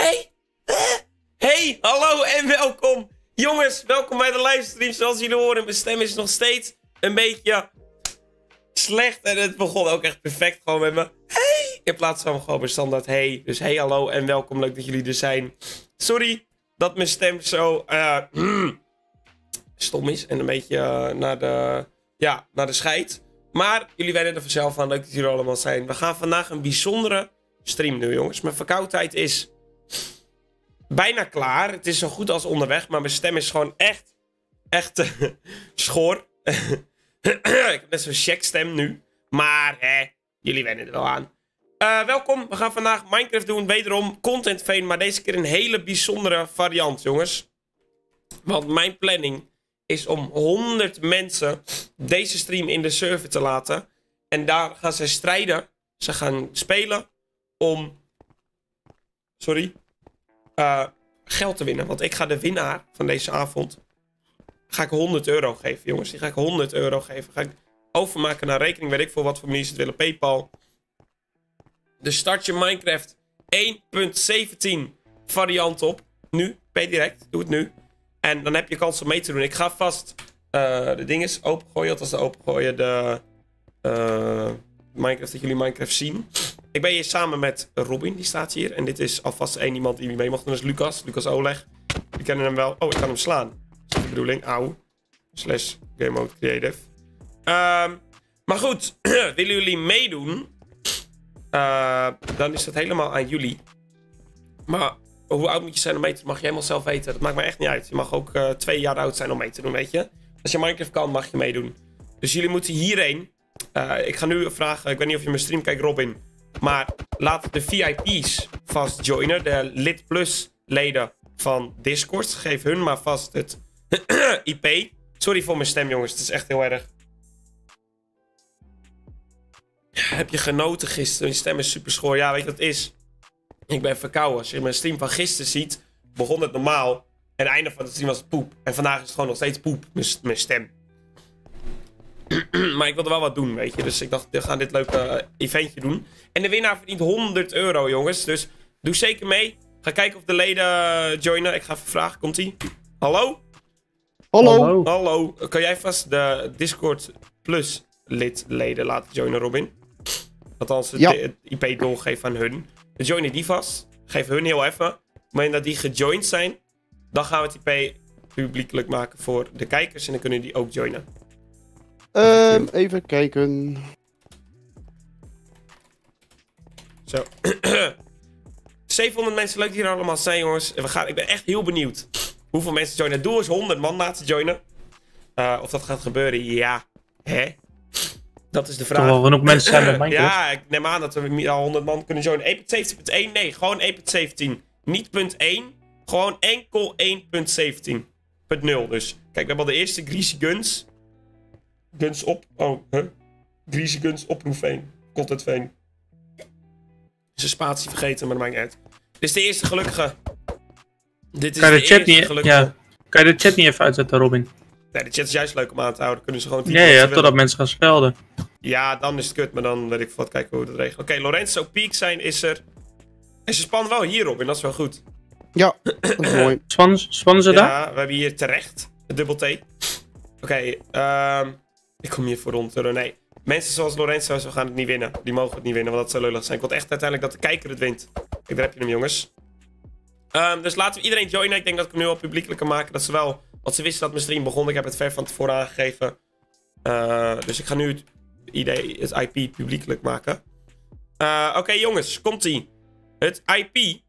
Hey! Hey, hallo en welkom. Jongens, welkom bij de livestream. Zoals jullie horen, mijn stem is nog steeds een beetje slecht. En het begon ook echt perfect gewoon met me. Hey! In plaats van gewoon mijn standaard hey. Dus hey, hallo en welkom. Leuk dat jullie er zijn. Sorry dat mijn stem zo uh, stom is. En een beetje uh, naar de, ja, naar de scheid. Maar jullie wennen er vanzelf aan. Leuk dat jullie er allemaal zijn. We gaan vandaag een bijzondere stream doen, jongens. Mijn verkoudheid is bijna klaar. Het is zo goed als onderweg. Maar mijn stem is gewoon echt, echt uh, schoor. ik heb net zo'n check stem nu. Maar, hè, jullie wennen er wel aan. Uh, welkom, we gaan vandaag Minecraft doen. Wederom content veen, maar deze keer een hele bijzondere variant, jongens. Want mijn planning is om 100 mensen deze stream in de server te laten. En daar gaan ze strijden. Ze gaan spelen om... Sorry. Uh, geld te winnen. Want ik ga de winnaar van deze avond... Ga ik 100 euro geven, jongens. Die ga ik 100 euro geven. Ga ik overmaken naar rekening. Weet ik voor wat voor ze het willen. Paypal. Dus start je Minecraft 1.17 variant op. Nu, per direct. Doe het nu. En dan heb je kans om mee te doen. Ik ga vast uh, de dingen opengooien. Althans, de opengooien de uh, Minecraft, dat jullie Minecraft zien. Ik ben hier samen met Robin, die staat hier. En dit is alvast één iemand die mee mag doen. Dat is Lucas, Lucas Oleg. Die kennen hem wel. Oh, ik kan hem slaan. Dat is de bedoeling. Auw. Slash Game Mode Creative. Um, maar goed, willen jullie meedoen? Uh, dan is dat helemaal aan jullie. Maar hoe oud moet je zijn om mee te doen, mag je helemaal zelf weten. Dat maakt me echt niet uit. Je mag ook uh, twee jaar oud zijn om mee te doen, weet je. Als je Minecraft kan, mag je meedoen. Dus jullie moeten hierheen. Uh, ik ga nu vragen, ik weet niet of je mijn stream kijkt, Robin. Maar laat de VIP's vast joinen. De Lid Plus leden van Discord. Geef hun maar vast het IP. Sorry voor mijn stem, jongens. Het is echt heel erg. Heb je genoten gisteren? Je stem is super schoor. Ja, weet je wat is? Ik ben verkouden. Als je mijn stream van gisteren ziet, begon het normaal. En het einde van de stream was het poep. En vandaag is het gewoon nog steeds poep, mijn stem. maar ik wilde wel wat doen, weet je. Dus ik dacht, we gaan dit leuke eventje doen. En de winnaar verdient 100 euro, jongens. Dus doe zeker mee. Ga kijken of de leden joinen. Ik ga even vragen, komt-ie? Hallo? Hallo? Hallo. Kan jij vast de Discord Plus lidleden laten joinen, Robin? Althans, het, Ja. het IP doorgeven aan hun. We joinen die vast. Geef hun heel even. Op het moment dat die gejoind zijn, dan gaan we het IP publiekelijk maken voor de kijkers. En dan kunnen die ook joinen. Ehm, even kijken. Zo. 700 mensen, leuk dat hier allemaal zijn, jongens. We gaan, ik ben echt heel benieuwd hoeveel mensen joinen. Het doel is 100 man laten joinen. Uh, of dat gaat gebeuren, ja. Hè? Dat is de Toch vraag. wel genoeg mensen zijn met Minecraft. Ja, ik neem aan dat we al 100 man kunnen joinen. 1.17.1, nee, gewoon 1.17. Niet punt 1, gewoon enkel 1.17. Punt 0 dus. Kijk, we hebben al de eerste Greasy Guns. Guns op. Oh, huh? Greasy Guns oproep 1. Content veen. Is een spatie vergeten, maar dat maakt niet uit. Dit is de eerste gelukkige. Dit is Kan je de de chat eerste niet, gelukkige. ja, kan je de chat niet even uitzetten, Robin? Nee, de chat is juist leuk om aan te houden. Kunnen ze gewoon typen Ja, ja, totdat willen. mensen gaan spelden. Ja, dan is het kut, maar dan weet ik wat kijken hoe we dat regelen. Oké, Lorenzo Peak zijn is er. En ze spannen wel hierop en dat is wel goed. Ja, dat is mooi. Spannen, spannen ze daar? Ja, we hebben hier terecht. Het dubbel T. Oké, ehm ik kom hier voor rond. Nee, mensen zoals Lorenzo, ze gaan het niet winnen. Die mogen het niet winnen, want dat zou lullig zijn. Ik wil echt uiteindelijk dat de kijker het wint. Kijk, daar je hem, jongens. Ehm, dus laten we iedereen joinen. Ik denk dat ik hem nu al publiekelijk kan maken. Dat ze wel, want ze wisten dat mijn stream begon. Ik heb het ver van tevoren aangegeven. Eh, dus ik ga nu het, idee, het IP publiekelijk maken. Eh, Oké, jongens, komt-ie. Het IP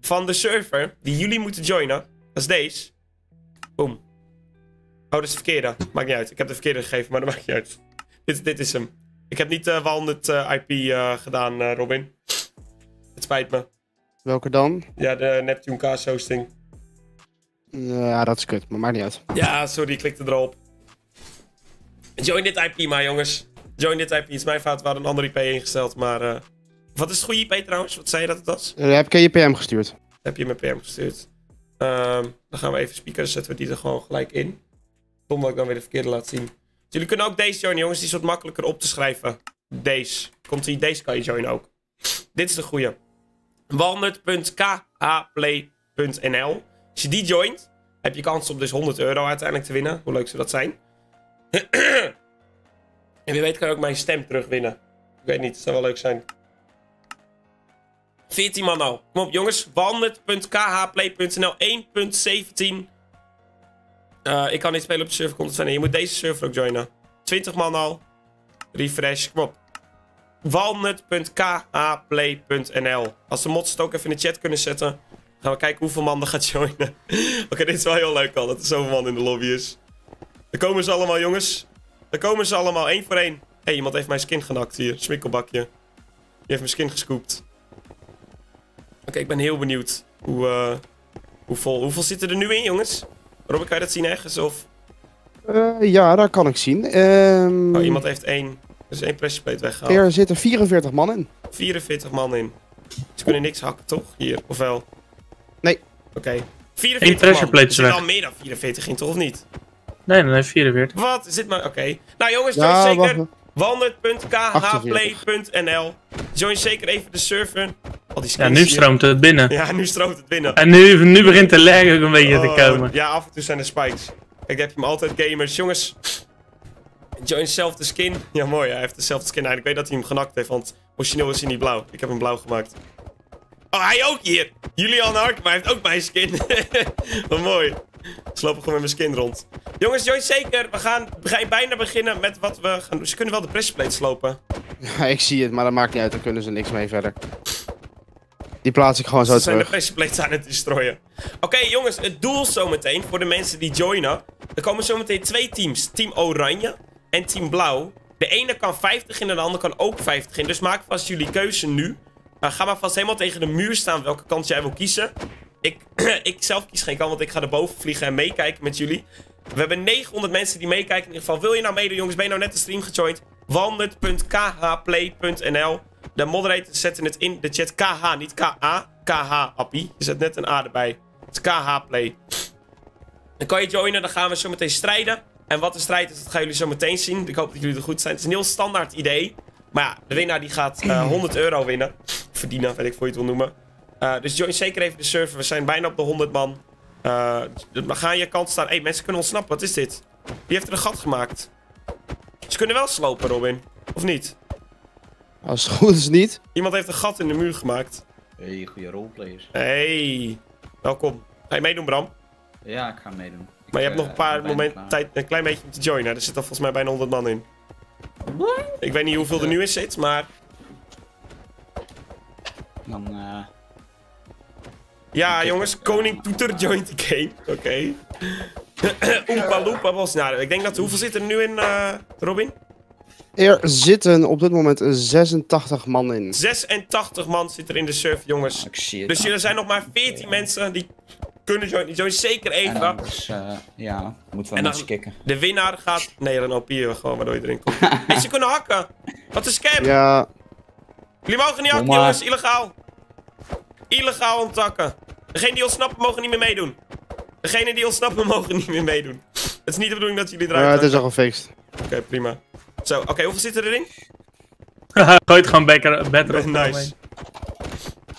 van de server die jullie moeten joinen, dat is deze. Boom. Oh, dat is de verkeerde. Maakt niet uit. Ik heb de verkeerde gegeven, maar dat maakt niet uit. Dit, dit is hem. Ik heb niet uh, Walnut eh, IP gedaan, eh, Robin. Het spijt me. Welke dan? Ja, de Neptune Cast hosting. Ja, dat is kut, maar maakt niet uit. Ja, sorry, ik klikte erop. Join dit IP maar, jongens. Join dit IP. Het is mijn fout, we hadden een andere IP ingesteld, maar... eh, Wat is het goede IP trouwens? Wat zei je dat het was? Eh, heb ik je PM gestuurd. Heb je me PM gestuurd. Ehm, dan gaan we even dan zetten we die er gewoon gelijk in. Tom dat ik dan weer de verkeerde laat zien. Dus jullie kunnen ook deze joinen, jongens. Die is wat makkelijker op te schrijven. Deze. Komt ie, deze kan je joinen ook. Dit is de goede. Walnut.k khplay.nl. Als je die joint, heb je kans op dus 100 euro uiteindelijk te winnen. Hoe leuk zou dat zijn? en wie weet kan je ook mijn stem terugwinnen. Ik weet niet, het zou wel leuk zijn. 14 man al. Kom op jongens. Walnut.khplay.nl 1.17. Eh, ik kan niet spelen op de server. Je moet deze server ook joinen. 20 man al. Refresh. Kom op. Walnut.khplay.nl Als de mods het ook even in de chat kunnen zetten. Gaan we kijken hoeveel man er gaat joinen. Oké, dit is wel heel leuk al. Dat er zoveel man in de lobby is. Daar komen ze allemaal jongens. Daar komen ze allemaal. één voor één. Hé, iemand heeft mijn skin genakt hier. Smikkelbakje. Die heeft mijn skin gescoopt. Oké, ik ben heel benieuwd. Hoe, uh, vol. Hoeveel zitten er nu in, jongens? Robin, kan je dat zien ergens? Of... Uh, ja, dat kan ik zien. Um... Oh, iemand heeft één. Er is één pressure plate weggehaald. Er zitten 44 man in. 44 man in. Ze kunnen niks hakken, toch? Hier, of wel? Nee. Oké. Okay. 44 Eén pressure plate is weg. Er al meer dan 44 in, toch? Of niet? Nee, dan heeft 44. Wat? Zit maar... Oké. Okay. Nou jongens, ja, zeker... Wandert.khplay.nl Join zeker even de server. Al die ja, nu stroomt het binnen. Ja, nu stroomt het binnen. En nu, nu begint de lag ook een beetje oh, te komen. Ja, af en toe zijn er spikes. Kijk, heb je hem altijd gamers. Jongens, join zelf de skin. Ja, mooi. Hij heeft dezelfde skin. ik weet dat hij hem genakt heeft, want origineel is hij niet blauw. Ik heb hem blauw gemaakt. Oh, hij ook hier. Julian Harkema heeft ook mijn skin. Wat mooi. Ze lopen gewoon met mijn skin rond. Jongens, join zeker. We gaan, bijna beginnen met wat we gaan doen. Ze kunnen wel de pressplate slopen. Ja, ik zie het, maar dat maakt niet uit. Daar kunnen ze niks mee verder. Die plaats ik gewoon zo Ze terug. zijn de pressplates aan het destroyen. Oké, jongens. Het doel zometeen voor de mensen die joinen. Er komen zometeen twee teams. Team Oranje en Team Blauw. De ene kan 50 in en de andere kan ook 50 in. Dus maak vast jullie keuze nu. Uh, ga maar vast helemaal tegen de muur staan welke kant jij wil kiezen. Ik, ik zelf kies geen kant, want ik ga erboven vliegen en meekijken met jullie. We hebben 900 mensen die meekijken. In ieder geval, wil je nou meedoen, jongens? Ben je nou net de stream gejoind? Walnut.khplay.nl De moderators zetten het in de chat. KH, niet KA. KH, appie. Je zet net een A erbij. Het is KH Play. Dan kan je joinen, dan gaan we zo meteen strijden. En wat de strijd is, dat gaan jullie zo meteen zien. Ik hoop dat jullie er goed zijn. Het is een heel standaard idee. Maar ja, de winnaar die gaat uh, 100 euro winnen. Verdienen, weet ik voor je het wil noemen. Uh, dus join zeker even de server. We zijn bijna op de 100 man. Uh, ga aan je kant staan. Hé, hey, mensen kunnen ontsnappen. Wat is dit? Wie heeft er een gat gemaakt? Ze kunnen wel slopen, Robin. Of niet? Als het goed is niet. Iemand heeft een gat in de muur gemaakt. Hey, goede roleplayers. Hey, welkom. Ga je meedoen, Bram? Ja, ik ga meedoen. Maar je hebt nog een paar momenten tijd, een klein beetje om te joinen. Er zit al volgens mij bijna 100 man in. Ik weet niet hoeveel er nu in zit, maar... Dan, eh... Ja, jongens, Koning Toeter joint de game. Oké. Okay. Oompa Loompa was... Nou, ik denk dat... Hoeveel zit er nu in, uh, Robin? Er zitten op dit moment 86 man in. 86 man zit er in de surf, jongens. Oh, dus er zijn nog maar 14 mensen die kunnen joinen. Join zeker even. En uh, ja, moeten we mensen kicken. De winnaar gaat... Nee, dan opieren we gewoon waardoor je erin komt. en ze kunnen hakken. Wat een scam. Ja. Jullie mogen niet hakken, jongens. Illegaal. Illegaal onttakken. Degene die ontsnappen mogen niet meer meedoen. Degene die ontsnappen mogen niet meer meedoen. Het is niet de bedoeling dat jullie eruit Ja, het is al gefixt. Oké, okay, prima. Zo, oké, okay, hoeveel zitten erin? Gooit gewoon beter, better op. Nice.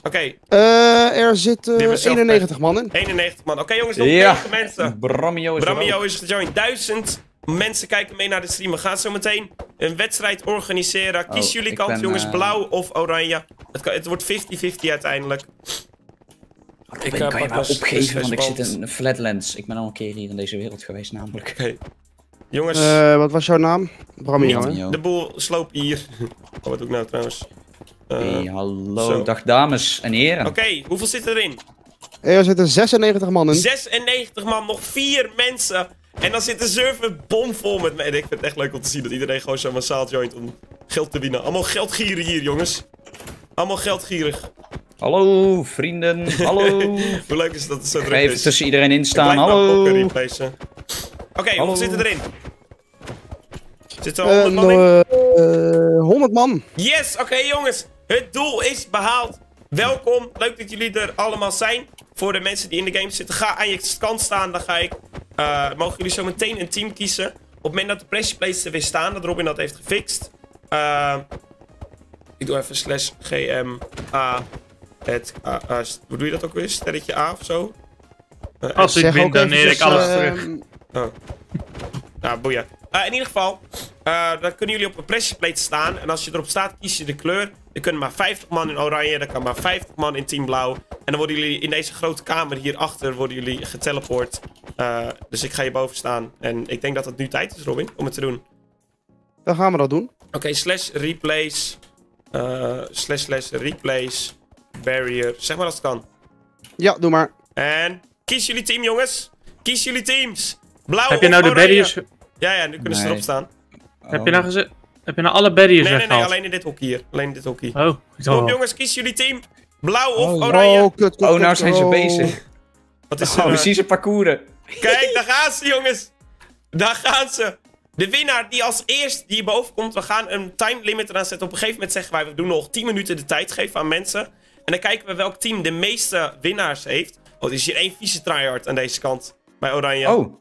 Oké. Okay. Uh, er zitten 91 man in. 91 man. Oké okay, jongens, nog ja. 9 mensen. Brammio is Brammio is gejoined. 1000 mensen kijken mee naar de stream. We gaan zo meteen een wedstrijd organiseren. Kies oh, jullie kant, ben, jongens. Uh... Blauw of oranje. Het, kan, het wordt 50-50 uiteindelijk. Ik uh, kan je maar opgeven, want ik zit in een flatlands. Ik ben al een keer hier in deze wereld geweest, namelijk. Oké. Okay. Jongens. Uh, wat was jouw naam? Bramio, De boel sloop hier. Oh, wat doe ik nou trouwens? Uh, hey, hallo, zo. dag dames en heren. Oké, okay, hoeveel zit erin? Er zitten 96 man in. 96 man, nog 4 mensen. En dan zit de server bomvol met mij. Ik vind het echt leuk om te zien dat iedereen gewoon zo massaal joint om geld te winnen. Allemaal geldgieren hier, jongens. Allemaal geldgierig. Hallo, vrienden. Hallo. Hoe leuk is dat het zo druk is? Even tussen iedereen in staan. Hallo. Oké, okay, hoeveel zit erin? Zit er 100 uh, man in? Uh, 100 man. Yes, oké okay, jongens. Het doel is behaald. Welkom. Leuk dat jullie er allemaal zijn. Voor de mensen die in de game zitten. Ga aan je kant staan. Dan ga ik... Uh, mogen jullie zo meteen een team kiezen. Op het moment dat de pressure plates er weer staan. Dat Robin dat heeft gefixt. Uh, ik doe even slash GMA Het, hoe doe je dat ook weer? Sterretje A of zo? Eh, Als ik win, ook doneer ik alles terug. Nou, boeien. Eh, in ieder geval, eh, dan kunnen jullie op een pressure plate staan. En als je erop staat, kies je de kleur. Er kunnen maar 50 man in oranje, er kan maar 50 man in team blauw. En dan worden jullie in deze grote kamer hierachter worden jullie geteleport. Eh, dus ik ga hier boven staan. En ik denk dat het nu tijd is, Robin, om het te doen. Dan gaan we dat doen. Oké, slash replace. eh, slash slash replace. Barrier. Zeg maar als het kan. Ja, doe maar. En kies jullie team, jongens. Kies jullie teams. Blauw Heb je nou de oranje. barriers... Ja, ja, nu kunnen ze erop staan. Heb je nou geze... Heb je nou alle barriers Nee, nee, nee, alleen in dit hokje hier. Alleen in dit hokje. Oh, ik Kom wel. jongens, kies jullie team. Blauw of Oh, oranje. Oh, kut, kut, Oh, kut, nou zijn ze oh. bezig. Wat is Oh, er? zie ze parcouren. Kijk, daar gaan ze, jongens. Daar gaan ze. De winnaar die als eerst hierboven komt, we gaan een time limit eraan zetten. Op een gegeven moment zeggen wij, we doen nog 10 minuten de tijd geven aan mensen. En dan kijken we welk team de meeste winnaars heeft. Oh, er is hier één vieze tryhard aan deze kant. Bij Oranje. Oh,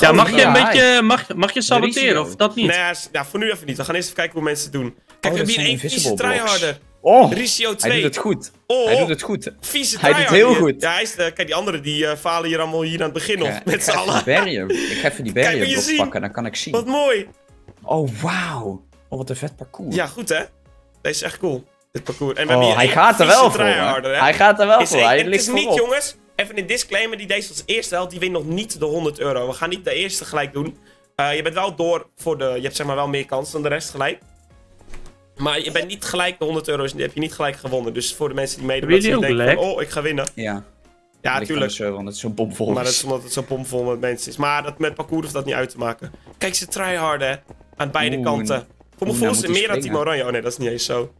Ja, mag je een beetje... Mag, mag je saboteren of dat niet? Nee, ja, voor nu even niet. We gaan eerst even kijken hoe mensen het doen. Kijk, we dat hebben hier één vieze tryharder. oh. Ricio Hij 2. doet het goed. Oh, Hij doet het goed. vieze Hij doet tryharder heel goed. Ja, hij is de, kijk, die anderen die eh, falen hier allemaal hier aan het begin nog. Met z'n allen. Ik ga even die zien. pakken, dan kan ik zien. Wat mooi. Oh, wauw. Oh, wat een vet parcours. Ja, goed hè? Deze is echt cool. Dit parcours. En we hebben Oh, hier hij gaat er wel voor. Hij gaat er wel voor. Hij het ligt is niet, jongens. Even een disclaimer: die deze als eerste helpt, die wint nog niet de 100 euro. We gaan niet de eerste gelijk doen. Eh, je bent wel door voor de. Je hebt zeg maar wel meer kans dan de rest gelijk. Maar je bent niet gelijk de 100 euro, heb je niet gelijk gewonnen. Dus voor de mensen die meedoen, dat ze denken: van, oh, ik ga winnen. Ja, Ja, tuurlijk. server, want het is zo bomvol. Maar dat is. is omdat het zo pomvol met mensen is. Maar dat met parcours hoeft dat niet uit te maken. Kijk, ze tryharden hè. Aan beide Oeh, kanten. Voor mijn gevoel nou is moet hij meer dan Team. Oranje. Oh nee, dat is niet eens zo.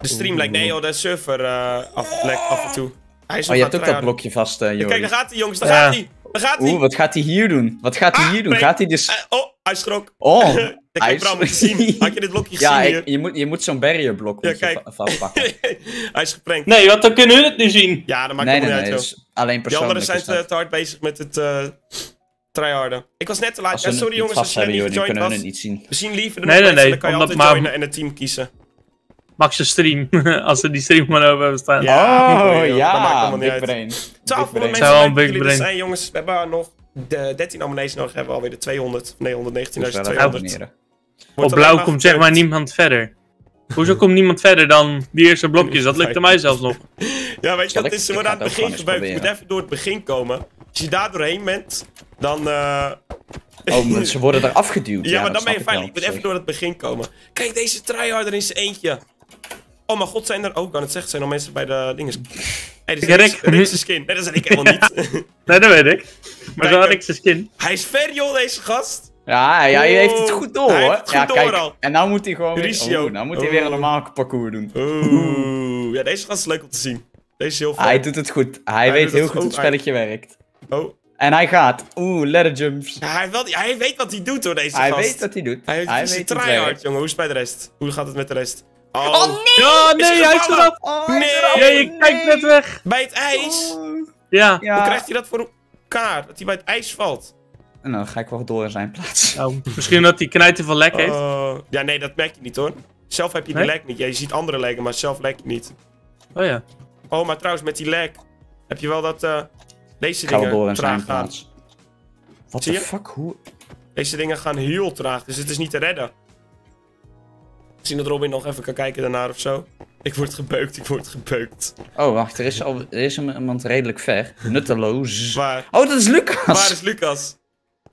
De stream lijkt... Nee joh, de server eh af, lekt af en toe. Hij is Oh, je hebt ook dat blokje vast, Jori. Kijk, daar gaat hij jongens, daar Ja. gaat hij. Daar gaat hij. Oeh, wat gaat hij hier doen? Wat gaat hij Ah, hier doen? nee. Gaat hij dus... Eh, oh, hij schrok. Oh, Dat heb ik Bram moeten zien. Had je dit blokje gezien Ja, ik, je moet, je moet zo'n barrierblok Ja, je kijk. va- vastpakken. hij is geprankt. Nee, want dan kunnen hun het nu zien. Ja, dat maakt nee, helemaal nee, niet nee. uit, joh. Dus alleen Die anderen persoonlijk zijn te, hard bezig met het eh tryharden. Ik was net te laat. Ja, sorry jongens, als je niet joh, was. niet zien. We zien liever de Nee, nee, mensen, nee, dan kan je altijd maar- joinen en het team kiezen. Max je stream. Als ze die stream maar over hebben staan. Ja, oh. Dat maakt ja, helemaal niet big uit. brain. 12 Big mensen dat big brain. zijn, jongens. We hebben nog de 13 abonnees nodig. Hebben we alweer de 200. Nee, 119.200. Dus wel even Wordt abonneren. Op alleen blauw komt zeg maar niemand verder. Hoezo komt niemand verder dan die eerste blokjes? Dat lukte mij zelfs nog. Ja, weet je Het is, ze ik worden ga aan het begin gewoon gebruikt. Je moet even door het begin komen. Als je daar doorheen bent, dan... eh, Oh, ze worden er afgeduwd. Ja, maar dat dan ben je snap ik moet even door het begin komen. Kijk, deze tryharder in zijn eentje. Oh mijn god, zijn er... Oh, ik kan het zeggen. Zijn er mensen bij de dinges... Hey, dit is Rick. Skin. Nee, dat is ik helemaal niet. Nee, dat weet ik. Maar zo had ik zijn skin. Hij is ver, joh, deze gast. Ja, hij, hij heeft het Oh, goed door, hij hoor. heeft het ja, goed kijk. door al. En nou moet hij gewoon weer... Oeh, nou moet hij Oh. weer een normaal parcours doen. Oeh. Ja, deze gast is leuk om te zien. Deze is heel fijn. Hij doet het goed. Hij, weet heel goed hoe het spelletje werkt. Oh. En hij gaat. Oeh, ladder jumps. Ja, hij, wel, hij weet wat hij doet, hoor, deze Hij gast. weet wat hij doet. Hij, hij weet het tryhard, jongen. Hoe is het bij de rest? Hoe gaat het met de rest? Oh, Ja, Is nee, hij hij is eraf. Oh, Nee. Ja, je kijkt net weg. bij het ijs. Oh. Ja. Ja. Hoe krijgt hij dat voor elkaar? Dat hij bij het ijs valt? En dan ga ik wel door in zijn plaats. Nou, misschien dat hij knijten van lek heeft. Oh. ja, nee, dat merk je niet, hoor. Zelf heb je die Nee? lag niet. Ja, je ziet andere leggen, maar zelf lek je niet. Oh ja. Oh, maar trouwens, met die lag heb je wel dat eh, deze Ik dingen door in zijn traag gaan. plaats. Wat Zie de je? fuck? Hoe? Deze dingen gaan heel traag, dus het is niet te redden. Misschien dat Robin nog even kan kijken daarnaar of zo. Ik word gebeukt, ik word gebeukt. Oh, wacht. Er is, al, er is iemand redelijk ver. Nutteloos. Waar? Oh, dat is Lucas! Waar is Lucas?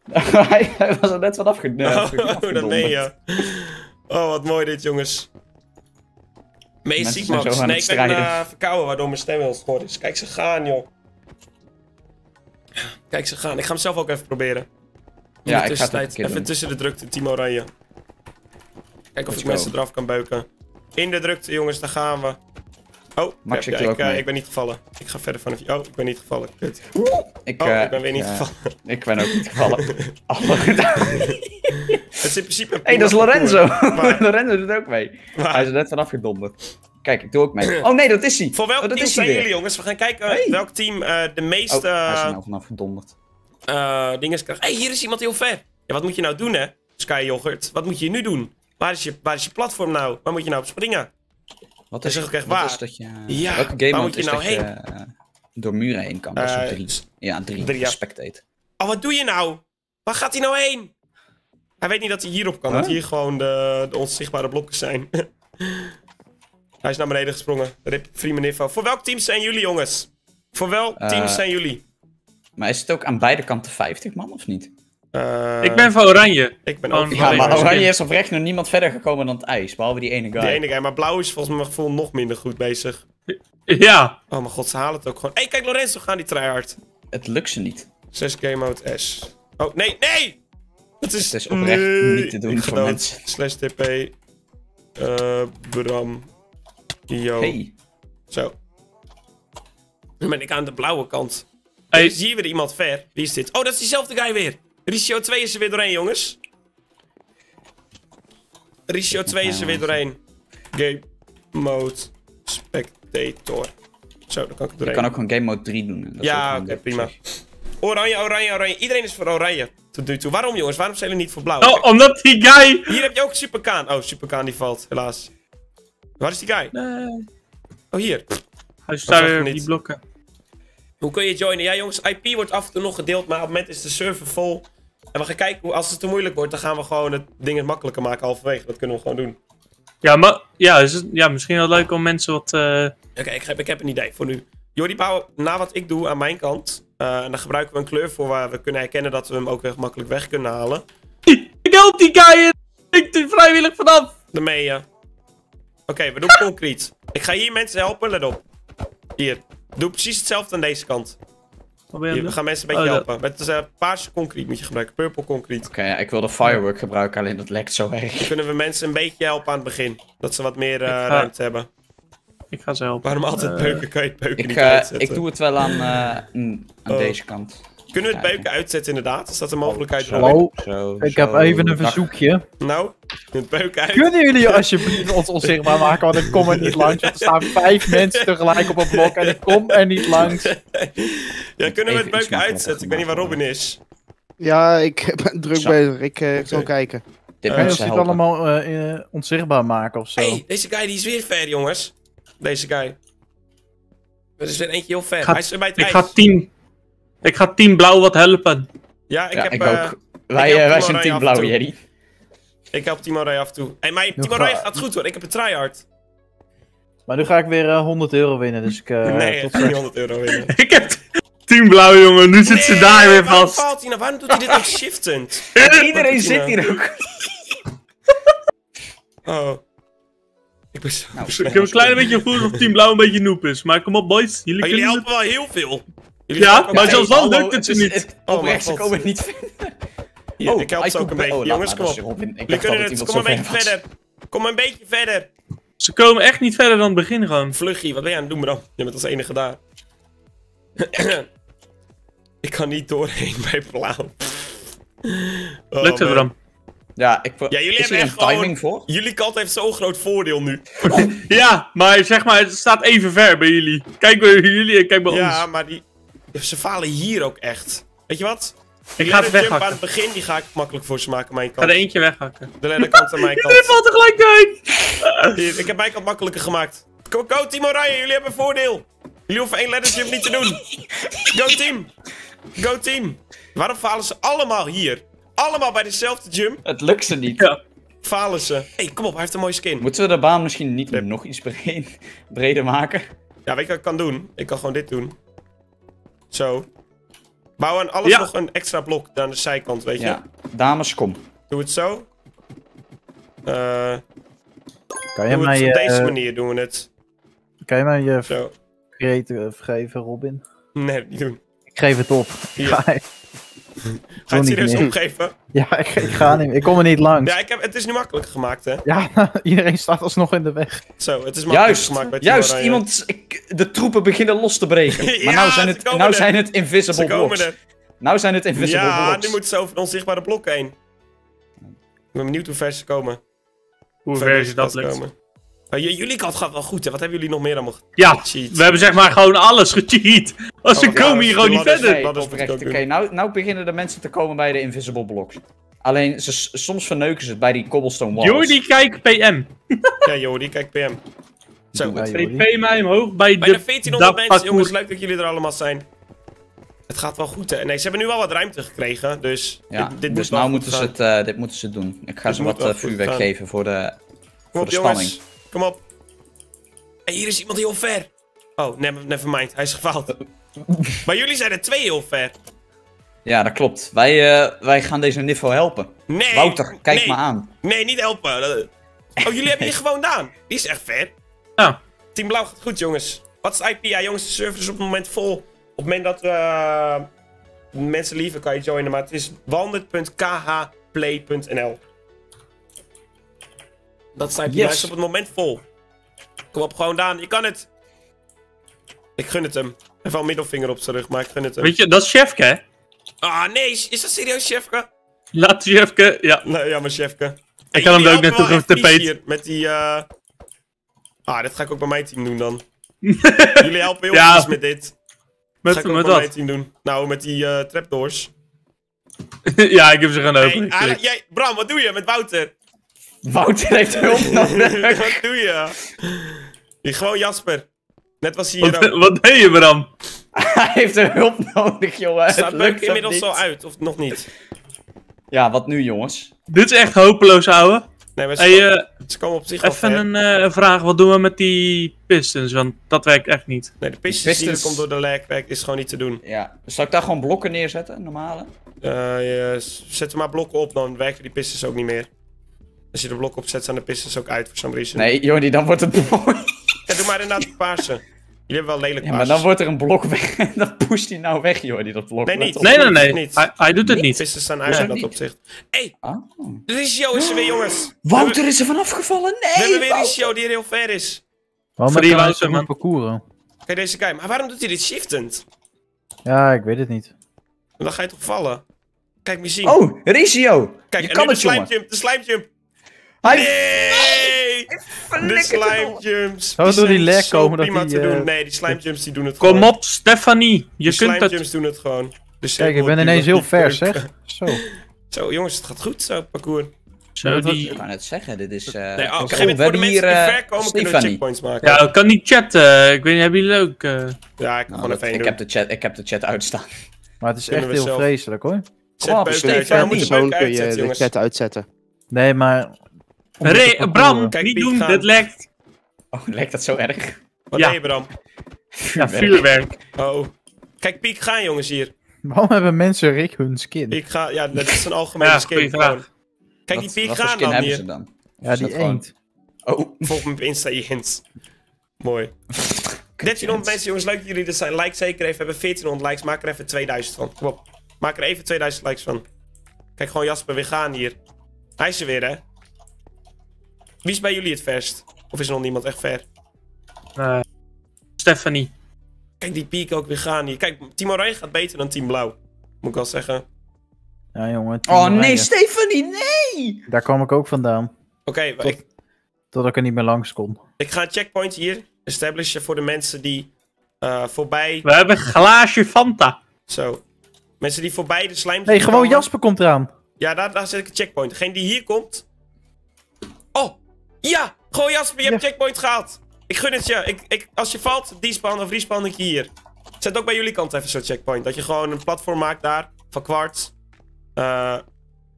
hij, hij was er net wat Oh, afgedonderd. dat meen je. Oh, wat mooi dit, jongens. Meest ziek, Max. aan Nee, ik ben eh, verkouden, waardoor mijn stem heel schor is. Kijk ze gaan, joh. Kijk ze gaan. Ik ga hem zelf ook even proberen. In Ja, ik ga het Even doen. tussen de drukte, Team Oranje. Kijk of ik mensen eraf kan beuken. In de drukte, jongens, daar gaan we. Oh, Max, ja, ik eh, ik ben niet gevallen. Ik ga verder vanaf. Oh, ik ben niet gevallen. Kut. Ik, Oh, eh, ik ben weer niet gevallen. Ik ben ook niet gevallen. Het is in principe een hey, dat is Lorenzo. Maar- Lorenzo doet ook mee. maar- Hij is er net van afgedonderd. Kijk, ik doe ook mee. Oh nee, dat is hij. Voor welk oh, dat team zijn jullie, jongens? We gaan kijken Hey. welk team eh, de meeste Oh, hij is er nou vanaf gedonderd. eh, dingen krijgt. Hé, hey, hier is iemand heel ver. Ja, wat moet je nou doen, hè? Sky Yoghurt. Wat moet je nu doen? Waar is je, waar is je platform nou? Waar moet je nou op springen? Wat is ook echt wat waar. Is dat je, Ja, welke game waar moet je is nou je eh, door muren heen kan? Dat Eh, drie. Ja, drie. drie, ja. Spectate. Oh, wat doe je nou? Waar gaat hij nou heen? Hij weet niet dat hij hierop kan, dat hier gewoon de, de onzichtbare blokken zijn. hij is naar beneden gesprongen. Rip, info. Voor welk team zijn jullie, jongens? Voor welk team Eh, zijn jullie? Maar is het ook aan beide kanten 50 man of niet? Eh, Ik ben van oranje. Ik ben ook Ja, Ja, Oranje maar is Oranje is oprecht nog niemand verder gekomen dan het ijs. Behalve die ene guy. die ene guy. Maar blauw is volgens mijn gevoel nog minder goed bezig. Ja. Oh mijn god, ze halen het ook gewoon. Hé, hey, kijk Lorenzo, gaan die tryhard. Het lukt ze niet. 6 game mode S. Oh, nee, nee! Het is, Het is oprecht niet te doen voor mensen. Slash TP. eh Bram. Yo. Hey. Zo. Nu ben ik aan de blauwe kant. Hey. Zie je weer iemand ver? Wie is dit? Oh, dat is diezelfde guy weer. Ricio 2 is er weer doorheen, jongens. Ricio 2 is er weer doorheen. Game mode spectator. Zo, dan kan ik er Je doorheen. kan ook gewoon game mode 3 doen. Dat Ja, oké, prima. Oranje, oranje, oranje. Iedereen is voor oranje. Tot nu toe. Waarom, jongens? Waarom zijn jullie niet voor blauw? Oh, omdat die guy... Hier heb je ook Superkaan. Oh, Superkaan die valt, helaas. Waar is die guy? Nee. Oh, hier. Hij staat weer die blokken. Hoe kun je joinen? Ja, jongens, IP wordt af en toe nog gedeeld, maar op het moment is de server vol. En we gaan kijken, als het te moeilijk wordt, dan gaan we gewoon het ding het makkelijker maken halverwege. Dat kunnen we gewoon doen. Ja, maar... Ja, is het, ja, misschien wel leuk om mensen wat... eh, Oké, ik, heb, ik heb een idee voor nu. Jordi bouwen na wat ik doe aan mijn kant. en dan gebruiken we een kleur voor waar we kunnen herkennen dat we hem ook weer makkelijk weg kunnen halen. Ik help die guy in! Ik er vrijwillig vanaf! Daarmee, ja. Oké, we doen concreet. Ik ga hier mensen helpen, let op. Hier. Doe precies hetzelfde aan deze kant. Wat ben je Hier, aan we gaan mensen een beetje Oh, dat- helpen. Met uh, paarse concreet moet je gebruiken. Purple concrete. Oké, ja, ik wil de firework gebruiken, alleen dat lekt zo erg. kunnen we mensen een beetje helpen aan het begin. Dat ze wat meer eh, ga- ruimte hebben. Ik ga ze helpen. Waarom altijd Eh, beuken? Kan je Ik, niet eh, uitzetten? ik doe het wel aan, eh, aan Oh. deze kant. Kunnen we het beuken uitzetten inderdaad? Is dat een mogelijkheid? Zo, Hallo? zo, Ik zo. heb even een verzoekje. Nou, het beuken uit. Kunnen jullie alsjeblieft ons onzichtbaar maken, want ik kom er niet langs. Want er staan vijf mensen tegelijk op een blok en ik kom er niet langs. ja, kunnen we het beuken uitzetten? Ik weet niet waar Robin is. Ja, ik ben druk Zo. bezig. Ik eh, zal kijken. Dit je mensen helpen. allemaal eh, eh, onzichtbaar maken of zo? hey, deze guy die is weer ver, jongens. Deze guy. Er is weer eentje heel ver. Ga- Hij is er bij het Ik ijs. ga team... Ik ga team blauw wat helpen. Ja, ik Ja, heb... ik eh, ook. Wij, help eh, wij zijn team blauw. Jerry. Ik help Team Oranje af en toe. Hey, mijn Team Oranje gaat goed hoor. Ik heb een tryhard. Maar nu ga ik weer eh, 100 euro winnen, dus ik... eh, nee, ik tot ga niet 100 euro winnen. Ik heb team blauw, jongen. Nu zit ze daar weer vast. hij nou? Waarom doet hij dit ook shiftend? Iedereen zit hier ook. Oh. Ik ben zo Nou, Ik heb een klein beetje gevoel of team blauw een beetje noob is. Maar kom op, boys. Jullie Maar jullie helpen wel heel veel. Jullie Ja, maar zelfs dan lukt het ze niet. het- Oh, Oprecht, ze komen niet verder. Oh, ik help ze ook een beetje. oh, Jongens, kom op. Jullie kunnen het. Kom een zo beetje verder. Kom een beetje verder. Ze komen echt niet verder dan het begin gewoon. Vluggie, wat ben je aan het doen, Bram? Je bent als enige daar. ik kan niet doorheen bij blauw. Oh, Lukt het. Bram? Ja, ik Ja, jullie is hebben echt gewoon- timing voor? Jullie kant heeft zo'n groot voordeel nu. Ja, maar zeg maar, het staat even ver bij jullie. Kijk bij jullie en kijk bij Ja, ons. maar die... Ze falen hier ook echt. Weet je wat? Ik ga het jump aan weghakken. het begin, die ga ik makkelijk voor ze maken aan mijn Ik ga kant. er eentje weghakken. De ladderkant aan mijn kant. valt tegelijkertijd! Hier, ik heb mijn kant makkelijker gemaakt. Go, go Team Oranje, jullie hebben een voordeel. Jullie hoeven één ladder jump niet te doen. Go team. Go team. Waarom falen ze allemaal hier? Allemaal bij dezelfde jump Het lukt ze niet. Ja. falen ze. Hé, hey, kom op, hij heeft een mooie skin. Moeten we de baan misschien niet Rip. nog iets breder maken? Ja, weet je wat ik kan doen? Ik kan gewoon dit doen. Zo. Bouw aan alles Ja. nog een extra blok aan de zijkant, weet je? Ja. Dames, kom. Doe het zo. Eh Kan je doe het mij, op deze eh, manier doen we het. kan je mij je Zo. creative geven, Robin? Nee, niet doen. Ik geef het op. Hier. Ga, je het serieus meer. opgeven? ja, ik, ik ga niet. Ik kom er niet langs. Ja, ik heb, het is nu makkelijker gemaakt, hè? Ja, iedereen staat alsnog in de weg. Zo, het is makkelijker Juist, gemaakt juist. Oranje. Iemand, ik, de troepen beginnen los te breken. Maar Ja, nou zijn ze het, nou er. zijn het Ze invisible blocks. er. Nou zijn het invisible Ja, blocks. nu moeten ze over een onzichtbare blok heen. Ik ben benieuwd hoe ver ze komen. Hoe ver is dat lukt. komen. Jullie kant gaat wel goed, hè? Wat hebben jullie nog meer allemaal Ja, gecheat? we hebben zeg maar gewoon alles gecheat. Als ze Oh, ja, komen hier gewoon niet verder. Nee, Oké, nou, nou beginnen de mensen te komen bij de invisible blocks. Alleen, ze, soms verneuken ze het bij die cobblestone walls. Jordi, kijk PM. Ja, Jordi, kijk PM. Zo. TP mij omhoog bij Bijna de 1400 mensen, jongens. Leuk dat jullie er allemaal zijn. Het gaat wel goed, hè? Nee, ze hebben nu wel wat ruimte gekregen, dus... Ja, dit, dit dus nou moeten ze het, eh, dit moeten ze doen. Ik ga ze wat eh, vuurwerk gaan. geven voor de, voor de jongens. spanning. Kom op. Hey, hier is iemand heel ver. Oh, never, never mind. Hij is gefaald. maar jullie zijn er twee heel ver. Ja, dat klopt. Wij, eh, wij gaan deze Niffo helpen. Nee. Wouter, kijk nee, me aan. Nee, niet helpen. Oh, jullie hebben hier gewoon Daan. Die is echt ver. Ja. Team Blauw gaat goed, jongens. Wat is IP? Ja, jongens, de server is op het moment vol. Op het moment dat eh, mensen liever kan je joinen, maar het is wandert.khplay.nl. Dat is. Yes. Is op het moment vol. Kom op, gewoon Daan. Je kan het. Ik gun het hem. Even een middelvinger op zijn rug, maar ik gun het hem. Weet je, dat is Chefke, hè? Ah, nee. Is dat serieus, Chefke? Laat Chefke, ja. Nee, ja, maar Chefke. Ik kan hem ook net op de vies hier Met die, eh... Ah, dit ga ik ook bij mijn team doen dan. jullie helpen heel Ja. met dit. Met, ga ik ook met bij mijn team doen. Nou, met die eh trapdoors. ja, ik heb ze gewoon Hey, open. jij, Bram, wat doe je met Wouter? Wouter heeft hulp nodig. wat doe je? Die, gewoon Jasper. Net was hij hier wat, ook. wat deed je, Bram? Hij heeft er hulp nodig, jongen. Het Staat lukt hem inmiddels niet. al uit, of nog niet? Ja, wat nu, jongens? Dit is echt hopeloos, ouwe. Nee, maar ze, Hey, komen, eh, ze komen op zich even een eh, vraag. Wat doen we met die pistons? Want dat werkt echt niet. Nee, de pistons die er Pistons- komt door de lag werkt is gewoon niet te doen. Ja, zal ik daar gewoon blokken neerzetten, normale? Eh, je zet er maar blokken op, dan werken die pistons ook niet meer. Als je de blokken opzet, zijn de pistons ook uit voor some reason. Nee, Jordi, dan wordt het mooi. Ja, doe maar inderdaad die paarse. Jullie hebben wel lelijk Ja, paars. maar dan wordt er een blok weg en dan pusht hij nou weg, Jordi, dat blok. Nee, Let niet. op. Nee, nee, nee. Niet. Hij, hij doet het niet. Pistons staan uit Ja. in dat Niet. opzicht. Hey, Ah. Ricio is er weer, jongens. We Wouter is er vanaf gevallen, nee! hebben weer Wouter. Ricio die er heel ver is. Waarom Free kan hij Wouter, zo parcouren? Kijk deze guy. Maar waarom doet hij dit shiftend? Ja, ik weet het niet. Dan ga je toch vallen? Kijk, me zien. Oh, Ricio! Kijk, je kan het, de slime jongen. jump, de slime jump. Hij Nee! De slime jumps. Het door die lag komen dat die, te eh, doen. Nee, die slime jumps die doen het Kom gewoon. op, Stefanie. Je Die kunt slime het. jumps doen het gewoon. De Kijk, ik ben ineens heel niet ver, leuk. zeg. Zo. Zo, jongens, het gaat goed zo, parcours. Zo, die... Ik kan het zeggen, dit is... eh Nee, oh, op een voor de mensen hier die eh, ver komen, kunnen we checkpoints maken. Ja, ik kan niet chatten. Ik weet niet, hebben jullie leuk? eh? Ja, ik kan Nou, gewoon dat- even één ik, doen. heb de chat, ik heb de chat uitstaan. Maar het is Kunnen echt heel zelf. vreselijk hoor. Zet op, Stefanie. kun je de chat uitzetten. Nee, maar... Re-. Bram, Kijk, niet doen. gaan. Dit lekt. Oh, lijkt dat zo erg? Wat Ja. deed je, Bram? Ja, vuurwerk. Oh. Kijk, Piek gaan, jongens, hier. Waarom hebben mensen Rick hun skin? Piek gaan, ja, dat is een algemene Ja, skin. gewoon. Kijk, die Piek wat voor gaan skin dan hebben hier. ze dan? ja, die gewoon- eend. Oh, Volg me op Insta, Jens. Mooi. 1300 mensen, jongens, leuk dat jullie er zijn. Like zeker even. We hebben 1400 likes. Maak er even 2000 van. Kom op. Maak er even 2000 likes van. Kijk, gewoon Jasper, we gaan hier. Hij is er weer, hè? Wie is bij jullie het verst? Of is er nog niemand echt ver? Eh, Stefanie. Kijk, die piek ook weer gaan hier. Kijk, Team Oranje gaat beter dan Team Blauw. Moet ik wel zeggen. Ja, jongen. Team oh nee. Stefanie, nee! Daar kwam ik ook vandaan. Oké, ik, Totdat ik er niet meer langs kon. ik ga een checkpoint hier establishen voor de mensen die eh, voorbij... We hebben een glaasje Fanta. Zo. Mensen die voorbij de slime... Nee, gewoon komen. Jasper komt eraan. Ja, daar, daar zet ik een checkpoint. Degene die hier komt... Oh! Ja! Gewoon Jasper, je hebt Ja. checkpoint gehaald. Ik gun het je. Ik, ik, als je valt, die span of respawn ik je hier. Zet ook bij jullie kant even zo'n checkpoint. Dat je gewoon een platform maakt daar, van kwarts. Eh,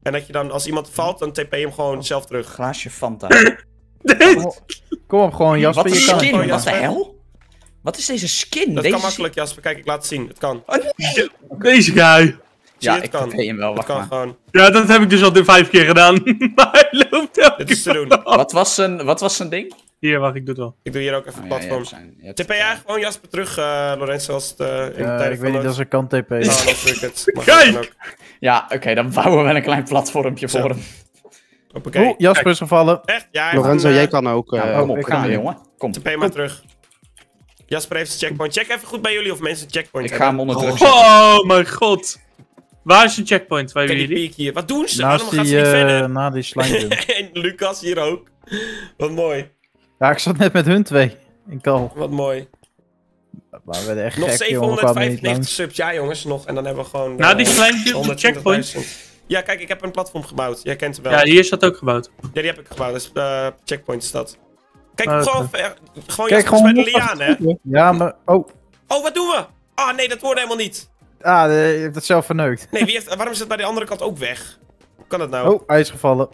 en dat je dan, als iemand valt, dan TP je hem gewoon zelf terug. Glaasje Fanta. Kom op, Kom op gewoon Jasper, Wat een je kan skin, Oh, wat de hel? Wat is deze skin? Dat deze kan makkelijk, Jasper. Kijk, ik laat het zien. Het kan. Oh, nee. Deze guy. Zie Ja, het ik kan. hem wel, wacht kan maar. gewoon. Ja, dat heb ik dus al de vijf keer gedaan. maar hij loopt elke Dit is te doen. Wat was zijn, wat was zijn ding? Hier, wacht, ik doe het wel. Ik doe hier ook even Oh, platform. ja, zijn- ja, TP jij gewoon Jasper terug, eh Lorenzo, als het eh, in de tijd ik van weet niet als ik kan TP. Kijk! Ja, oké, dan bouwen we wel een klein platformpje Zo. voor hem. Hoppakee. Oeh, Jasper is gevallen. Echt? Ja, Lorenzo, eh, jij kan ook. Ja, eh, kom op, ik gaan jongen. Kom. TP maar terug. Jasper heeft zijn checkpoint. Check even goed bij jullie of mensen een checkpoint Ik ga hem hebben. onder druk zetten. Oh mijn god. Waar is de checkpoint die jullie? hier. Wat doen ze? Naast Waarom gaan die, ze niet eh, verder? na die slime en Lucas hier ook. Wat mooi. Ja, ik zat net met hun twee. In kal. Wat mooi. Maar we echt Nog gek, jongen. We kwamen niet 795 langs. subs. Ja, jongens, nog. En dan hebben we gewoon... Na die eh, slime jump, de 120.000. checkpoint. Ja, kijk, ik heb een platform gebouwd. Jij kent hem wel. Ja, Ja, hier is dat ook gebouwd. die heb ik gebouwd. Dus, eh checkpoint is dat. Kijk, Ah, gewoon, gewoon Kijk, gewoon bij de nog liaan, hè. even- Ja, maar... Oh, Oh, wat doen we? Ah, nee, dat hoorde helemaal niet. Ah, de- je hebt het zelf verneukt. Nee, wie heeft, waarom is het bij de andere kant ook weg? Hoe kan dat nou? Oh, hij is gevallen.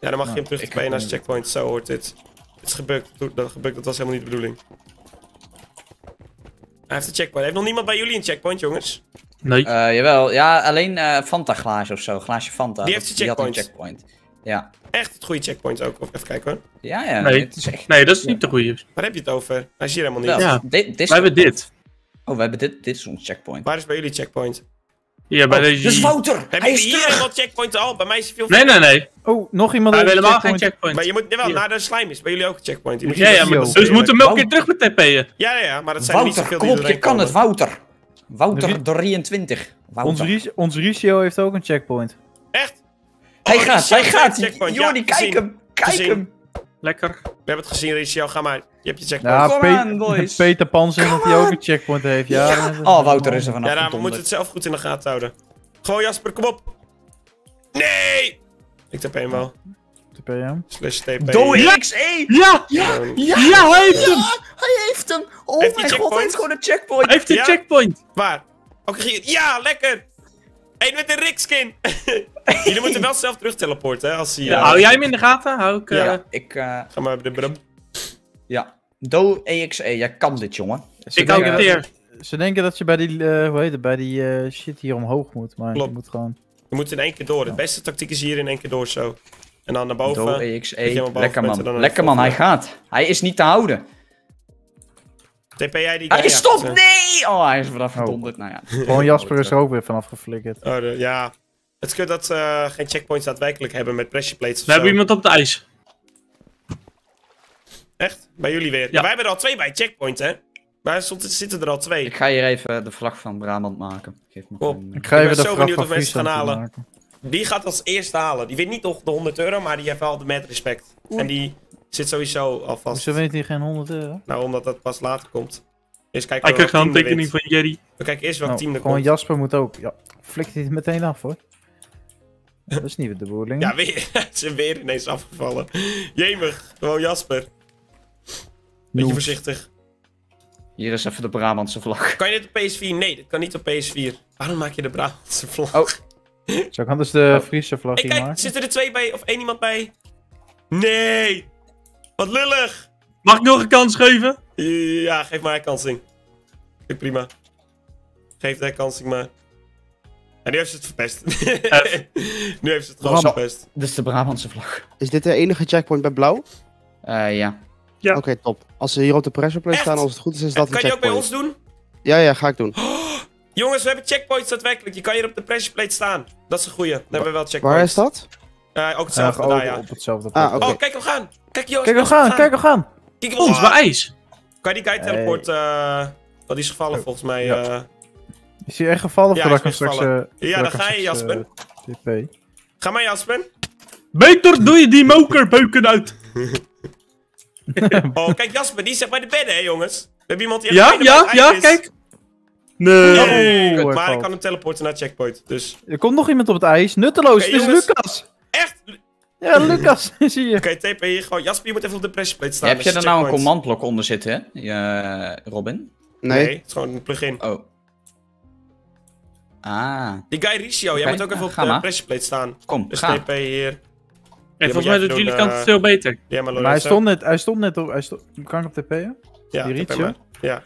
Ja, dan mag je hem Nou, terug ik bij hem- checkpoint. Zo hoort dit. Het is gebukt. Dat, dat, gebukt. dat was helemaal niet de bedoeling. Hij heeft een checkpoint. Heeft nog niemand bij jullie een checkpoint, jongens? Nee. Eh, jawel, ja, alleen eh Fanta glaasje of zo. Glaasje Fanta. Die Dat- heeft een had een checkpoint. Ja. Echt het goede checkpoint ook. Even kijken hoor. Ja, ja. Nee. Het is echt... Nee, dat is niet de goede. Waar heb je het over? Hij is hier helemaal niet. Wel, Ja. dit, dit is... Wij hebben dit. Oh, we hebben dit. Dit is ons checkpoint. Waar is bij jullie checkpoint? Hier, bij Oh, deze... dus Wouter! Hij is hier terug! helemaal checkpoint al? Bij mij is het veel Nee, nee, nee. Oh, nog iemand heeft hebben helemaal geen checkpoint. Maar je moet, jawel, naar de slime is. Bij jullie ook een checkpoint. Die moet je Ja, ja, dus- maar, dus we moeten hem elke keer Wouter. terug met TP'en. Ja, ja, ja, maar dat zijn er niet Wouter, zoveel op, je kan het, Wouter! Wouter Rie- 23. Ons, Wouter. Ons Ricio heeft ook een checkpoint. Echt? Hij Oh, gaat, hij gaat! Ja, Jordi, kijk hem! Kijk hem! Lekker. We hebben het gezien, Ricio. Ga maar. Je hebt je checkpoint. Ja, Pe- boys. Peter Pansen dat hij ook een checkpoint heeft. Ja, Ja. Oh, Wouter is er Ja, vanaf nou, we moeten het zelf goed in de gaten houden. Gewoon Jasper, kom op. Nee! Ik tap hem wel. De PM. Slash TP. Doe XE! Ja! Ja! Ja, hij heeft hem! Hij heeft hem! Oh mijn god, checkpoint? hij heeft gewoon een checkpoint! Hij heeft een Ja? checkpoint. Waar? Oké, hier. Ja, lekker! Eén met een Rick-skin. Jullie moeten wel zelf terug teleporten, hè, als hij... Ja, eh, hou jij hem in de gaten? Hou ik... eh, Ja, ik, eh, Ga maar de brum. ja. Do EXE, jij kan dit, jongen. Ze Ik denken, accepteer. ze denken dat je bij die, eh, hoe heet het, bij die eh, shit hier omhoog moet. Maar Klopt. je moet gewoon... Je moet in één keer door. De beste tactiek is hier in één keer door, zo. En dan naar boven. Do EXE, lekker man. Lekker man, hij gaat. Hij is niet te houden. TP jij die Hij guy is stop! achter. Nee! Oh, hij is vanaf verdonderd. Nou ja. Gewoon Jasper is er ook weer vanaf geflikkerd. Oh, de- ja. Het is kut dat ze eh, geen checkpoints daadwerkelijk hebben met pressure plates of We hebben iemand op de ijs. Echt? Bij jullie weer? Ja. Ja. wij hebben er al twee bij checkpoint, hè? Stond- zitten er al twee? Ik ga hier even de vlag van Brabant maken. Geef me Op. een- Ik ga ben even de zo benieuwd van of mensen het gaan Friesland halen. maken. Wie gaat als eerste halen? Die wint niet nog de 100 euro, maar die heeft wel de met respect. En die zit sowieso alvast. Hoezo wint hij geen 100 euro? Nou, omdat dat pas later komt. Eerst kijken Hij welk krijgt een wint. van Jerry. We kijken eerst welk Nou, team er gewoon komt. Jasper moet ook. Ja, flikt hij het meteen af hoor. Dat is niet de bedoeling. Ja, weer. Ze zijn weer ineens afgevallen. Jemig. Gewoon Jasper. Beetje voorzichtig. Hier is even de Brabantse vlag. Kan je dit op PS4? Nee, dit kan niet op PS4. Waarom maak je de Brabantse vlag? Oh. Zo kan dus de Friese vlag Hey, hier kijk, maken. zitten er twee bij of één iemand bij? Nee! Wat lullig! Mag ik nog een kans geven? Ja, geef maar herkansing. Vind ik prima. Geef de herkansing maar. En nu heeft ze het verpest. nu heeft ze het gewoon verpest. Dit is de Brabantse vlag. Is dit de enige checkpoint bij blauw? Eh, ja. Ja. Oké, top. Als ze hier op de pressure plate staan, als het goed is, is dat kan een je ook bij checkpoint. ons doen? Ja, ja, ga ik doen. Jongens, we hebben checkpoints daadwerkelijk. Je kan hier op de pressure plate staan. Dat is een goeie. Dan hebben we wel checkpoints. Waar is dat? Eh, ook Ja, hetzelfde ja. op hetzelfde Ah. Oh, kijk, we gaan. Kijk, jongens. Kijk, we gaan, kijk, we gaan. Kijk, Ons, bij ijs. Kan je die guy Hey. teleport? eh oh, die is gevallen volgens mij. Ja. eh. Is hij echt gevallen Ja, ik is hem straks... eh, Ja, ik ga hem je, eh, TP. Ga maar, Jasper. Beter doe je die mokerbeuken uit. Oh, kijk, Jasper, die zit bij de bedden, hè, jongens. We hebben iemand die Ja, echt ja, ja, is. kijk. Nee. Nee, Oh, maar ik kan hem teleporten naar checkpoint. Dus Er komt nog iemand op het ijs. Nutteloos, het is jongens. Lucas. Echt. Oké, Ja, Lucas is hier. TP hier gewoon. Jasper, je moet even op de pressure plate staan. Heb je er nou een commandblok onder zitten, hè? Eh, Robin? Nee. Nee, het is gewoon een plugin. Oh. Ah, Die guy Ricio, jij Oké, moet ook even op de maar. pressure plate staan. kom, Dus ga. TP hier. En volgens mij doet jullie kant eh, het veel beter. Ja, maar Maar hij stond net, hij stond net op... Hij stond, kan ik op TP'en? Ja, die. Ja.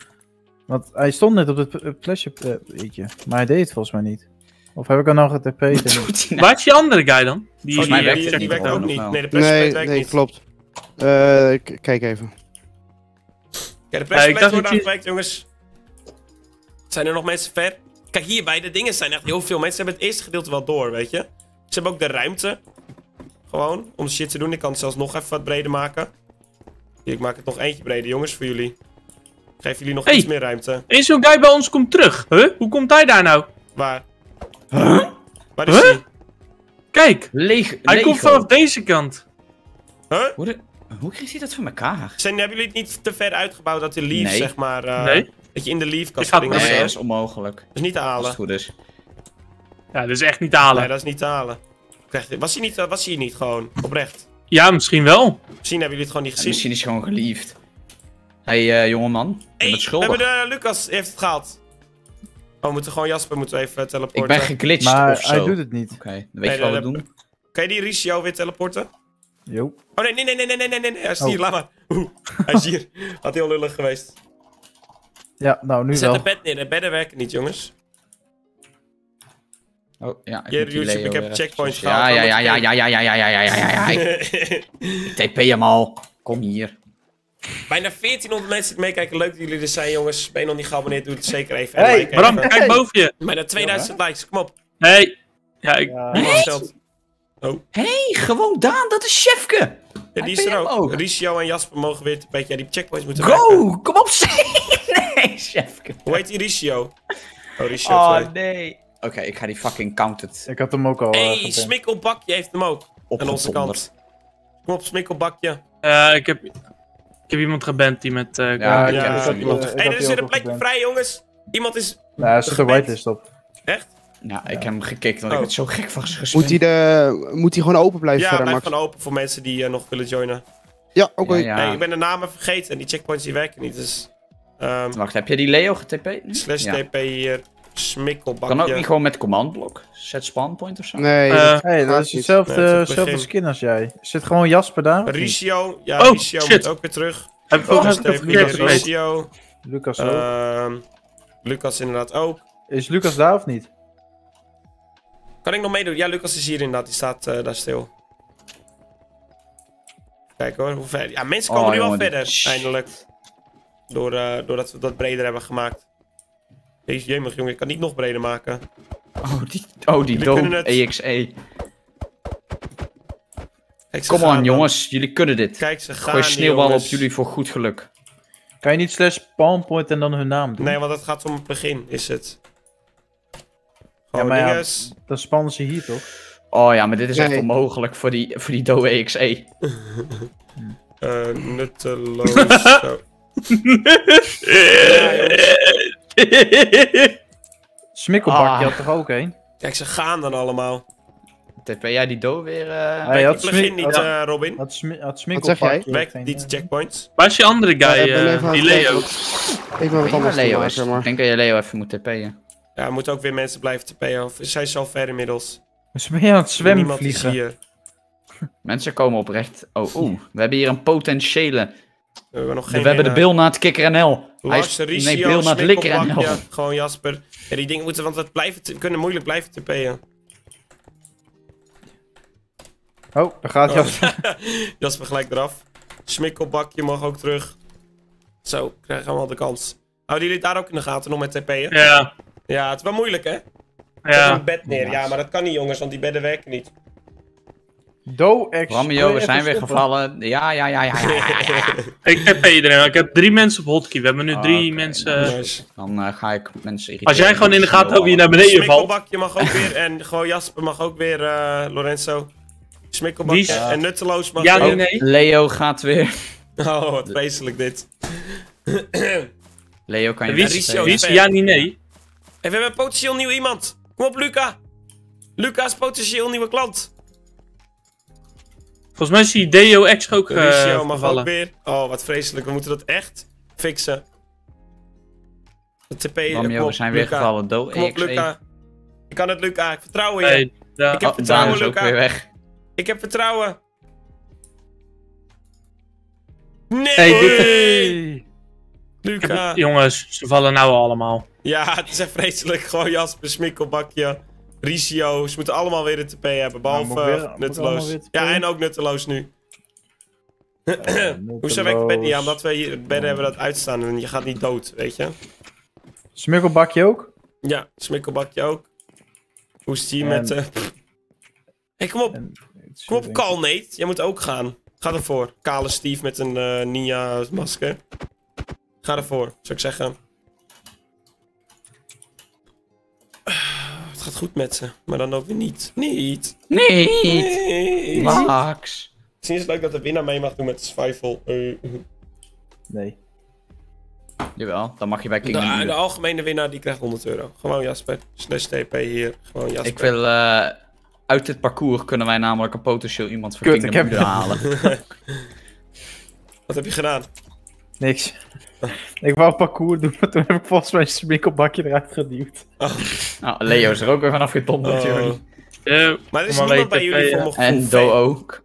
Want hij stond net op het flesje... eh, weetje. Maar hij deed het volgens mij niet. Of heb ik er nog een TP? Doet hij nou? Waar is die andere guy dan? Die, Oh, Volgens mij die, werkt die, het die niet werkt ook niet. wel? Nee, de pressure Nee, plate werkt nee, niet. klopt. Eh, k- kijk even. Ja, de Ja, ik pressure dacht plate wordt je- aangewerkt, jongens. Zijn er nog mensen ver? Kijk, hier bij de dingen zijn echt heel veel mensen. hebben het eerste gedeelte wel door, weet je. Ze hebben ook de ruimte. Gewoon, om shit te doen. Ik kan het zelfs nog even wat breder maken. Hier, ik maak het nog eentje breder, jongens, voor jullie. Geef jullie nog Hey. iets meer ruimte. Is zo'n guy bij ons komt terug. Huh? Hoe komt hij daar nou? Waar? Waar is Huh? hij? Kijk, Leeg, hij Lego. komt vanaf deze kant. Huh? Hoe, de- hoe kreeg hij dat voor elkaar? Zijn, hebben jullie het niet te ver uitgebouwd dat de leaf, Nee. zeg maar... eh, Nee. Dat je in de leaf kan springen Nee, dat is onmogelijk. Dat is niet te Als halen. het goed is. Ja, dat is echt niet te halen. Nee, dat is niet te halen. Was hij, niet, eh, was hij hier niet gewoon? Oprecht. Ja, misschien wel. Misschien hebben jullie het gewoon niet gezien. Misschien is hij gewoon geliefd. Hé, hey, jongeman. Je Hey, we hebben de Lucas heeft het gehaald. Oh, we moeten gewoon Jasper moeten even Ik teleporten. ben geglitcht Maar of zo. hij Oké, doet het niet. dan weet Nee, je wat we doen. Kan je die Ricio weer teleporten? Jo. Oh nee, nee, nee, nee, nee, nee, nee, nee. Hij is Oh. hier, laat maar. Oeh, hij is hier. Had heel lullig geweest. Ja, nou nu Zet wel. een bed neer, de bedden werken niet, jongens. Oh, ja, ik YouTube, ik heb checkpoints gehaald, Ja, ja, ja, ja, ik- ja, ja, ja, ja, ja, ja, ja, ja, ja. Ik TP hem al. Kom hier. Bijna 1400 mensen die meekijken. Leuk dat jullie er zijn, jongens. Ben je nog niet geabonneerd, doe het zeker even. En Hey, like Bram, even. kijk boven je. Bijna 2000 likes, kom op. Hey. Ja, ik... Ja. Hey. Hé, hey, gewoon Daan, dat is Chefke. Ja, die is er ook. ook. Ricio en Jasper mogen weer een beetje ja, die checkpoints moeten werken. Go, kom op, Nee, Chefke. Hoe heet die Ricio? Oh, Ricio Oh, 2. nee. Oké, ik ga die fucking counted Ik had hem ook al. eh, hey. Smikkelbakje heeft hem ook. Aan onze kant. Kom op, Smikkelbakje. eh, ik, heb, ik heb iemand geband die met... eh, Ja, ik Ja, had iemand. Hey, ik had er zit een plekje vrij, jongens. Iemand is... Nee, hij zit er whitelist op. Echt? Ja, ik heb hem gekikt, want Oh. ik werd zo gek van gesprek. Moet hij, de, moet hij gewoon open blijven Ja, verder, blijf Max? gewoon open voor mensen die eh, nog willen joinen. Ja, oké. Ja, ja. Nee, ik ben de namen vergeten en die checkpoints die werken niet. Dus... ehm Wacht, heb je die Leo getp? nu? slash Ja. TP hier. Smikkelbakje. Kan ook niet gewoon met commandblok? Set spawn point of zo? Nee, Eh, dat hey, is hetzelfde, Nee, het skin als jij. Zit gewoon Jasper daar? Ricio. Ja, Oh, Ricio shit. moet ook weer terug. heb ik volgens mij TP verkeerd hier, geweten. Ricio. Lucas ook. Ehm Lucas inderdaad ook. Is Lucas daar of niet? Kan ik nog meedoen? Ja, Lucas is hier inderdaad. Die staat eh, daar stil. Kijk hoor, hoe ver. Ja, mensen komen Oh, nu wel die- verder, eindelijk. Door, eh, doordat we dat breder hebben gemaakt. Jezus, jemig jongen, ik kan niet nog breder maken. Oh, die, oh, die dope het. EXE. Kijk, ze Kom gaan on, dan. jongens, jullie kunnen dit. Kijk, ze gaan Gooi die sneeuwballen op jullie voor goed geluk. Kan je niet slash palmpoint en dan hun naam doen? Nee, want het gaat om het begin, is het. Ja, Gewoon maar ja. Dan spannen ze hier toch? Oh ja, maar dit is echt onmogelijk voor die, voor die dope EXE. Eh, nutteloos. zo. Ja. Smikkelbak, Ah. je had toch ook één? Kijk, ze gaan dan allemaal. TP jij die do weer? eh? Hij Kijk, had ik begin niet, had- eh, Robin. Had, smi had zeg jij? niet de checkpoints. Waar is die andere guy, ik ben eh, die Leo? wat- Even wat Weet je waar anders Leo is? Ik denk dat je Leo even moet TP'en. Ja, er moeten ook weer mensen blijven TP'en. Of zij is al ver inmiddels. Dus ben je aan het zwemmen vliegen? hier. Mensen komen oprecht. Oh, oeh. We hebben hier een potentiële. We hebben nog We geen hebben de. Bill naar het kikker NL. Hij Lars, is, Ricio, nee, Bill naar het likker NL. Smikkelbakje, Gewoon Jasper. Ja, die dingen moeten, want blijven te- kunnen moeilijk blijven TP'en. Oh, daar gaat Oh. Jasper. Jasper gelijk eraf. Smikkelbakje mag ook terug. Zo, krijgen we allemaal de kans. Houden jullie daar ook in de gaten nog met TP'en? Ja, Ja, het is wel moeilijk hè? Ja. een bed neer. Ja, maar dat kan niet jongens, want die bedden werken niet. Do. Romeo, we zijn weer gevallen. Ja, ja, ja, ja, ja, ja, ja, ja. Ik heb iedereen. Ik heb drie mensen op hotkey. We hebben nu drie mensen. Nice. Dan eh, ga ik mensen irriteren. Als jij gewoon in de gaten houdt wie je naar beneden valt. Smikkelbakje mag ook weer. En gewoon Jasper mag ook weer, eh, Lorenzo. Smikkelbakje en nutteloos mag Ja, weer. nee, nee. Leo gaat weer. Oh, wat vreselijk dit. Leo kan je Wie is- ja, nee, nee? En we hebben potentieel nieuw iemand. Kom op, Luca. Luca is potentieel nieuwe klant. Volgens mij is die Deo X ook eh Ricio mag gevallen. ook weer. Oh, wat vreselijk. We moeten dat echt fixen. De TP. eh, op, we zijn weer Luca. gevallen. Do Kom op. Luca. Je kan het, Luca. Ik vertrouw in je. Nee, ja. Ik heb Oh, vertrouwen, is ook weer weg. Ik heb vertrouwen. Nee! Hey, dit- Hey. Luca. Jongens, ze vallen nou allemaal. Ja, het is echt vreselijk. Gewoon Jasper, Smikkelbakje, Ricio. Ze moeten allemaal weer een TP hebben. Behalve weer- eh, moet nutteloos. Ja, en ook nutteloos nu. Eh, Hoezo werkt het bed niet? Ja, nutteloos. omdat we hier het bedden hebben dat uitstaan en je gaat niet dood, weet je? Smikkelbakje ook? Ja, smikkelbakje ook. Hoe is En- met... eh hey, kom op. En- Kom op, Kal Nate. Jij moet ook gaan. Ga ervoor. Kale Steve met een eh Nia masker. Ga ervoor, zou ik zeggen. Gaat goed met ze, maar dan ook weer niet. Niet. Niet! Nee. Max. Misschien is het leuk dat de winnaar mee mag doen met survival. Eh, Nee. Jawel, dan mag je bij de, King de doen. algemene winnaar die krijgt 100 euro. Gewoon Jasper. Slash TP hier. Gewoon Jasper. Ik wil... eh uit dit parcours kunnen wij namelijk een potentieel iemand voor Kut, Kingdom heb- halen. Wat heb je gedaan? Niks. Ik wou een parcours doen, maar toen heb ik volgens mij een smikkelbakje eruit geduwd. Nou, Leo is er ook weer vanaf gedonderd, Oh. jullie. Eh, Maar er is niemand bij jullie voor mijn En Do ook.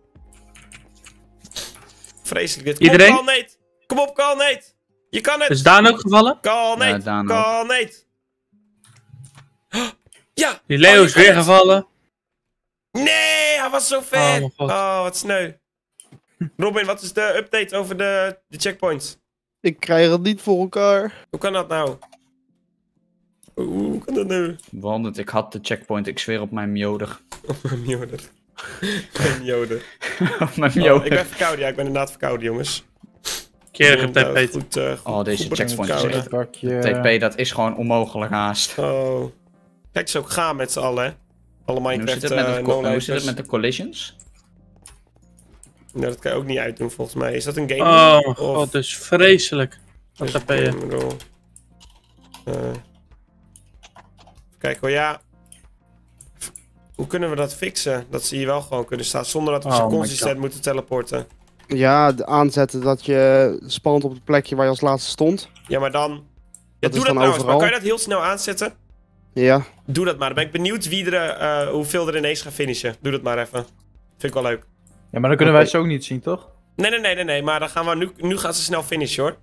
Vreselijk dit. Kom Iedereen? op, Kalneet! Kom op, Kalneet! Je kan het! is Daan ook gevallen? Kalneet! Ja, Daan ook. Kalneet! Ja! Die Leo Oh, is weer gevallen. Nee, hij was zo ver! Oh. Oh, wat sneu. Robin, wat is de update over de, de checkpoints? Ik krijg het niet voor elkaar. Hoe kan dat nou? Hoe kan dat nou? Want ik had de checkpoint, ik zweer op mijn mjoder. Mijn joder. Mijn joder. op mijn Oh, mjoder. ik ben verkouden, ja, ik ben inderdaad verkouden, jongens. Keer Ik ik ben, heb eh, TP. Goed, goed- Oh, deze goed checkpoint is echt... TP, dat is gewoon onmogelijk haast. Oh. Kijk, ook gaan met z'n allen, hè? Alle En hoe zit Minecraft het met, eh hoe zit het met de collisions? Nou, dat kan je ook niet uitdoen, volgens mij. Is dat een game? Oh Of- god, dat is vreselijk. Wat game rule? Eh, Kijk hoor, ja. Hoe kunnen we dat fixen? Dat ze hier wel gewoon kunnen staan, zonder dat we ze Oh my consistent moeten teleporten. Ja, aanzetten dat je spant op het plekje waar je als laatste stond. Ja, maar dan... Ja, Dat doe is dat dan trouwens, maar overal. kan je dat heel snel aanzetten? Ja. Doe dat maar. Dan ben ik benieuwd wie er, eh, hoeveel er ineens gaan finishen. Doe dat maar even. Vind ik wel leuk. Ja, maar dan kunnen wij ze ook niet zien, toch? Nee, nee, nee, nee, nee. Maar dan gaan we nu, nu gaan ze snel finishen hoor.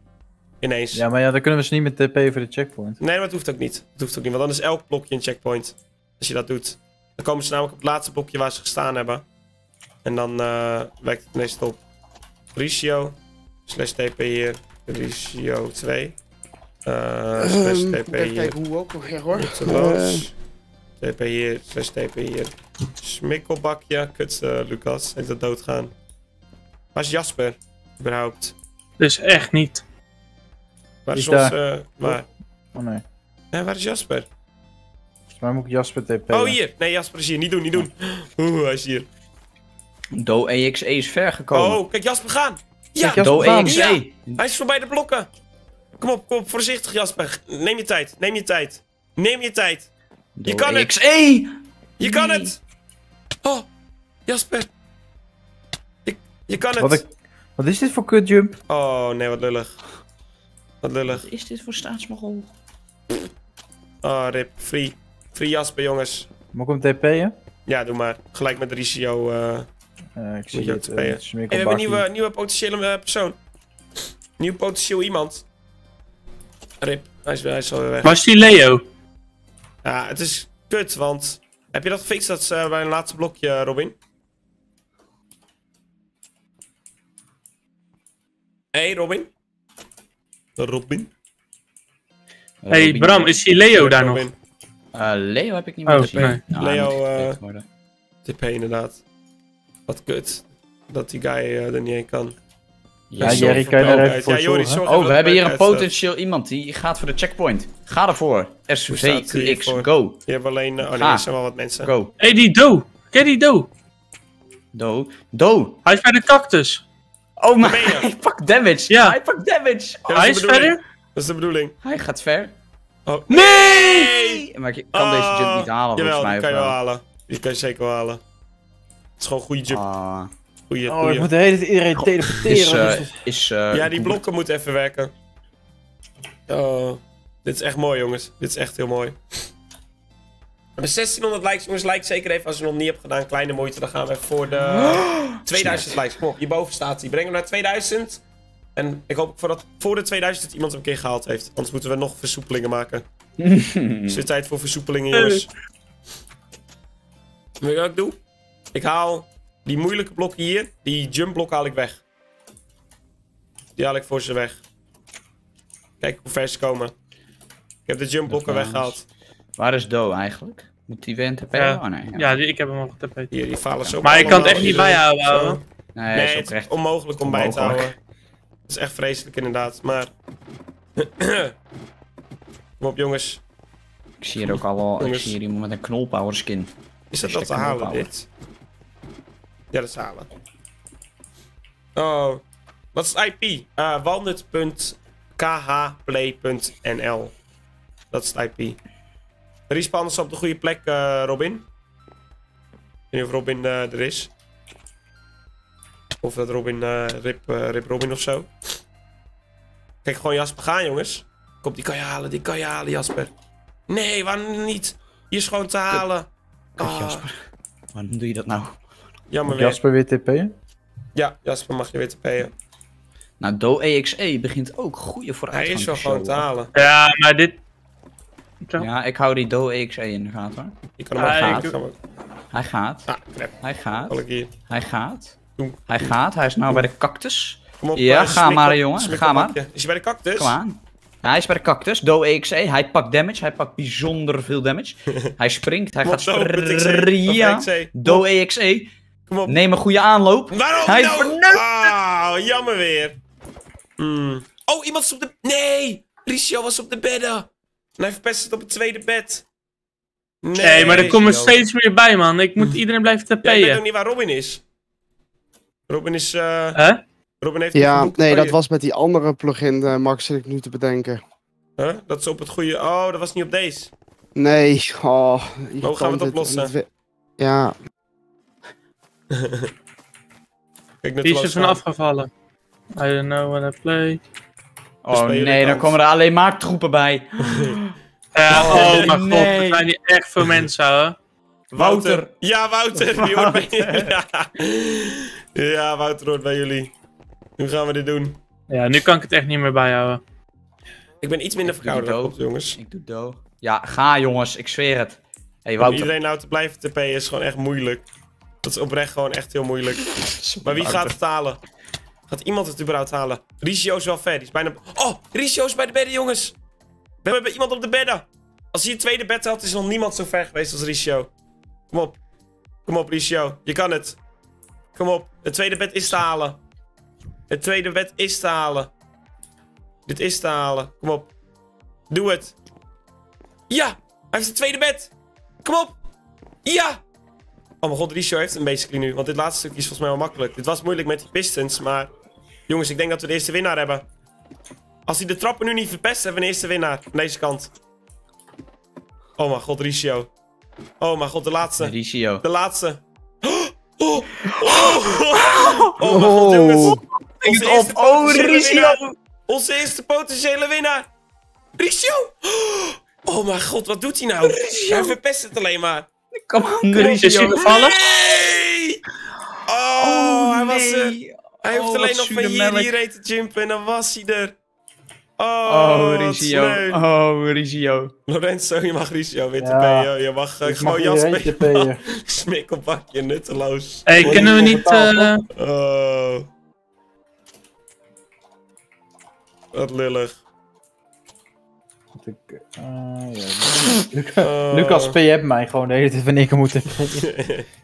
Ineens. Ja, maar ja, dan kunnen we ze niet met TP voor de checkpoint. Nee, maar het hoeft ook niet. Het hoeft ook niet, want dan is elk blokje een checkpoint. Als je dat doet. Dan komen ze namelijk op het laatste blokje waar ze gestaan hebben. En dan eh werkt het meestal op Ricio. Slash TP hier. Ricio 2. Eh slash Ehm, TP even hier. kijken hoe ook nog, hoor. TP hier. Slash TP hier. Smikkelbakje. Kut, eh, Lucas. Heeft dat doodgaan. Waar is Jasper? Überhaupt. Dus echt niet. Waar is is daar. onze... waar? Oh nee. Waar is Jasper? Volgens mij moet ik Jasper TP. Oh, hier. Nee, Jasper is hier. Niet doen, niet doen. Oeh, hij is hier. Do EXE is ver gekomen. Oh, kijk, Jasper gaan. Ja, Kijk, Jasper Do gaan. EXE! Ja. hij is voorbij de blokken. Kom op, kom op. Voorzichtig, Jasper. Neem je tijd. Neem je tijd. Neem je tijd. Je kan het. EXE! Je kan het. Oh, Jasper. Je, je kan het. Wat, ik, wat is dit voor kut jump? Oh, nee, wat lullig. Wat lullig. Wat is dit voor staatsmogel? Oh, rip. Free. Free Jasper, jongens. Moet ik hem TP'en? Ja, doe maar. Gelijk met Ricio. eh Eh, ik zie het. TP'en. En we hebben een nieuwe, nieuwe potentiële persoon. Nieuw potentieel iemand. Rip. Hij is, hij is alweer weg. Waar is die Leo? Ja, het is kut, want... Heb je dat gefixt, dat is eh, bij een laatste blokje, Robin? hey, Robin? Robin? hey, Robin. Bram, is die Leo daar nog? Eh, Leo heb ik niet Oh, meer gezien. nee. Nou, Leo, eh, worden. TP inderdaad. Wat kut. Dat die guy eh, er niet heen kan. Ja, Jerry, kan je daar even voor Ja, Oh, we hebben hier een potentieel iemand die gaat voor de checkpoint. Ga ervoor. hiervoor? go. Je hebt alleen... eh, oh nee, er zijn wel wat mensen. Go. hey, die Do. Ken die Do? Do. Do. Hij is bij de cactus. Oh, maar hij pakt damage. Ja. Hij pakt damage. Ja, hij is verder? Dat is de bedoeling. Hij gaat ver. Oh, Nee! Maar je kan deze jump niet halen, volgens Jawel, mij. die kan je wel wel? halen. Die kan je zeker wel halen. Het is gewoon een goede jump. Ah, Goeie, Oh, goeie. ik moet de hele tijd iedereen teleporteren. is, eh, is, eh, Ja, die blokken moeten even werken. Oh, dit is echt mooi, jongens. Dit is echt heel mooi. We hebben 1600 likes, jongens. Like zeker even als je het nog niet hebt gedaan. Kleine moeite, dan gaan we even voor de 2000 likes. Kom op, hierboven staat hij. Breng hem naar 2000. En ik hoop voor dat voor de 2000 dat iemand hem een keer gehaald heeft. Anders moeten we nog versoepelingen maken. Het is weer tijd voor versoepelingen, jongens. Weet je wat ik doe? Ik haal die moeilijke blokken hier. Die jump blok haal ik weg. Die haal ik voor ze weg. Kijk hoe ver ze komen. Ik heb de jump blokken Dat is- weggehaald. Waar is Do eigenlijk? Moet die weer in TP? Ja. Oh, nee. Ja. Ja, die- ik heb hem al getaped. Hier, die falen zo. Maar je kan het echt niet bijhouden, zo. Nee, Nee, is het is oprecht. onmogelijk om bij te houden. Het is echt vreselijk inderdaad, maar... Kom op jongens. Ik zie hier ook al wel, ik zie hier iemand met een knolpower skin. Is dat wat te halen, knolpower. dit? Ja, dat is halen. Oh, wat is het IP? Uh, walnut.khplay.nl Dat is het IP. Respawn is op de goede plek, eh, Robin. weet niet of Robin eh, er is. Of dat Robin, eh, Rip, eh, Rip Robin of zo. Kijk, gewoon Jasper gaan, jongens. Kom, die kan je halen, die kan je halen, Jasper. Nee, waarom niet? Hier is gewoon te halen. Kut, Ah, Jasper. Waarom doe je dat nou? Jammer weer. Jasper weer TP'en? Ja, Jasper mag je payen. Nou, Do EXE begint ook goede Hij vooruitgang is wel gewoon te halen. Ja, maar dit... Ja, ik hou die Do EXE in de gaten hoor. Je kan hem Ah, doe- Hij gaat. Ah. Hij gaat. Ik hier. Hij gaat. Doe. Hij gaat. Hij is nou bij de cactus. Kom op, Ja, eh, ga maar, op- jongen. Ga maar. Is hij bij de cactus? Kom aan. Ja, hij is bij de cactus. Do EXE. Hij pakt damage. Hij pakt bijzonder veel damage. hij springt. Hij gaat springen. Of XE. Do EXE. Kom op. Neem een goede aanloop. Waarom Hij nou? verneukt Ah, jammer weer. Hmm. Oh, iemand is op de... Nee! Ricio was op de bedden. En hij verpest het op het tweede bed. Nee, Nee, maar er komen steeds meer bij, man. Ik moet iedereen blijven Ja, ik weet ook tapen. niet waar Robin is. Robin is... eh Hè? Robin heeft Ja, nee, dat was met die andere plugin, eh Max, zit ik nu te bedenken. Huh? Dat is op het goede... Oh, dat was niet op deze. Nee, oh. Hoe gaan we het oplossen? Ja, Kijk, net Die is er van afgevallen. I don't know what I play. Oh nee, dan komen er alleen maar troepen bij. Ja, Oh, oh, mijn god, er zijn hier echt veel mensen, hoor. Wouter. Ja, Wouter. Die hoort bij ja. ja, Wouter hoort bij jullie. Hoe gaan we dit doen? Ja, nu kan ik het echt niet meer bijhouden. Ik ben iets minder verkouden, dood. jongens. Ik doe do. Ja, ga jongens, ik zweer het. Hey Om Wouter. iedereen nou te blijven TP is gewoon echt moeilijk. Dat is oprecht gewoon echt heel moeilijk. Maar wie gaat het halen? Gaat iemand het überhaupt halen? Ricio is wel ver, die is bijna... Oh, Ricio is bij de bedden, jongens! We hebben iemand op de bedden! Als hij het tweede bed haalt, is nog niemand zo ver geweest als Ricio. Kom op. Kom op, Ricio. Je kan het. Kom op. Het tweede bed is te halen. Het tweede bed is te halen. Dit is te halen. Kom op. Doe het. Ja! Hij heeft het tweede bed! Kom op! Ja! Oh mijn god, Ricio heeft hem basically nu. Want dit laatste stukje is volgens mij wel makkelijk. Dit was moeilijk met die pistons, maar... Jongens, ik denk dat we de eerste winnaar hebben. Als hij de trappen nu niet verpest, hebben we een eerste winnaar. Aan deze kant. Oh mijn god, Ricio. Oh mijn god, de laatste. Ricio. De laatste. Oh, oh, oh, oh mijn god, jongens. Onze eerste Oh, potentiële Ricio. winnaar. Onze eerste potentiële winnaar. Ricio. Oh mijn god, wat doet hij nou? Hij verpest het alleen maar. Kom aan, Is hij Ricio. gevallen? Nee! Oh, hij was er. Hij heeft Oh, alleen nog van hier, melk. te jumpen en dan was hij er. Oh, Oh. Oh, Ricio. Lorenzo, je mag Ricio weer Ja. TP'en. Je mag eh, Ik gewoon jas mee. Smikkelbakje, nutteloos. Hey, Word kunnen we niet... eh, Oh. Wat lullig. Ik, eh, ja, Luca- Oh. Lucas P. hebt mij gewoon de hele tijd wanneer ik hem moet TP'en.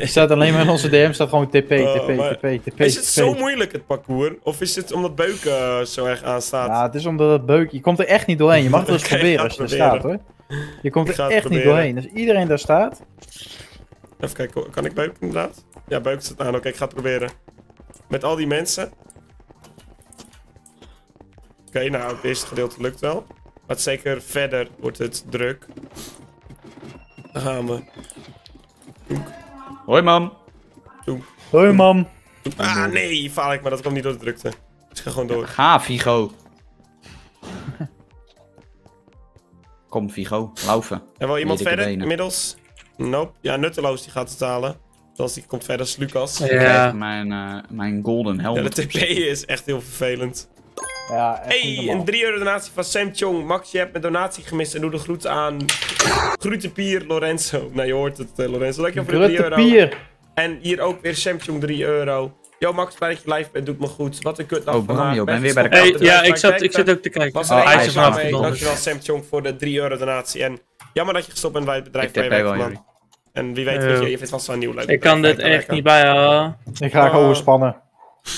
Er staat alleen maar in onze DM staat gewoon TP, TP, maar- TP, TP, Is het zo moeilijk, het parcours? Of is het omdat beuken eh, zo erg aanstaat? Ja, het is omdat het beuk... Je komt er echt niet doorheen. Je mag het eens proberen als je er staat hoor. Je komt er echt niet doorheen. Dus iedereen daar staat. Even kijken, kan ik beuken inderdaad? Ja, beuken staat aan. Oké, ik ga het proberen. Met al die mensen. Oké, nou, het eerste gedeelte lukt wel. Maar zeker verder wordt het druk. Daar gaan we. Hoi, mam. Hoi man. Ah, nee, faal ik, maar dat komt niet door de drukte. Dus ik ga gewoon door. Ga, Vigo. Kom, Vigo. Laufen. En wel iemand verder benen. inmiddels? Nope. Ja, Nutteloos die gaat het halen. Zoals die komt verder als Lucas. Ja. Ik krijg mijn, eh, mijn golden Ja, helmet. de TP is echt heel vervelend. Ja, Hey, een 3 euro donatie van Sam Chong. Max, je hebt mijn donatie gemist en doe de groeten aan Groetepier Lorenzo. Nou, je hoort het, eh, Lorenzo. Dankjewel voor de 3 Grutte euro. pier. En hier ook weer Sam Chong 3 euro. Yo, Max, blij dat je live bent. Doet me goed. Wat een kut Oh, Bram, joh, ben weer bij de Hey, ja, ik zat, ik zat ook te kijken. Was Oh, vanaf donder. Dankjewel Sam Chong voor de 3 euro donatie. En jammer dat je gestopt bent bij het bedrijf Ik waar je werkt. En wie weet, Eh, weet je, je vindt vast wel een nieuw leuk Ik kan dit je echt niet bijhouden. Ik ga overspannen.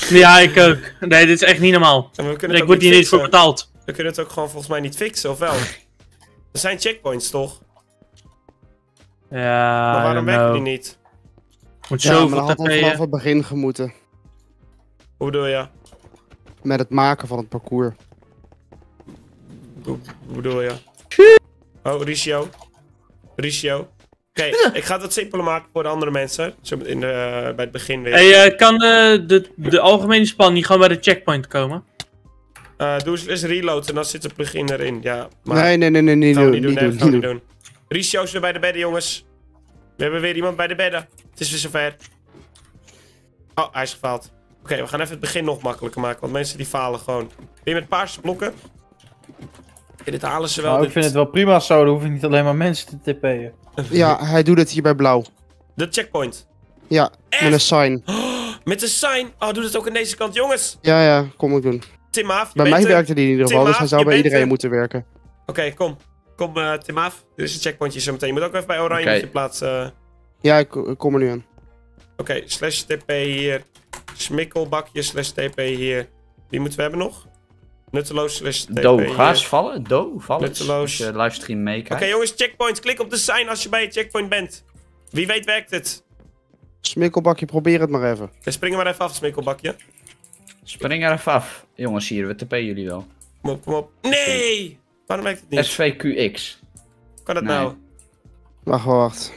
Ja, ik ook. Nee, dit is echt niet normaal. Het Ik word hier niet voor betaald. We kunnen het ook gewoon volgens mij niet fixen, of wel? Er zijn checkpoints, toch? Ja, maar waarom werken die niet? Moet Ja, maar zoveel dat had al vanaf het begin gemoeten. Hoe bedoel je? Met het maken van het parcours. Hoe, hoe bedoel je? Oh, Ricio. Ricio. Oké, ik ga het wat simpeler maken voor de andere mensen. Zo in de, eh, bij het begin weer. Hey, eh, kan eh, de, de algemene span niet gewoon bij de checkpoint komen? Eh, doe eens, eens reload en dan zit het plugin erin. Ja, maar Nee, nee, nee, nee, niet gaan we doen, niet doen. niet nee, doen, gaan we niet niet doen. doen. Ricio is weer bij de bedden, jongens. We hebben weer iemand bij de bedden. Het is weer zover. Oh, hij is gefaald. Oké, we gaan even het begin nog makkelijker maken, want mensen die falen gewoon. Weer met paarse blokken. En dit halen ze wel. Nou, ik vind het wel prima zo, dan hoef ik niet alleen maar mensen te TP'en. Ja, hij doet het hier bij blauw. De checkpoint. Ja, Echt? met een sign. Met de sign. Oh, doe het ook aan deze kant, jongens. Ja, ja, kom ik doen. Tim Aaf, je Bij mij er. werkte die in ieder geval, Tim dus hij zou bij iedereen er. moeten werken. Oké, kom. Kom, eh, Tim Aaf. Dit is een checkpointje zo meteen. Je moet ook even bij Oranje Oké. met je plaats. eh, Ja, ik, ik kom er nu aan. Oké, slash TP hier. Smikkelbakje slash TP hier. Wie moeten we hebben nog? Nutteloos slash TP Do, ga eens vallen. Do, val eens. Nutteloos. Als je livestream Oké meekijkt. jongens, checkpoint. Klik op de sign als je bij je checkpoint bent. Wie weet werkt het. Smikkelbakje, probeer het maar even. We springen maar even af, smikkelbakje. Spring er even af. Jongens, hier, we TP jullie wel. Kom op, kom op. Nee! Waarom werkt het niet? SVQX. kan dat nee. nou? Wacht, wacht.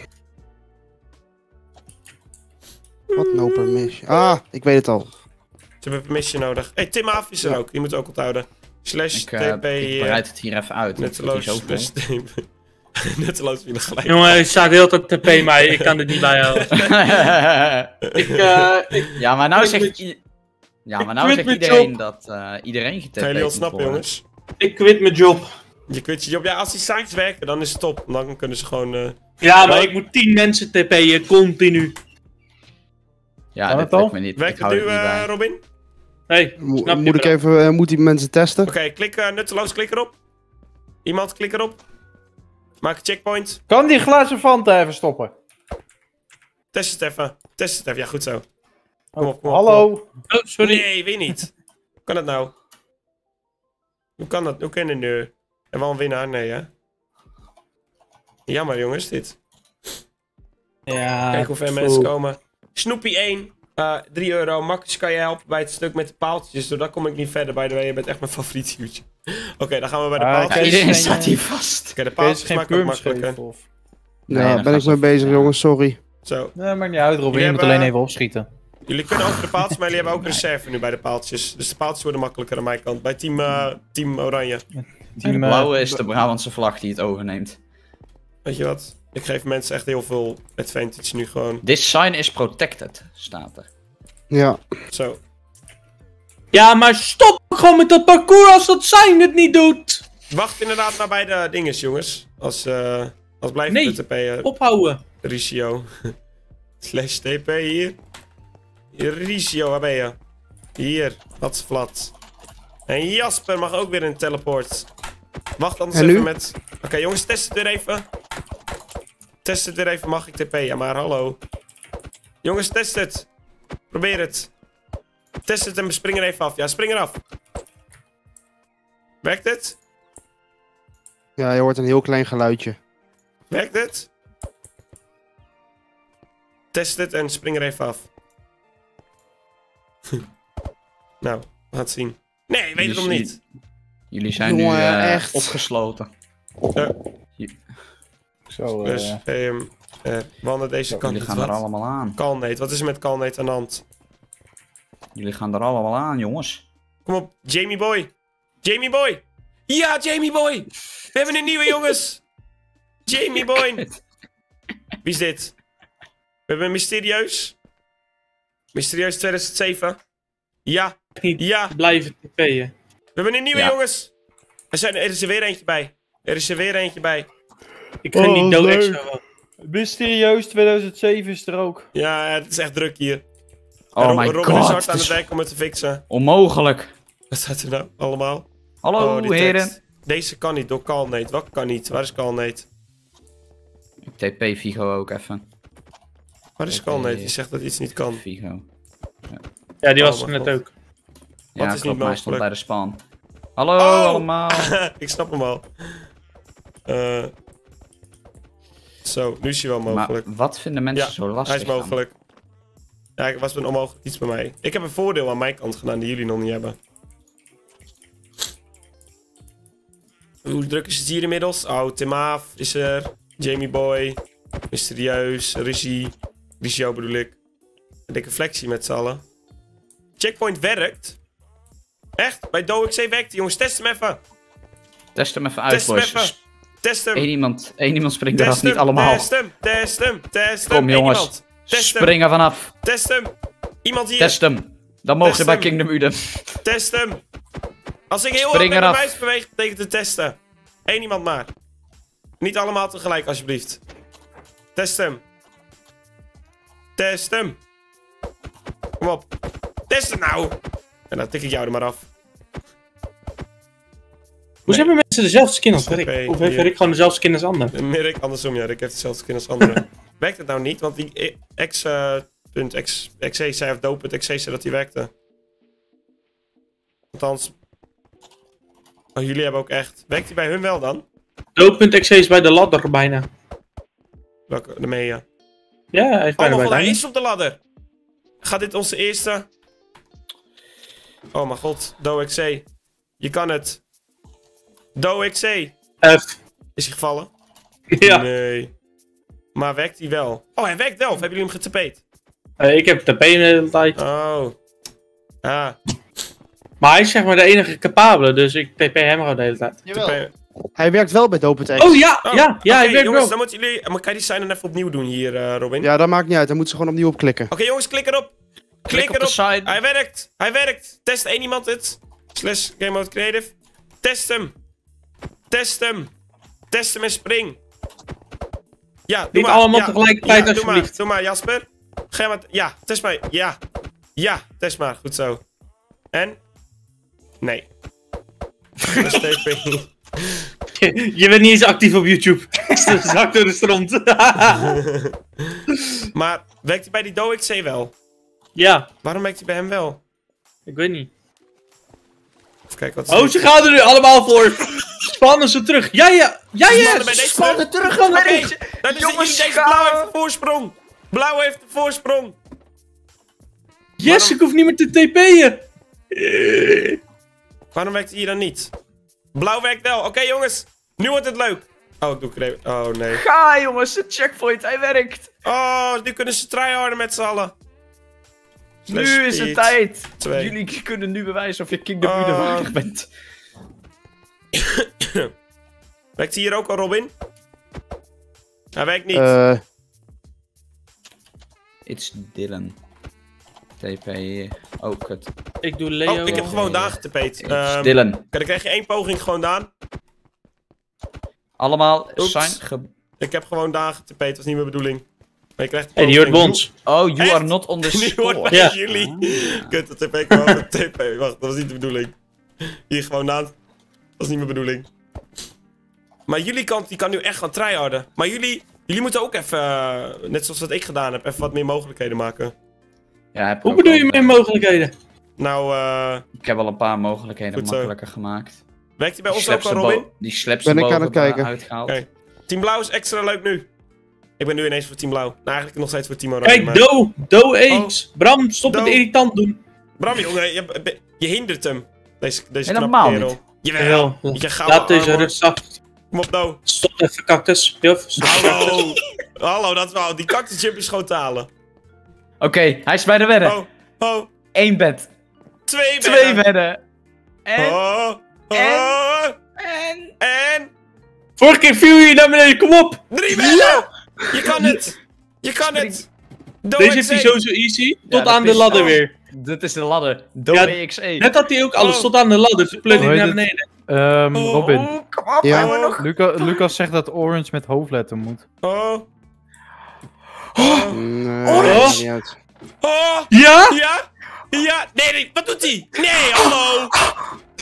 Wat no permission. Ah, ik weet het al. Ze hebben permission nodig. hey, Tim Aaf is er Ja. ook. Die moet ook onthouden. Slash Ik, eh, TP ik hier. bereid het hier even uit. TP. Nutteloos willen gelijk. Jongen, ik sta de hele tijd TP, maar ik kan dit niet bijhouden. ik, eh, ik, ja, maar nou zegt, quit i- ja, maar nou quit zegt iedereen job. dat eh, iedereen Gaan getpt jullie ontsnappen, jongens? ik quit mijn job. Je kunt je job. Ja, als die signs werken, dan is het top. Dan kunnen ze gewoon. eh, Ja, maar ik moet 10 mensen TP'en, continu. Ja, Kan al? lukt me niet. Werkt ik het hou nu, er niet eh, bij. Robin? Mo- snap moet ik even, eh, moet die mensen testen? Oké, klik eh, nutteloos, klik erop. Iemand, klik erop. Maak een checkpoint. Kan die glazen Fanta even stoppen? Test het even. Test het even. Ja, goed zo. Kom op, kom op, Hallo? Oh, sorry. Nee, weer niet. Hoe kan dat nou? Hoe kan dat? Hoe kan het nu? En wel een winnaar? Nee, hè? Jammer, jongens, dit. Ja, Kijk hoe ver mensen komen. Snoepie 1. Eh 3 euro. Makkers kan je helpen bij het stuk met de paaltjes. Doordat kom ik niet verder, by the way. Je bent echt mijn favoriet YouTube. Oké, dan gaan we bij de Ah, paaltjes. Oké, Iedereen staat hier vast. de Kun je paaltjes maken ook makkelijker. Of... Nee, Ja, dat ben ik mee zo bezig, jongens, sorry. Zo. Nee, maakt niet uit, Robin. Je Jullie moet alleen even opschieten. Jullie kunnen over de paaltjes, maar jullie hebben ook reserve nu bij de paaltjes. Dus de paaltjes worden makkelijker aan mijn kant. Bij team, eh, team Oranje. De Team, eh, blauwe is de Brabantse vlag die het overneemt. Weet je wat? Ik geef mensen echt heel veel advantage nu gewoon. This sign is protected, staat er. Ja, Zo. Ja, maar stop gewoon met dat parcours als dat zijn het niet doet. Wacht inderdaad maar bij de dinges, jongens. Als, eh als blijft Nee. TP eh Ophouden. Ricio. Slash TP hier. Hier, Ricio, waar ben je? Hier, dat is flat. En Jasper mag ook weer een teleport. Wacht anders En even nu? met... Oké jongens, test het weer even. Test het weer even, mag ik TP? Ja, maar hallo. Jongens, test het. Probeer het. Test het en spring er even af. Ja, spring eraf. Werkt het? ja, je hoort een heel klein geluidje. Werkt het? Test het en spring er even af. nou, het zien. Nee, wederom Jullie- niet. Jullie zijn Jongen, nu eh, echt. opgesloten. Zo, Dus, eh, ehm eh wandelen deze kant Jullie niet. gaan er allemaal aan. Kalneet, wat is er met Kalneet aan de hand? Jullie gaan er allemaal aan, jongens. Kom op, Jamie Boy. Jamie Boy. Ja, Jamie Boy. We hebben een nieuwe, jongens. Jamie Boy. Wie is dit? We hebben een mysterieus. Mysterieus 2007. Ja, Niet ja. blijven TP'en. We hebben een nieuwe, Ja. jongens. Er, zijn, er is er weer eentje bij. Er is er weer eentje bij. Ik ga Oh, niet dood extra. Mysterieus 2007 is er ook. Ja, het is echt druk hier. Oh Rob- my Robin is god. hard aan is het werk om het te fixen. Onmogelijk. Wat staat er nou allemaal? Hallo, Oh, heren. tekst. Deze kan niet door Calnate. Wat kan niet? Waar is Calnate? Ik TP Vigo ook even. Waar is. Calnate? Die zegt dat iets niet kan. Vigo. Ja, die Oh, was er mijn net god. ook. Ja, is niet klopt, maar hij stond bij de span. Hallo Oh! allemaal. ik snap hem al. Eh zo, nu is hij wel mogelijk. Maar wat vinden mensen Ja, zo lastig Hij is mogelijk. Ja, ik was een onmogelijk iets bij mij. Ik heb een voordeel aan mijn kant gedaan die jullie nog niet hebben. Hoe druk is het hier inmiddels? Oh, Tim Haaf is er. Jamie Boy. Mysterieus. Regie. Regio bedoel ik. Een dikke flexie met z'n allen. Checkpoint werkt. Echt? Bij DoXC werkt jongens. Test hem even. Test hem even uit, Test hem boys. even. Test hem. Eén iemand, één iemand springt eraf, niet allemaal. Test hem. Test hem. Test hem. Kom jongens, spring er vanaf. Test hem. Iemand hier. Test hem. Dan mogen ze bij. Kingdom Uden. Test hem. Als ik heel mijn eraf. muis beweeg, betekent het testen. Eén iemand maar. Niet allemaal tegelijk, alsjeblieft. Test hem. Test hem. Kom op. Test hem nou. En dan tik ik jou er maar af. Hoe hebben mensen dezelfde skin als Rick? Of heeft hier. Rick gewoon dezelfde skin als ander? Mirk, andersom, ja. Ik heb hetzelfde skin als anderen. Werkt het nou niet? Want die ex... eh, punt ex, exe zei, of do.exe zei dat die werkte. Althans... Oh, jullie hebben ook echt... Werkt die bij hun wel dan? Doop.exe is bij de ladder bijna. Welke? De ja. Ja, hij is Oh, bijna maar bij hij de is op de ladder. Gaat dit onze eerste... Oh mijn god, DoXC. Je kan het. DoXC. F. Is hij gevallen? Ja, Nee. Maar werkt hij wel? Oh, hij werkt wel. Of hebben jullie hem getapeet? Eh, ik heb benen de hele tijd. Oh. Ah. Maar hij is zeg maar de enige capabele, dus ik TP hem gewoon de hele tijd. Jawel. Hij werkt wel bij Dope Oh ja, Oh, ja, ja, ik weet jongens, wel. dan moeten jullie... Maar kan je die sign dan even opnieuw doen hier, eh, Robin? Ja, dat maakt niet uit. Dan moeten ze gewoon opnieuw op klikken. Oké, jongens, klik erop. Klik, Klik erop. Hij werkt. Hij werkt. Test één iemand het. Slash Game Mode Creative. Test hem. Test hem. Test hem en spring. Ja, doe Niet maar. allemaal ja. tegelijkertijd, ja, doe maar. Doe maar, Jasper. Ga maar. Ja, test maar. Ja. Ja, test maar. Goed zo. En? Nee. Je bent niet eens actief op YouTube. Zak door de stront. maar werkt hij bij die DoXC wel? ja, Waarom werkt hij bij hem wel? ik weet niet. Even kijken wat Oh, ze gaan er nu allemaal voor. Spannen ze terug. Ja, ja. Ja, Spannen ja. deze Spannen terug. terug. Dan is Jongens, deze blauw heeft de voorsprong. Blauw heeft de voorsprong. Yes, ik hoef niet meer te TP'en. Waarom werkt hij hier dan niet? Blauw werkt wel. Oké jongens, nu wordt het leuk. Oh, ik doe. Oh nee. Ga jongens, de checkpoint, hij werkt. Oh, nu kunnen ze tryharden met z'n allen. Nu is het tijd. Twee. Jullie kunnen nu bewijzen of je Kingdom Oh. Uden waardig bent. Werkt hij hier ook al, Robin? Hij werkt niet. Eh, It's Dylan. TP hier. Oh, kut. Ik doe Leo. oh, ik heb gewoon Daan getepeet. It's Ehm, Dylan. Dan krijg je één poging gewoon Daan. Allemaal Oeps. zijn ge... Ik heb gewoon Daan getepeet, dat was niet mijn bedoeling. Maar je krijgt Hey, die hoort ons. Oh, you Echt? are not on the hoort score. bij Ja. jullie. Kut, dat TP kwam met TP. Wacht, dat was niet de bedoeling. Hier gewoon aan. Dat was niet mijn bedoeling. Maar jullie kant die kan nu echt gaan tryharden. Maar jullie, jullie moeten ook even, eh, net zoals wat ik gedaan heb, even wat meer mogelijkheden maken. Ja, heb ik Hoe bedoel je meer mogelijkheden? Nou, eh Ik heb al een paar mogelijkheden Goed makkelijker gemaakt. werkt hij bij Die ons ook al, Robin? Die Ben slepseboot ik aan het kijken. uitgehaald. Oké. Team Blauw is extra leuk nu. Ik ben nu ineens voor Team Blauw. Nou, eigenlijk nog steeds voor Team Oranje. Kijk, maar- Do. Do Ace. Bram, stop Do. met irritant doen. Bram, jongen, je, je hindert hem. Deze, deze Helemaal kerel. niet. Jawel. Je gouden Laat deze armor. rust zacht. Kom op, nou. Stop even, cactus. Stop. Hallo. Hallo, dat wou. Die cactus is gewoon te halen. Oké, hij is bij de wedden. Oh, oh. Eén bed. Twee Twee bedden. En... Oh, oh. En... En Vorige keer viel je naar beneden, kom op! drie bedden. Je kan het. Je kan het. Doe Deze heeft hij sowieso easy, tot aan de is- ladder oh. weer. Dit is de ladder. Do Ja, EXE. Net had hij ook alles, Oh. tot aan de ladder, heet naar beneden. Ehm, Oh, Robin. Oh, kom op, Ja. nog... Luca, Lucas zegt dat orange met hoofdletter moet. Oh, nee, Oh, maakt niet uit. oh. Ja? Ja. Ja. Nee, nee. Wat doet hij? Nee, hallo.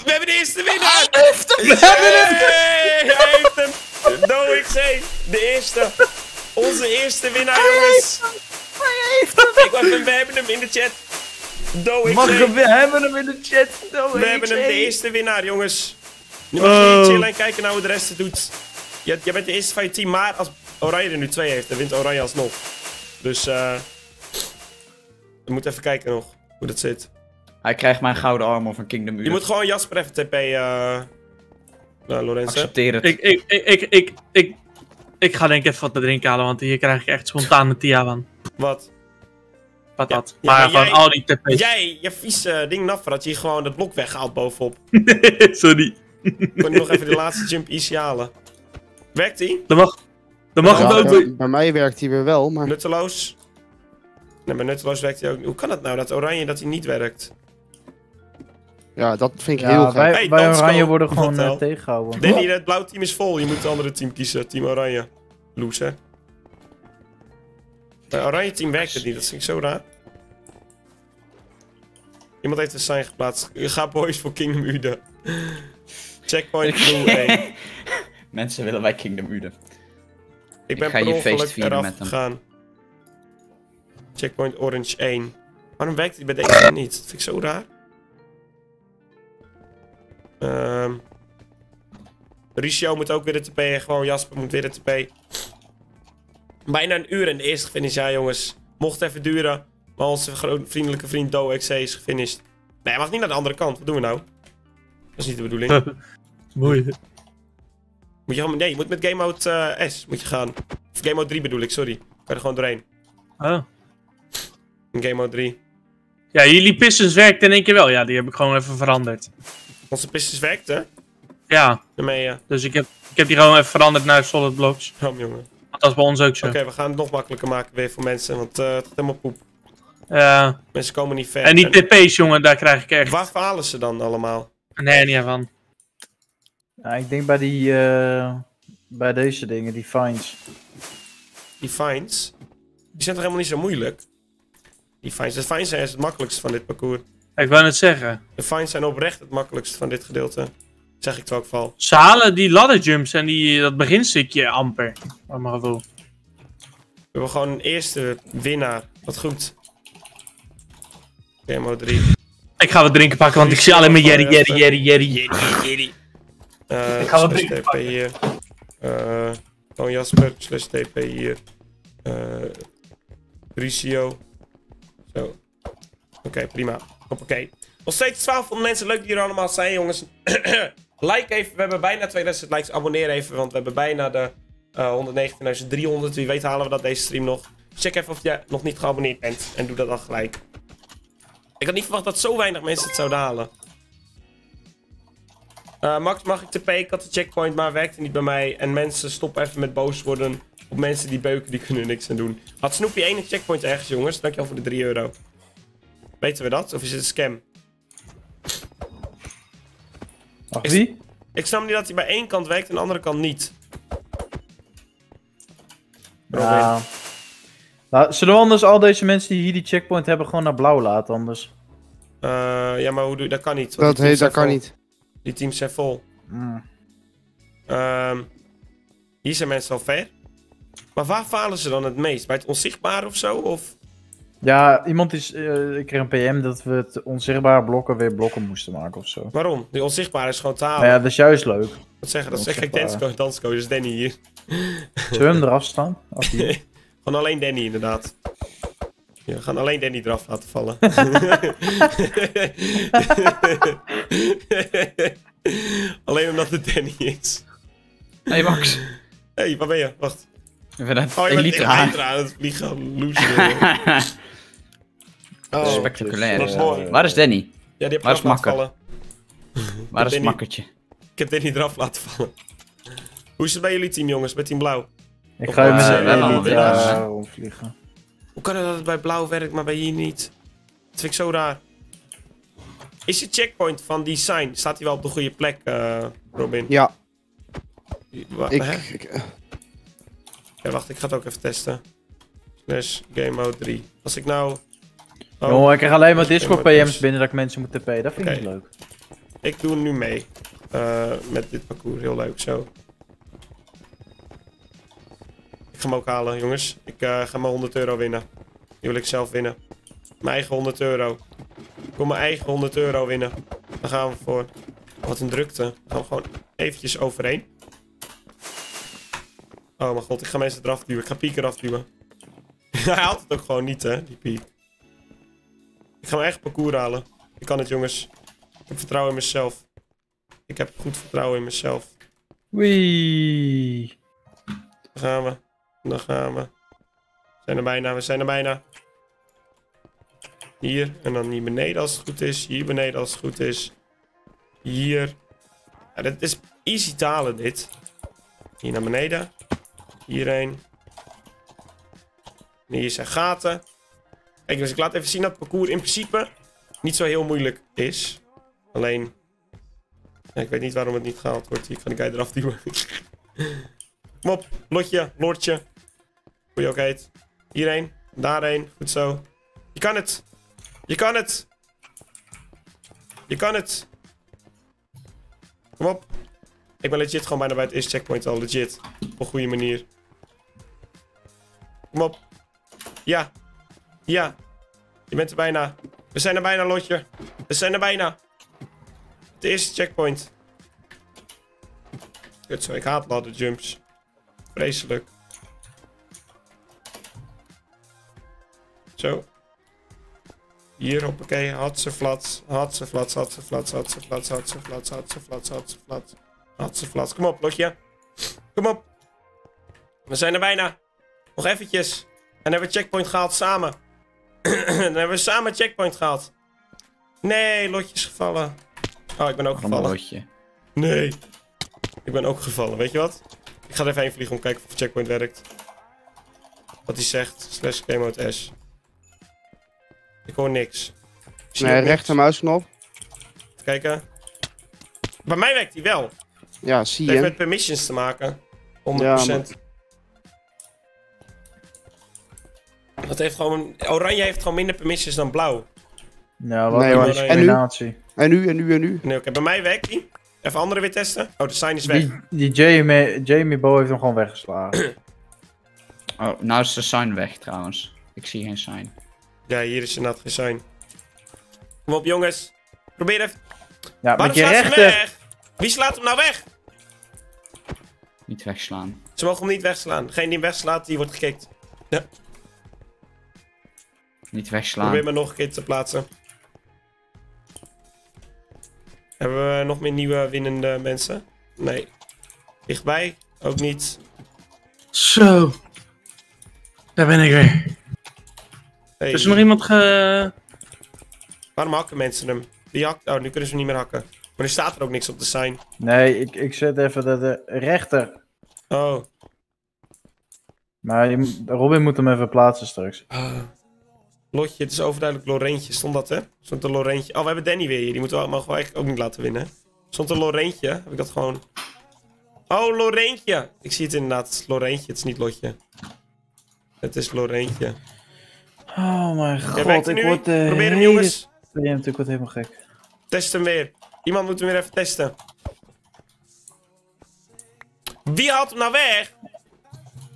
We hebben de eerste winnaar. We hebben hem! Hij heeft hem. Do XC. De eerste. Onze eerste winnaar, jongens. Ik wou even, we hebben hem in de chat. Do XC. Mag hem, we hebben hem in de chat. Do We hebben hem de eerste winnaar, jongens. Nu mag je Oh. chillen en kijken naar hoe de rest het doet. Jij, jij bent de eerste van je team, maar als Oranje er nu twee heeft, dan wint Oranje alsnog. Dus eh we moeten even kijken nog hoe dat zit. Hij krijgt mijn gouden armor van Kingdom Je Uden. moet gewoon Jasper even TP, eh nou, Lorenzo. Accepteer het. Ik, ik, ik, ik, ik, ik, Ik ga denk ik even wat te drinken halen, want hier krijg ik echt spontaan een tia van. Wat? Patat. Ja, maar maar gewoon jij- al die TP's. Jij, je vieze ding Nafra, had je hier gewoon dat blok weggehaald bovenop. Sorry. Ik kon nog even de laatste jump easy halen. Werkt die? Dan mag, dan mag Ja, het ook bij, mij werkt hij weer wel, maar... Nutteloos? Nee, maar nutteloos werkt hij ook. Hoe kan het nou dat oranje dat hij niet werkt? Ja, dat vind ik Ja, heel gek. wij, Hey, wij Oranje worden gewoon eh, wel? tegengehouden. Danny, het blauwe team is vol. Je moet het andere team kiezen. Team oranje. Loser. Bij oranje team werkt het niet. Dat vind ik zo raar. Iemand heeft een sign geplaatst. Ga boys voor Kingdom Ude. Checkpoint blue 1. Mensen willen wij Kingdom Uden. Ik ben ga per je feest ongeluk vieren eraf met hem. gegaan. Checkpoint orange 1. Waarom werkt die bij deze niet? Dat vind ik zo raar. Ehm Ricio moet ook weer de TP. en Gewoon Jasper moet weer de TP. Bijna een uur in de eerste finish, ja jongens. Mocht even duren. Maar onze vriendelijke vriend DoXC is gefinished. Nee, hij mag niet naar de andere kant. Wat doen we nou? Dat is niet de bedoeling. Mooi. Moet je gewoon, nee, je moet met game mode eh, S moet je gaan. Of game mode 3 bedoel ik, sorry. Ik kan er gewoon doorheen. Oh. In game mode 3. Ja, jullie Pistons werkt in één keer wel. Ja, die heb ik gewoon even veranderd. Onze Pistons werkt, hè? Ja, Daarmee, ja. dus ik heb, ik heb die gewoon even veranderd naar solid blocks. Ram, jongen. Want dat is bij ons ook zo. Oké, we gaan het nog makkelijker maken weer voor mensen, want eh, het gaat helemaal poep. Ja. Mensen komen niet ver. en die TP's, jongen, daar krijg ik echt Waar falen ze dan allemaal? nee, niet van. Ja, ik denk bij die, eh, bij deze dingen, die fines. Die fines. Die zijn toch helemaal niet zo moeilijk? Die fines. De fines zijn het makkelijkst van dit parcours. Ik wou net zeggen. De fines zijn oprecht het makkelijkst van dit gedeelte. Zeg ik het ook val. Ze halen die ladder jumps en die, dat beginstukje amper. Wat mijn gevoel. We hebben gewoon een eerste winnaar. Wat goed. Mode 3. Ik ga wat drinken pakken, want ik zie alleen maar jerry, jerry, jerry, jerry. Jerry, jerry. Eh, Ik ga wat slash drinken TP hier. Eh, Toon Jasper, slash TP hier. Eh Ricio. Zo. Oké, prima. Hoppakee. Nog steeds 1200 mensen. Leuk dat jullie allemaal zijn, jongens. like even. We hebben bijna 2000 likes. Abonneer even, want we hebben bijna de eh 119.300. Wie weet halen we dat deze stream nog. Check even of je nog niet geabonneerd bent. En doe dat dan gelijk. Ik had niet verwacht dat zo weinig mensen het zouden halen. Eh, Max, mag ik TP? Ik had de checkpoint, maar werkte niet bij mij. En mensen stoppen even met boos worden op mensen die beuken, die kunnen niks aan doen. Had Snoopy één checkpoint ergens, jongens? Dankjewel voor de 3 euro. Weten we dat? Of is het een scam? Ach, Is- wie? Ik snap niet dat hij bij één kant werkt en de andere kant niet. Robin. Ja. Nou, zullen we anders al deze mensen die hier die checkpoint hebben gewoon naar blauw laten anders? Eh, ja, maar hoe doe je dat? kan niet. Dat, heet, dat kan vol. niet. Die teams zijn vol. Mm. Ehm, hier zijn mensen al ver. Maar waar falen ze dan het meest? Bij het onzichtbare of zo? Of... Ja, iemand is, eh, ik kreeg een PM dat we het onzichtbare blokken weer blokken moesten maken of zo. Waarom? Die onzichtbare is gewoon. Maar ja, dat is juist leuk. Wat zeggen? Dat zeg ik. Dansco. Dansco, dus Danny hier. Zullen we hem eraf staan? Gewoon alleen Danny inderdaad. Ja, we gaan alleen Danny eraf laten vallen. alleen omdat het Danny is. Hey Max. Hé, hey, waar ben je? Wacht. Even dat Oh, je bent Elytra. Elytra aan het vliegen. Loser. Oh. Spectaculair. Dat is mooi. Waar is Danny? Ja, die heb Waar ik is Makker? vallen. Waar is het Danny. makkertje? Ik heb Danny eraf laten vallen. Hoe is het bij jullie team, jongens? Met team Blauw? Ik ga je met Eh, hè? rondvliegen. Hoe kan het dat het bij Blauw werkt, maar bij hier niet? Dat vind ik zo raar. Is je checkpoint van die sign, staat hij wel op de goede plek, eh, Robin? Ja, ik, hè? ik- Ja, wacht, ik ga het ook even testen. Slash game mode 3. Als ik nou... Oh, Jongen, ik krijg alleen maar Discord PM's dus- binnen dat ik mensen moet TP. Dat vind ik leuk. ik doe nu mee. eh, met dit parcours, heel leuk zo. Ik ga hem ook halen, jongens. Ik eh, ga mijn 100 euro winnen. Die wil ik zelf winnen. Mijn eigen 100 euro. Ik wil mijn eigen 100 euro winnen. Daar gaan we voor. Wat een drukte. Daar gaan we gewoon eventjes overheen. Oh mijn god, ik ga mensen eraf duwen. Ik ga Piek eraf duwen. Hij haalt het ook gewoon niet, hè, die Piek. Ik ga mijn eigen parcours halen. Ik kan het, jongens. Ik heb vertrouwen in mezelf. Ik heb goed vertrouwen in mezelf. Wee. Dan gaan we. Dan gaan we. We zijn er bijna, we zijn er bijna. Hier. En dan hier beneden als het goed is. Hier beneden als het goed is. Hier. Ja, dit is easy talen dit. Hier naar beneden. Hierheen. En hier zijn gaten. Kijk, dus ik laat even zien dat parcours in principe niet zo heel moeilijk is. Alleen... ik weet niet waarom het niet gehaald wordt. Hier kan ik hij eraf duwen. Kom op, lotje, lordje. Hoe je ook heet. Hierheen, daarheen. Goed zo. Je kan het. Je kan het. Je kan het. Kom op. Ik ben legit gewoon bijna bij het eerste checkpoint al. Legit. Op een goede manier. Kom op. Ja. Ja. Je bent er bijna. We zijn er bijna, Lotje. We zijn er bijna. Het eerste checkpoint. Kut zo, ik haat ladder jumps. Vreselijk. Zo. Hier, hoppakee. Had ze flats. Ze flats, had ze flats, had ze flats, ze flats, had ze flats, had ze flats. Had ze flats. Kom op, Lotje. Kom op. We zijn er bijna. Nog eventjes. En hebben we checkpoint gehaald samen. Dan hebben we samen checkpoint gehaald. Nee, Lotje is gevallen. Oh, ik ben ook Waarom gevallen. lotje? Nee. Ik ben ook gevallen. Weet je wat? Ik ga er even heen vliegen om te kijken of checkpoint werkt. Wat hij zegt. Slash game mode S. Ik hoor niks. Ik Nee, rechtermuisknop. Even kijken. Bij mij werkt hij wel. Ja, zie Het heeft je. met permissions te maken. 100%. Ja, Dat heeft gewoon... Oranje heeft gewoon minder permissions dan blauw. Ja, wat Nee, een discriminatie. En nu, en nu, en nu. Nee, oké. Bij mij werkt hij. Even andere weer testen. Oh, de sign is weg. Die, die Jamie, Jamie Bo heeft hem gewoon weggeslagen. Oh, nou is de sign weg trouwens. Ik zie geen sign. Ja, hier is inderdaad geen sign. Kom op, jongens. Probeer even... Ja, Waarom met je slaat ze hem rechter. weg? Wie slaat hem nou weg? Niet wegslaan. Ze mogen hem niet wegslaan. Degene die hem wegslaat, die wordt gekikt. Niet wegslaan. Probeer maar nog een keer te plaatsen. Hebben we nog meer nieuwe winnende mensen? Nee. Dichtbij? Ook niet. Zo. Daar ben ik weer. Hey, Is er nog iemand ge... Waarom hakken mensen hem? Die hakt... Oh, nu kunnen ze hem niet meer hakken. Maar nu staat er ook niks op de sign. Nee, ik, ik zet even de, de rechter. Oh. Maar je Robin moet hem even plaatsen straks. Ah. Lotje, het is overduidelijk Lorentje. Stond dat, hè? Stond een Lorentje. Oh, we hebben Danny weer hier. Die moeten we, mogen we eigenlijk ook niet laten winnen. Stond een Lorentje. Heb ik dat gewoon... Oh, Lorentje. Ik zie het inderdaad. Het is Lorentje. Het is niet Lotje. Het is Lorentje. Oh mijn god, er ik word de Probeer hem, jongens. preempt, ik word helemaal gek. Test hem weer. Iemand moet hem weer even testen. Wie haalt hem nou weg?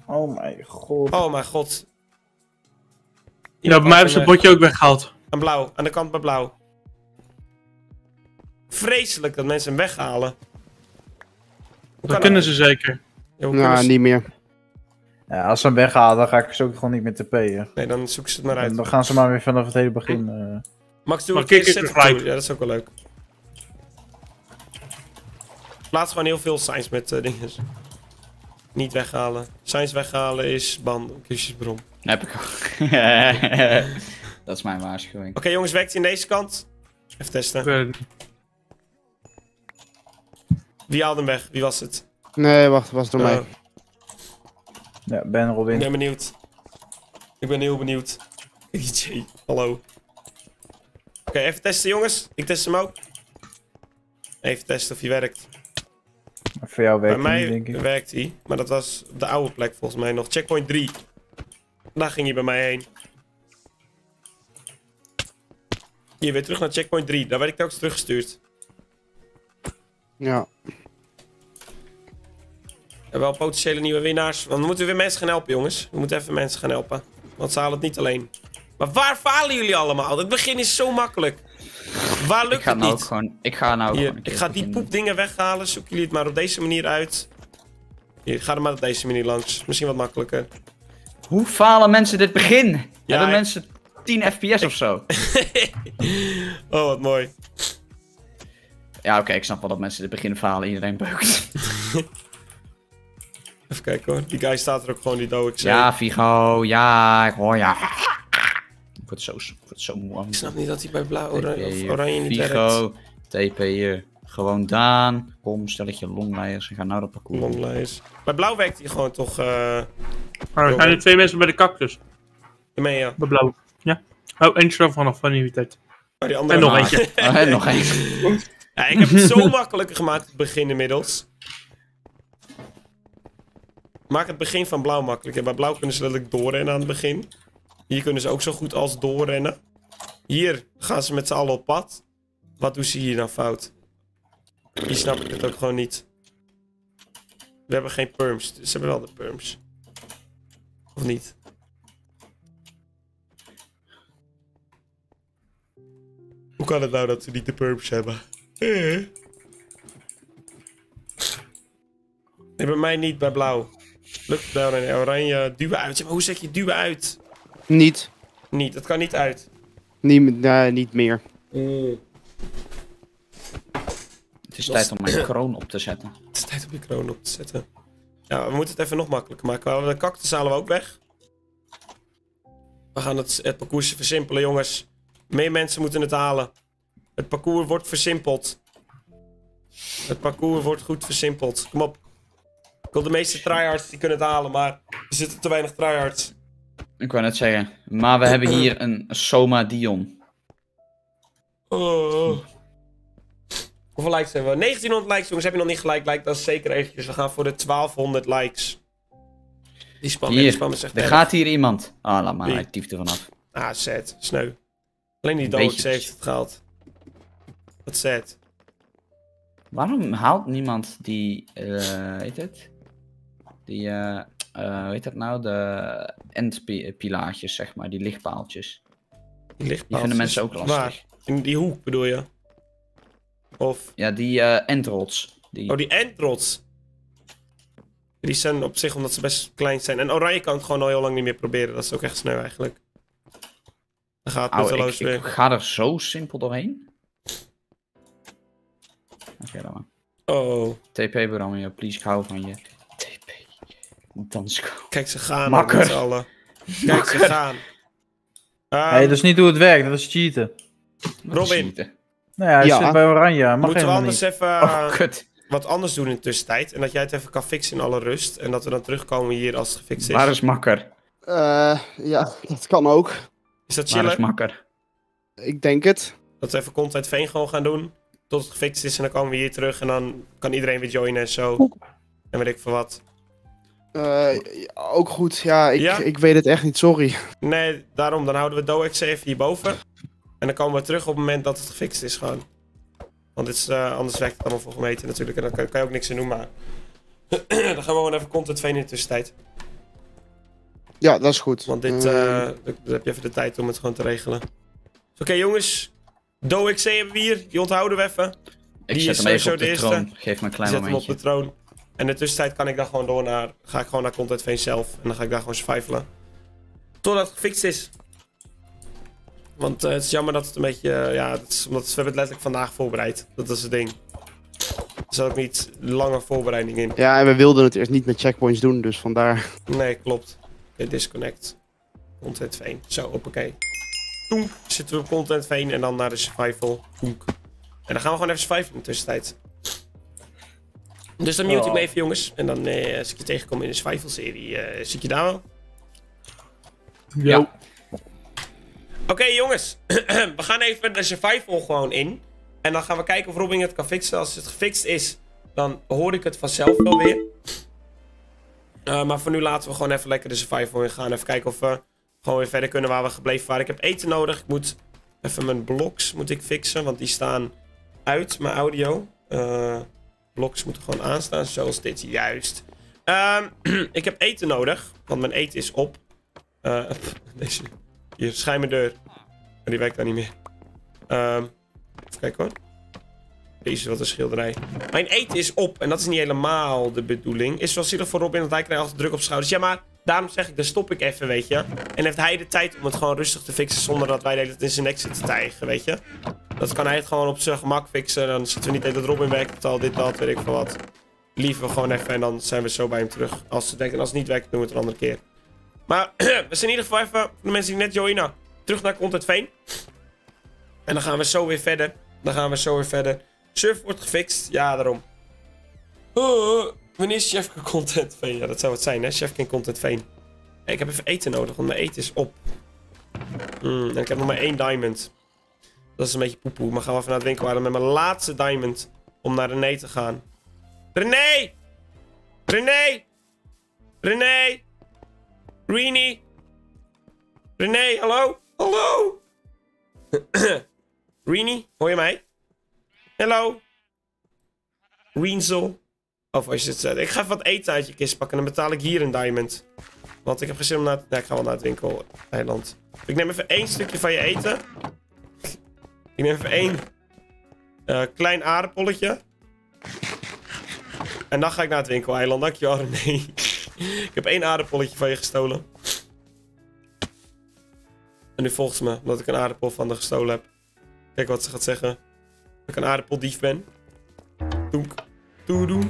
Oh mijn god. Oh mijn god. Ja, bij mij hebben ze het botje ook weggehaald. Aan blauw, aan de kant bij blauw. Vreselijk dat mensen hem weghalen. Hoe Dat kunnen ze zeker. Ja, Nou, ze- niet meer. Ja, als ze hem weghalen, dan ga ik ze ook gewoon niet meer TP'en. Nee, dan zoeken ze het maar uit. En dan gaan ze maar weer vanaf het hele begin. eh. Max, doe set gelijk. toe. Ja, dat is ook wel leuk. Plaats gewoon heel veel signs met eh dingen. Niet weghalen. Signs weghalen is ban. Kusjesbron. Oké Heb ik ook. dat is mijn waarschuwing. jongens, werkt hij in deze kant? Even Ik testen. Wie haalde hem weg? Wie was het? Nee, wacht, was door mij. Oh, Ja, Ben ik Robin. ben benieuwd. Ik ben heel benieuwd. DJ, hallo. Oké, even testen jongens. Ik test hem ook. Even testen of hij werkt. Voor jou Bij werkt het mij denk ik. werkt hij, maar dat was op de oude plek volgens mij nog. Checkpoint 3. Daar ging hij bij mij heen. Hier, weer terug naar checkpoint 3. Daar werd ik telkens teruggestuurd. Ja. We hebben wel potentiële nieuwe winnaars. Want we moeten weer mensen gaan helpen, jongens. We moeten even mensen gaan helpen. Want ze halen het niet alleen. Maar waar falen jullie allemaal? Het begin is zo makkelijk. Waar Ik lukt ga het nou ook niet? gewoon. Ik ga nou Hier, ik ga die poepdingen weghalen. Zoek jullie het maar op deze manier uit. Hier, ga er maar op deze manier langs. Misschien wat makkelijker. Hoe falen mensen dit begin? Hebben ik- mensen 10 fps of zo? Oh, wat mooi. Ja, oké, ik snap wel dat mensen dit begin falen. Iedereen beukt. Even kijken hoor. Die guy staat er ook gewoon, die dood. Ja, Vigo. Ja, ik hoor ja. Ik word zo, ik word zo moe. Ik snap niet dat hij bij blauw oranje, of oranje niet werkt. Vigo. TP hier. Gewoon Daan. Kom, stelletje longleiders. We gaan nou dat parcours. Longlijst. Bij blauw werkt hij gewoon toch. eh Maar er zijn er twee mensen bij de cactus. mee, ja. Bij blauw. Ja. Oh, eentje ervan vanaf van nieuwiteit. Maar die andere En nog eentje. Oh, en nog één. Ja, ik heb het zo makkelijker gemaakt, het begin inmiddels. Maak het begin van blauw makkelijker. Bij blauw kunnen ze letterlijk doorrennen aan het begin. Hier kunnen ze ook zo goed als doorrennen. Hier gaan ze met z'n allen op pad. Wat doen ze hier nou fout? Hier snap ik het ook gewoon niet. We hebben geen perms. Ze hebben wel de perms. Of niet? Hoe kan het nou dat ze niet de perms hebben? Eh. Nee, bij mij niet, bij blauw. Lukt wel en oranje. Duwen uit. Maar hoe zeg je duwen uit? Niet. Niet, dat kan niet uit. Niet, nee, niet meer. Het is tijd om mijn kroon op te zetten. Het is tijd om je kroon op te zetten. Ja, we moeten het even nog makkelijker maken. De cactus halen we ook weg. We gaan het, het parcours versimpelen, jongens. Meer mensen moeten het halen. Het parcours wordt versimpeld. Het parcours wordt goed versimpeld. Kom op. Ik wil de meeste tryhards die kunnen het halen, maar er zitten te weinig tryhards. Ik wou net zeggen. Maar we hebben hier een Soma Dion. Oh. Hoeveel likes hebben we? 1900 likes, jongens. Heb je nog niet gelijk? Like dan zeker eventjes. We gaan voor de 1200 likes. Die spam, die Hier, spam is echt er gaat hier iemand. Ah, laat maar. Hij tieft er vanaf. Ah, sad. Sneu. Alleen die beetje. heeft het gehaald. Wat sad. Waarom haalt niemand die, eh weet het? Die, hoe heet dat nou? De endpilaartjes, zeg maar, die lichtpaaltjes. Die lichtpaaltjes. Die vinden mensen ook lastig. Waar? In die hoek bedoel je? Of... Ja, die eh endrots. Die... Oh, die endrots. Die zijn op zich omdat ze best klein zijn. En Oranje kan het gewoon al heel lang niet meer proberen. Dat is ook echt sneu eigenlijk. Dan gaat het ik, ga er zo simpel doorheen. Oké, dan maar. Oh. TP Bramia, please, ik hou van je. TP. Dansko. Kijk, ze gaan Makker. met z'n allen. Kijk, ze gaan. Ehm, Nee, dat is niet hoe het werkt, dat is cheaten. Robin. Nou ja, hij Ja. zit bij Oranje, mag Moeten we anders niet. even Oh, kut. wat anders doen in de tussentijd? En dat jij het even kan fixen in alle rust. En dat we dan terugkomen hier als het gefixt is. Waar is Makker? Eh, ja, dat kan ook. Is dat Waar is chillen? Makker? Ik denk het. Dat we even content veen gewoon gaan doen. Tot het gefixt is en dan komen we hier terug. En dan kan iedereen weer joinen en zo. En weet ik veel wat. Eh, ja, ook goed. Ja ik, Ja? ik weet het echt niet, sorry. Nee, daarom. Dan houden we DoXC even hierboven. En dan komen we terug op het moment dat het gefixt is gewoon. Want dit is, eh, anders werkt het allemaal voor gemeten natuurlijk. En dan kan, kan je ook niks aan doen, maar... dan gaan we gewoon even content veen in de tussentijd. Ja, dat is goed. Want dit, Eh, eh, dan heb je even de tijd om het gewoon te regelen. Dus Oké jongens. DoXC hebben we hier. Die onthouden we even. Ik Die zet is hem even op de, de eerste. troon. Geef me een klein Zet hem op momentje. de troon. En in de tussentijd kan ik dan gewoon door naar... Ga ik gewoon naar Content Veen zelf. En dan ga ik daar gewoon survivalen. Totdat het gefixt is. Want eh, het is jammer dat het een beetje... eh, ja, het is, omdat we hebben het letterlijk vandaag voorbereid. Dat is het ding. Er zat ook niet lange voorbereiding in. Ja, en we wilden het eerst niet met checkpoints doen, dus vandaar. Nee, klopt. Oké, disconnect. Content Veen. Zo, hoppakee. Toenk. Zitten we op Content Veen en dan naar de survival. Toenk. En dan gaan we gewoon even survivalen in de tussentijd. Dus dan mute ik me even, jongens. En dan, eh, als ik je tegenkom in de survival-serie, eh zie ik je daar wel. Yo. Oké, jongens. we gaan even de survival gewoon in. En dan gaan we kijken of Robin het kan fixen. Als het gefixt is, dan hoor ik het vanzelf wel weer. Eh, maar voor nu laten we gewoon even lekker de survival in gaan. Even kijken of we gewoon weer verder kunnen waar we gebleven waren. Ik heb eten nodig. Ik moet even mijn blocks moet ik fixen. Want die staan uit mijn audio. Eh blocks moeten gewoon aanstaan. Zoals dit juist. Ehm, ik heb eten nodig. Want mijn eten is op. Eh, deze. Schijn mijn deur. Maar die werkt dan niet meer. Ehm even kijken hoor. Deze, wat een schilderij. Mijn eten is op. En dat is niet helemaal de bedoeling. Is wel zielig voor Robin, want hij krijgt altijd druk op schouders. Ja, maar daarom zeg ik, dan stop ik even, weet je. En heeft hij de tijd om het gewoon rustig te fixen. Zonder dat wij de hele in zijn nek zitten te tijgen, weet je. Dat kan hij het gewoon op zijn gemak fixen. Dan zitten we niet tijd Robin werkt al, dit, dat, weet ik veel wat. lieven we gewoon even en dan zijn we zo bij hem terug. Als ze denken, als het niet werkt, doen we het een andere keer. Maar we zijn in ieder geval even, voor de mensen die net joinen, terug naar Content Veen. En dan gaan we zo weer verder. Dan gaan we zo weer verder. Surf wordt gefixt, ja, daarom. Wanneer is Chef Content Veen? Ja, dat zou het zijn, hè? Chef Content Veen. Ik heb even eten nodig, want mijn eten is op. Hmm, en ik heb nog maar één diamond. Dat is een beetje poepoe. Maar gaan we even naar het winkelwaarde met mijn laatste diamond. Om naar René te gaan. René! René! René! Reenie! René, hallo? Hallo? Reenie, hoor je mij? Hallo? Reenzel? Of als je het. Ik ga even wat eten uit je kist pakken. En dan betaal ik hier een diamond. Want ik heb geen om naar... Nee, ik ga wel naar het winkeleiland. Ik neem even één stukje van je eten. Ik neem even één eh, klein aardappelletje. En dan ga ik naar het winkeleiland. Dankjewel, René. ik heb één aardappelletje van je gestolen. En nu volgt ze me, omdat ik een aardappel van haar gestolen heb. Kijk wat ze gaat zeggen. Dat ik een aardappeldief ben. Doenk. Doedoe.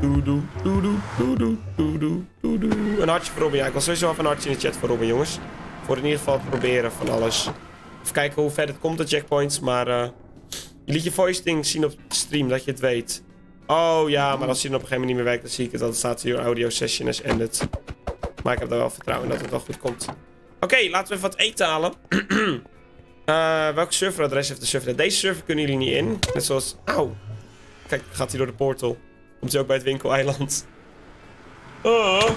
Doedoe. Doedoe. Doedoe. Doedoe. Doedoe. Een hartje voor Robin. Ja, ik wil sowieso even een hartje in de chat voor Robin, jongens. Voor in ieder geval proberen van alles. Even kijken hoe ver het komt, de checkpoints. Maar eh je liet je voice ding zien op de stream, dat je het weet. Oh ja, maar als je dan op een gegeven moment niet meer werkt, dan zie ik het. Dan staat hier audio session is ended. Maar ik heb er wel vertrouwen in dat het wel goed komt. Oké, laten we even wat eten halen. Eh welk serveradres heeft de server? Deze server kunnen jullie niet in. Net zoals... Auw. Kijk, gaat hij door de portal. Komt hij ook bij het winkeleiland. Oh.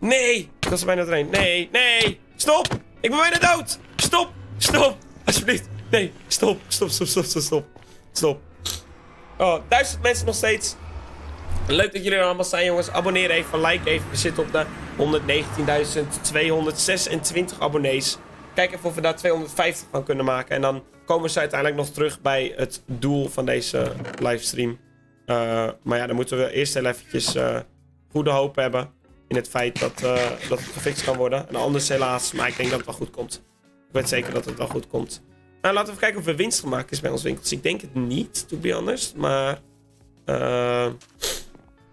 Nee. Was er bijna doorheen. Nee, nee. Stop. Ik ben bijna dood. Stop. Stop. Alsjeblieft. Nee. Stop. Stop, stop, stop, stop, stop. Stop. Oh, duizend mensen nog steeds. Leuk dat jullie er allemaal zijn, jongens. Abonneer even, like even. We zitten op de 119.226 abonnees. Kijk even of we daar 250 van kunnen maken. En dan komen ze uiteindelijk nog terug bij het doel van deze livestream. Eh, maar ja, dan moeten we eerst heel eventjes eh, goede hoop hebben. In het feit dat, eh, dat het gefixt kan worden. En anders helaas, maar ik denk dat het wel goed komt. Ik weet zeker dat het wel goed komt. Nou, laten we even kijken of er winst gemaakt is bij ons winkels. Ik denk het niet, to be honest. Maar... eh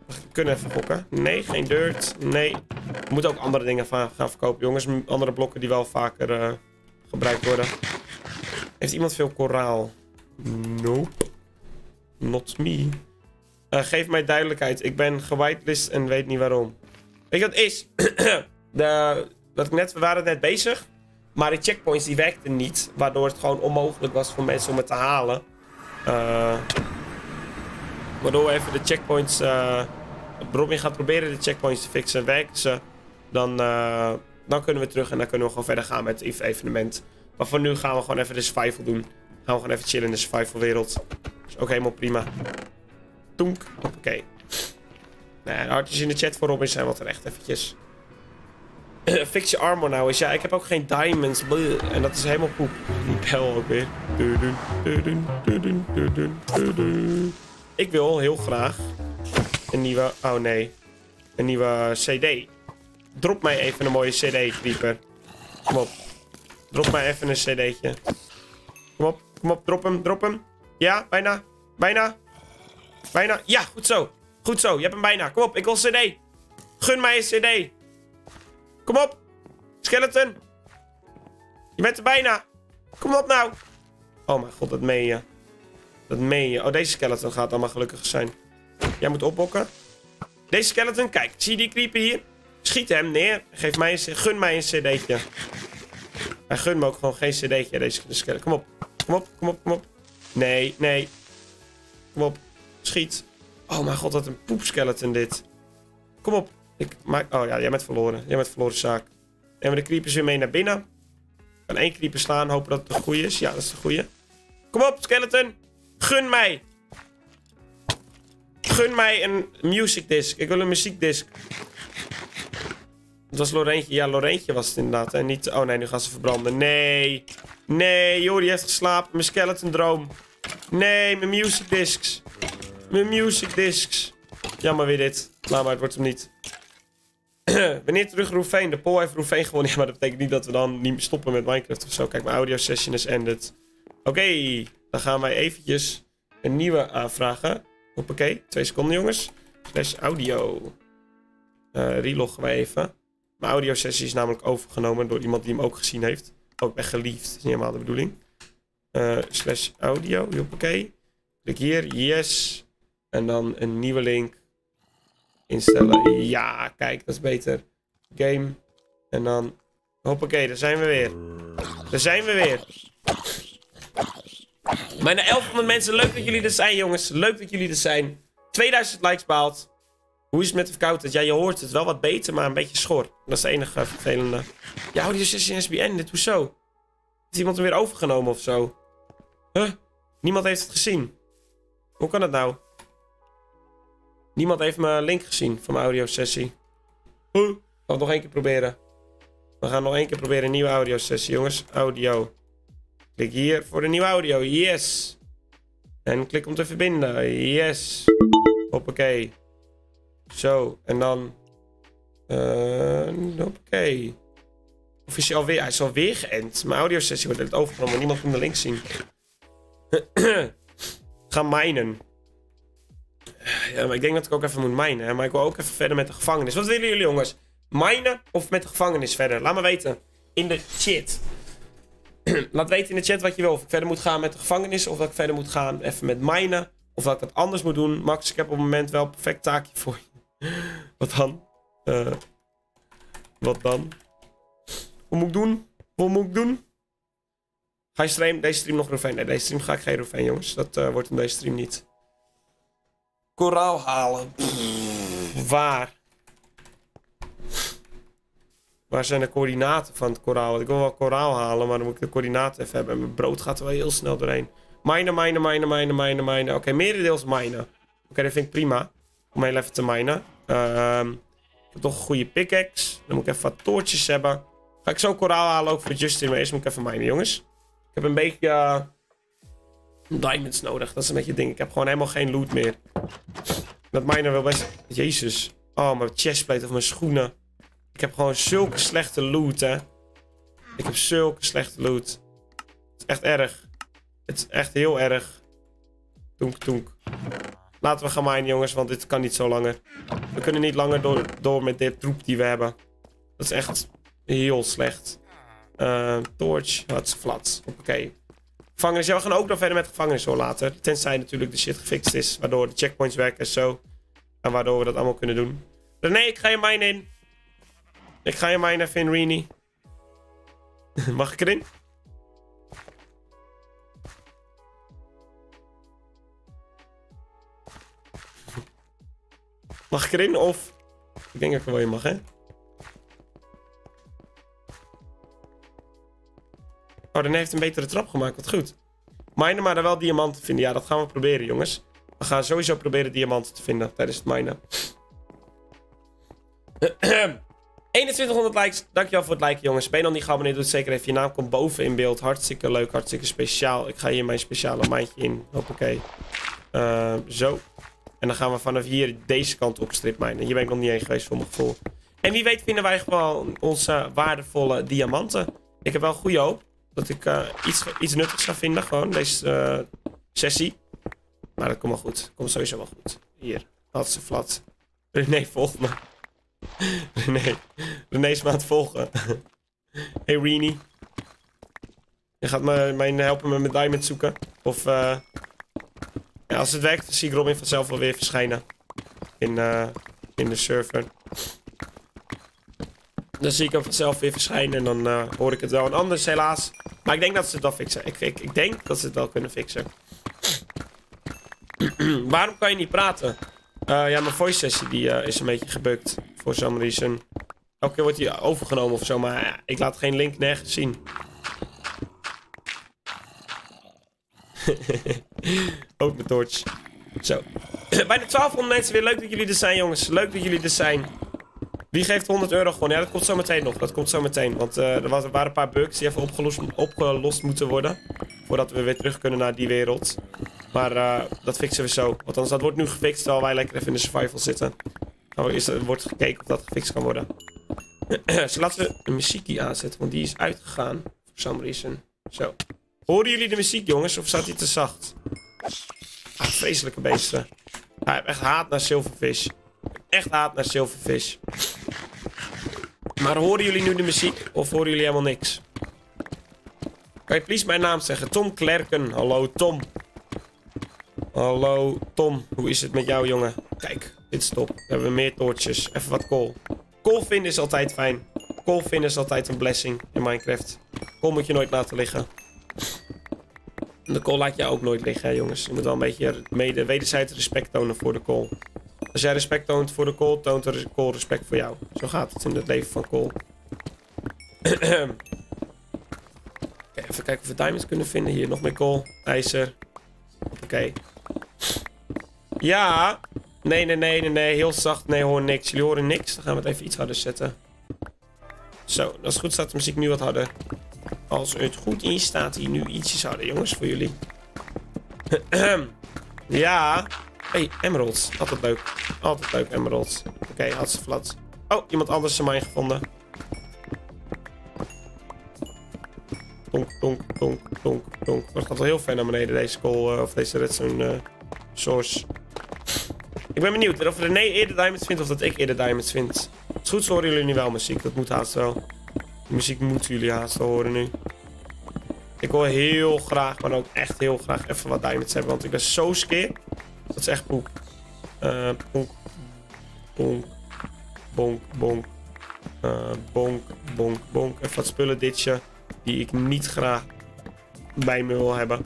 we kunnen even gokken. Nee, geen dirt. Nee. We moeten ook andere dingen gaan verkopen, jongens. Andere blokken die wel vaker eh, gebruikt worden. Heeft iemand veel koraal? Nope. Not me. Eh, geef mij duidelijkheid. Ik ben gewitelist en weet niet waarom. Weet je wat is? de, dat ik net, we waren net bezig. Maar de checkpoints die werkten niet. Waardoor het gewoon onmogelijk was voor mensen om het te halen. Eh, waardoor we even de checkpoints... eh Robin gaat proberen de checkpoints te fixen. Werken ze, dan, eh, dan kunnen we terug en dan kunnen we gewoon verder gaan met het evenement. Maar voor nu gaan we gewoon even de survival doen. Gaan we gewoon even chillen in de survival wereld. Is ook helemaal prima. Toenk. Oké. Nou, de hartjes in de chat voor Robin zijn wel terecht eventjes. Fix je armor nou eens. Ja, ik heb ook geen diamonds. En dat is helemaal poep. Die bel ook weer. Ik wil heel graag een nieuwe... Oh nee. Een nieuwe CD. Drop mij even een mooie CD, Creeper. Kom op. Drop mij even een CD'tje. Kom op, kom op, drop hem, drop hem. Ja, bijna. Bijna. Bijna. Ja, goed zo. Goed zo, je hebt hem bijna. Kom op, ik wil CD. Gun mij een CD. Kom op. Skeleton. Je bent er bijna. Kom op nou. Oh mijn god, dat meen je. Dat meen je. Oh, deze skeleton gaat allemaal gelukkig zijn. Jij moet opbokken. Deze skeleton, kijk. Zie je die creeper hier? Schiet hem neer. Geef mij een, gun mij een cd'tje. Hij gunt me ook gewoon geen cd'tje, deze skeleton. Kom op. Kom op, kom op, kom op. Nee, nee. Kom op. Schiet. Oh mijn god, wat een poepskeleton dit. Kom op. Ik. Oh ja, jij bent verloren. Jij bent verloren zaak. Nemen we de creepers weer mee naar binnen. Kan één creeper slaan, hopen dat het de goede is. Ja, dat is de goede. Kom op, skeleton. Gun mij. Gun mij een music disc. Ik wil een muziekdisc. Het was Lorentje. Ja, Lorentje was het inderdaad. En niet... Oh nee, nu gaan ze verbranden. Nee. Nee, joh, heeft geslapen. Mijn skeleton droom. Nee, mijn music discs. Mijn music discs. Jammer weer dit. Laat maar, het wordt hem niet. Wanneer terug Roefeen? De poll heeft Roefeen gewonnen. Ja, maar dat betekent niet dat we dan niet stoppen met Minecraft of zo. Kijk, mijn audio session is ended. Oké, dan gaan wij eventjes een nieuwe aanvragen. Hoppakee, twee seconden jongens. slash audio. Eh reloggen we even. Mijn audiosessie is namelijk overgenomen door iemand die hem ook gezien heeft. Ook echt geliefd, is niet helemaal de bedoeling. Eh, slash audio, hoppakee. Klik hier, yes. En dan een nieuwe link instellen. Ja, kijk, dat is beter. Game. En dan, hoppakee, daar zijn we weer. Daar zijn we weer. Bijna 1100 mensen, leuk dat jullie er zijn, jongens. Leuk dat jullie er zijn. 2000 likes behaald. Hoe is het met de verkoudheid? Ja, je hoort het wel wat beter, maar een beetje schor. Dat is het enige vervelende. Ja, audio 16 SBN, dit, hoezo? Heeft iemand hem weer overgenomen of zo? Huh? Niemand heeft het gezien. Hoe kan dat nou? Niemand heeft mijn link gezien van mijn audiosessie. Huh? Gaan we het nog één keer proberen. We gaan nog één keer proberen een nieuwe audiosessie, jongens. Audio. Klik hier voor de nieuwe audio. Yes. En klik om te verbinden. Yes. Hoppakee. Zo. En dan... eh hoppakee. Of is hij alweer... Hij is alweer geënt. Mijn audiosessie wordt overgenomen. Niemand kan de link zien. Ga minen. Ja, maar ik denk dat ik ook even moet minen. Hè? Maar ik wil ook even verder met de gevangenis. Wat willen jullie, jongens? Minen of met de gevangenis verder? Laat me weten. In de chat. Laat weten in de chat wat je wil. Of ik verder moet gaan met de gevangenis. Of dat ik verder moet gaan even met minen. Of dat ik dat anders moet doen. Max, ik heb op het moment wel een perfect taakje voor je. wat dan? Eh, wat dan? Wat moet ik doen? Wat moet ik doen? Ga je stream, deze stream nog Rovijn? Nee, deze stream ga ik geen Rovijn, jongens. Dat eh, wordt in deze stream niet. Koraal halen. Waar? Waar zijn de coördinaten van het koraal? Want ik wil wel koraal halen, maar dan moet ik de coördinaten even hebben. En mijn brood gaat er wel heel snel doorheen. Minen, minen, minen, minen, minen, minen. Oké, merendeels minen. Oké, dat vind ik prima. Om heel even te minen. Ehm, ik heb toch een goede pickaxe. Dan moet ik even wat toortjes hebben. Ga ik zo koraal halen ook voor Justin. Maar eerst moet ik even minen, jongens. Ik heb een beetje... eh, diamonds nodig. Dat is een beetje ding. Ik heb gewoon helemaal geen loot meer. Dat miner wel best... Jezus. Oh, mijn chestplate of mijn schoenen. Ik heb gewoon zulke slechte loot, hè. Ik heb zulke slechte loot. Het is echt erg. Het is echt heel erg. Toenk, toenk. Laten we gaan minen, jongens, want dit kan niet zo langer. We kunnen niet langer door, door met dit troep die we hebben. Dat is echt heel slecht. Eh, torch, wat flat. Oké. Gevangenis, we gaan ook nog verder met gevangenis hoor later. Tenzij natuurlijk de shit gefixt is, waardoor de checkpoints werken en zo. En waardoor we dat allemaal kunnen doen. René, ik ga je mine in. Ik ga je mine even in, Rini. Mag ik erin? Mag ik erin of... Ik denk dat ik er wel mag, hè? Oh, René heeft een betere trap gemaakt. Wat goed. Minen, maar er wel diamanten vinden. Ja, dat gaan we proberen, jongens. We gaan sowieso proberen diamanten te vinden tijdens het minen. 2100 likes. Dankjewel voor het liken, jongens. Ben je nog niet geabonneerd? Doe het zeker even. Je naam komt boven in beeld. Hartstikke leuk, hartstikke speciaal. Ik ga hier mijn speciale mandje in. Hoppakee. Eh, zo. En dan gaan we vanaf hier deze kant op strip minen. Hier ben ik nog niet heen geweest voor mijn gevoel. En wie weet vinden wij gewoon onze waardevolle diamanten. Ik heb wel goede hoop dat ik eh, iets, iets nuttigs ga vinden. Gewoon deze eh, sessie. Maar dat komt wel goed. Komt sowieso wel goed. Hier. Is flat. René, volg me. René. René is me aan het volgen. hey Rini. Je gaat me, mij helpen met mijn diamond zoeken. Of eh ja, als het werkt, zie ik Robin vanzelf wel weer verschijnen. In, in de server. Dan zie ik hem vanzelf weer verschijnen en dan eh, hoor ik het wel. En anders helaas. Maar ik denk dat ze het wel fixen. Ik, ik, ik denk dat ze het wel kunnen fixen. Waarom kan je niet praten? Eh, ja, mijn voice sessie die, eh, is een beetje gebukt. For some reason. Elke keer wordt die overgenomen of zo. Maar ik laat geen link nergens zien. Ook met torch. Zo. Bijna 1200 mensen weer. Leuk dat jullie er zijn, jongens. Leuk dat jullie er zijn. Wie geeft 100 euro gewoon? Ja, dat komt zo meteen nog. Dat komt zo meteen. Want eh, er, waren een paar bugs die even opgelost, opgelost moeten worden. Voordat we weer terug kunnen naar die wereld. Maar eh, dat fixen we zo. Althans, dat wordt nu gefixt terwijl wij lekker even in de survival zitten. Nou, eerst er wordt gekeken of dat gefixt kan worden. dus laten we de muziekie aanzetten, want die is uitgegaan. For some reason. Zo. Horen jullie de muziek, jongens? Of staat die te zacht? Ah, vreselijke beesten. Hij heeft echt haat naar Silverfish. Echt haat naar Silverfish. Maar horen jullie nu de muziek? Of horen jullie helemaal niks? Kan je please mijn naam zeggen? Tom Klerken. Hallo Tom. Hallo Tom. Hoe is het met jou jongen? Kijk, dit is top. We hebben meer toortjes. Even wat kool. Kool vinden is altijd fijn. Kool vinden is altijd een blessing in Minecraft. Kool moet je nooit laten liggen. En de kool laat je ook nooit liggen, jongens. Je moet wel een beetje mede, wederzijds respect tonen voor de kool. Als jij respect toont voor de kool, toont de kool respect voor jou. Zo gaat het in het leven van. Oké, even kijken of we diamonds kunnen vinden. Hier nog meer kool. IJzer. Oké. Ja. Nee, nee, nee, nee, nee. Heel zacht. Nee, hoor niks. Jullie horen niks. Dan gaan we het even iets harder zetten. Zo, als het goed staat de muziek nu wat harder. Als het goed in staat hij nu ietsjes harder, jongens, voor jullie. ja. Hey, emeralds. Altijd leuk. Altijd leuk, emeralds. Oké, okay, had ze flat. Oh, iemand anders zijn mijn gevonden. Donk, donk, donk, donk, donk. Dat gaat wel heel ver naar beneden, deze kool, uh, of deze redstone uh, source. Ik ben benieuwd of René eerder diamonds vindt of dat ik eerder diamonds vind. Het goed is horen jullie nu wel muziek, dat moet haast wel. Muziek moeten jullie haast wel horen nu. Ik wil heel graag, maar ook echt heel graag even wat diamonds hebben, want ik ben zo scared. Dat is echt poep. Uh, bonk, bonk, bonk, bonk, uh, bonk, bonk, bonk. Even wat spullen ditje die ik niet graag bij me wil hebben.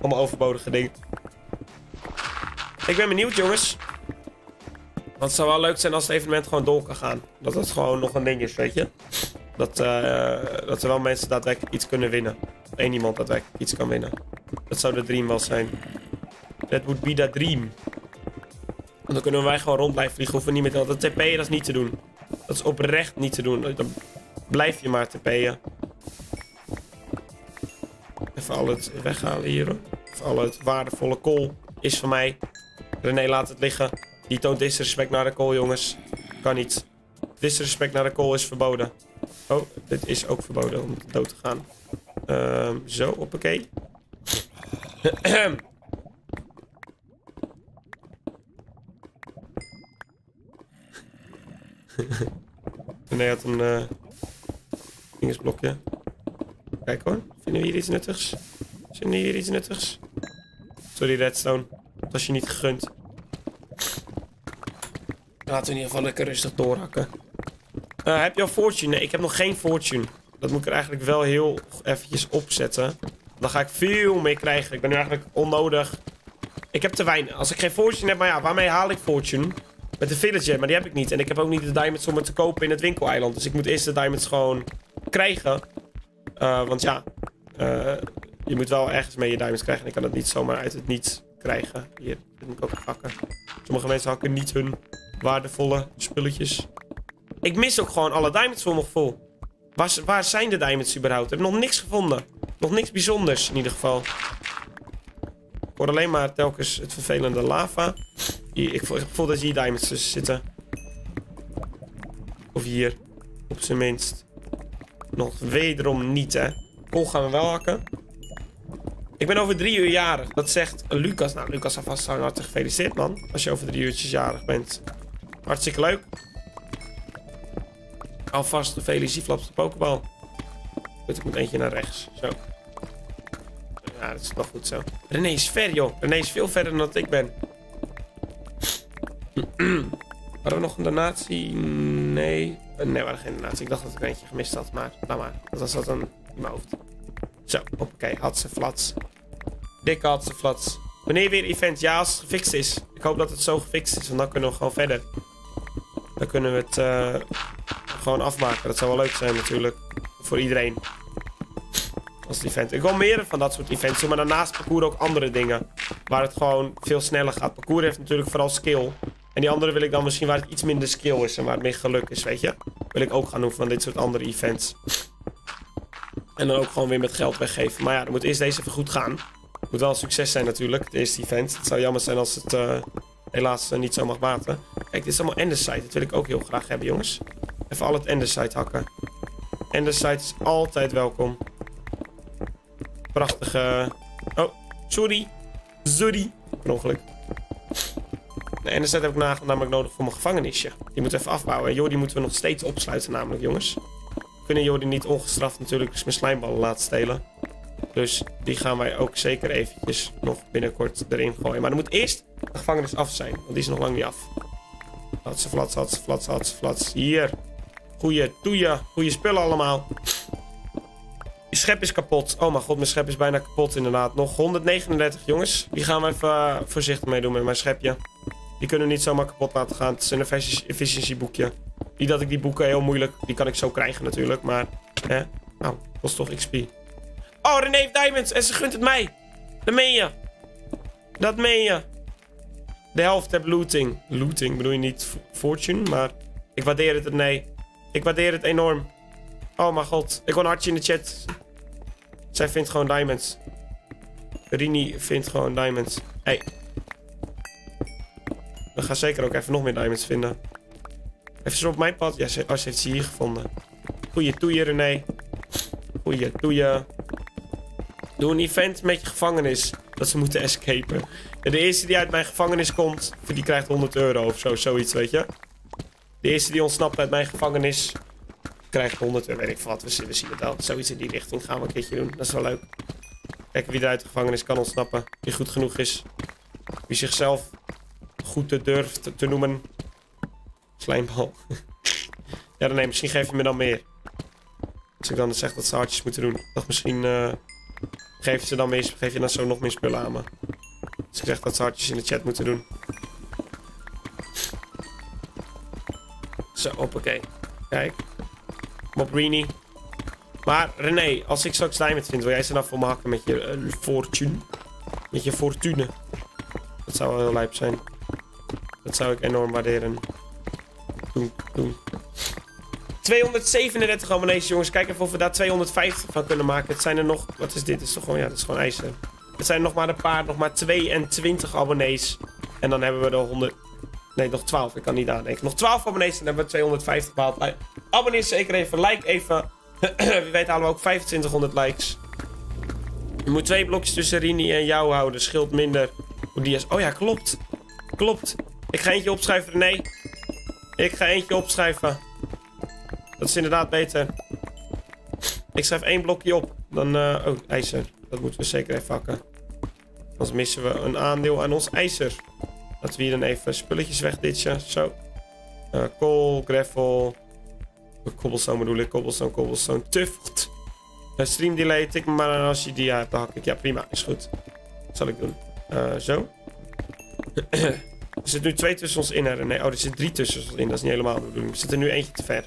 Allemaal overbodige dingen. Ik ben benieuwd, jongens. Want het zou wel leuk zijn als het evenement gewoon door kan gaan. Dat het gewoon nog een ding is, weet je. Dat, uh, dat er wel mensen daadwerkelijk iets kunnen winnen. Eén iemand daadwerkelijk iets kan winnen. Dat zou de dream wel zijn. That would be the dream. Dan kunnen wij gewoon rond blijven vliegen. Hoeven niet met dat TP'en, dat is niet te doen. Dat is oprecht niet te doen. Dan blijf je maar TP'en. Even al het weghalen hier. Even al het waardevolle kool is van mij. René laat het liggen. Die toont disrespect naar de kool, jongens. Kan niet. Disrespect naar de kool is verboden. Oh, dit is ook verboden om dood te gaan. Um, zo, hoppakee. René had een uh. Kijk hoor, vinden we hier iets nuttigs? Vinden we hier iets nuttigs? Sorry Redstone, dat was je niet gegund. Laten we in ieder geval lekker rustig doorhakken. Uh, heb je al fortune? Nee, ik heb nog geen fortune. Dat moet ik er eigenlijk wel heel eventjes opzetten. Dan ga ik veel meer krijgen. Ik ben nu eigenlijk onnodig. Ik heb te weinig. Als ik geen fortune heb, maar ja, waarmee haal ik fortune? Met de villager, maar die heb ik niet. En ik heb ook niet de diamonds om het te kopen in het winkeleiland. Dus ik moet eerst de diamonds gewoon krijgen. Uh, want ja, uh, je moet wel ergens mee je diamonds krijgen. En ik kan het niet zomaar uit het niets krijgen. Hier, dit moet ik ook hakken. Sommige mensen hakken niet hun waardevolle spulletjes. Ik mis ook gewoon alle diamonds voor nog vol. Waar, waar zijn de diamonds überhaupt? Ik heb nog niks gevonden. Nog niks bijzonders in ieder geval. Ik hoor alleen maar telkens het vervelende lava. Ik, voel, ik voel dat hier diamonds tussen zitten. Of hier. Op zijn minst. Nog wederom niet, hè. Kool gaan we wel hakken. Ik ben over drie uur jarig. Dat zegt Lucas. Nou, Lucas alvast hartelijk gefeliciteerd, man. Als je over drie uurtjes jarig bent. Hartstikke leuk. Alvast gefeliciteerd op de pokebal. Goed, ik moet eentje naar rechts. Zo. Ja, dat is nog goed zo. René is ver, joh. René is veel verder dan dat ik ben. Hadden we nog een donatie? Nee. Nee, we hadden geen donatie. Ik dacht dat ik er eentje gemist had, maar laat maar. Dat was dat dan in mijn hoofd. Zo, oké. Had ze flats. Dikke had ze flats. Wanneer weer event? Ja, als het gefixt is. Ik hoop dat het zo gefixt is, want dan kunnen we gewoon verder. Dan kunnen we het uh, gewoon afmaken. Dat zou wel leuk zijn natuurlijk. Voor iedereen. Als event. Ik wil meer van dat soort events doen. Maar daarnaast parcours ook andere dingen. Waar het gewoon veel sneller gaat. Parcours heeft natuurlijk vooral skill. En die andere wil ik dan misschien waar het iets minder skill is. En waar het meer geluk is, weet je. Wil ik ook gaan doen van dit soort andere events. En dan ook gewoon weer met geld weggeven. Maar ja, dan moet eerst deze even goed gaan. Moet wel een succes zijn natuurlijk, het eerste event. Het zou jammer zijn als het uh, helaas uh, niet zo mag baten. Kijk, dit is allemaal Endersite. Dat wil ik ook heel graag hebben, jongens. Even al het Endersite hakken. Endersite is altijd welkom. Prachtige... Oh, sorry. Sorry. Per ongeluk. En er staat ook na- namelijk nodig voor mijn gevangenisje. Die moet even afbouwen. En Jordi moeten we nog steeds opsluiten namelijk, jongens. We kunnen Jordi niet ongestraft natuurlijk dus mijn slijmballen laten stelen. Dus die gaan wij ook zeker eventjes nog binnenkort erin gooien. Maar er moet eerst de gevangenis af zijn, want die is nog lang niet af. Flatsen, flats, flats, flats, flats, flats. Hier. Goeie toeien, goede spullen allemaal. Je schep is kapot. Oh mijn god, mijn schep is bijna kapot inderdaad. Nog 139 jongens. Die gaan we even eh, voorzichtig mee doen met mijn schepje. Die kunnen we niet zomaar kapot laten gaan. Het is een efficiency- boekje. Niet dat ik die boeken heel moeilijk... Die kan ik zo krijgen natuurlijk, maar... Hè? Nou, kost toch XP. Oh, René heeft diamonds en ze gunt het mij. Dat meen je. Dat meen je. De helft heb looting. Looting bedoel je niet fortune, maar... Ik waardeer het, René. Ik waardeer het enorm. Oh mijn god. Ik hoor een hartje in de chat. Zij vindt gewoon diamonds. Rini vindt gewoon diamonds. Hey. We gaan zeker ook even nog meer diamonds vinden. Even zo op mijn pad. Ja, ze, oh, ze heeft ze hier gevonden. Goeie toeie, René. Goeie toeie. Doe een event met je gevangenis. Dat ze moeten escapen. En de eerste die uit mijn gevangenis komt, die krijgt 100 euro of zo. Zoiets, weet je. De eerste die ontsnapt uit mijn gevangenis, krijgt 100 euro. Weet ik wat. We, zien- het wel. Zoiets in die richting gaan we een keertje doen. Dat is wel leuk. Kijken wie er uit de gevangenis kan ontsnappen. Wie goed genoeg is. Wie zichzelf te durft te noemen. Slijmbal. ja, nee, misschien geef je me dan meer. Als ik dan zeg dat ze hartjes moeten doen. Dacht misschien eh geef ze dan meer, geef je dan zo nog meer spullen aan me. Als ik zeg dat ze hartjes in de chat moeten doen. Zo, hoppakee. Kijk. Kom op, Rini. Maar René, als ik straks diamond vind, wil jij ze dan voor me hakken met je eh, fortune? Met je fortune. Dat zou wel heel lijp zijn. Zou ik enorm waarderen. Doen, doen. 237 abonnees, jongens. Kijk even of we daar 250 van kunnen maken. Het zijn er nog... Wat is dit? Is toch gewoon... Ja, dat is gewoon ijzer. Het zijn nog maar een paar. Nog maar 22 abonnees. En dan hebben we de 100... Nee, nog 12. Ik kan niet nadenken. Nog 12 abonnees en dan hebben we 250 behaald. Abonneer zeker even. Like even. Wie weet halen we ook 2500 likes. Je moet twee blokjes tussen Rini en jou houden. Scheelt minder. Oh ja, klopt. Klopt. Ik ga eentje opschrijven, René. Ik ga eentje opschrijven. Dat is inderdaad beter. Ik schrijf één blokje op. Dan, eh, oh, ijzer. Dat moeten we zeker even hakken. Anders missen we een aandeel aan ons ijzer. Laten we hier dan even spulletjes wegditchen. Zo. Eh kool, gravel. Cobblestone bedoel ik. Cobblestone, cobblestone. Tuft. Uh, stream delay. Tik me maar als je die hebt. Dan hak ik. Ja, prima. Is goed. Dat zal ik doen. Eh, zo. er zit nu twee tussen ons in. Hè? Nee, oh, er zit drie tussen ons in. Dat is niet helemaal bedoeling. Er zit er nu eentje te ver.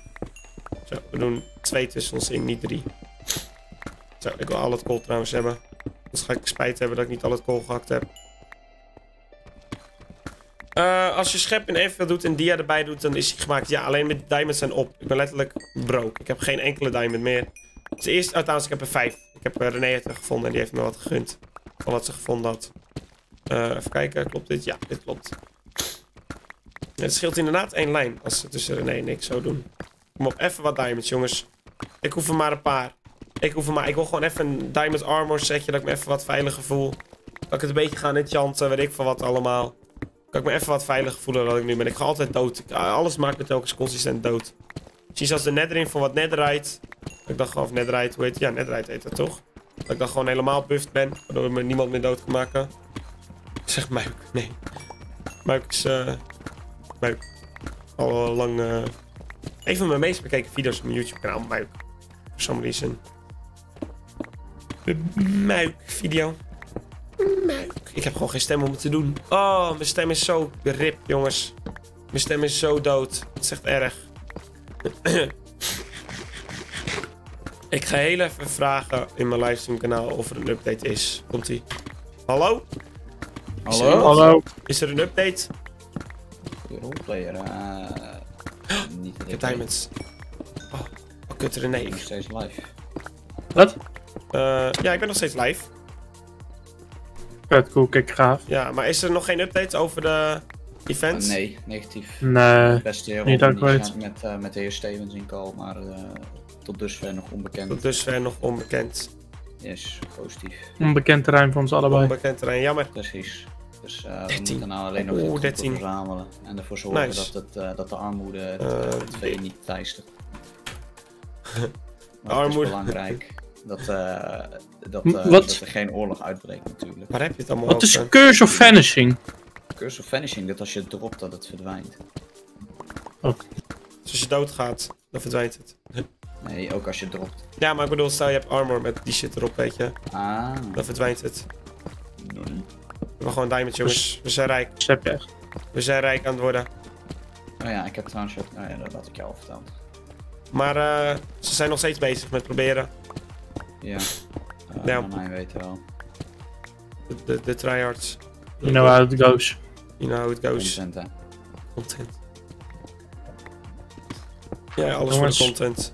Zo, we doen twee tussen ons in, niet drie. Zo, ik wil al het kool trouwens hebben. Anders ga ik spijt hebben dat ik niet al het kool gehakt heb. Eh, als je schep in evenveel doet en dia erbij doet, dan is hij gemaakt. Ja, alleen met diamonds zijn op. Ik ben letterlijk broke. Ik heb geen enkele diamond meer. Dus eerst, althans, ik heb er vijf. Ik heb eh, René het er gevonden en die heeft me wat gegund. Van wat ze gevonden had. Eh, even kijken, klopt dit? Ja, dit klopt. Het scheelt inderdaad één lijn als ze tussen René en ik zo doen. Kom op, even wat diamonds, jongens. Ik hoef er maar een paar. Ik hoef er maar... Ik wil gewoon even een diamond armor setje, dat ik me even wat veiliger voel. Dat ik het een beetje ga enchanten, weet ik van wat allemaal. Dat ik me even wat veiliger voelen dan ik nu ben. Ik ga altijd dood. Ik- alles maakt me telkens consistent dood. Precies als de netherin van wat netherite. Dat ik dan gewoon, of netherite, hoe heet het? Ja, netherite heet dat toch? Dat ik dan gewoon helemaal buffed ben, waardoor me niemand meer dood kan maken. Zeg muik, nee. Muik is, eh... Muik. Al eh, lang, eh... Een van mijn meest bekeken video's op mijn YouTube kanaal, Muik. For some reason. De Muik video. Muik. Ik heb gewoon geen stem om het te doen. Oh, mijn stem is zo rip, jongens. Mijn stem is zo dood. Het is echt erg. Ik ga heel even vragen in mijn livestream kanaal of er een update is. Komt ie. Hallo? Is er, Hallo? Hallo. is er een update? Roleplayer, eh... niet Ik heb diamonds. Oh, oh kut René. Ik ben nog steeds live. Wat? Eh, ja, ik ben nog steeds live. Vet, cool, kijk, gaaf. Ja, maar is er nog geen update over de events? Nee, negatief. Nee. Beste niet dat ik die weet. zijn met, eh, met de heer Stevens in call, maar eh, tot dusver nog onbekend. Tot dusver nog onbekend. Yes, positief. Onbekend terrein voor ons allebei. Onbekend terrein, jammer. Precies. Dus eh, we 13. moeten nou alleen nog 13. verzamelen. En ervoor zorgen Nice. dat, het, eh, dat de armoede het, Eh, het vee niet teistert. Maar het Armoede. is belangrijk dat, eh, dat, eh, dat er geen oorlog uitbreekt natuurlijk. Waar heb je het allemaal Wat is over? Curse of Vanishing? Curse of Vanishing, dat als je het dropt dat het verdwijnt. Dus als je doodgaat, dan verdwijnt het. Nee, ook als je het dropt. Ja, maar ik bedoel, stel je hebt armor met die shit erop, weet je. Ah, Dan verdwijnt het. nee. We hebben gewoon diamonds, jongens. We zijn rijk. Dat heb je echt. We zijn rijk aan het worden. Oh ja, ik heb trouwens. Nou ja, dat had ik jou al verteld. Maar eh, ze zijn nog steeds bezig met proberen. Ja. Uh, Ja. Mij weten wel. De, de, de tryhards. You know how it goes. You know how it goes. Content, hè. Content. Ja, alles Jongens. voor de content.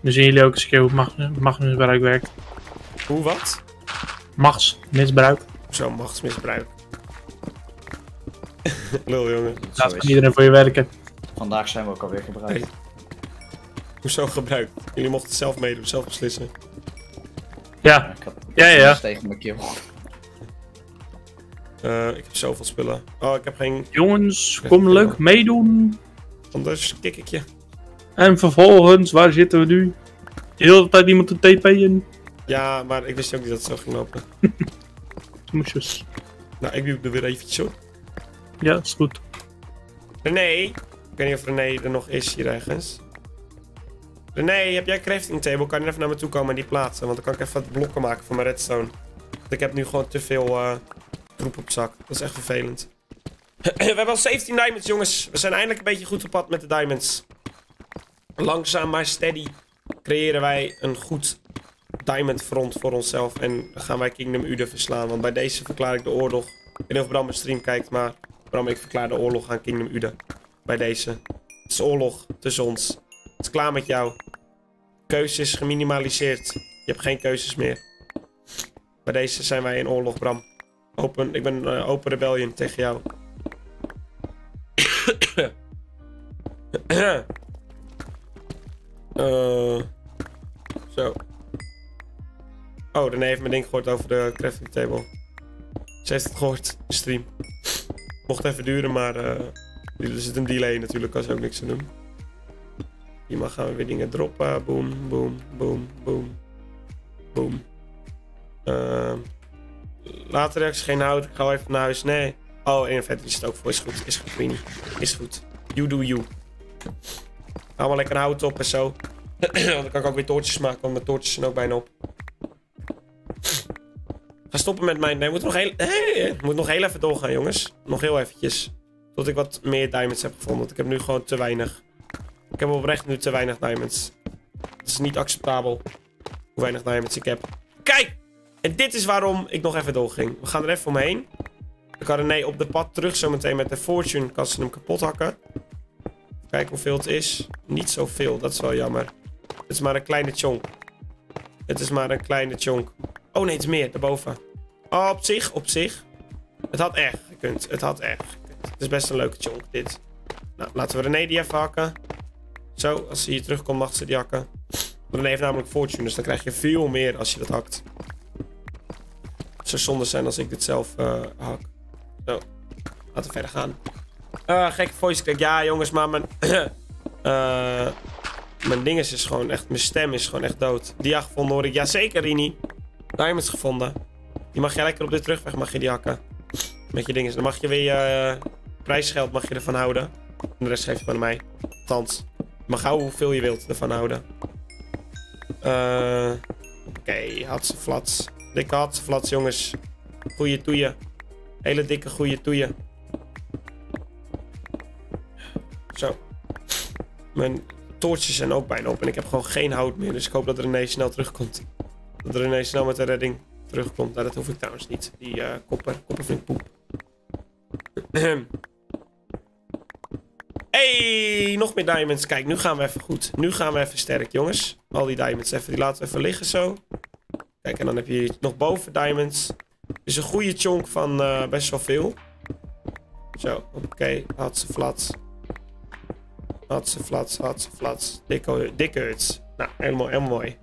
Nu zien jullie ook eens een keer hoe mag, machtsmisbruik werkt. Hoe wat? Machtsmisbruik. Zo, machtsmisbruik. Lul, jongen. Laat is. iedereen voor je werken. Vandaag zijn we ook alweer gebruikt. Hey. Hoezo gebruikt? Jullie mochten het zelf meedoen, zelf beslissen. Ja, Ik had Ja, ja. tegen mijn keel. Eh, ik heb zoveel spullen. Oh, ik heb geen... jongens, kom leuk meedoen. Anders kik ik je. En vervolgens, waar zitten we nu? De hele tijd iemand te TP'en. Ja, maar ik wist ook niet dat het zo ging lopen. Moesjes. Nou, ik doe er weer eventjes hoor. Ja, is goed. René, ik weet niet of René er nog is hier ergens. René, heb jij crafting table? Kan je even naar me toe komen en die plaatsen? Want dan kan ik even wat blokken maken voor mijn redstone. Want ik heb nu gewoon te veel eh troep op zak. Dat is echt vervelend. We hebben al 17 diamonds, jongens. We zijn eindelijk een beetje goed op pad met de diamonds. Langzaam maar steady creëren wij een goed diamond front voor onszelf. En gaan wij Kingdom Ude verslaan. Want bij deze verklaar ik de oorlog. Ik weet niet of Bram mijn stream kijkt, maar Bram, ik verklaar de oorlog aan Kingdom Ude. Bij deze. Het is oorlog tussen ons. Het is klaar met jou. Keuze is geminimaliseerd. Je hebt geen keuzes meer. Bij deze zijn wij in oorlog, Bram. Open, ik ben eh, open rebellion tegen jou. Eh, zo. Oh, René heeft mijn ding gehoord over de crafting table. Ze heeft het gehoord, stream. Mocht even duren, maar eh, er zit een delay natuurlijk, kan ze ook niks aan doen. Hier gaan we weer dingen droppen. Boom, boom, boom, boom. Boom. Uh, later reacties geen hout. Ik ga even naar huis. Nee. Oh, in is het ook voor. Is goed. Is goed, Queenie. Is goed. You do you. Maar lekker hout op en zo. Dan kan ik ook weer toortjes maken, want mijn toortjes zijn ook bijna op. Ga stoppen met mijn... Nee, moet nog heel... Hey, moet nog heel even doorgaan, jongens. Nog heel eventjes. Tot ik wat meer diamonds heb gevonden. Want ik heb nu gewoon te weinig. Ik heb oprecht nu te weinig diamonds. Het is niet acceptabel. Hoe weinig diamonds ik heb. Kijk! En dit is waarom ik nog even doorging. We gaan er even omheen. Dan kan René op de pad terug zometeen met de Fortune. Kan ze hem kapot hakken. Kijken hoeveel het is. Niet zoveel, dat is wel jammer. Het is maar een kleine chonk. Het is maar een kleine chonk. Oh nee, het is meer, daarboven. Oh, op zich, op zich. Het had echt gekund. Het had echt gekund. Het is best een leuke chonk, dit. Nou, laten we René die even hakken. Zo, als ze hier terugkomt, mag ze die hakken. René heeft namelijk Fortune, dus dan krijg je veel meer als je dat hakt. Het zou zonde zijn als ik dit zelf eh, hak. Zo, laten we verder gaan. Uh, gekke voice crack. Ja, jongens, maar mijn... uh, mijn ding is, gewoon echt... Mijn stem is gewoon echt dood. Dia gevonden hoor ik. Jazeker, Rini. Diamonds gevonden. Die mag jij lekker op de terugweg mag je die hakken. Met je dingen. Dan mag je weer je prijsgeld mag je ervan houden. En de rest geef je naar mij. Althans. Mag houden hoeveel je wilt ervan houden. Uh, Oké, okay, flats. Dikke hatse flats, jongens. Goeie toeien. Hele dikke goeie toeien. Zo. Mijn toortjes zijn ook bijna op en ik heb gewoon geen hout meer. Dus ik hoop dat René snel terugkomt. Dat René snel met de redding terugkomt. Nou, dat hoef ik trouwens niet. Die uh, kopper. Kopper poep. hey, nog meer diamonds. Kijk, nu gaan we even goed. Nu gaan we even sterk, jongens. Al die diamonds even. Die laten we even liggen zo. Kijk, en dan heb je hier nog boven diamonds. Dus een goede chonk van uh, best wel veel. Zo, oké. Had ze flats. Had ze flats, had ze flats. Dikke, dikke. Nou, helemaal, helemaal mooi.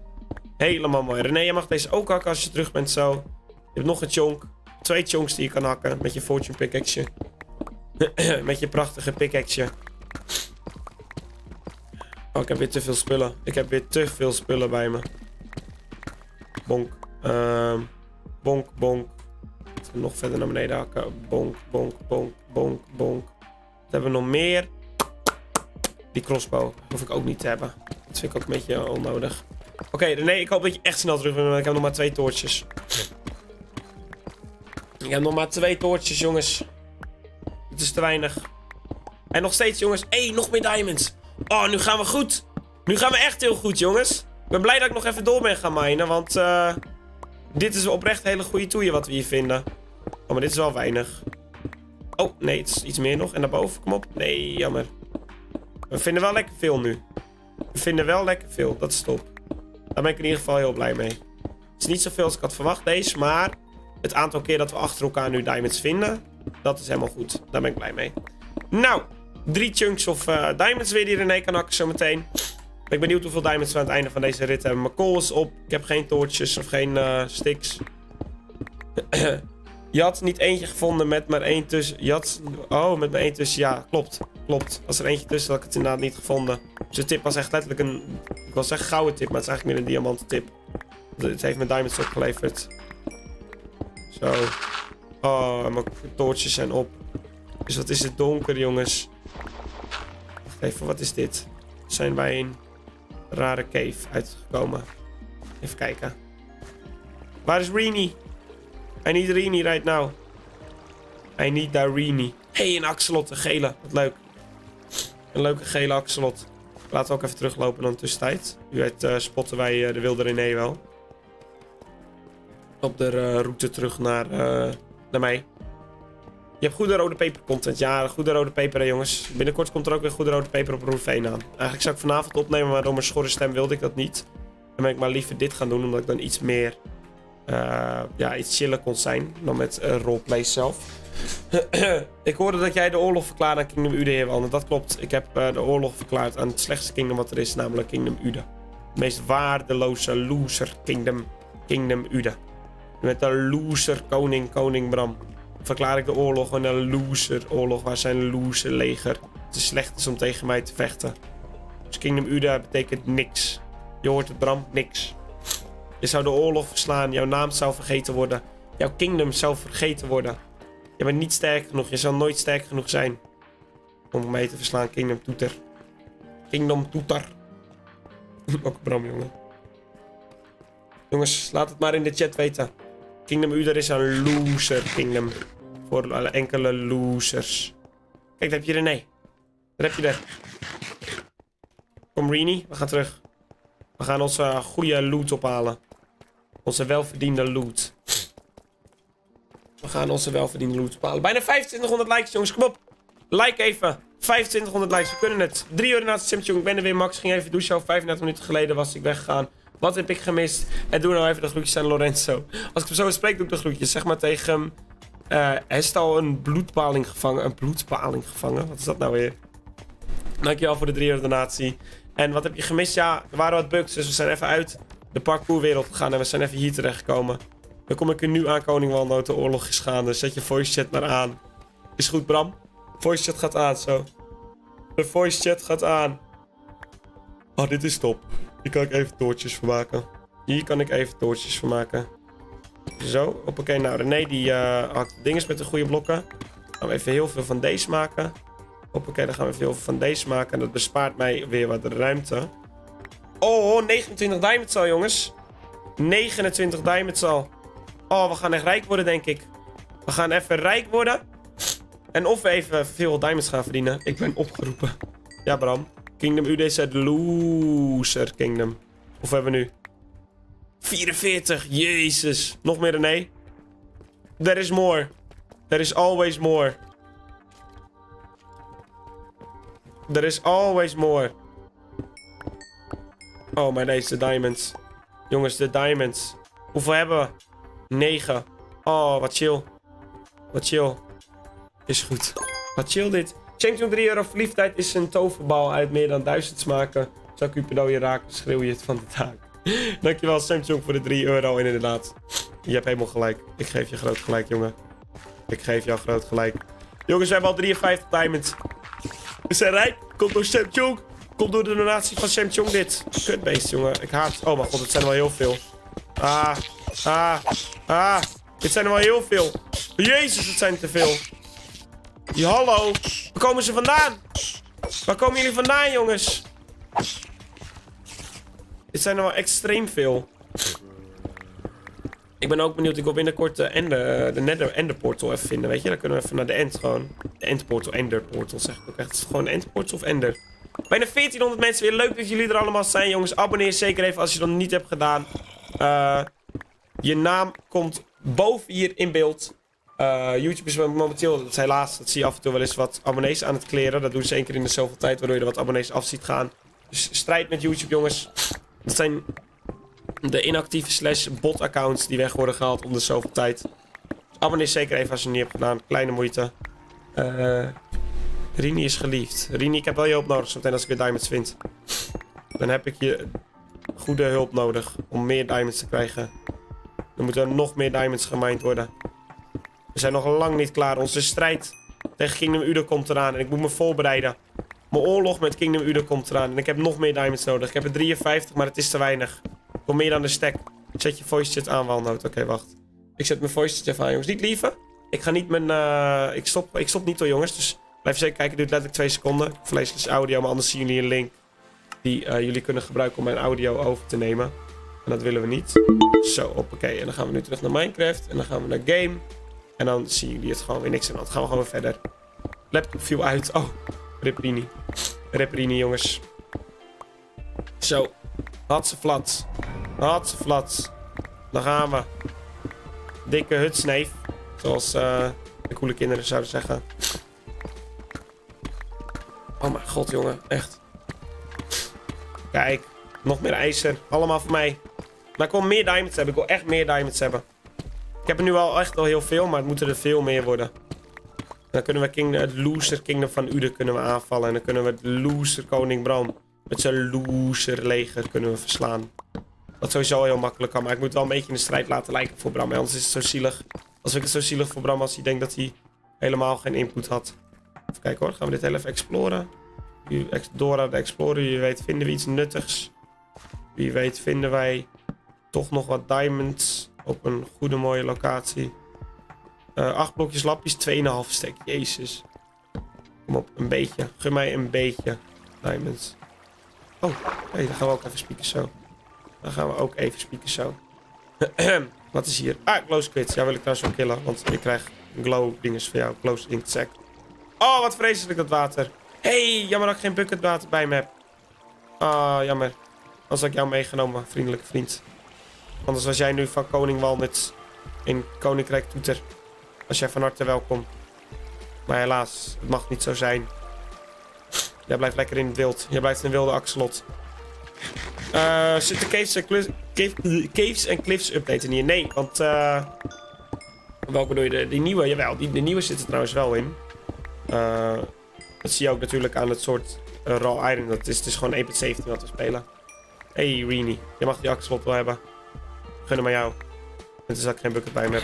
Helemaal mooi. René, je mag deze ook hakken als je terug bent zo. Je hebt nog een chonk. twee chunks die je kan hakken met je fortune pickaxe. met je prachtige pickaxe. Oh, ik heb weer te veel spullen. Ik heb weer te veel spullen bij me. Bonk. Ehm bonk, bonk. Nog verder naar beneden hakken. Bonk, bonk, bonk, bonk, bonk. Wat hebben we nog meer? Die crossbow. Hoef ik ook niet te hebben. Dat vind ik ook een beetje onnodig. Oké, nee, ik hoop dat je echt snel terug bent. want Ik heb nog maar twee toortjes. Ik heb nog maar twee toortjes, jongens. Het is te weinig. En nog steeds, jongens. Hé, nog meer diamonds. Oh, nu gaan we goed. Nu gaan we echt heel goed, jongens. Ik ben blij dat ik nog even door ben gaan minen, want... eh dit is oprecht hele goede toeien wat we hier vinden. Oh, maar dit is wel weinig. Oh, nee, het is iets meer nog. En daarboven, kom op. Nee, jammer. We vinden wel lekker veel nu. We vinden wel lekker veel, dat is top. Daar ben ik in ieder geval heel blij mee. Het is niet zoveel als ik had verwacht deze, maar... Het aantal keer dat we achter elkaar nu diamonds vinden, dat is helemaal goed. Daar ben ik blij mee. Nou, drie chunks of eh, diamonds weer die René kan hakken zometeen. Ik ben benieuwd hoeveel diamonds we aan het einde van deze rit hebben. Mijn kool is op. Ik heb geen toortjes of geen eh, sticks. Je had niet eentje gevonden met maar één tussen. Oh, met maar één tussen. Ja, klopt. Klopt. Als er eentje tussen had ik het inderdaad niet gevonden. Dus de tip was echt letterlijk een... Ik wil zeggen gouden tip, maar het is eigenlijk meer een diamanten tip. Het heeft me diamonds opgeleverd. Zo. Oh, mijn toortjes zijn op. Dus wat is het donker, jongens. Wacht even, wat is dit? Zijn wij een rare cave uitgekomen? Even kijken. Waar is Reenie? I need Reenie right now. I need that Reenie. hey, een axolot, een gele. Wat leuk. Een leuke gele axolot. Laten we ook even teruglopen dan tussentijd. U weet, eh, spotten wij eh, de wilde René wel. Op de eh, route terug naar, naar mij. Je hebt goede rode peper content. Ja, goede rode peper jongens. Binnenkort komt er ook weer goede rode peper op Roerveen aan. Eigenlijk zou ik vanavond opnemen, maar door mijn schorre stem wilde ik dat niet. Dan ben ik maar liever dit gaan doen, omdat ik dan iets meer... ja, iets chiller kon zijn dan met uh, roleplay zelf. ik hoorde dat jij de oorlog verklaarde aan Kingdom Ude, heer Walner. Dat klopt. Ik heb eh, de oorlog verklaard aan het slechtste kingdom wat er is, namelijk Kingdom Ude. Het meest waardeloze loser kingdom, Kingdom Ude. Met de loser koning, koning Bram. Verklaar ik de oorlog aan een loser oorlog waar zijn loser leger te slecht is om tegen mij te vechten. Dus Kingdom Uda betekent niks. Je hoort het Bram, niks. Je zou de oorlog verslaan, jouw naam zou vergeten worden. Jouw kingdom zou vergeten worden. Je bent niet sterk genoeg, je zal nooit sterk genoeg zijn. Om mij te verslaan, Kingdom Toeter. Kingdom Toeter. Ook Bram, jongen. Jongens, laat het maar in de chat weten. Kingdom Uder is een loser kingdom. Voor enkele losers. Kijk, daar heb je René. Daar heb je er. Kom Rini, we gaan terug. We gaan onze goede loot ophalen. Onze welverdiende loot. We gaan onze welverdiende loot ophalen. Bijna 2500 likes, jongens. Kom op. Like even. 2500 likes, we kunnen het. 3 uur na. Ik ben er weer, Max. Ging even douchen. 35 minuten geleden was ik weggegaan. Wat heb ik gemist? En doe nou even de groetjes aan Lorenzo. Als ik hem zo spreek, doe ik de groetjes. Zeg maar tegen hem. Uh, hij is al een bloedpaling gevangen. Een bloedpaling gevangen. Wat is dat nou weer? Dankjewel voor de 3 uur donatie. En wat heb je gemist? Ja, er waren wat bugs. Dus we zijn even uit de parkourwereld gegaan. En we zijn even hier terechtgekomen. Dan kom ik er nu aan, Koning Waldo. De oorlog is gaande. Zet je voice chat maar aan. Is goed, Bram? Voice chat gaat aan, zo. De voice chat gaat aan. Oh, dit is top. Hier kan ik even toortjes van maken. Hier kan ik even toortjes van maken. Zo, hoppakee. Nou, René die uh, hakt dingen met de goede blokken. Gaan we even heel veel van deze maken. Hoppakee, dan gaan we even heel veel van deze maken. En dat bespaart mij weer wat ruimte. Oh, 29 diamonds al, jongens. 29 diamonds al. Oh, we gaan echt rijk worden, denk ik. We gaan even rijk worden. En of we even veel diamonds gaan verdienen. Ik ben opgeroepen. Ja, Bram. Kingdom UD is het loser kingdom. Of hebben we nu? 44. Jezus. Nog meer René. There is more. There is always more. There is always more. Oh, maar deze diamonds. Jongens, de diamonds. Hoeveel hebben we? 9. Oh, wat chill. Wat chill. Is goed. Wat chill dit. Champion 3 euro verliefdheid is een toverbal uit meer dan 1000 smaken. Zou uw pedooie raken, schreeuw je het van de taak. Dankjewel Samsung voor de 3 euro en inderdaad. Je hebt helemaal gelijk. Ik geef je groot gelijk, jongen. Ik geef jou groot gelijk. Jongens, we hebben al 53 diamonds. We zijn rijk. Komt door Sam Chong. Komt door de donatie van Sam Chong dit. Kutbeest, jongen. Ik haat... Oh mijn god, het zijn wel heel veel. Ah. Ah. Ah. Dit zijn er wel heel veel. Jezus, het zijn te veel. Ja, hallo. Waar komen ze vandaan? Waar komen jullie vandaan, jongens? Dit zijn er wel extreem veel. Ik ben ook benieuwd. Ik wil binnenkort de, ender, de Nether Ender Portal even vinden, weet je. Dan kunnen we even naar de End gewoon. De Ender Portal zeg ik ook echt. Gewoon End Portal of Ender. Bijna 1400 mensen weer. Leuk dat jullie er allemaal zijn, jongens. Abonneer zeker even als je dat niet hebt gedaan. Eh, je naam komt boven hier in beeld. Eh, YouTube is momenteel, is helaas, dat zie je af en toe wel eens wat abonnees aan het kleren. Dat doen ze één keer in de zoveel tijd, waardoor je er wat abonnees af ziet gaan. Dus strijd met YouTube, jongens. Dat zijn de inactieve slash bot accounts die weg worden gehaald om de zoveel tijd. Abonneer zeker even als je het niet hebt gedaan. Kleine moeite. Eh Rini is geliefd. Rini, ik heb wel je hulp nodig zometeen als ik weer diamonds vind. Dan heb ik je goede hulp nodig om meer diamonds te krijgen. Er moeten nog meer diamonds gemined worden. We zijn nog lang niet klaar. Onze strijd tegen Kingdom Udo komt eraan. En ik moet me voorbereiden. Mijn oorlog met Kingdom Udo komt eraan. En ik heb nog meer diamonds nodig. Ik heb er 53, maar het is te weinig. Ik wil meer dan de stack. Zet je voice chat aan, Walnoot. Oké, wacht. Ik zet mijn voice chat even aan, jongens. Niet lieve. Ik ga niet mijn... eh, ik, stop, ik stop niet hoor, jongens. Dus blijf zeker kijken. Het duurt letterlijk twee seconden. Ik verlees dus audio, maar anders zien jullie een link. Die eh, jullie kunnen gebruiken om mijn audio over te nemen. En dat willen we niet. Zo, hoppakee. En dan gaan we nu terug naar Minecraft. En dan gaan we naar Game. En dan zien jullie het gewoon weer niks aan. Dan gaan we gewoon verder. Laptop viel uit. Oh, Rip Rini. Rip Rini, jongens. Zo. Hatse flat. Hatse flat. Dan gaan we. Dikke hutsneef. Zoals eh, de coole kinderen zouden zeggen. Oh mijn god, jongen. Echt. Kijk. Nog meer ijzer. Allemaal voor mij. Maar ik wil meer diamonds hebben. Ik wil echt meer diamonds hebben. Ik heb er nu al echt wel heel veel, maar het moeten er veel meer worden. Dan kunnen we King, het loser kingdom van Ude kunnen we aanvallen. En dan kunnen we het loser koning Bram met zijn loser leger kunnen we verslaan. Wat sowieso heel makkelijk kan, maar ik moet wel een beetje in de strijd laten lijken voor Bram. Anders is het zo zielig. Als ik het zo zielig voor Bram als hij denkt dat hij helemaal geen input had. Even kijken hoor, gaan we dit heel even exploren. Dora de Explorer, wie weet vinden we iets nuttigs. Wie weet vinden wij toch nog wat diamonds op een goede mooie locatie. Eh acht blokjes lapjes, 2,5 stek. Jezus. Kom op, een beetje. Gun mij een beetje diamonds. Oh, hey, dan gaan we ook even spieken zo. Dan gaan we ook even spieken zo. Wat is hier? Ah, glow squid. Ja, wil ik trouwens wel killen, want ik krijg glow dinges van jou. Glow ink sack. Oh, wat vreselijk dat water. hey, jammer dat ik geen bucket water bij me heb. Ah, jammer. Anders had ik jou meegenomen, vriendelijke vriend. Anders was jij nu van koning Walnuts in Koninkrijk Toeter. Was jij van harte welkom. Maar helaas, het mag niet zo zijn. Jij blijft lekker in het wild. Jij blijft een wilde axolot. Eh zitten caves en, cli- cave- caves cliffs updaten hier? Nee, want... eh welke bedoel je? De, die nieuwe? Jawel, die, de nieuwe zit er trouwens wel in. Eh, dat zie je ook natuurlijk aan het soort raw iron. Dat is, het is gewoon 1.17 wat we spelen. Hey Rini, je mag die axolot wel hebben. Gun hem maar jou. Het is dat ik geen bucket bij me.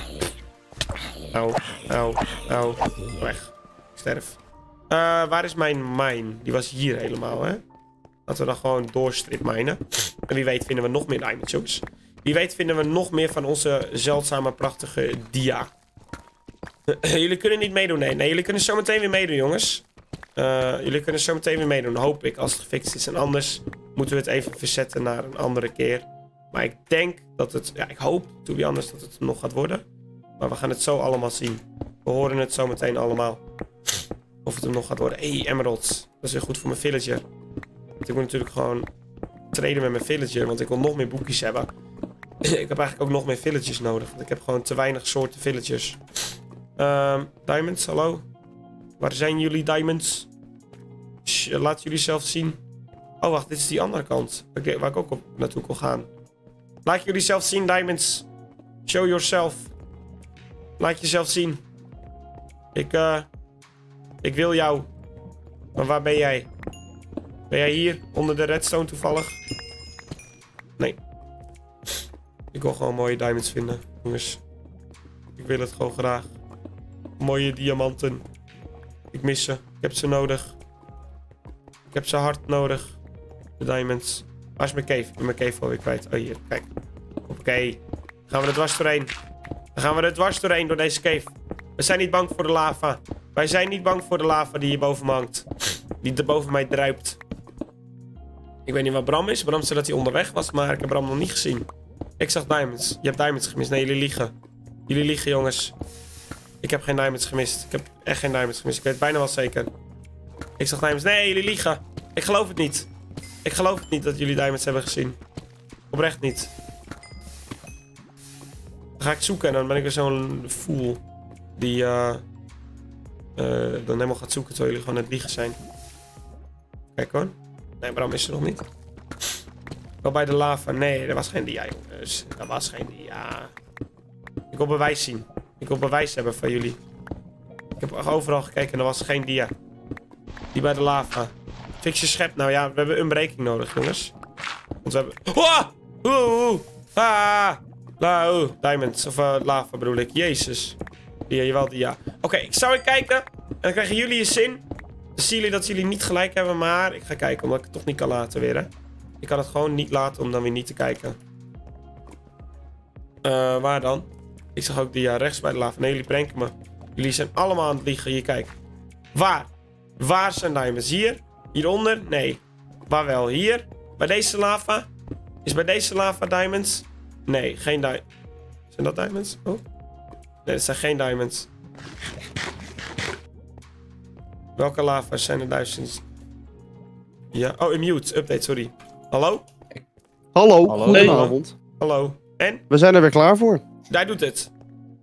Au, au, au. Weg. Sterf. Eh, waar is mijn mine? Die was hier helemaal, hè? Laten we dan gewoon doorstrip minen. En wie weet vinden we nog meer jongens. Wie weet vinden we nog meer van onze zeldzame, prachtige dia. jullie kunnen niet meedoen, nee. Nee, jullie kunnen zometeen weer meedoen, jongens. Eh, jullie kunnen zometeen weer meedoen, hoop ik, als het gefixt is. En anders moeten we het even verzetten naar een andere keer. Maar ik denk dat het... Ja, ik hoop, to be honest, dat het nog gaat worden. Maar we gaan het zo allemaal zien. We horen het zo meteen allemaal. Of het hem nog gaat worden. hey, emeralds. Dat is weer goed voor mijn villager. Want ik moet natuurlijk gewoon traden met mijn villager. Want ik wil nog meer boekjes hebben. ik heb eigenlijk ook nog meer villagers nodig. Want ik heb gewoon te weinig soorten villagers. Ehm, diamonds, hallo? Waar zijn jullie diamonds? Laat jullie zelf zien. Oh, wacht, dit is die andere kant. Waar ik ook op naartoe kon gaan. Laat jullie zelf zien, diamonds. Show yourself. Laat jezelf zien. Ik, eh... ik wil jou. Maar waar ben jij? Ben jij hier? Onder de redstone toevallig? Nee. Ik wil gewoon mooie diamonds vinden, jongens. Ik wil het gewoon graag. Mooie diamanten. Ik mis ze. Ik heb ze nodig. Ik heb ze hard nodig. De diamonds. Waar is mijn cave? Ik mijn cave alweer kwijt. Oh, hier. Kijk. Oké. Gaan we er dwars doorheen. Dan gaan we er dwars doorheen door deze cave. We zijn niet bang voor de lava. Wij zijn niet bang voor de lava die hier boven me hangt. Die er boven mij druipt. Ik weet niet waar Bram is. Bram zei dat hij onderweg was, maar ik heb Bram nog niet gezien. Ik zag diamonds. Je hebt diamonds gemist. Nee, jullie liegen. Jullie liegen, jongens. Ik heb geen diamonds gemist. Ik heb echt geen diamonds gemist. Ik weet het bijna wel zeker. Ik zag diamonds. Nee, jullie liegen. Ik geloof het niet. Ik geloof het niet dat jullie diamonds hebben gezien. Oprecht niet. Dan ga ik zoeken en dan ben ik weer zo'n fool. Die eh eh, dan helemaal gaat zoeken terwijl jullie gewoon het liegen zijn. Kijk hoor. Nee, Bram is er nog niet. Wel bij de lava. Nee, er was geen dia, jongens. Er was geen dia. Ik wil bewijs zien. Ik wil bewijs hebben van jullie. Ik heb overal gekeken en er was geen dia. Die bij de lava. Fix je schep. Nou ja, we hebben een breking nodig, jongens. Want we hebben... Oh! Oeh, oeh. Ah! La, oeh. Diamonds. Of eh, lava bedoel ik. Jezus. Ja, jawel, dia. Oké, ik zou even kijken. En dan krijgen jullie je zin. Dan zien jullie dat jullie niet gelijk hebben, maar ik ga kijken, omdat ik het toch niet kan laten weer. Ik kan het gewoon niet laten om dan weer niet te kijken. Eh, waar dan? Ik zag ook dia rechts bij de lava. Nee, jullie pranken me. Jullie zijn allemaal aan het liegen. Hier, kijk. Waar? Waar zijn diamonds? Hier? Hieronder? Nee. Waar wel? Hier? Bij deze lava? Is bij deze lava diamonds? Nee, geen diamonds. Zijn dat diamonds? Oh. Nee, dat zijn geen diamonds. Welke lava's zijn er duizend? Ja, oh, mute. Update, sorry. Hallo? Hallo, Hallo. goedenavond. Hallo. En? We zijn er weer klaar voor. Hij doet het.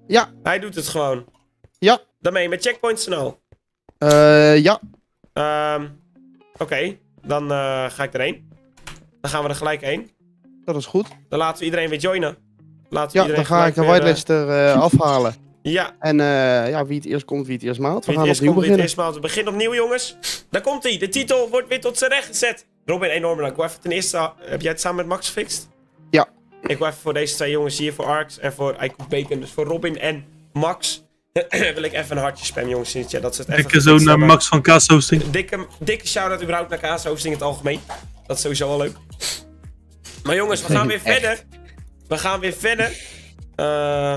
Ja. Hij doet het gewoon. Ja. Daarmee, met checkpoints en al. Eh, ja. Ehm Oké, dan eh, ga ik erheen. Dan gaan we er gelijk heen. Dat is goed. Dan laten we iedereen weer joinen. Laten we Ja, dan ga ik de gelijk weer, whitelist er eh, afhalen. eh, ja, En eh, ja, wie het eerst komt, wie het eerst maalt. We gaan eerst opnieuw komt, wie het beginnen. eerst maalt. We beginnen opnieuw, jongens. Daar komt hij. De titel wordt weer tot zijn recht gezet. Robin, enorm bedankt. Even ten eerste... Heb jij het samen met Max gefixt? Ja. Ik wil even voor deze twee jongens hier, voor Arx en voor I Cook Bacon, dus voor Robin en Max, wil ik even een hartje spammen, jongens. chat, dat ze het zo naar. Max van Kaas Hosting. Dikke, dikke shout-out überhaupt naar Kaas Hosting in het algemeen. Dat is sowieso wel leuk. Maar jongens, we gaan weer Echt. verder. We gaan weer verder. eh,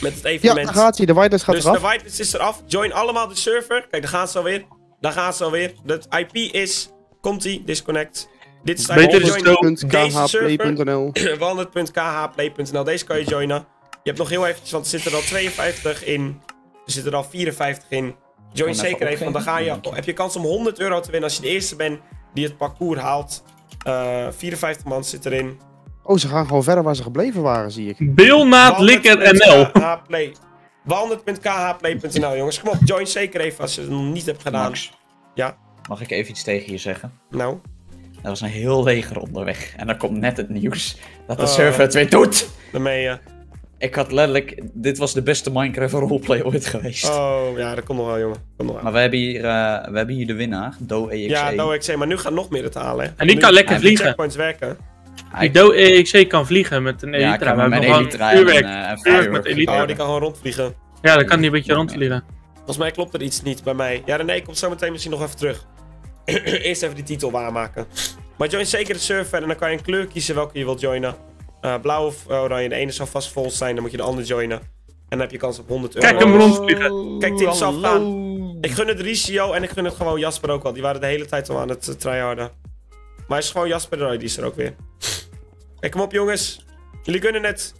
met het Ja, evenement. daar gaat hij. De whitelist gaat dus eraf. de whitelist is eraf. Join allemaal de server. Kijk, daar gaan ze alweer. Daar gaan ze alweer. Het IP is... Komt-ie, disconnect. Dit is de Beter IP. is Join zo. deze server. khplay.nl Walnut.khplay.nl. Deze kan je joinen. Je hebt nog heel eventjes, want er zitten er al 52 in. Er zitten er al 54 in. Join even zeker even, want dan ga je, heb je kans om 100 euro te winnen als je de eerste bent die het parcours haalt. Eh 54 man zit erin. Oh, ze gaan gewoon verder waar ze gebleven waren, zie ik. Beelnaad Likker NL. Walnut.khplay.nl jongens, kom op, join zeker even als je het nog niet hebt gedaan. Max. Ja. Mag ik even iets tegen je zeggen? Nou, Er was een heel leger onderweg. En dan komt net het nieuws dat de Oh. server het weer doet. daarmee... eh Ik had letterlijk... Dit was de beste Minecraft roleplay ooit geweest. oh, ja, dat komt nog wel, jongen. Komt nog wel. Maar we hebben, hier, eh, we hebben hier de winnaar, DoEXE. Ja, XC, maar nu gaat nog meer het halen. hè. En die Nu- kan lekker Ja, die vliegen. checkpoints werken. Die Do EXC kan vliegen met een Ja, Elytra. We met gewoon Elytra en, vuurwerk. eh, en vuurwerk firework. met Elytra. Oh, die kan gewoon rondvliegen. Ja, dan kan die een beetje rondvliegen. Volgens mij klopt er iets niet bij mij. Ja, René komt zo meteen misschien nog even terug. Eerst even die titel waarmaken. Maar join zeker de server en dan kan je een kleur kiezen welke je wilt joinen. Eh, blauw of oranje. De ene zal vast vol zijn, dan moet je de andere joinen. En dan heb je kans op 100 euro. Kijk hem rondvliegen. Kijk, Tim is Hallo. afgaan. Ik gun het Ricio en ik gun het gewoon Jasper ook al. Die waren de hele tijd al aan het uh, tryharden. Maar het is gewoon Jasper Roy, die is er ook weer. Kijk, kom op jongens. Jullie kunnen het.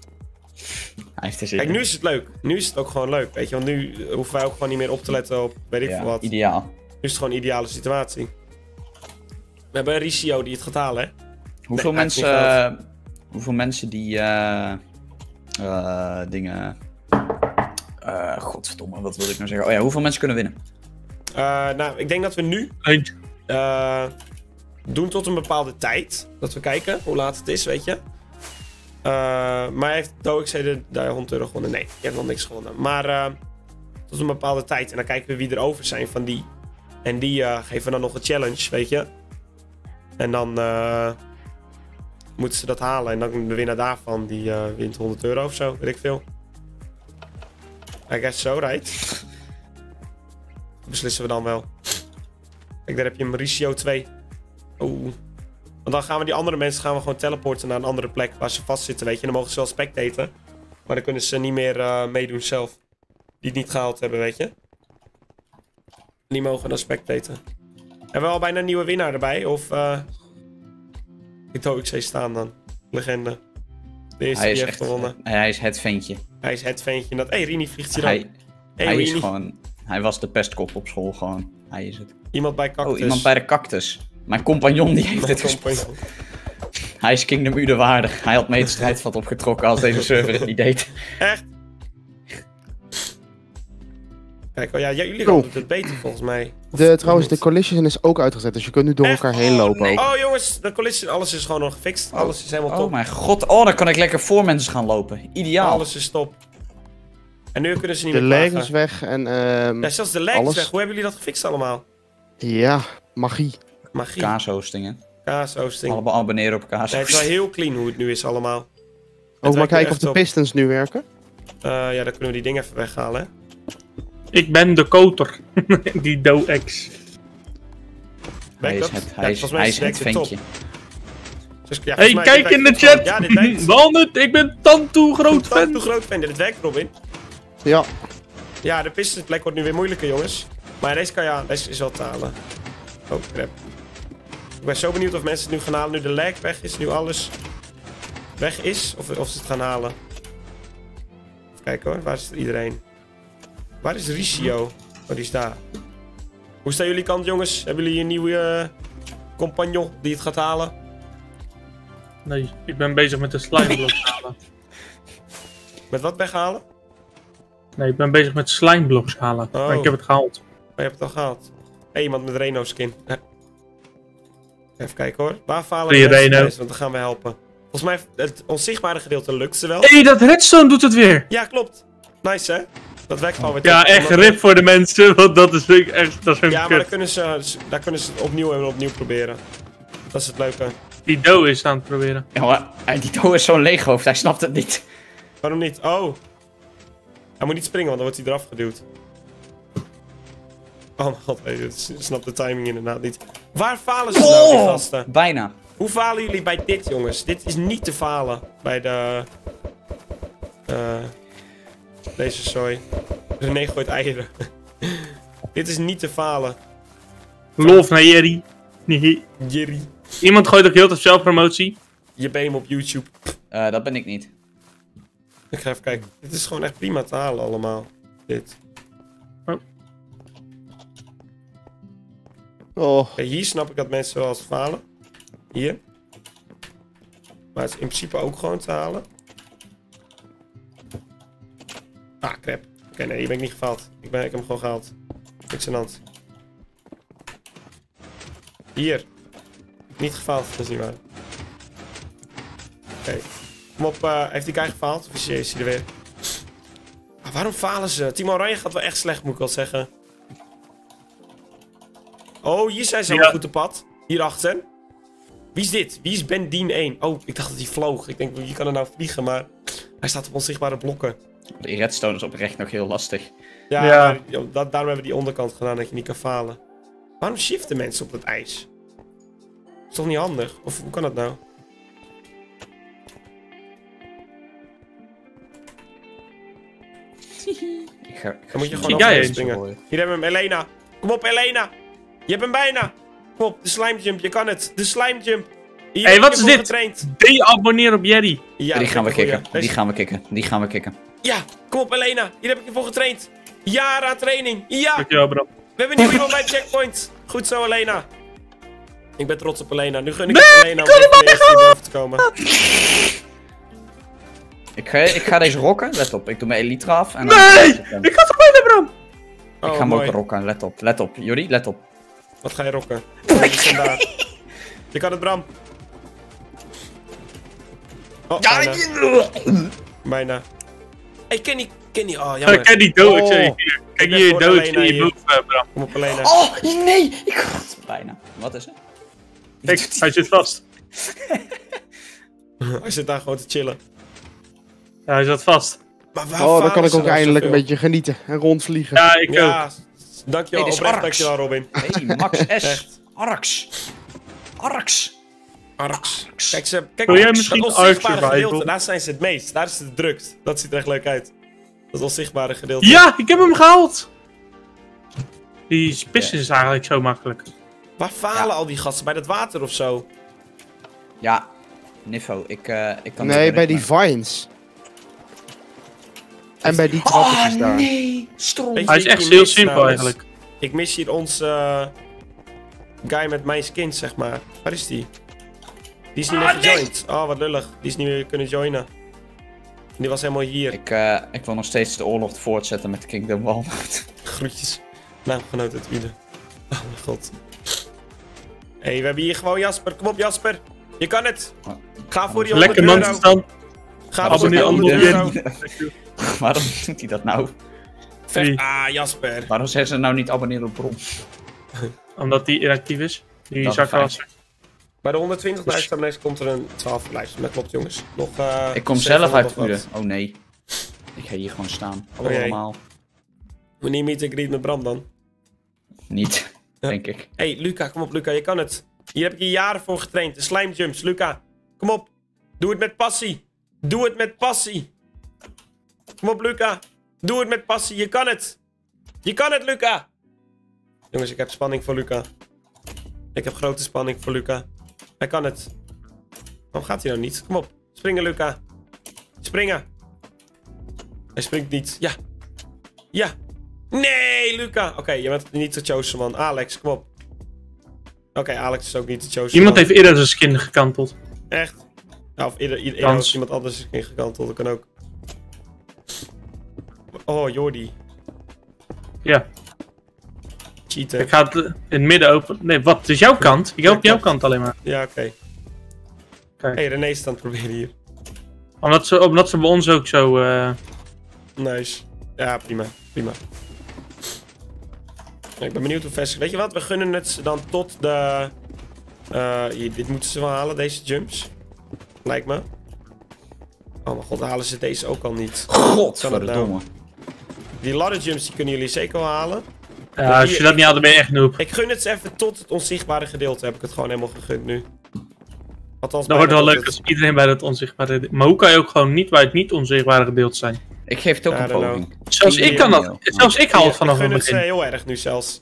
Hij heeft er zin Kijk, nu is het leuk. Nu is het ook gewoon leuk, weet je. Want nu eh, hoeven wij ook gewoon niet meer op te letten op weet ik Ja, veel wat. Nu ideaal. is het gewoon een ideale situatie. We hebben een Ricio die het gaat halen, hè. Hoeveel, Nee, mensen, hoeveel mensen die eh, eh, dingen... eh godverdomme, wat wil ik nou zeggen? Oh ja, hoeveel mensen kunnen winnen? Eh, nou, ik denk dat we nu Eentje. eh, doen tot een bepaalde tijd. Dat we kijken hoe laat het is, weet je. Eh, maar heeft de, de 100 euro gewonnen? Nee, je hebt nog niks gewonnen. Maar eh, tot een bepaalde tijd. En dan kijken we wie er over zijn van die. En die eh, geven dan nog een challenge, weet je. En dan, eh, moeten ze dat halen. En dan de winnaar daarvan, die eh, wint 100 euro of zo, weet ik veel. I guess so, right? Beslissen we dan wel. Kijk, daar heb je Mauricio 2. Oeh. Want dan gaan we die andere mensen gaan we gewoon teleporten naar een andere plek waar ze vastzitten, weet je. Dan mogen ze wel spectaten. Maar dan kunnen ze niet meer eh, meedoen zelf. Die het niet gehaald hebben, weet je. Die mogen dan spectaten. Hebben we al bijna een nieuwe winnaar erbij? Of eh ik ik zie staan dan. Legende. De eerste Hij is die echt... heeft gewonnen. Hij is het ventje. Hij is het ventje. Dat... Hé, hey, Rini vliegt hier dan. Hij, Hey, hij is gewoon... Hij was de pestkop op school gewoon. Hij is het. Iemand bij Cactus. Oh, iemand bij de cactus. Mijn compagnon die heeft Mijn gespeeld. compagnon. Hij is Kingdom Ude waardig. Hij had mee het strijdvat opgetrokken als deze server het niet deed. Echt? Kijk, oh ja, ja, jullie doen het beter volgens mij. De, trouwens, de collision is ook uitgezet, dus je kunt nu door Echt? elkaar heen Oh, lopen nee. Oh jongens, de collision, alles is gewoon nog gefixt. Alles is helemaal Oh top. mijn god. Oh, dan kan ik lekker voor mensen gaan lopen. Ideaal. Alles is top. En nu kunnen ze niet De meer lag klagen. is weg en ehm, Ja, zelfs de lag is alles. weg. Hoe hebben jullie dat gefixt allemaal? ja, magie. Magie, Kaashostingen. kaashosting. Allemaal abonneren op kaas. Nee, het is wel heel clean hoe het nu is allemaal. Ook maar kijken of de pistons nu werken. Eh, ja, dan kunnen we die dingen even weghalen. hè. Ik ben de koter. Die Do-X. Hij is het, hij is, hij het ventje. Dus, ja, Hey, kijk in de chat! Ja. Walnut, ik ben Tantoe groot Fan. fan. groot fan. Dit werkt, Robin. Ja, Ja, de pistonsplek wordt nu weer moeilijker, jongens. Maar deze kan ja, deze is wel te halen. Oh, crap. Ik ben zo benieuwd of mensen het nu gaan halen. Nu de lag weg is, nu alles weg is. Of, of ze het gaan halen. Even kijken hoor, waar is iedereen? Waar is Ricio? Oh, die is daar. Hoe staan jullie kant, jongens? Hebben jullie een nieuwe eh, compagnon die het gaat halen? Nee, ik ben bezig met de slimeblocks halen. Met wat weghalen? Nee, ik ben bezig met slimeblocks halen. Maar Oh. ik heb het gehaald. Oh, je hebt het al gehaald. Hé, iemand met Reno skin. Even kijken hoor. Waar falen mensen Reno. Want dan gaan we helpen. Volgens mij, het onzichtbare gedeelte lukt ze wel. Hé, hey, dat redstone doet het weer! Ja, klopt. Nice hè? Dat werkt gewoon weer. Ja, echt rip voor de mensen, want dat is echt, dat is een Ja, maar dan kut. kunnen, ze, daar kunnen ze het opnieuw en opnieuw proberen. Dat is het leuke. Die Do is aan het proberen. Ja, maar eh, die Doe is zo'n leeghoofd, hij snapt het niet. Waarom niet? Oh. Hij moet niet springen, want dan wordt hij eraf geduwd. Oh mijn god, hey, ik snap de timing inderdaad niet. Waar falen ze nou, die gasten? Bijna. Hoe falen jullie bij dit, jongens? Dit is niet te falen bij de... eh deze sooi. René gooit eieren. dit is niet te falen. Love naar Jerry. Nee. Jerry. Iemand gooit ook heel veel zelfpromotie. Je bent hem op YouTube. Eh, dat ben ik niet. Ik ga even kijken. Dit is gewoon echt prima te halen allemaal. Dit. oh, Kijk, hier snap ik dat mensen wel eens falen. Hier. Maar het is in principe ook gewoon te halen. Ah, crap. Oké, nee, hier ben ik niet gefaald. Ik, ben, ik heb hem gewoon gehaald. Niks aan de hand. Hier. Niet gefaald, dat is niet waar. Oké. Kom op, eh, heeft die guy gefaald? Of is hij, is hij er weer? Ah, waarom falen ze? Team Oranje gaat wel echt slecht, moet ik wel zeggen. Oh, hier zijn ze Ja. allemaal goed te pad. Hierachter. Wie is dit? Wie is Ben Dean 1? Oh, ik dacht dat hij vloog. Ik denk, wie kan er nou vliegen? Maar hij staat op onzichtbare blokken. Die redstone is oprecht nog heel lastig. Ja, daarom hebben we die onderkant gedaan, dat je niet kan falen. Waarom shiften mensen op het ijs? Is toch niet handig? Of hoe kan dat nou? Ik ga, ik ga Dan moet je gewoon eens springen. Hier hebben we hem, Elena. Kom op, Elena. Je hebt hem bijna. Kom op, de slime jump. Je kan het. De slime Hey, heb wat ik is dit? Getraind. De-abonneer op Jerry. Ja, die gaan we kicken. Die gaan we kicken. Die gaan we kicken. Ja, kom op, Elena. Hier heb ik je voor getraind. Jaren aan training. Ja, Dankjewel, bro. we hebben nu iemand bij checkpoint. Goed zo, Elena. Ik ben trots op Elena. Nu gun ik het Elena om even te komen. Ik ga, ik ga deze rocken. Let op. Ik doe mijn elytra af. En Nee! dan... Ik ga toch bijna, bro. Oh, Ik ga hem mooi. ook rocken. Let op. Let op. Jori, let op. Wat ga je rocken? Oh. Je kan het, Bram. Oh, bijna. Bijna. Hey, Kenny. Kenny, oh, Ik jammer. ken die Do. Ik Oh. zeg hier. Kijk hier, voor Do. Ik Elena zie je hier. boven, eh, bro. Kom op, Elena. Oh, nee! Ik bijna. Wat is het? Kijk, hij zit vast. Hij zit daar gewoon te chillen. Ja, hij zat vast. Maar waar Oh, dan kan ik ook eindelijk een beetje genieten en rondvliegen. Ja, ik ook. Ja, dankjewel. Hey, Oprecht, dankjewel Robin. Hey, Max S. Arx. Arx. Arx. Kijk, ze, kijk Wil jij dat misschien onzichtbare Ark Survival? gedeelte, daar zijn ze het meest. Daar is het drukst. Dat ziet er echt leuk uit. Dat onzichtbare gedeelte. Ja, ik heb hem gehaald! Die spissen is eigenlijk zo makkelijk. Waar falen al die gasten? Bij dat water of zo? Ja, Niffo, ik, eh ik kan Nee, bij die vines. En bij die trappetjes daar. nee, strom. Hij is echt heel simpel eigenlijk. Ik mis hier onze eh, guy met mijn skins, zeg maar. Waar is die? Die is niet meer gejoined. Oh, wat lullig. Die is niet meer kunnen joinen. Die was helemaal hier. Ik, eh, ik wil nog steeds de oorlog voortzetten met Kingdom Walmart. Groetjes. Naamgenoot uit Uden. Oh mijn god. Hé, hey, we hebben hier gewoon Jasper. Kom op Jasper. Je kan het. Ga voor die 100 Lekker euro. manverstand. Ga voor die Abonneer 100 allemaal euro. Waarom doet hij dat nou? Vecht- Ah, Jasper. Waarom zeggen ze nou niet abonneren op Bron? Omdat die inactief is. Die zakwassen. Bij de 120.000 abonnees komt er een 12 lijst. Dat klopt jongens. Nog, eh, Ik kom 700 zelf uit. Uden. Oh nee. Ik ga hier gewoon staan. Hallo Oh, allemaal. Wanneer meet ik greet met Bram dan? Niet, Ja. denk ik. Hé, hey, Luca, kom op, Luca, je kan het. Hier heb ik je jaren voor getraind. De slime jumps, Luca. Kom op. Doe het met passie. Doe het met passie. Kom op, Luca. Doe het met passie. Je kan het. Je kan het, Luca. Jongens, ik heb spanning voor Luca. Ik heb grote spanning voor Luca. Hij kan het. Waarom gaat hij nou niet? Kom op. Springen, Luca. Springen. Hij springt niet. Ja. Ja. Nee, Luca. Oké, je bent niet de chosen man. Alex, kom op. Oké, Alex is ook niet de chosen Iemand man. heeft eerder zijn skin gekanteld. Echt? Ja, of als iemand anders is ingekanteld, dat kan ook. Oh, Jordi. Ja, Cheater. ik ga het in het midden open. Nee, wat? Het is jouw kant? Ik help Ja, jouw kant alleen maar. Ja, oké. Kijk. hey, René is aan het proberen hier. Omdat ze, omdat ze bij ons ook zo... eh, Nice. Ja, prima. Prima. Ik ben benieuwd hoe ver ze... Weet je wat? We gunnen het ze dan tot de... eh, hier, dit moeten ze wel halen, deze jumps. Lijkt me. Oh mijn god, halen ze deze ook al niet. Godverdomme. Die ladder jumps die kunnen jullie zeker wel halen. Ja, als je dat niet had, dan ben je echt noob. Ik gun het ze even tot het onzichtbare gedeelte. Heb ik het gewoon helemaal gegund nu. Althans, Dat wordt wel leuk het- als iedereen bij dat onzichtbare... gedeelte- Maar hoe kan je ook gewoon niet bij het niet onzichtbare gedeelte zijn? Ik geef het ook I een poging. Zelfs ik kan dat. Zelfs ik haal het Ja, vanaf ik het gun het ze begin. heel erg nu zelfs.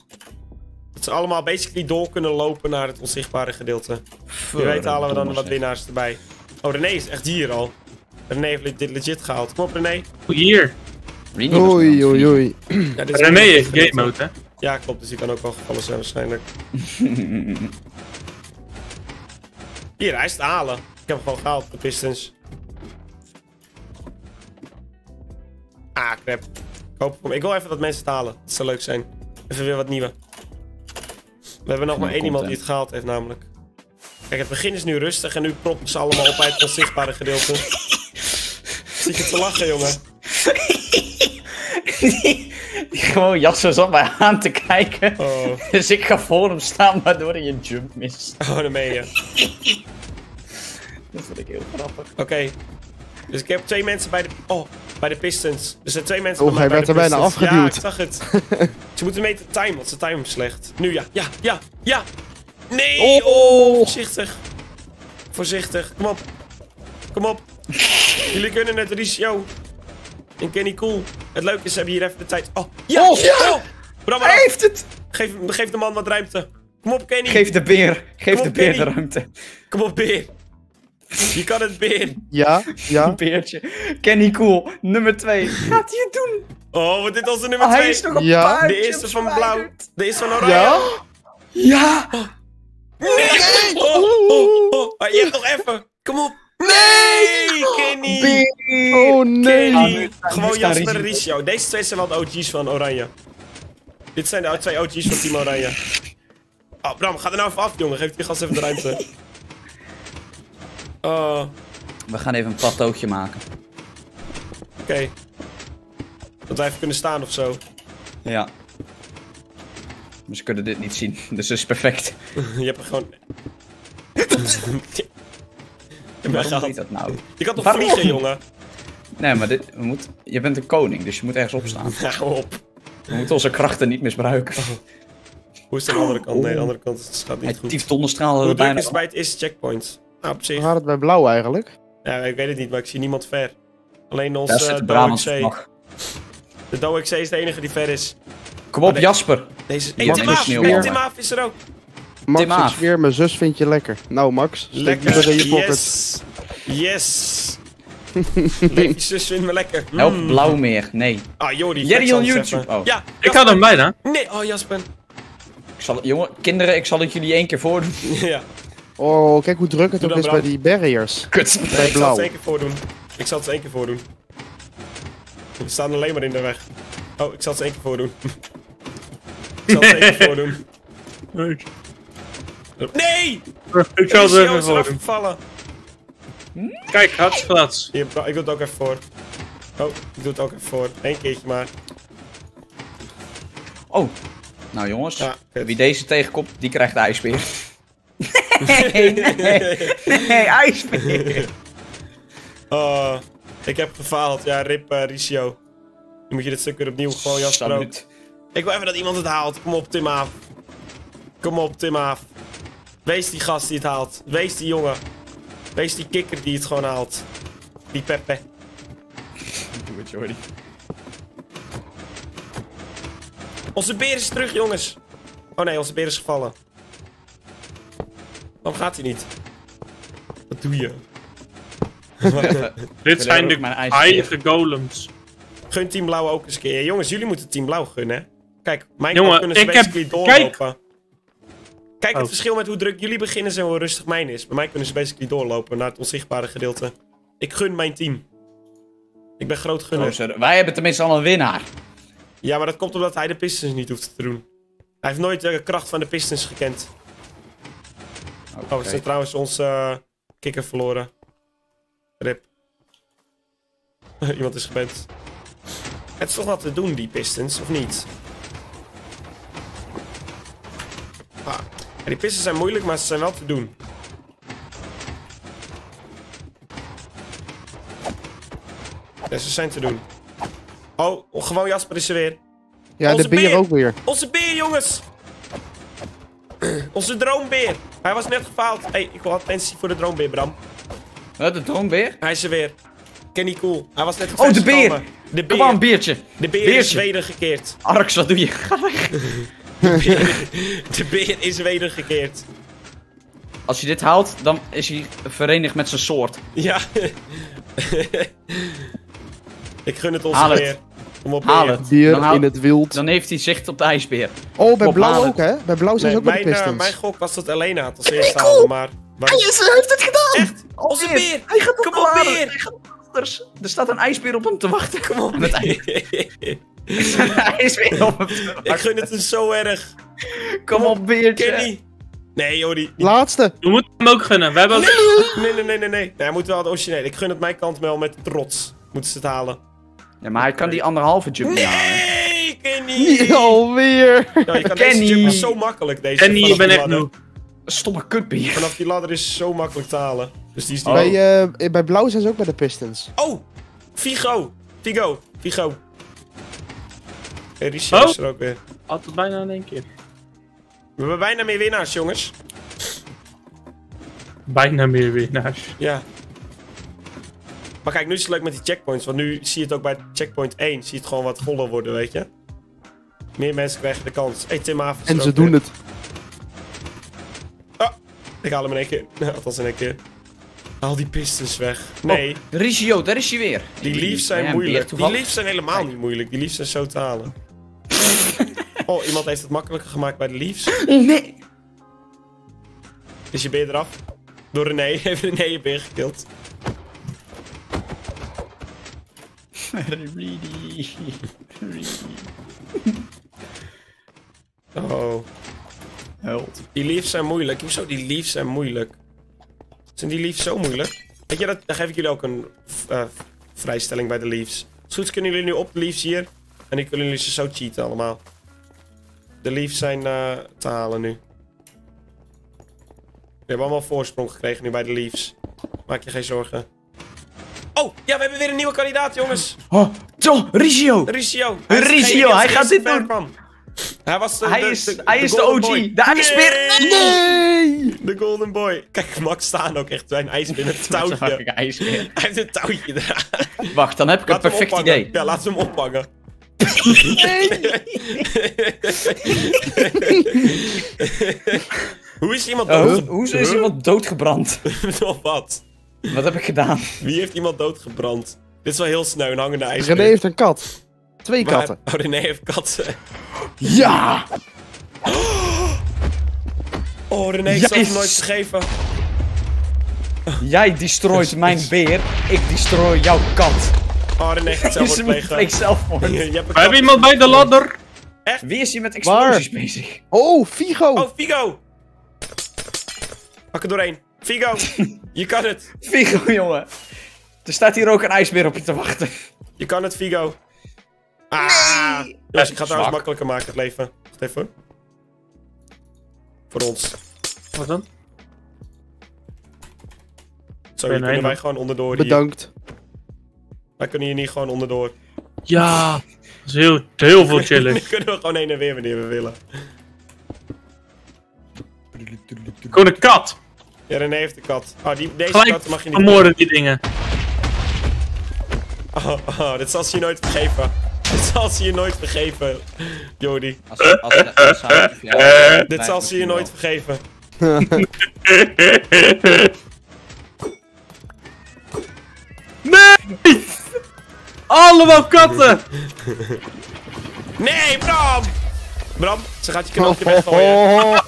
Dat ze allemaal basically door kunnen lopen naar het onzichtbare gedeelte. Wie weet halen we dan wat winnaars erbij. Oh, René is echt hier al. René heeft dit legit gehaald. Kom op, René. Hier. Oei, oei, aan oei. Ja, is René heeft game mode, hè? Ja, klopt. Dus die kan ook wel gevallen zijn waarschijnlijk. het. Hier, hij is te halen. Ik heb hem gewoon gehaald, de Pistons. Ah, crap. Ik, hoop, ik wil even dat mensen het halen. Dat zou leuk zijn. Even weer wat nieuwe. We hebben nog maar één iemand die het gehaald heeft, namelijk. Kijk, het begin is nu rustig en nu proppen ze allemaal op uit het onzichtbare gedeelte. Zie het te lachen, jongen. Die gewoon Jasper zat mij aan te kijken. Oh, Dus ik ga voor hem staan, waardoor hij een jump mist. oh daar ben je. Dat vind ik heel grappig. Oké. Dus ik heb twee mensen bij de... Oh, bij de Pistons. Er zijn twee mensen Oh, bij mij hij bij werd de er bijna Pistons. Ja, ik afgeduwd. zag het. Ze moeten meten time, want ze time hem slecht. Nu, ja, ja, ja, ja. Nee, oh, voorzichtig. Voorzichtig, kom op. Kom op. Jullie kunnen het, Ricio. En Kenny Cool. Het leuke is, ze hebben hier even de tijd. Oh, ja! Oh, ja! Oh, Bram, maar Hij heeft het! Geef, geef de man wat ruimte. Kom op, Kenny. Geef de beer. Geef de beer de ruimte. Kom op, beer. Je kan het, beer. Ja, ja. Beertje. Kenny Cool, nummer 2. Gaat hij het doen? Oh, wat dit als de nummer Oh, hij 2. is nog een Ja. paar De eerste van blauw. De eerste van oranje. Ja? Ja! Nee! Oh, oh, oh. Je hebt nog even. Kom op. Nee, Kenny. Oh nee. Kenny. Gewoon staan Jasper. Ricio. Deze twee zijn wel de OG's van Oranje. Dit zijn de twee OG's van Team Oranje. Oh, Bram, ga er nou even af, jongen. Geef die gast even de ruimte. Oh, oké. We gaan even een plateautje maken. Dat wij even kunnen staan of zo. Ja. Maar ze kunnen dit niet zien, dus dat is perfect. Je hebt er gewoon... mij Waarom je dat nou? Je kan toch Waarom? vliegen, jongen? Nee, maar dit, we moeten, je bent een koning, dus je moet ergens opstaan. Hou op. We moeten onze krachten niet misbruiken. Hoe is het aan de andere kant? Nee, de andere kant het gaat niet Het goed. tief donderstraal Hoe druk bijna... is het bij het eerste checkpoint? Nou, op zich. gaat het bij blauw eigenlijk? Ja, ik weet het niet, maar ik zie niemand ver. Alleen onze uh, DoXC. De DoXC is de enige die ver is. Kom op. Jasper. Deze... Hey, is. Tim Aaf is er ook. Max, Tim ik zweer, mijn zus vindt je lekker. Nou Max, steek Lekker. die maar in je pocket. Yes. Yes. Leefje zus vindt me lekker. Mm. Help, Blauwmeer. Nee. Ah, Jordi. Jerry on YouTube. Oh. Ja, Ik had hem bijna. Nee, oh Jasper. Ik zal, jongen, kinderen, ik zal het jullie één keer voordoen. ja. Oh, kijk hoe druk het ook is bij die barriers. Kut. Nee, Bij ik zal blauw. het één keer voordoen. Ik zal het één keer voordoen. We staan alleen maar in de weg. Oh, ik zal het één keer voordoen. ik zal het één keer voordoen. Nee! Ik zal het Lucio even voor doen. gevallen. Kijk, hartstikke Hier, ik doe het ook even voor. Oh, ik doe het ook even voor. Eén keertje maar. Oh. Nou jongens, Ja, wie deze tegenkomt, die krijgt de ijsbeer. nee, nee, nee, ijsbeer. Oh, ik heb gefaald. Ja, rip uh, Ricio. Nu moet je dit stuk weer opnieuw gewoon. Salut. Ik wil even dat iemand het haalt. Kom op, Tim Aaf. Kom op, Tim Aaf. Wees die gast die het haalt. Wees die jongen. Wees die kikker die het gewoon haalt. Die Peppe. Doe het, Jordi. Onze beer is terug, jongens. Oh nee, onze beer is gevallen. Waarom gaat hij niet? Wat doe je? Dit zijn de heilige golems. Gun Team Blauw ook eens een keer. Ja, jongens, jullie moeten Team Blauw gunnen, hè? Kijk, mijn Jongen, kunnen ze ik heb- basically kijk. doorlopen. Kijk het Oh. verschil met hoe druk jullie beginnen en hoe rustig mijn is. Bij mij kunnen ze basically doorlopen naar het onzichtbare gedeelte. Ik gun mijn team. Ik ben groot gunner. Gozer, Wij hebben tenminste al een winnaar. Ja, maar dat komt omdat hij de Pistons niet hoeft te doen. Hij heeft nooit de kracht van de Pistons gekend. Oh, we zijn trouwens onze eh, kikker verloren. Rip. Iemand is geband. Het is toch wat te doen, die Pistons, of niet? Ah, die Pistons zijn moeilijk, maar ze zijn wel te doen. Ja, ze zijn te doen. Oh, gewoon Jasper is er weer. Ja, Onze de beer beer. ook weer. Onze beer, jongens! Onze droombeer. Hij was net gefaald. hey, ik wil attentie voor de droombeer, Bram. Wat, de droombeer? Hij is er weer. Kenny Cool. Hij was net Oh, de beer! gekomen. De beer. Kom aan, beertje. De beer is Beertje. wedergekeerd. Arx, wat doe je? Ga weg. De beer is wedergekeerd. Als je dit haalt, dan is hij verenigd met zijn soort. Ja. ik gun het ons Haal het. weer. Kom op, Haal beer. het. Dier Dan, haal- in het wild. dan heeft hij zicht op de ijsbeer. Oh, bij Op, blauw ook, hè? Bij blauw zijn Nee, ze ook bij mijn, de eh, Pistons. mijn gok was dat Elena het als eerste haalde, maar... waar- hij heeft het gedaan! Echt? Onze Alweer. beer! Hij gaat Kom op, beer! Er, er staat een ijsbeer op hem te wachten. Kom op, Met beer. een ijsbeer op hem te Ik gun het hem zo erg. Kom op, beertje. Kenny. Nee, Jody. Laatste. We moeten hem ook gunnen. We hebben ook... Nee, nee, nee, nee, nee. nee hij moet wel het origineel. Ik gun het mijn kant wel met trots. Moeten ze het halen. Ja, maar hij kan die anderhalve jump niet halen. Nee, Kenny! Niet alweer. Ja, je kan Kenny. deze jump is zo makkelijk. Deze Kenny, bent die echt nieuw. Stomme kutbeer. Vanaf die ladder is zo makkelijk te halen. Dus die is. Bij, eh, bij blauw zijn ze ook bij de Pistons. Oh! Figo! Figo! Figo! Rishi Oh. is er ook weer. Het bijna in één keer. We hebben bijna meer winnaars, jongens. Bijna meer winnaars. Ja. Maar kijk, nu is het leuk met die checkpoints. Want nu zie je het ook bij checkpoint 1. Zie je het gewoon wat voller worden, weet je. Meer mensen krijgen de kans. hey, Tim Haven is En ze doen weer. het. Ah, ik haal hem in één keer. Althans in één keer. Haal die pistons weg. Nee, Ricio, daar is hij weer. die leaves zijn Ja, moeilijk. Die leaves zijn helemaal niet moeilijk. Die leaves zijn zo te halen. Oh, iemand heeft het makkelijker gemaakt bij de leaves. Nee. Is je beer eraf? Door René. Heeft René je beer gekild. Oh. Held. Die leaves zijn moeilijk. Hoezo die leaves zijn moeilijk? Zijn die leaves zo moeilijk? Weet je, dat, dan geef ik jullie ook een eh, vrijstelling bij de leaves. Als goed is kunnen jullie nu op de leaves hier. En ik kunnen jullie ze zo cheaten allemaal. De leaves zijn eh, te halen nu. We hebben allemaal voorsprong gekregen nu bij de leaves. Maak je geen zorgen. Oh, ja, we hebben weer een nieuwe kandidaat, jongens. Oh, is degene die hij gaat dit doen. Hij was de, Hij de- is, de- hij is de golden OG, boy. de ijsbeer! Nee! De golden boy. Kijk, Max staan ook echt bij een ijsbeer met een touwtje. Hij heeft een touwtje eraan. Wacht, dan heb ik een perfect idee. Ja, laten we hem oppakken. Hoe is iemand Oh, dood? hoe is iemand doodgebrand? Of wat? Wat heb ik gedaan? Wie heeft iemand doodgebrand? Dit is wel heel snel, een hangende ijsbeer. René heeft een kat. Twee Maar- katten. Oh, René heeft katten. Ja! Oh, René heeft is- nooit gegeven. Jij destroyt mijn beer, ik destroy jouw kat. Oh, René gaat plegen. zelfmoord. Je, je een We hebben iemand bij de ladder. Wie is hier met explosies bezig? Oh, Figo! Oh, Figo! Pak er doorheen. Figo, je kan het. Figo, jongen. Er staat hier ook een ijsbeer op je te wachten. Je kan het, Figo. Ah! Jongens, ik ga het trouwens makkelijker maken, het leven. Wacht even. Voor ons. Wat dan? Zo, Ben hier kunnen wij gewoon onderdoor hier. Wij kunnen hier niet gewoon onderdoor. Ja. Dat is heel, heel veel chillig. kunnen we gewoon heen en weer wanneer we willen. Gewoon een kat. Ja, René heeft de kat. Oh, die, deze Gelijk kat mag je niet... vermoorden die dingen. Oh, oh, dit zal ze je nooit vergeven. Dit zal ze je nooit vergeven, Jody. Als, als, als, hij- ja, Dit zal ze je nooit vergeven. Allemaal katten! Nee, Bram! Bram, ze gaat je cadeautje weggooien.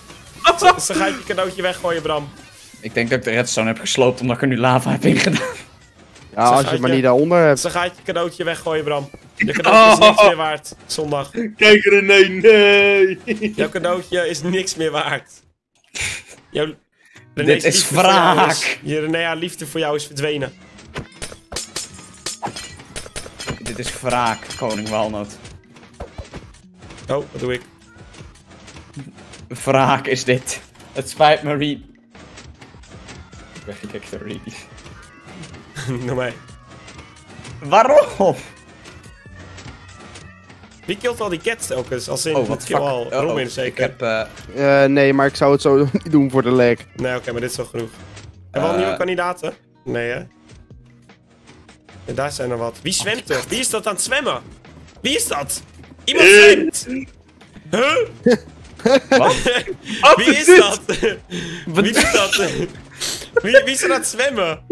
Oh, Ze gaat je cadeautje weggooien, Bram. Ik denk dat ik de redstone heb gesloopt omdat ik er nu lava heb ingedaan. Ja, als je het maar niet daaronder hebt. Ze gaat je cadeautje weggooien, Bram. Je cadeautje is niks meer waard. Zondag. Kijk René, nee! Jouw cadeautje is niks meer waard. Jouw... Dit is wraak. is- Je René, haar liefde voor jou is verdwenen. Dit is wraak, koning Walnoot. Oh, wat doe ik? Wraak is dit. Het spijt me, Reed. Ik ben gekikt door Reed. Door mij. Waarom? Wie killt al die cats telkens? Als in, Oh, wat kill. Oh, Robin ik zeker. heb... eh, Eh, nee, maar ik zou het zo niet doen voor de leg. Nee, oké, maar dit is wel genoeg. Hebben we al Eh. nieuwe kandidaten? Nee, hè? Ja, daar zijn er wat. Wie zwemt er? Wie is dat aan het zwemmen? Wie is dat? Iemand zwemt! Huh? Wat? Wie is dat? Wie doet dat? Wie, wie is er aan het zwemmen?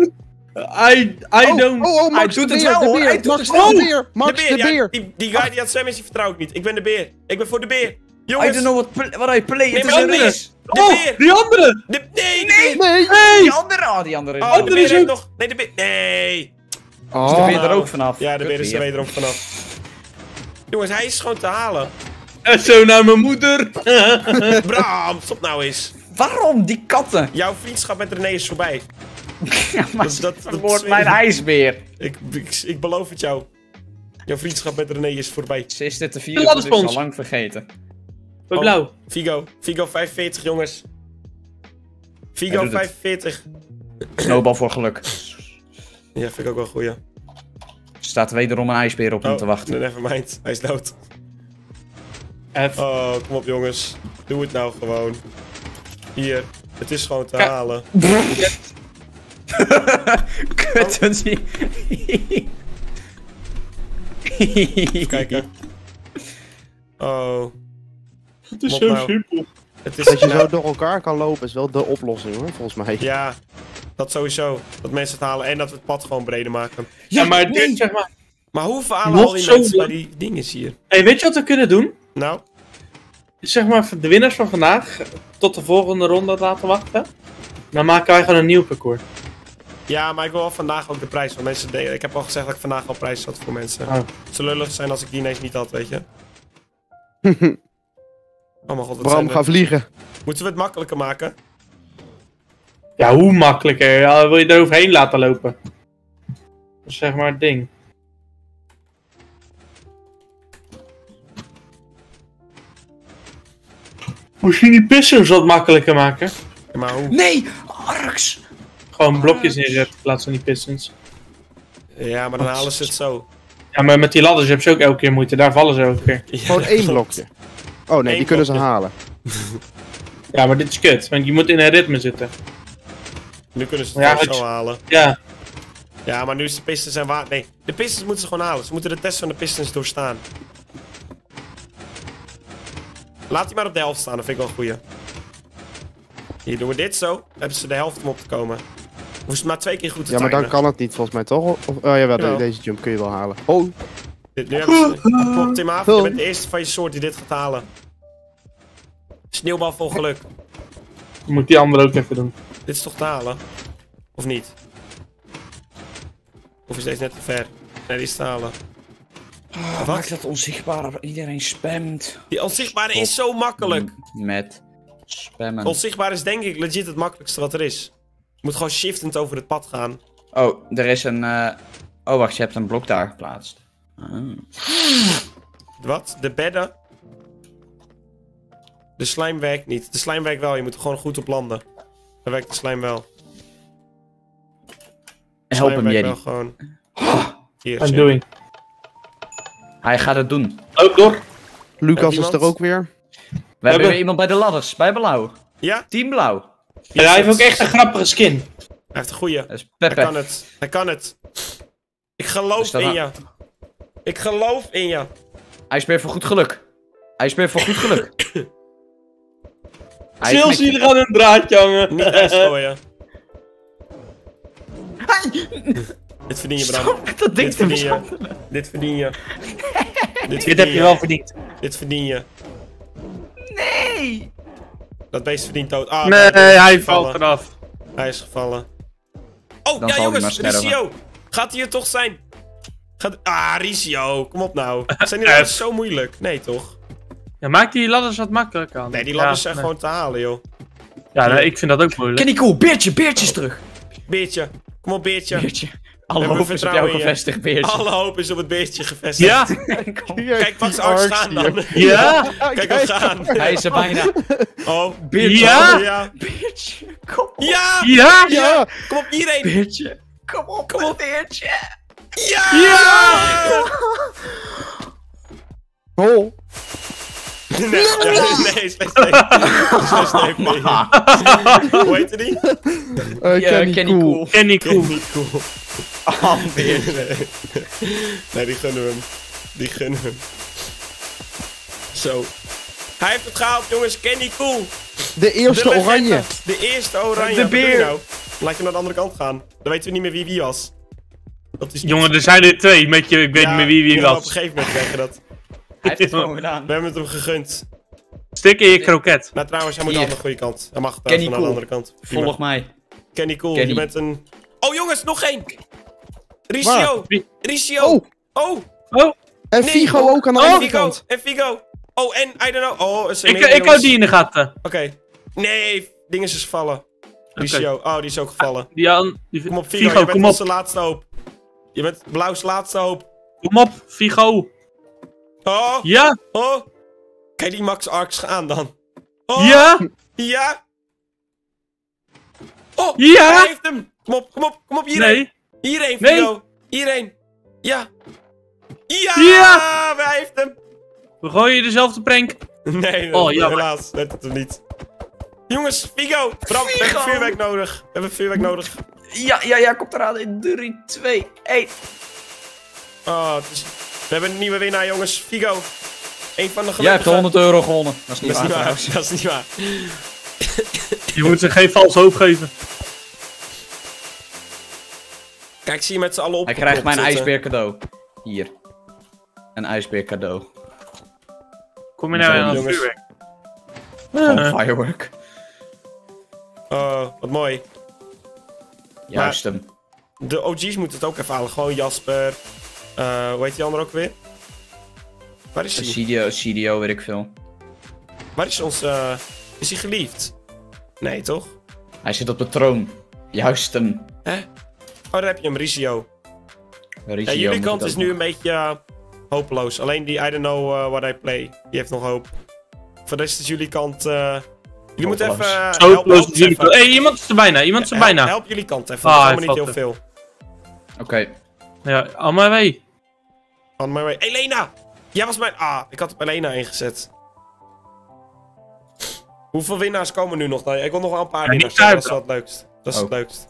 I, I Oh, don't... oh, oh, Max doet de het beer, wel, de hoor. Hij beer, doet het de beer, De Max beer, de ja, beer. die, die guy die aan het zwemmen is, die vertrouw ik niet. Ik ben de beer. Ik ben voor de beer. I Jongens, don't know what, what I play. Het Nee, is de Oh, beer. die andere! De, nee, beer. Nee! Hey! Die andere, oh, die andere. Oh, de andere beer is heeft ook- nog... Nee, de beer... Nee. Is de Oh, beer er ook vanaf? Ja, de beer is er vanaf. Jongens, hij is gewoon te halen. En zo naar mijn moeder. Bram, stop nou eens. Waarom die katten? Jouw vriendschap met René is voorbij. Ja, maar Dat- dat- dat wordt mijn ijsbeer. Ik, ik, ik beloof het jou. Jouw vriendschap met René is voorbij. Ze is dit te De vieren, dat is al lang vergeten. Blauw. Figo. Figo 45, jongens. Het. 45. Snowball voor geluk. Ja, vind ik ook wel een goeie. Er staat wederom een ijsbeer op hem te wachten. Oh, nevermind. Hij is dood. F. Oh, kom op jongens. Doe het nou gewoon. Hier. Het is gewoon te halen. Kut, dat zie Even kijken. Oh. Het is zo nou? simpel. Het is... dat je nou, zo door elkaar kan lopen is wel de oplossing hoor, volgens mij. Ja. Dat sowieso. Dat mensen het halen en dat we het pad gewoon breder maken. Ja, maar nee. dit zeg maar... Maar hoe verhalen al die mensen bij die dingen hier? Hey, weet je wat we kunnen doen? Nou? Zeg maar, de winnaars van vandaag tot de volgende ronde laten wachten. Dan maken wij gewoon een nieuw parcours. Ja, maar ik wil wel vandaag ook de prijs van mensen delen. Ik heb al gezegd dat ik vandaag al prijs had voor mensen. Oh. Het zou lullig zijn als ik die ineens niet had, weet je. Oh mijn god, wat Bram, ga vliegen. Moeten we het makkelijker maken? Ja, hoe makkelijker? Ja, wil je er overheen laten lopen? Dat is zeg maar het ding. Misschien die pissers wat makkelijker maken? Ja, maar hoe? Nee, Arx! gewoon blokjes neerzetten in plaats van die pistons. Ja, maar dan halen ze het zo. Ja, maar met die ladders hebben ze ook elke keer moeite. Daar vallen ze elke keer. Ja, Gewoon één blokje. Oh nee, Eén die kunnen ze halen. Ja, maar dit is kut. Want je moet in een ritme zitten. Nu kunnen ze Ja, het het- zo halen. Ja. Ja, maar nu is de pistons zijn waard. Nee, de pistons moeten ze gewoon halen. Ze moeten de test van de pistons doorstaan. Laat die maar op de helft staan, dat vind ik wel een goeie. Hier doen we dit zo. Dan hebben ze de helft om op te komen. Hoeft het maar twee keer goed te Ja, maar dan kan het niet volgens mij toch? Of, oh jawel, Jawel. deze jump kun je wel halen. Oh, Dit, nu hebben ze... Klopt, Tim af. Je bent de eerste van je soort die dit gaat halen. Sneeuwbal vol geluk. Moet die andere ook even doen. Dit is toch te halen? Of niet? Of is deze net te ver? Nee, die is te halen. Oh, maak dat onzichtbaar. Iedereen spamt. Die onzichtbare is zo makkelijk. Met spammen. Onzichtbaar is denk ik legit het makkelijkste wat er is. Je moet gewoon shiftend over het pad gaan. Oh, er is een... eh, Oh, wacht, je hebt een blok daar geplaatst. Ah. Wat? De bedden? De slime werkt niet. De slime werkt wel, je moet er gewoon goed op landen. Dan werkt de slime wel. De Help hem, Jerry. wel gewoon. Hier, I'm doing. Hij gaat het doen. Ook door. Lucas is er ook weer. We hebben hebben- weer iemand bij de ladders. Bij Blauw. Ja? Team Blauw. Hij heeft ook echt een grappige skin. Hij heeft een goeie. Dat is Hij kan het. Hij kan het. Ik geloof in je. Ik geloof in je. Hij speelt voor goed geluk. Hij speelt voor goed geluk. Chelsea, met- er gaat een draadje hangen. Niet. Dit verdien je, Bram. Dat ding te verdien je. Dit verdien je. Dit Dit heb je wel verdiend. Dit verdien je. Nee! Dat beest verdient dood. Ah, Nee, hij valt eraf. Hij is gevallen. Oh, Dan ja jongens. Ricio. Gaat hij er toch zijn? Gaat... Ah, Ricio, kom op nou. Zijn die ladders zo moeilijk? Nee, toch? Ja, maak die ladders wat makkelijker aan. Nee, die ladders ja, zijn nee. gewoon te halen, joh. Ja, nee, ik vind dat ook moeilijk. Kenny Cool, Beertje, Beertje is terug. Beertje. Kom op, Beertje. Beertje. Alle hoop is op jou gevestigd, Beertje. Alle hoop is op het beestje gevestigd. Ja, Kijk, pak ze arts gaan dan. ja. Kijk hem gaan. Hij is er bijna. Oh, Beertje. Ja. Beertje, kom op. Ja! Ja. Ja! Kom op, iedereen! Beertje. Kom op, kom op. Beertje. Ja! Oh, Nee, nee, nee, slecht nee. Slecht nee, nee. Hoe heette die? eh, Ja, Kenny, Kenny cool. Cool. Kenny Cool. Niet cool. Oh. Nee. nee, die gunnen we hem. Die gunnen we hem. Zo. Hij heeft het gehaald, jongens. Kenny Cool. De eerste de oranje. De eerste oranje. De beer. Nou? Laat je naar de andere kant gaan. Dan weten we niet meer wie wie was. Dat is Jongen, er zijn er twee met je, ik weet Ja, niet meer wie wie ja, Op een was. gegeven moment krijg je dat. Hij heeft het gewoon gedaan. We hebben het hem gegund. Stik in je kroket. Nou, trouwens, hij moet Hier. aan de goede kant. Hij mag Kenny trouwens naar de Cool. andere kant. Prima. Volg mij. Kenny Cool, Kenny. je bent een... Oh, jongens, nog één! Ricio! Wie? Ricio! Oh, Oh! en Nee, Figo oh, ook aan de en andere kant. En Figo! Oh, en, I don't know... Oh, een Ik, ik hou die in de gaten. Oké. Nee, ding is dus gevallen. Ricio. Oh, die is ook gevallen. Die, aan- die, Kom op, Figo, Figo, je bent kom op. onze laatste hoop. Je bent Blauw's laatste hoop. Kom op, Figo. Oh, Ja, oh. Kijk die Max Arcs aan dan. Oh, ja, Ja! Oh, Ja! hij heeft hem! Kom op, kom op, kom op, hierheen! nee. Hierheen, Nee. Figo! Hierheen! Ja! Ja! Ja! Hij heeft hem! We gooien dezelfde prank. Nee, nee Oh, helaas. Werd het hem niet. Jongens, Figo! Bram, we hebben vuurwerk nodig. We hebben vuurwerk nodig. Ja, ja, ja, komt eraan in 3, 2, 1. Oh. We hebben een nieuwe winnaar, jongens. Figo. Eén van de Jij hebt gelukkigen. 100 euro gewonnen. Dat is niet Dat is waar. niet waar. trouwens. Dat is niet waar. Je moet ze geen vals hoop geven. Kijk, zie je met z'n allen op. Hij krijgt mijn ijsbeer cadeau. Hier. Een ijsbeer cadeau. Kom je nou aan het vuurwerk? Gewoon firework. Oh, wat mooi. Juist hem. De OG's moeten het ook even halen. Gewoon Jasper. Eh, hoe heet die ander ook weer? Waar is hij? CDO, CDO, weet ik veel. Waar is ons... eh, is hij geliefd? Nee, toch? Hij zit op de troon. Juist hem. Hè? Oh, daar heb je hem, Ricio. Regio Ja, jullie kant is nu nog. een beetje eh, hopeloos. Alleen die I don't know eh, what I play. Die heeft nog hoop. Voor de rest is jullie kant... Jullie moeten even... Zo help- close help dat jullie... even. Hé, iemand is er bijna, iemand is er Help- bijna. Help jullie kant even, Ah, niet heel veel. Oké. Ja, allemaal mee. On my way. Elena! Jij was mijn... Ah, ik had op Elena ingezet. Hoeveel winnaars komen nu nog? Nou, ik wil nog wel een paar Ja, winnaars. Dat is wel het leukst. Dat is Oh. het leukst.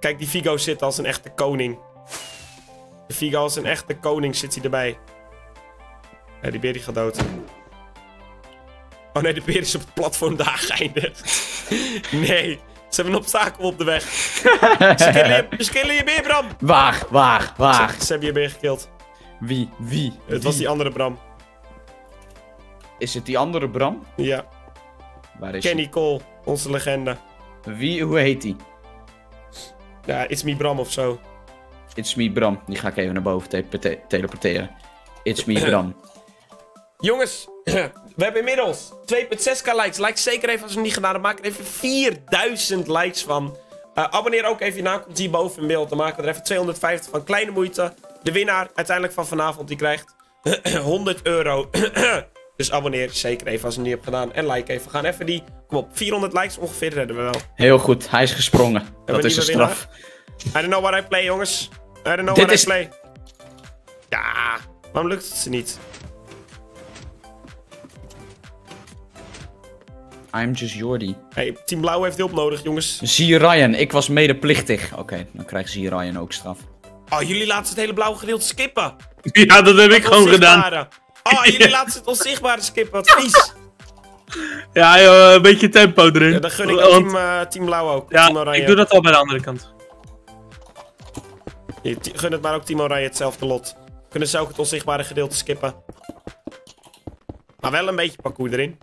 Kijk, die Vigo zit als een echte koning. De Vigo als een echte koning zit hij erbij. Ja, die beer die gaat dood. Oh nee, de beer is op het platform daar geëindigd. nee, ze hebben een obstakel op de weg. Ze killen je, ze killen je beer, Bram! Waar, waar, waar? Ze, ze hebben je beer gekild. Wie, wie? Het was die andere Bram. Is het die andere Bram? Ja, Waar is Kenny Cole, onze legende. Wie, hoe heet die? Ja, It's Me Bram of zo. It's me Bram. Die ga ik even naar boven te- teleporteren. It's me Bram. Jongens, we hebben inmiddels 2.6k likes. Like zeker even als we het niet gedaan hebben. Maak er even 4000 likes van. Eh, abonneer ook even. Je naam komt hier boven in beeld. Dan maken we er even 250 van. Kleine moeite. De winnaar uiteindelijk van vanavond die krijgt 100 euro. dus abonneer zeker even als je het niet hebt gedaan. En like even. We gaan even die... Kom op, 400 likes ongeveer redden we wel. Heel goed, hij is gesprongen. Dat is een straf. I don't know what I play, jongens. I don't know Dit what is- I play. Ja, waarom lukt het ze niet? I'm just Jordi. Hey, Team Blauw heeft hulp nodig, jongens. Zie Ryan, ik was medeplichtig. Oké, dan krijgt Zie Ryan ook straf. Oh, jullie laten het hele blauwe gedeelte skippen. Ja, dat heb ik gewoon gedaan. Oh, jullie laten het onzichtbare skippen. Wat vies. Ja, joh, een beetje tempo erin. Ja, dan gun ik Want- team, eh, team Blauw ook. Ja, team Oranje. ik doe dat al bij de andere kant. Je gun het maar ook Team Oranje hetzelfde lot. Kunnen ze ook het onzichtbare gedeelte skippen. Maar wel een beetje parcours erin.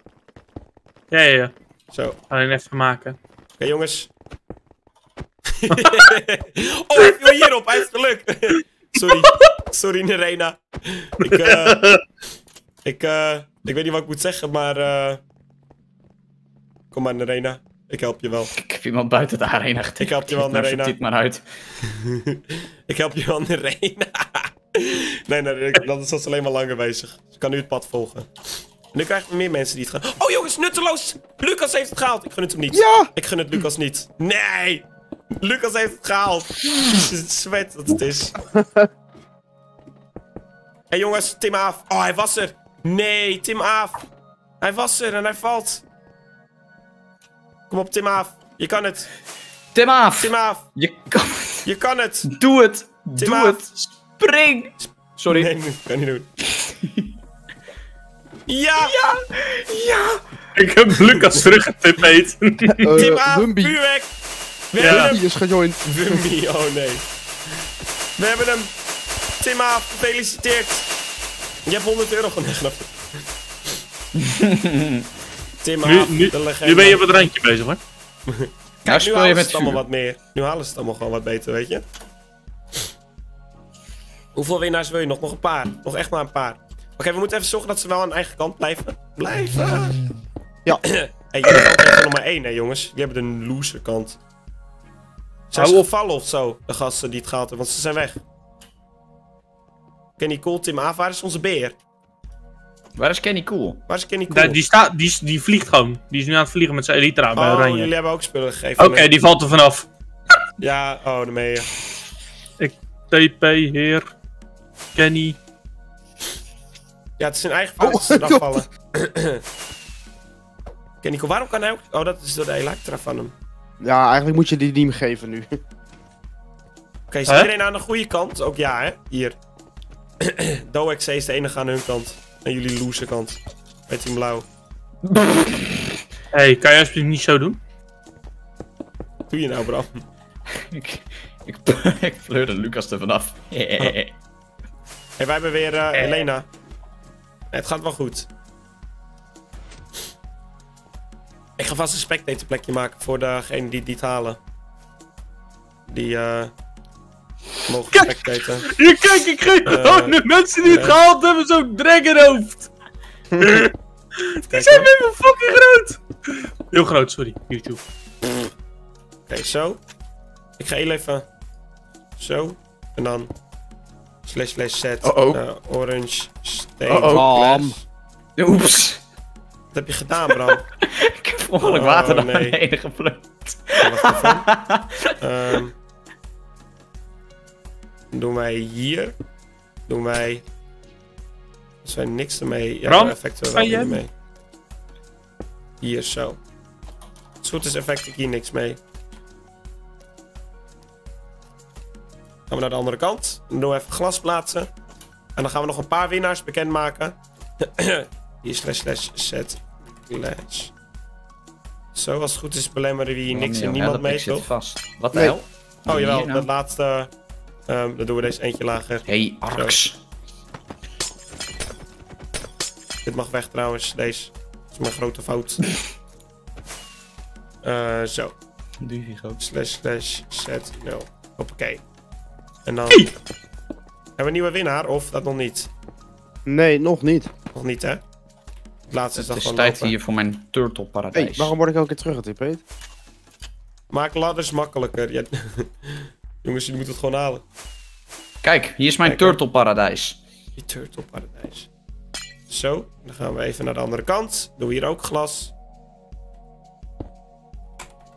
Ja, ja, ja. Zo. Oké, Alleen even maken. jongens. oh, hij viel hierop. Hij heeft geluk. Sorry. Sorry, Nerena. Ik, eh... ik, eh... Ik weet niet wat ik moet zeggen, maar... eh Kom maar, Nerena. Ik help je wel. Ik heb iemand buiten de arena getikt. Ik help je wel, Nou, Narena. zoek dit maar uit. Ik help je wel, Nerena. nee, nee, dat is dat is alleen maar langer bezig. Dus ik kan nu het pad volgen. En nu krijgen we meer mensen die het gaan... Oh jongens, nutteloos! Lucas heeft het gehaald. Ik gun het hem niet. Ja! Ik gun het Lucas niet. Nee! Lucas heeft het gehaald. Het zwet dat het is. Hé hey, jongens, Tim Aaf. Oh, hij was er. Nee, Tim Aaf. Hij was er en hij valt. Kom op, Tim Aaf. Je kan het. Tim af! Tim Aaf. Je kan Je kan het. Doe het! Tim Doe af. het! Spring! Sorry. Nee, dat kan niet doen. Ja! Ik heb Lucas teruggetipt. Eh, Tim Aaf, Wumby. vuurwerk! We Ja. hebben hem. Is gejoind. Oh nee. We hebben hem. Tim Aaf, gefeliciteerd. Je hebt 100 euro genomen. Tim Nu, Aaf, nu, de legende. nu ben je op het randje bezig hoor. Nou Nu speel je halen ze met het allemaal vuur. wat meer. Nu halen ze het allemaal gewoon wat beter, weet je. Hoeveel winnaars wil je nog? Nog een paar. Nog echt maar een paar. Oké, we moeten even zorgen dat ze wel aan eigen kant blijven. Blijven. Ja. hey, jullie kant heeft nog maar één, hè, jongens. Die hebben de loser kant. Zijn ze Hou op. gevallen of zo, de gasten die het gehaald hebben? Want ze zijn weg. Kenny Cool, Tim Aaf, waar is onze beer? Waar is Kenny Cool? Waar is Kenny Cool? Die, staat, die, die vliegt gewoon. Die is nu aan het vliegen met zijn Elytra bij oh, Oranje. jullie hebben ook spullen gegeven. Oké, die valt er vanaf. Ja, oh, daarmee. ja. TP, heer. Kenny. Ja, het is zijn eigen fout Oh, dat ze eraf God. vallen. Kenny Cool, waarom kan hij ook... Oh, dat is door de elektra van hem. Ja, eigenlijk moet je die niet meer geven nu. Oké, is iedereen aan de goede kant? Ook ja, hè? Hier. DoXC is de enige aan hun kant. En jullie loser kant. Met Team Blauw. hey, kan je alsjeblieft niet zo doen? Wat doe je nou, Bram? ik, ik, ik pleurde Lucas er vanaf. Hey, wij hebben weer eh, Helena. Het gaat wel goed. Ik ga vast een spectator plekje maken voor degenen die, het halen. Die eh mogen spectaten. Ja, kijk, ik geef Eh, gewoon de mensen die het eh. gehaald hebben zo'n dragonhoofd. die Kijk, zijn weer fucking groot. Heel groot, sorry. YouTube. Oké, zo. Ik ga heel even... Zo. En dan... Slash slash set. Oh, oh. eh, orange. Steen. Oh, oh. Oeps. heb je gedaan, Bram? Ik heb ongeluk Oh, water naar nee. beneden geplukt. Ehm, doen wij hier. Doen wij... Als wij niks ermee... Ja, Bram, effecten wel je mee. Hier, zo. Als het goed is effect ik hier niks mee. Gaan we naar de andere kant. Dan doen we even glas plaatsen. En dan gaan we nog een paar winnaars bekendmaken. hier slash slash set glass. Zo, als het goed is belemmeren we hier niks en niemand mee, zit toch? vast. Wat de Nee. hel? Oh jawel, nou? dat laatste. ehm, dan doen we deze eentje lager. Hey, Arx. Dit mag weg trouwens, deze. Dat is mijn grote fout. Eh zo. Slash slash set 0. Hoppakee. En dan. Hebben we een nieuwe winnaar of dat nog niet? Nee, nog niet. Nog niet hè? Het laatste is dan gewoon tijd lopen. hier voor mijn turtle paradijs. waarom word ik elke keer teruggetipt? Maak ladders makkelijker. Ja. Jongens, jullie moeten het gewoon halen. Kijk, hier is mijn Kijk, turtle paradijs. Die turtle paradijs. Zo, dan gaan we even naar de andere kant. Doe hier ook glas.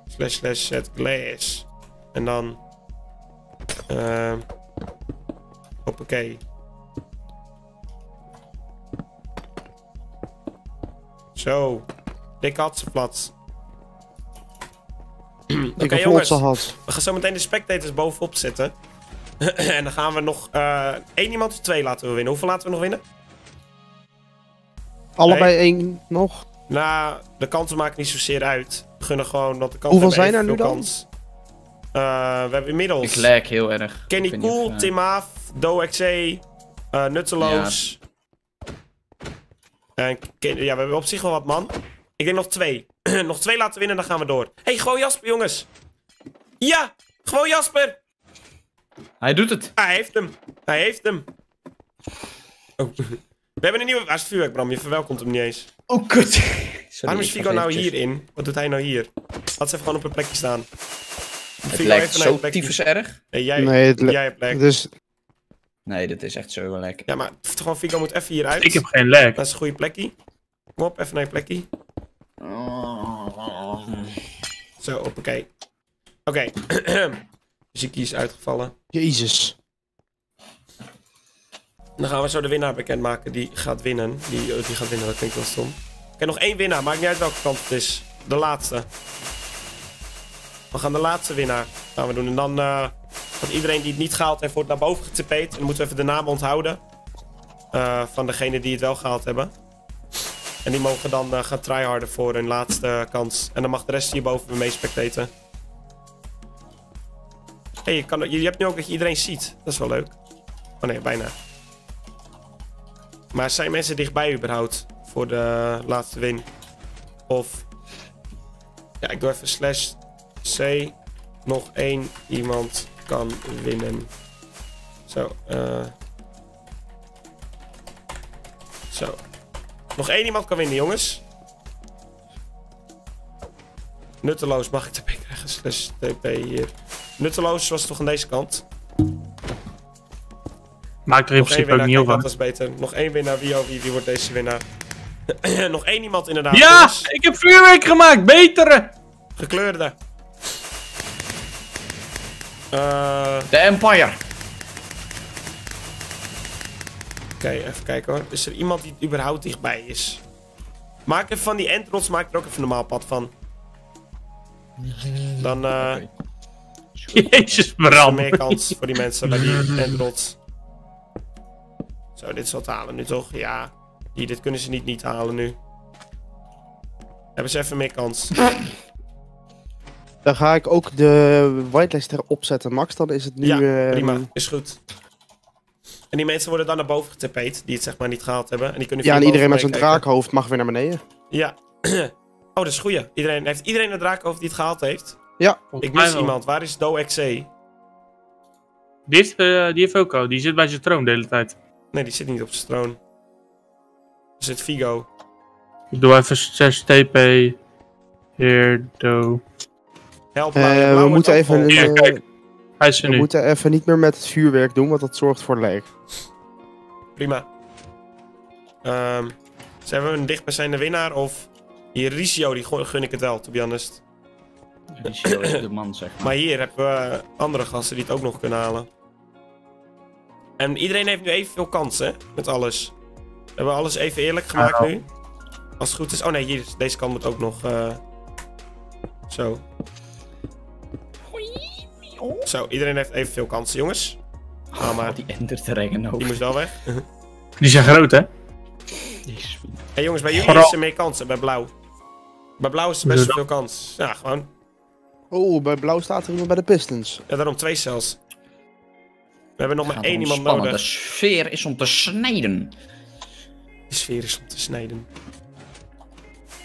Slash slash set glass. En dan... ehm hoppakee. Zo. Dikke hatsenplat. Oké heb jongens. had. We gaan zo meteen de spectators bovenop zetten. en dan gaan we nog eh één iemand of twee laten we winnen. Hoeveel laten we nog winnen? Allebei één nog. Nou, de kansen maken niet zozeer uit. We gunnen gewoon dat de kans Hoeveel zijn er nu evenveel dan? Eh, we hebben inmiddels Ik lijk heel erg. Kenny Cool, of, eh, Tim Haaf, DoXC, eh Nutteloos. En Ken- ja, we hebben op zich wel wat man. Ik denk nog twee. nog twee laten winnen, dan gaan we door. hey, gewoon Jasper, jongens. Ja, gewoon Jasper. Hij doet het. Hij heeft hem. Hij heeft hem. Oh. We hebben een nieuwe... Waar is het vuurwerk, Bram? Je verwelkomt hem niet eens. Oh, kut. Waarom is Figo nou hierin? Wat doet hij nou hier? Laat ze even gewoon op een plekje staan. Het lijkt even naar je zo plekje. tyfus erg. Nee, jij, Nee, het le- jij hebt plek. Dus Nee, dit is echt zo lekker. Ja, maar gewoon Figo moet even hieruit. Ik heb geen lag. Dat is een goede plekje. Kom op, even naar je plekje. Zo, hoppakee. Oké. Ziekie is uitgevallen. Jezus. Dan gaan we zo de winnaar bekendmaken. Die gaat winnen. Die, die gaat winnen, dat klinkt wel stom. Oké, nog één winnaar. Maakt niet uit welke kant het is. De laatste. We gaan de laatste winnaar gaan we doen. En dan eh wordt iedereen die het niet gehaald heeft, wordt naar boven getipeerd. En dan moeten we even de naam onthouden. eh, van degene die het wel gehaald hebben. En die mogen dan eh, gaan tryharden voor hun laatste kans. En dan mag de rest hierboven weer mee spectaten. Hey, je, je hebt nu ook dat je iedereen ziet. Dat is wel leuk. Oh nee, bijna. Maar zijn mensen dichtbij überhaupt voor de laatste win? Of... Ja, ik doe even slash C. Nog één iemand kan winnen. Zo, eh... Zo. Nog één iemand kan winnen, jongens. Nutteloos mag ik TP krijgen. Slash TP hier. Nutteloos was toch aan deze kant? Maakt er in principe ook niet kijk, dat was beter. Nog één winnaar, wie, oh, wie, wie wordt deze winnaar? Nog één iemand inderdaad. Ja, jongens. ik heb vuurwerk gemaakt, betere! Gekleurde. Eh, Oké, De Empire. even kijken hoor. Is er iemand die überhaupt dichtbij is? Maak even van die entrots, maak er ook even een normaal pad van. Dan eh Jezus, er meer kans voor die mensen bij die entrots. Zo, dit is wat halen nu toch? Ja. Hier, dit kunnen ze niet niet halen nu. Hebben ze even meer kans. Dan ga ik ook de whitelist erop zetten, Max. Dan is het nu... ja, eh, prima. Is goed. En die mensen worden dan naar boven getapeerd, die het zeg maar niet gehaald hebben. En die kunnen Ja, en iedereen met zijn draakhoofd mag weer naar beneden. Ja. oh, dat is goeie. Iedereen, heeft iedereen een draakhoofd die het gehaald heeft? Ja, Ik mis iemand. Waar is DoXC? Die heeft, eh, die heeft ook al. Die zit bij zijn troon de hele tijd. Nee, die zit niet op zijn troon. Er zit Vigo. Ik doe even 6 TP. Hier, do. Help Eh, we moeten even een, eh, kijk. Hij is er we nu. moeten even niet meer met het vuurwerk doen, want dat zorgt voor lag. Prima. Ehm Zijn we een dichtbijzijnde winnaar of... Hier, Ricio, die gun ik het wel, to be honest. Ricio is de man, zeg maar. Maar hier hebben we andere gasten die het ook nog kunnen halen. En iedereen heeft nu evenveel kansen, hè? Met alles. We hebben alles even eerlijk gemaakt Nou. nu. Als het goed is. Oh nee, hier, deze kant moet ook nog. eh, Zo. Zo, iedereen heeft evenveel kansen, jongens. Ah, maar Oh, die Ender Dragon ook. die moest wel weg. Die zijn groot, hè? Jezus. Hé jongens, bij jullie is er meer kansen, bij blauw. Bij blauw is er best veel kans. Ja, gewoon. Oh, bij blauw staat er iemand bij de Pistons. Ja, daarom twee zelfs. We hebben nog maar één iemand spannen. nodig. De sfeer is om te snijden. De sfeer is om te snijden.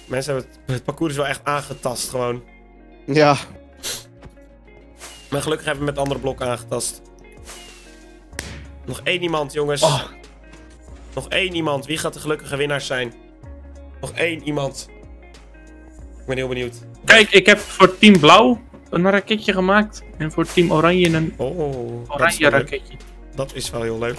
Mensen hebben het, het parcours is wel echt aangetast gewoon. Ja, Maar gelukkig hebben we met andere blokken aangetast. Nog één iemand, jongens. Oh. Nog één iemand. Wie gaat de gelukkige winnaars zijn? Nog één iemand. Ik ben heel benieuwd. Kijk, ik heb voor Team Blauw een raketje gemaakt. En voor Team Oranje een Oh, oranje raketje. dat is wel heel leuk.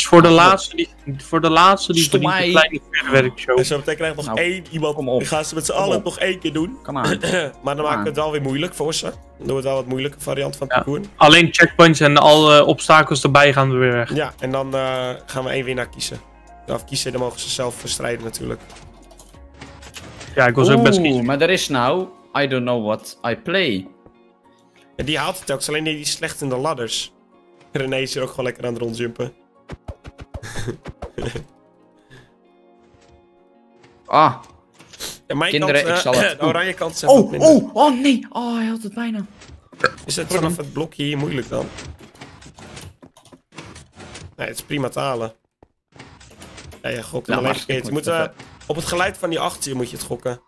Dus voor de laatste die, voor de laatste die verdient een mij. kleine vuurwerkshow. En zo meteen krijgt nog Nou, één iemand. kom op. Die gaan ze met z'n allen nog één keer doen. Kom aan. maar dan maken we het wel weer moeilijk voor ze. Dan doen we het wel wat moeilijke variant van het Ja. parcours. Alleen checkpoints en alle obstakels erbij gaan we weer weg. Ja, en dan eh, gaan we één winnaar kiezen. Of kiezen, dan mogen ze zelf verstrijden natuurlijk. Ja, ik was ook best kiezen. maar er is nou... I don't know what I play. En die haalt het telkens, alleen die is slecht in de ladders. René is hier ook gewoon lekker aan het rondjumpen. Ah. Mijn Kinderen, kant, ik zal eh, het- de oranje kant wat Oh, oh, oh nee. Oh, hij had het bijna. Is het vanaf het blokje hier moeilijk dan? Nee, het is prima te halen. Ja, je gokt Ja, maar ik Je moet moet, eh, op het geluid van die achter moet je het gokken.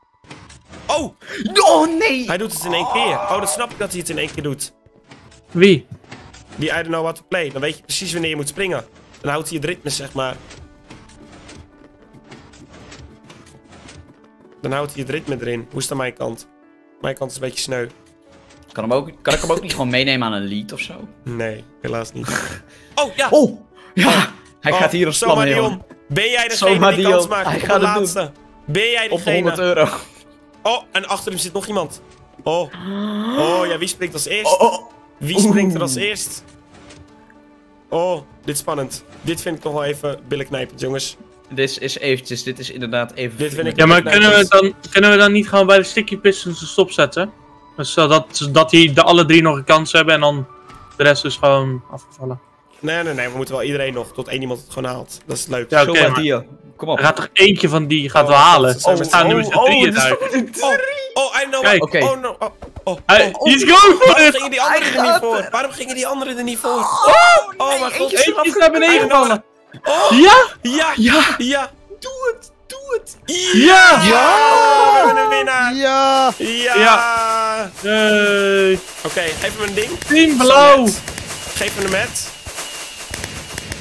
Oh, Oh nee. hij doet het in één keer. Oh, dat snap ik dat hij het in één keer doet. Wie? Die I don't know what to play. Dan weet je precies wanneer je moet springen. Dan houdt hij het ritme, zeg maar. Dan houdt hij het ritme erin. Hoe is het aan mijn kant? Mijn kant is een beetje sneu. Kan, hem ook, kan ik hem ook niet gewoon meenemen aan een lied of zo? Nee, helaas niet. Oh, ja! Oh. Ja. Hij Oh, gaat hier een Soma Dion. Ben jij degene Soma die kans maakt Hij op de het doen. laatste? Ben jij Op de 100 degene? euro. Oh, en achter hem zit nog iemand. Oh. Oh, ja, wie springt als eerst? Oh, oh. Wie springt er als eerst? Oh, dit is spannend. Dit vind ik nog wel even billenknijpend, jongens. Dit is eventjes, dit is inderdaad even... Dit vind ik- Ja, maar kunnen we, dan, kunnen we dan niet gewoon bij de sticky pistons een stop zetten? Dus zodat, zodat die de alle drie nog een kans hebben en dan de rest is gewoon afgevallen. Nee, nee, nee, we moeten wel iedereen nog tot één iemand het gewoon haalt. Dat is leuk. Ja, oké, die. Kom op. er gaat toch eentje van die gaat Oh, wel halen? dat we staan nu oh, met z'n drieën daar. Oh, oh, I know. Kijk. Oh, oh, no. Oh, oh, Hey, oh. he's going for Waarom it! gingen die anderen Hij er niet voor? Waarom gingen die anderen er niet voor? Oh, mijn god. Eentje is naar beneden gevallen. Oh, Ja! ja, Ja! ja. Doe het! Doe het! Ja! We hebben een winnaar. ja. Ja. Hey. Oké, geef hem een ding. Team Blauw! Geef hem een met.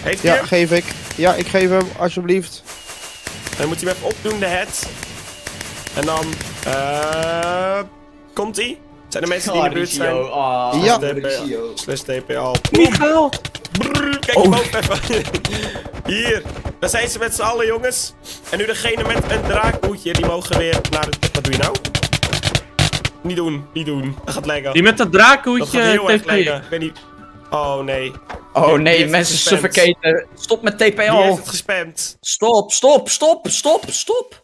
Heeft hij Ja, hem? geef ik. Ja, ik geef hem, alsjeblieft. Dan moet hij hem even opdoen, de head. En dan... eh komt hij? Zijn er mensen die in de buurt zijn? Oh, Ja. Slash TP al. Niet gehaald! Brrr, kijk Oh. hierboven even. Hier. Daar zijn ze met z'n allen, jongens. En nu degene met een draakhoedje, die mogen weer naar de... Wat doe je nou? Niet doen, niet doen. Dat gaat lekker. Die met dat Dat draakhoedje gaat heel erg lekker. Ik weet niet... Oh, nee. Oh nee, heeft mensen suffocaten. Stop met Wie heeft TPO. het gespamd? Stop, stop, stop, stop, stop.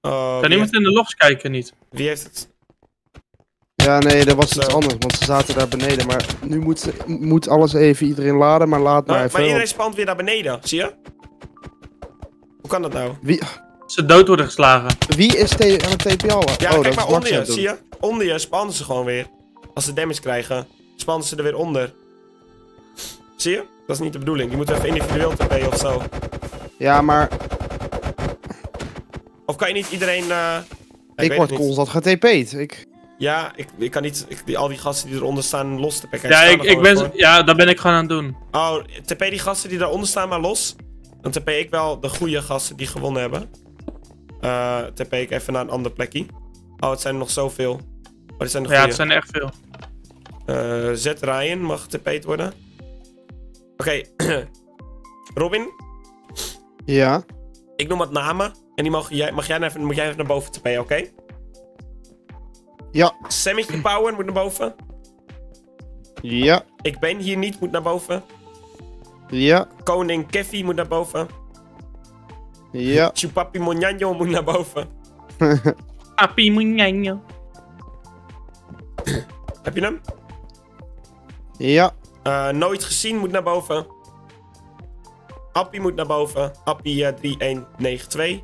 Oh, Kan iemand heeft, in de logs kijken niet? wie heeft het... Ja, nee, dat was iets anders, want ze zaten daar beneden. Maar nu moet, moet alles even iedereen laden, maar laat maar Maar, even. maar iedereen spant weer naar beneden, zie je? Hoe kan dat nou? Wie, Ze dood worden geslagen. wie is te- aan het TPL? Ja, oh, kijk dat maar onder je, zie je? Onder je spannen ze gewoon weer. Als ze damage krijgen, spannen ze er weer onder. Zie je? Dat is niet de bedoeling. Je moet even individueel TP of zo. Ja, maar Of kan je niet iedereen... eh, ja, ik, weet word niet. constant getp'd. Ik, Ja, ik, ik kan niet ik, die, al die gasten die eronder staan los te pakken. Ja, ik, ik ben, voor. ja, dat ben ik gewoon aan het doen. Oh, TP die gasten die daaronder staan maar los. Dan TP ik wel de goede gasten die gewonnen hebben. Eh TP ik even naar een ander plekje. Oh, het zijn er nog zoveel. Oh, dit zijn de Ja, het zijn er echt veel. Eh, Z Ryan mag TP'd worden. Oké. Robin, ja. Ik noem wat namen. En die mag jij, mag jij even, moet jij even naar boven tippen, oké? Ja. Sammetje Power moet naar boven. Ja. Ik ben hier niet, moet naar boven. Ja. Koning Keffy moet naar boven. Ja. Chupapi Monjanjo moet naar boven. Papi Munjanjo. Heb je hem? Ja. Eh, nooit gezien moet naar boven. Appie moet naar boven. Appie eh, 3192.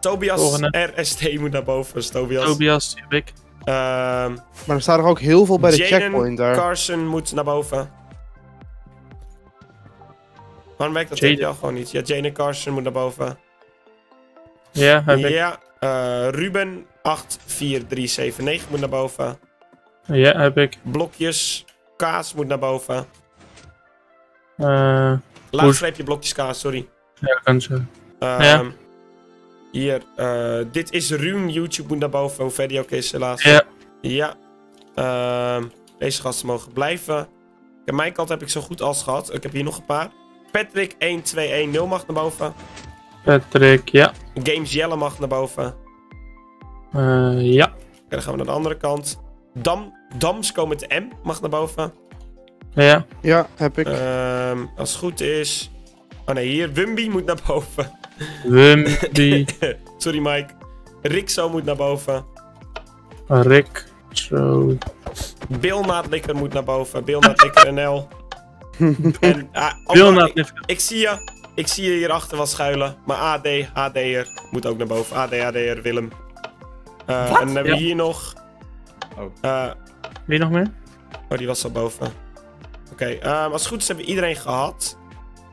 Tobias Volgende. RST moet naar boven. Tobias. Tobias, die heb ik. Ehm, Maar er staan er ook heel veel bij de checkpoint daar. Carson moet naar boven. Waarom werkt dat Jaden. TPL gewoon niet? Ja, Jaden Carson moet naar boven. Ja, heb ik. Ja, eh, Ruben 84379 moet naar boven. Ja, heb ik. Blokjes kaas moet naar boven. Eh, Laat streepje blokjes kaas, sorry. ja, kan zo. Ehm, Ja. Hier, eh, dit is Rune. YouTube moet naar boven, hoe ver die ook is, helaas. Ja. Ja. Ehm, deze gasten mogen blijven. Aan mijn kant heb ik zo goed als gehad. Ik heb hier nog een paar. Patrick 1210 mag naar boven. Patrick, ja. Games Jelle mag naar boven. Eh, ja. Dan gaan we naar de andere kant. Dam, Damsko met de M mag naar boven. Ja. Ja, heb ik. Ehm, als het goed is. Oh nee, hier. Wumby moet naar boven. Wumby, Sorry, Mike. Rixo moet naar boven. Rick, zo. Bill Naadlikker moet naar boven. Bill Naadlikker NL. en, ah, oh, ik, ik zie je. Ik zie je hierachter wel schuilen. Maar AD, HD'er moet ook naar boven. AD, Willem. Eh, en dan hebben we Ja. hier nog... Oh. eh, Wie nog meer? oh, die was al boven. Oké, ehm, als het goed is hebben we iedereen gehad.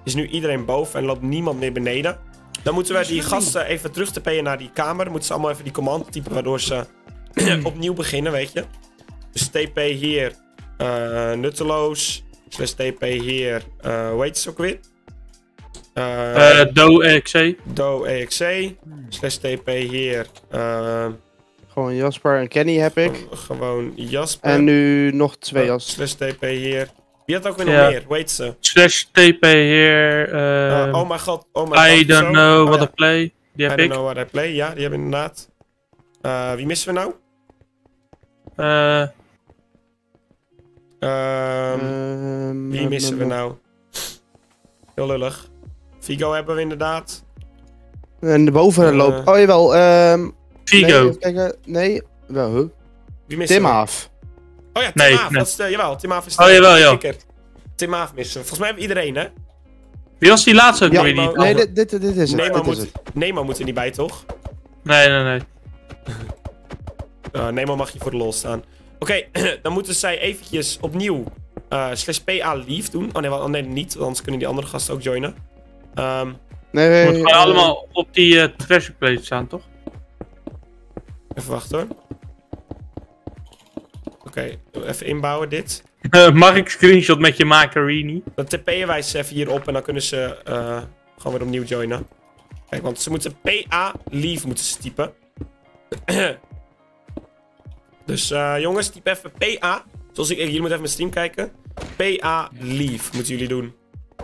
Is nu iedereen boven en loopt niemand meer beneden. Dan moeten we die gasten even terug te naar die kamer. Dan moeten ze allemaal even die command typen waardoor ze opnieuw beginnen, weet je. Dus TP hier, eh, nutteloos. Slash TP hier, eh hoe heet het ook weer? Eh Eh Do EXC. Do EXC. Slash TP hier, eh, Gewoon Jasper en Kenny heb ik. gewoon Jasper. En nu nog twee als... Slash TP hier. Wie had ook weer nog meer? Heet ze? Slash TP hier. eh, Eh, oh mijn god, oh mijn god. I don't zo. know Oh what. I play. Die I heb don't ik. know what I play. Ja, die hebben we inderdaad. Eh, wie missen we nou? Eh, Ehm, Ehm, wie missen we nou? Heel lullig. Vigo hebben we inderdaad. En de boven Eh. loopt... Oh jawel, ehm... Nee, Vigo. even kijken. Nee, wel, huh? Wie missen Tim we? Oh ja, Tim Nee, Haaf. nee. Dat is de, jawel, Tim Haaf is de Oh, jawel, ja. kikker. Tim Haaf missen. Volgens mij hebben we iedereen, hè? Wie was die laatste ook Ja, weer? Die... Nemo- Nee, dit, dit, dit is het. Nemo dit is moet, het. Nemo moet er niet bij, toch? Nee, nee, nee. Uh, Nemo mag je voor de lol staan. Oké, dan moeten zij eventjes opnieuw eh, slash PA leave doen. Oh nee, wel- oh nee, niet. want Anders kunnen die andere gasten ook joinen. Ehm, Nee, We nee, moeten nee, gewoon allemaal op die eh, treasure plate staan, toch? even wachten hoor. Oké, even inbouwen dit. Eh, mag ik screenshot met je maken, Rini? Dan TP'en wij ze even hierop en dan kunnen ze eh, gewoon weer opnieuw joinen. Kijk, want ze moeten PA leave moeten ze typen. dus eh, jongens, typ even PA. Zoals ik, jullie moeten even mijn stream kijken. PA leave moeten jullie doen.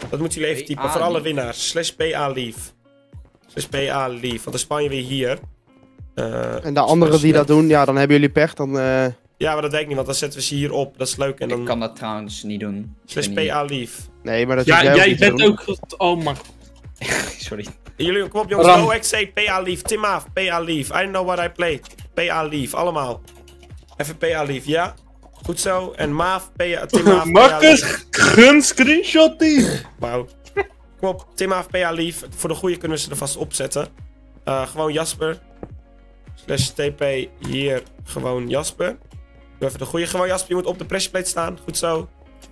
Dat moeten jullie even typen voor alle winnaars. Slash PA leave. Slash PA leave. Want dan span je weer hier. Eh, En de anderen die dat doen, ja, dan hebben jullie pech. Dan, eh, Ja, maar dat weet ik niet, want dan zetten we ze hier op. Dat is leuk. En Ik dan kan dat trouwens niet doen. slash Ik weet PA leave. nee, maar dat Ja, hoef jij, jij bent doen. ook... Oh, man. Sorry. Jullie, kom op jongens. Ram. OXC, PA leave. Tim Aaf, PA leave. I don't know what I play. PA leave, allemaal. Even PA leave, ja? Goed zo. En Maaf, PA, Tim Aaf, PA leave. gun screenshot die. Wauw. Kom op, Tim Aaf, PA leave. Voor de goede kunnen we ze er vast opzetten. Eh, gewoon Jasper. Slash TP hier, gewoon Jasper. Doe even de goede. Gewoon Jasper, je moet op de pressplate staan. Goed zo.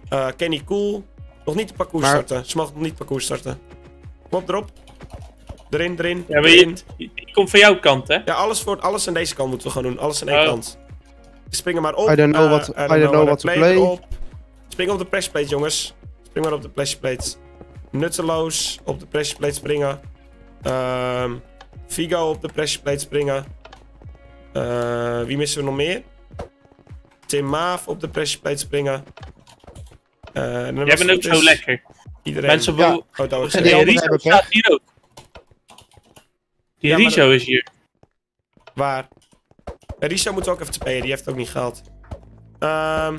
Eh, Kenny Cool. Nog niet de parcours Maar- starten. Ze mogen nog niet het parcours starten. Kom op, erop. Erin, erin. Ja, maar erin. je, komt van jouw kant, hè? Ja, alles, voor, alles aan deze kant moeten we gewoon doen. Alles aan één Oh. kant. Spring er maar op. I don't know Eh, what- I don't know what to play. erop. Spring op de pressplate, jongens. Spring maar op de pressplate. Nutteloos op de pressplate springen. Ehm Vigo op de pressplate springen. Eh, wie missen we nog meer? Tim Maaf op de pressplate springen. Eh, Jij bent het ook zo dus lekker. Iedereen. Mensen Ja. Oh, dat was En die hebben staat hier ook. Die Ja, Riso is hier. Waar? Risa moet ook even spelen, die heeft ook niet gehaald. Ehm.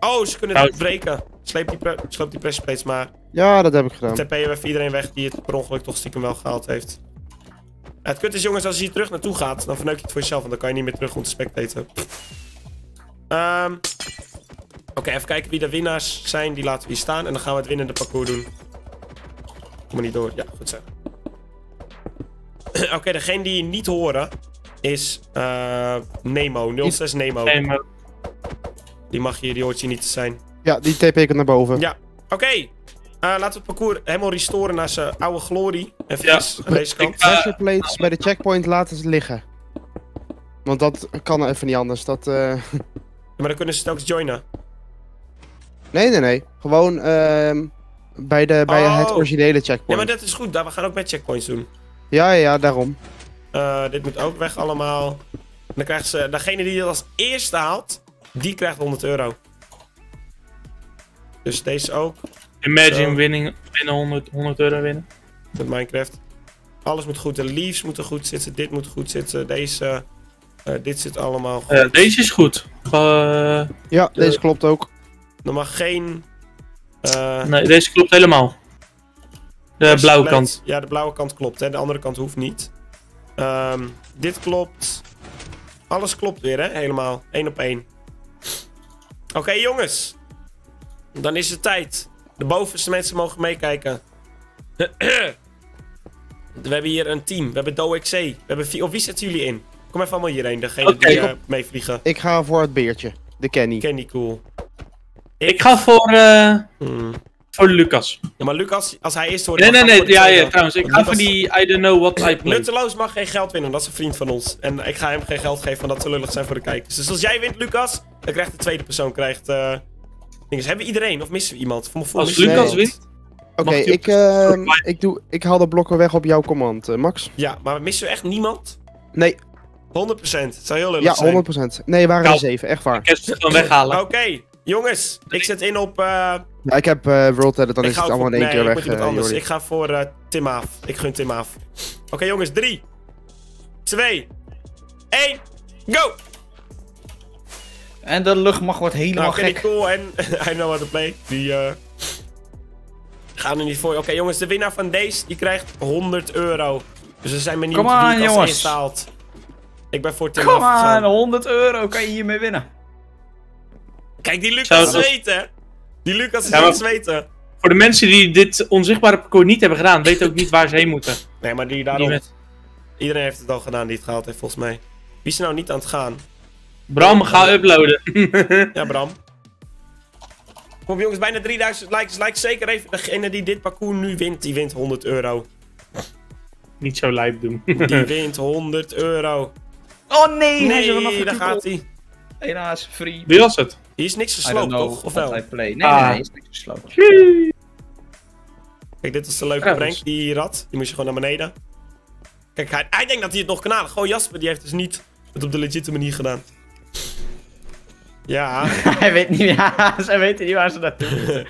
Oh, ze kunnen het breken. Sleep die, pre sloop die pressure plates maar. Ja, dat heb ik gedaan. TP we even iedereen weg die het per ongeluk toch stiekem wel gehaald heeft. Het kut is jongens, als je hier terug naartoe gaat, dan verneuk je het voor jezelf, want dan kan je niet meer terug om te spectaten. Ehm Oké, even kijken wie de winnaars zijn, die laten we hier staan. En dan gaan we het winnende parcours doen. Kom maar niet door. Ja, goed zo. Oké, degene die je niet horen is eh, Nemo, 06 Nemo. Maar Die mag je, die hoort je niet te zijn. Ja, die TP ik naar boven. Ja, oké. Laten we het parcours helemaal restoren naar zijn oude glorie. Even aan deze kant. Pressure plates bij de checkpoint laten ze liggen. Want dat kan even niet anders. Dat, eh, Maar dan kunnen ze telkens joinen. Nee, nee, nee. Gewoon ehm, bij, de, bij Oh. het originele Ja, checkpoint. maar dat is goed. Daar- We gaan ook met checkpoints doen. Ja, ja, ja, daarom. Eh, dit moet ook weg allemaal. En dan krijgt ze... Degene die het als eerste haalt, die krijgt 100 euro. Dus deze ook. Imagine Zo. winning, winnen 100, 100 euro winnen. Met Minecraft. Alles moet goed. De leaves moeten goed zitten. Dit moet goed zitten. Deze... eh, dit zit allemaal goed. Eh, deze is goed. Eh, Ja, deze klopt ook. Er mag geen... eh, nee, deze klopt helemaal. De blauwe kant. Ja, de blauwe kant klopt. Hè. De andere kant hoeft niet. Ehm, dit klopt. Alles klopt weer, hè? Helemaal. Eén op één. Oké, jongens. Dan is het tijd. De bovenste mensen mogen meekijken. We hebben hier een team. We hebben DoXC. We hebben vier... Of wie zetten jullie in? Kom even allemaal hierheen. Degene die eh, meevliegen. Ik ga voor het beertje. De Kenny. Candy cool. Ik ga voor, eh, Hmm. voor Lucas. Ja, maar Lucas, als hij eerst wordt... Nee, nee, nee. Ja, ja, trouwens. Ik ga voor die I don't know what I play. Nutteloos mag geen geld winnen, dat is een vriend van ons. En ik ga hem geen geld geven, want dat zou lullig zijn voor de kijkers. Dus als jij wint, Lucas, dan krijgt de tweede persoon krijgt. eh dinges. Hebben we iedereen of missen we iemand? Voor mijn gevoel Als Lucas wint, Oké, ik, ehm, ik, doe, ik haal de blokken weg op jouw command, eh, Max. Ja, maar missen we echt niemand? Nee, 100%. Het zou heel lullig ja, zijn. 100%. Nee, waren er Nou. 7, echt waar. ik kan ze gewoon weghalen. Oké, jongens, ik zet in op. eh, Ja, ik heb eh World Edit, dan ik is het allemaal in één nee, keer ik weg. eh, anders. Jordi. Ik ga voor eh, Tim Aaf. Ik gun Tim Aaf. Oké, jongens, 3, 2, 1, go! En de lucht mag wordt helemaal Nou, gek. Cool en I Know How To Play. Die eh, gaan er niet voor. Oké jongens, de winnaar van deze die krijgt 100 euro. Dus we zijn benieuwd Come wie het als haalt. Ik ben voor Tim Kom afgegaan. aan, 100 euro kan je hiermee winnen. Kijk, die Lucas Zou dat- zweten. hè? Die Lucas is Ja, aan maar- het zweten. Voor de mensen die dit onzichtbare parcours niet hebben gedaan, weten ook niet waar ze heen moeten. Nee, maar die Die daarom... Iedereen heeft het al gedaan die het gehaald heeft, volgens mij. Wie is er nou niet aan het gaan? Bram, ga uploaden. Ja, Bram. Kom jongens, bijna 3000 likes. Like zeker even. Degene die dit parcours nu wint, die wint 100 euro. niet zo lijp doen. Die wint 100 euro. Oh nee, nog Nee, daar gaat hij. Helaas, free. Wie was het? Hier is niks gesloopt, toch? Of wel? Play. Nee, Ah. nee, nee, is niks gesloten. Kijk, dit is de leuke Trouwens. prank die had. Die moest je gewoon naar beneden. Kijk, hij, hij denkt dat hij het nog kan halen. Gewoon Jasper, die heeft dus niet het op de legitime manier gedaan. Ja, hij weet niet, ja, ze weten niet waar ze naartoe moeten.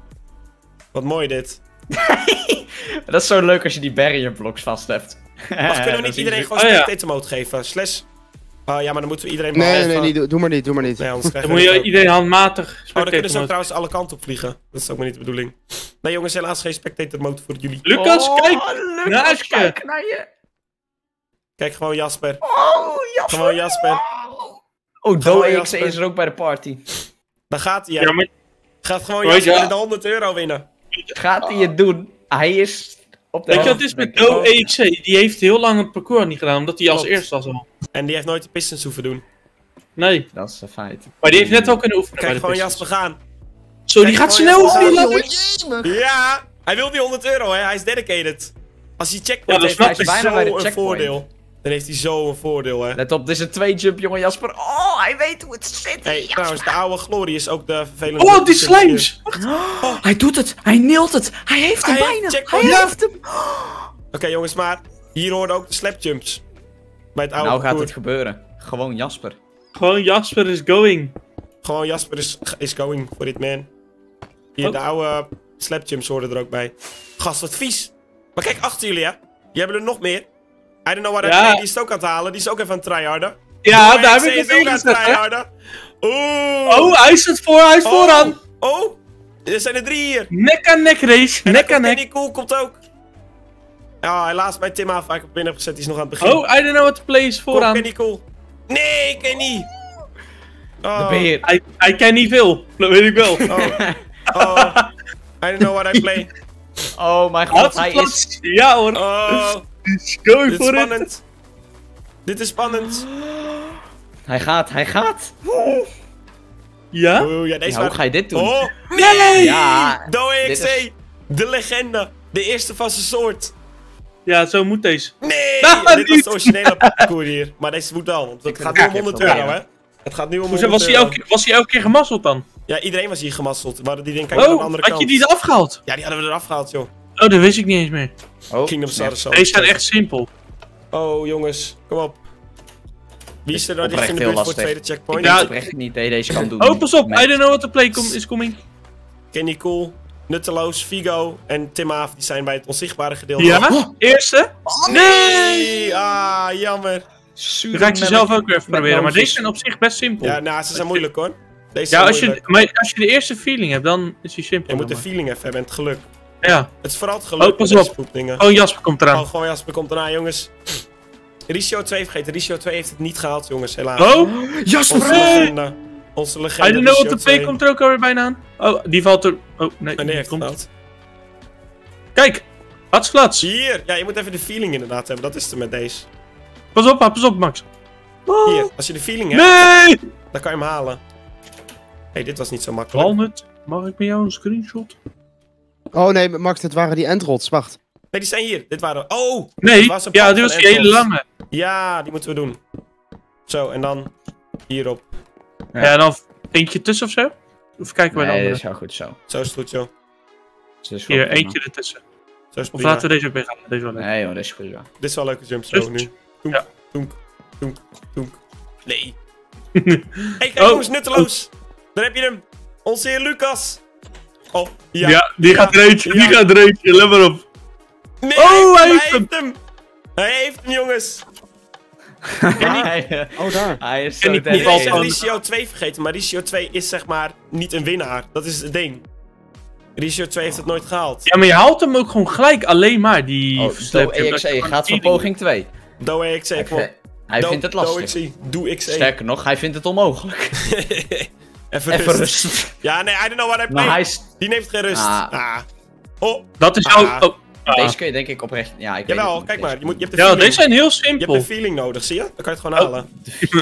wat mooi dit. Dat is zo leuk als je die barrier blocks vast hebt. Wacht, kunnen we niet iedereen gewoon Oh, ja. spectator mode geven? Slash... Oh ja, maar dan moeten we iedereen Nee, nee, nee, niet, doe- doe maar niet, doe maar niet. Nee, Dan moet je iedereen handmatig Oh, dan kunnen ze ook trouwens alle kanten op vliegen. Dat is ook maar niet de bedoeling. Nee jongens, helaas geen spectator mode voor jullie. Lucas, Oh, kijk! Lucas, kijk naar je. Kijk gewoon Jasper. Oh, Jasper. Gewoon Jasper. Oh, Jasper. is er ook bij de party. Daar gaat hij. Ja, Ja. maar Gaat gewoon Weet Jasper de 100 euro winnen. Gaat hij het doen? Hij is op de weet je wat het is met denk ik. Do EXC? Die heeft heel lang het parcours niet gedaan, omdat hij als Klopt. eerste was al. En die heeft nooit de pistons hoeven doen. Nee, Dat is een feit. maar die heeft net wel kunnen oefenen Kijk bij de gewoon Pistons. Jasper gaan. Zo, die gaat snel die lat. Ja, hij wil die 100 euro, hè. Hij is dedicated. Als hij checkpoint Ja, dat heeft, hij Bijna bij de een voordeel. Dan heeft hij zo een voordeel, hè. Let op, dit is een twee jump, jongen Jasper. Oh, hij weet hoe het zit. Hey, trouwens, de oude Glory is ook de vervelende... Oh, die slimes! Hij doet het. Hij neelt het. Hij heeft hem Hij bijna. heeft Hij heeft hem. Oké, jongens, maar hier hoorden ook de slapjumps. Bij het oude Nou gaat het gebeuren. Gewoon Jasper. Gewoon Jasper is going. Gewoon Jasper is, is going for it, man. Hier, Oh. de oude slapjumps hoorden er ook bij. Gast, wat vies. Maar kijk, achter jullie, hè. Die hebben er nog meer. I don't know what I Ja. play. Die is het ook aan het halen. Die is ook even aan het tryharden. Ja, Oh, daar heb ik is op ook aan het hè? tryharden. Oeh. Oh, hij zit voor, hij is vooraan. Oh. Er zijn er drie hier. Nek aan nek race, En nek aan komt nek. Kenny Cool komt ook. Ja, helaas bij Tim af. Ik op binnen heb gezet. Die is nog aan het begin. Oh, I don't know what to play is vooraan. Kenny Cool. Nee, Kenny. Oh. De beer. Hij, hij kent niet veel, dat weet ik wel. Oh. oh. I don't know what I play. Oh mijn god, hij is... Ja hoor, Oh. Go Dit is for it. spannend. Dit is spannend. Hij gaat, hij gaat. Ja? Oeh, ja, deze Ja, hoe ga je dit doen? Oh, nee! Ja, Doe XC, is- de legende. De eerste van zijn soort. Ja, zo moet deze. Nee! Nou, dit was de originele parcours hier. Maar deze moet wel, want het Ik gaat nu om het 100 echt euro, hè? Het gaat nu om Hoezo 100 was hij euro. elke, was hij elke keer gemasseld dan? Ja, iedereen was hier gemasseld. We hadden die ding kijken aan de Oh, andere had kant. je die eraf gehaald? Ja, die hadden we eraf gehaald, joh. Oh, dat wist ik niet eens meer. Oh, Kingdom. Stars. Deze zijn echt simpel. Oh, jongens. Kom op. Wie is er nou dicht in de buurt voor het tweede checkpoint? Ik Ja. weet oprecht niet dat je deze kan doen. Oh, pas op, met- I don't know what to play com is coming. Kenny Cool, Nutteloos, Vigo en Tim Haaf. Die zijn bij het onzichtbare gedeelte. Ja? Eerste? Nee! Ah, jammer. Dan ga ik ze zelf ook weer even proberen. Maar deze zijn op zich best simpel. Ja, Ja, nou, ze zijn moeilijk hoor. Deze zijn als je, maar als je de eerste feeling hebt, dan is die simpel. Je moet de feeling even hebben en het geluk. Ja. Het is vooral het geluk Oh, pas op. Oh, Jasper komt eraan. Oh, gewoon Jasper komt eraan, jongens. Ricio 2 vergeten. Ricio 2 heeft het niet gehaald, jongens, helaas. Oh, Onze Nee. legende. Onze legende. I don't know what play 2. komt er ook alweer bijna aan. Oh, die valt er... Oh, nee, heeft het komt. gehaald. Kijk! Hatsklats! Hier, ja, je moet even de feeling inderdaad hebben. Dat is het met deze. Pas op, pas op, Max. Oh. Hier, als je de feeling hebt, Nee! dan kan je hem halen. Hé, hey, dit was niet zo makkelijk. Walnut, mag ik met jou een screenshot? Oh nee, Max, dit waren die endrots. Wacht. Nee, die zijn hier. Dit waren... Oh! Nee, dit was een ja, dit van was die hele lange. Ja, die moeten we doen. Zo, en dan hierop. Ja. Ja, dan eentje tussen of zo? Of kijken we Nee, de dat andere? is wel goed zo. Zo is het goed, joh. Dus dat wel Hier, prima. eentje ertussen. Zo is het Of prima. laten we deze ook weghalen. Deze wel leuk. Nee joh, dat is goed zo. Dit is wel een leuke jump Dus- zo nu. Toenk, Ja. toenk, toenk, toenk. Nee. hey, kijk Oh. jongens, nutteloos. Daar heb je hem. Onze heer Lucas. Oh, ja. Ja, die gaat Ja. reetje, die gaat reetje, let maar op. Nee, Oh, hij heeft, hem. Hij heeft hem, jongens. Hij, Oh, daar. hij is zo Nee, ik Ricio 2 vergeten, maar Ricio 2 is zeg maar niet een winnaar. Dat is het ding. Ricio 2 heeft het nooit gehaald. Ja, maar je haalt hem ook gewoon gelijk alleen maar, die Oh. EXE je gaat voor poging 2. Doe E XE, Hij, vindt het lastig. XE, doe XE. Sterker nog, hij vindt het onmogelijk. Even, Even rust. rust. Ja, nee, I don't know what I play. Maar hij is... Die neemt geen rust. Ah. Ah. Oh, Dat is Ah. ook... Oh, ah. Deze kun je denk ik oprecht... Ja, ik jawel, kijk maar. Je, moet, je hebt de Ja, feeling. deze zijn heel Je hebt simpel. de feeling nodig, zie je? Dan kan je het gewoon Oh. halen.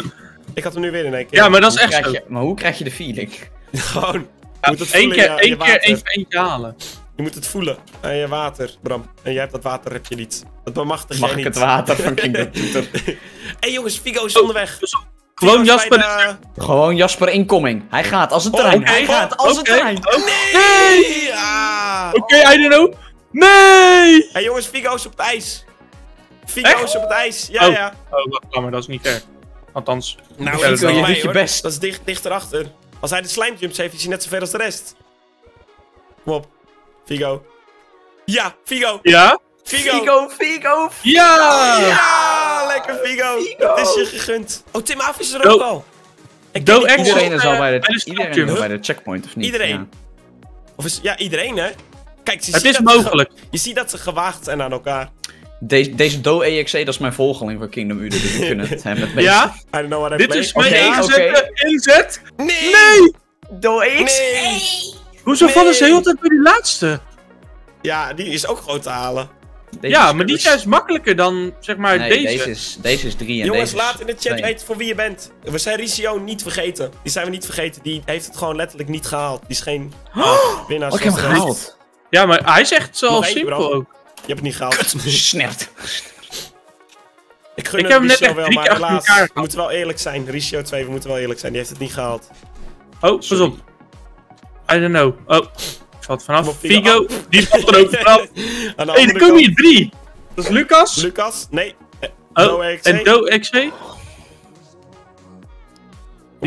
Ik had hem nu weer in één keer. Ja, maar dat is Hoe echt zo. je, maar hoe krijg je de feeling? Gewoon. Je Ja, moet het Eén voelen keer, je- je één keer, één eentje halen. Je moet het voelen aan je water, Bram. En jij hebt dat water, heb je niet. Dat bemachtig Mag jij ik niet. het water van Kingdom? Hé hey, jongens, Figo is onderweg. Figo Gewoon Jasper. de- Gewoon Jasper incoming. Hij gaat als een Oh, trein. oké. Hij gaat als een Oké. trein. Nee! Ah. Oké, I don't know. Nee! Hey jongens, Figo is op het ijs. Figo Echt? is op het ijs. Ja, Oh. ja. Oh, wacht, maar, dat is niet fair. Althans, Nou, is Figo, je doet je best. Dat is dicht, dicht erachter. Als hij de slime jumps heeft, is hij net zo ver als de rest. Kom op. Figo. Ja, Figo. ja? Figo. Figo, Figo. Ja! Ja, lekker. Het is je gegund. Oh, Tim Af is er ook al. Ik Do cool. Iedereen is al bij bij de, de iedereen is stapjump. al bij de checkpoint, of niet? Iedereen. Ja. Of is, ja, iedereen hè. Kijk, je Het ziet is dat ze ge- mogelijk. je ziet dat ze gewaagd zijn aan elkaar. Deze, deze Do EXE, dat is mijn volgeling voor Kingdom Ude. Dus we kunnen het hem het beste. Ja? I don't know what I Dit play. is mijn Oké, ingezette inzet. Nee! Nee! Do EXE. Nee! Hoezo Nee. vallen ze heel tijd bij die laatste? Ja, die is ook groot te halen. Deze ja, maar die is juist makkelijker dan, zeg maar, Nee, deze. deze. is, deze is 3 en Jongens, deze laat in de chat twee. weten voor wie je bent. We zijn Ricio niet vergeten. Die zijn we niet vergeten. Die heeft het gewoon letterlijk niet gehaald. Die is geen winnaar Oh, ik heb hem gehaald. Ja, maar hij is echt zo simpel ook. Je hebt het niet gehaald. Snert. Ik gun Ik het heb hem net echt wel, drie maar keer achter helaas. elkaar We moeten wel eerlijk zijn. Ricio 2, we moeten wel eerlijk zijn. Die heeft het niet gehaald. Oh, pas op. I don't know. Oh, valt Kom vanaf. Figo. Die valt er ook vanaf. Hey, er komen hier drie. Dat is Lucas. Lucas? Nee. Oh, Doe XC. en Do XC. Die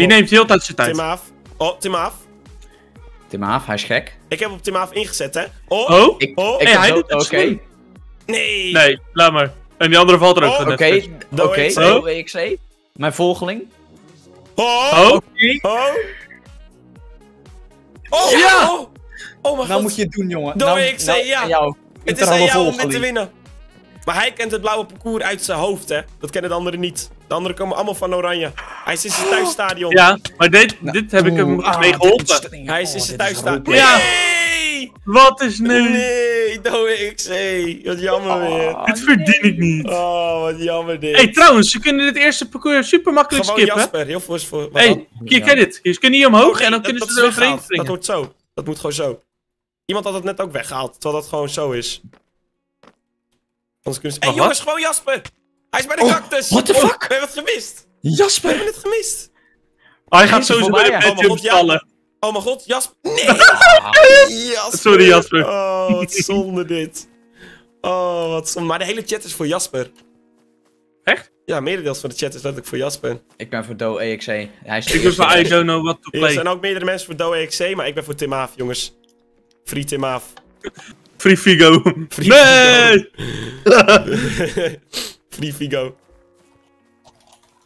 op. neemt heel tijd zijn tijd. Tim af. Oh, Tim af. Tim Haaf, hij is gek. Ik heb op Tim Haaf ingezet, hè. Oh, Oh? Ik, Oh. ik Hey, heb hij zo- doet het Oké, nee. Nee, laat maar. En die andere valt er ook Oh, van oké, oké. zo. Zo, EXC. Mijn volgeling. Oh, Oh? oh. Oh, Ja! Oh, oh mijn Nou god. moet je het doen, jongen. Doe nou, ik, zei nou, ja. jou. Het is aan allemaal jou om dit te winnen. Maar hij kent het blauwe parcours uit zijn hoofd, hè. Dat kennen de anderen niet. De anderen komen allemaal van Oranje. Hij is in zijn thuisstadion. Ja, maar dit, dit heb ik hem ah, mee dit geholpen. Hij is Oh, in zijn thuisstadion. Ja. Nee! Wat is nu? Nee, Doe XC. Wat jammer weer. Ah, Dit verdien ik niet. Oh, wat jammer dit. Hé, hey, trouwens, ze kunnen dit eerste parcours super makkelijk Gewoon skippen. Jasper, heel voor. voor Hé, hey, kijk ken dit. Je kunnen hier omhoog Oh, nee, en dan dat- kunnen dat ze er overheen weggehaald. Dat springen. wordt zo. Dat moet gewoon zo. Iemand had het net ook weggehaald, terwijl dat gewoon zo is. Anders kunnen ze... Hé Wacht, jongens, gewoon Jasper! Hij is bij de Oh, cactus! what the Oh, fuck? We hebben het gemist! We Jasper! hebben het gemist! Oh, hij gaat sowieso bij de. Oh, petje mijn god, ja. vallen. Oh mijn god, Jasper... Nee! Jasper! Sorry, Jasper. Oh, wat zonde dit. Oh, wat zonde. Maar de hele chat is voor Jasper. Echt? Ja, merendeels van de chat is letterlijk voor Jasper. Ik ben voor Do EXC. Hij is Ik eerste. van I don't know what to Er play. zijn ook meerdere mensen voor Doe EXC, maar ik ben voor Tim Haaf, jongens. Free Tim Haaf. Free Figo. Free Nee! Free Figo.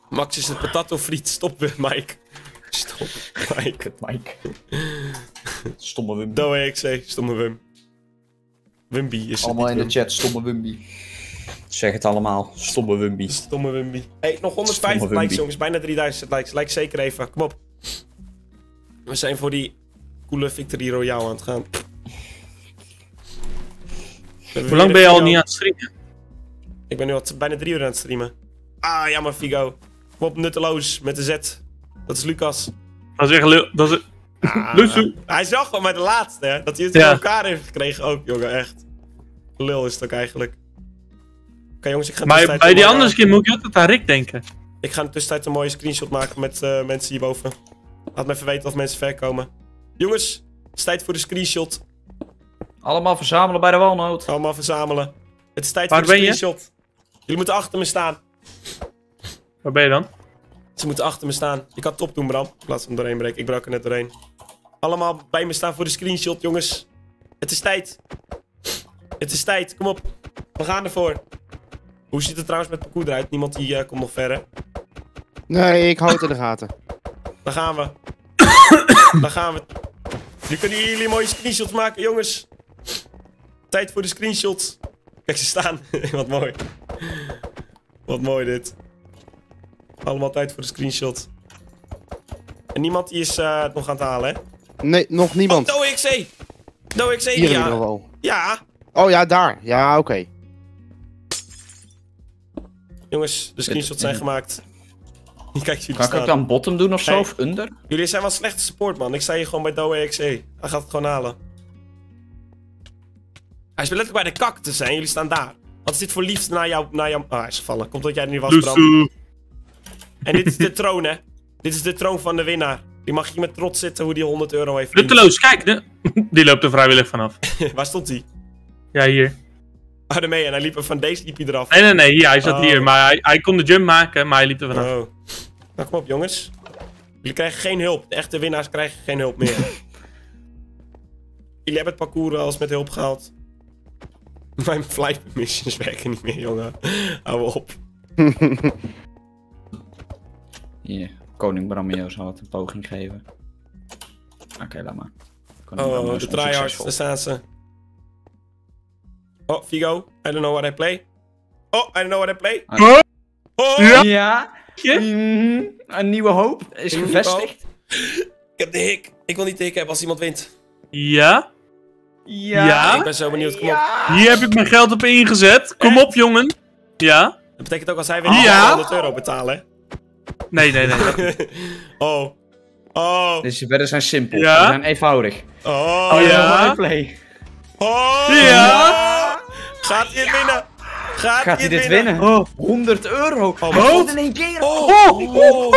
Max is het patato friet. Stop weer, Mike. Stop, Mike. Kut, Mike. Stomme Wimby. Doe EXC, stomme Wim. Wimby is het Allemaal niet, in de chat, stomme Wimby. Zeg het allemaal, stomme Wimby. Stomme Wimby. Hey, nog 150 Stomme likes, Wimby. jongens. Bijna 3000 likes. Like zeker even. Kom op. We zijn voor die coole Victory Royale aan het gaan. Hoe lang ben je al niet aan het streamen? Ik ben nu al bijna drie uur aan het streamen. Ah, jammer, Figo. Kom op, nutteloos met de Z. Dat is Lucas. Dat is echt. Dat is... Ah. Hij is wel gewoon bij de laatste, hè? Dat hij het Ja. elkaar heeft gekregen ook, jongen, echt. Lul is het ook eigenlijk. Oké, jongens, ik ga Maar bij die andere skin moet ik altijd aan Rick denken. Ik ga in de tussentijd een mooie screenshot maken met eh, mensen hierboven. Laat me even weten of mensen ver komen. Jongens, het is tijd voor de screenshot. Allemaal verzamelen bij de walnoot. Allemaal verzamelen. Het is tijd Waar voor de ben je? screenshot. Jullie moeten achter me staan. Waar ben je dan? Ze moeten achter me staan. Je kan top doen, Bram. In plaats van doorheen breken. Ik brak er net doorheen. Allemaal bij me staan voor de screenshot, jongens. Het is tijd. Het is tijd. Kom op. We gaan ervoor. Hoe ziet het trouwens met parcours eruit? Niemand die eh, komt nog verder. Nee, ik hou het in de gaten. Daar gaan we. Daar gaan we. Nu kunnen jullie mooie screenshots maken, jongens. Tijd voor de screenshots. Kijk, ze staan. Wat mooi. Wat mooi dit. Allemaal tijd voor de screenshot. En niemand die is eh, het nog aan het halen, hè? Nee, nog niemand. Oh, DOXC! DOXC, Hier in ieder ja. geval. Ja. Oh ja, daar. Ja, oké. Jongens, de screenshots zijn gemaakt. Kijk, jullie Kan ik ook staan. dan bottom doen of zo? Hey. Of under? Jullie zijn wel slechte support, man. Ik sta hier gewoon bij DOXC. Hij gaat het gewoon halen. Hij is letterlijk bij de kak te zijn. Jullie staan daar. Wat is dit voor liefst naar jou... Naar jou... Ah, hij is gevallen. Komt dat jij er nu was, Bram. En dit is de troon, hè. Dit is de troon van de winnaar. Die mag hier met trots zitten hoe die 100 euro heeft verdiend. Nutteloos, kijk. de- Die loopt er vrijwillig vanaf. Waar stond hij? Ja, hier. Oh, daarmee. En hij liep er van deze liep hij eraf. Nee, nee, nee. Hier, hij zat Oh. hier. Maar hij, hij kon de jump maken, maar hij liep er vanaf. Oh. Nou, kom op, jongens. Jullie krijgen geen hulp. De echte winnaars krijgen geen hulp meer. Jullie hebben het parcours al eens met hulp gehaald. Mijn flight missions werken niet meer, jongen. Hou op. Hier, koning Bramio zal het een poging geven. Oké, laat maar. Koning Oh, de tryhards. Daar staan ze. Oh, Vigo. I don't know what I play. Oh, I don't know what I play. Oh, Oh, Ja. Ja, mhm, een nieuwe hoop is gevestigd. ik heb de hik. Ik wil niet de hik hebben als iemand wint. Ja? Ja? Ik ben zo benieuwd. Kom op. Hier heb ik mijn geld op ingezet. Kom op, jongen. Ja? Dat betekent ook als hij wint, Ja. ja. 100 euro betalen, hè? Nee, nee, nee. oh. Oh. Deze wedden zijn simpel, Ja? ze zijn eenvoudig. Oh. Oh, ja? Play. Oh. Ja. Gaat hij het winnen? Gaat, Gaat hij dit winnen? Oh. 100 euro! Oh, Hij komt in één keer! Oh. Oh.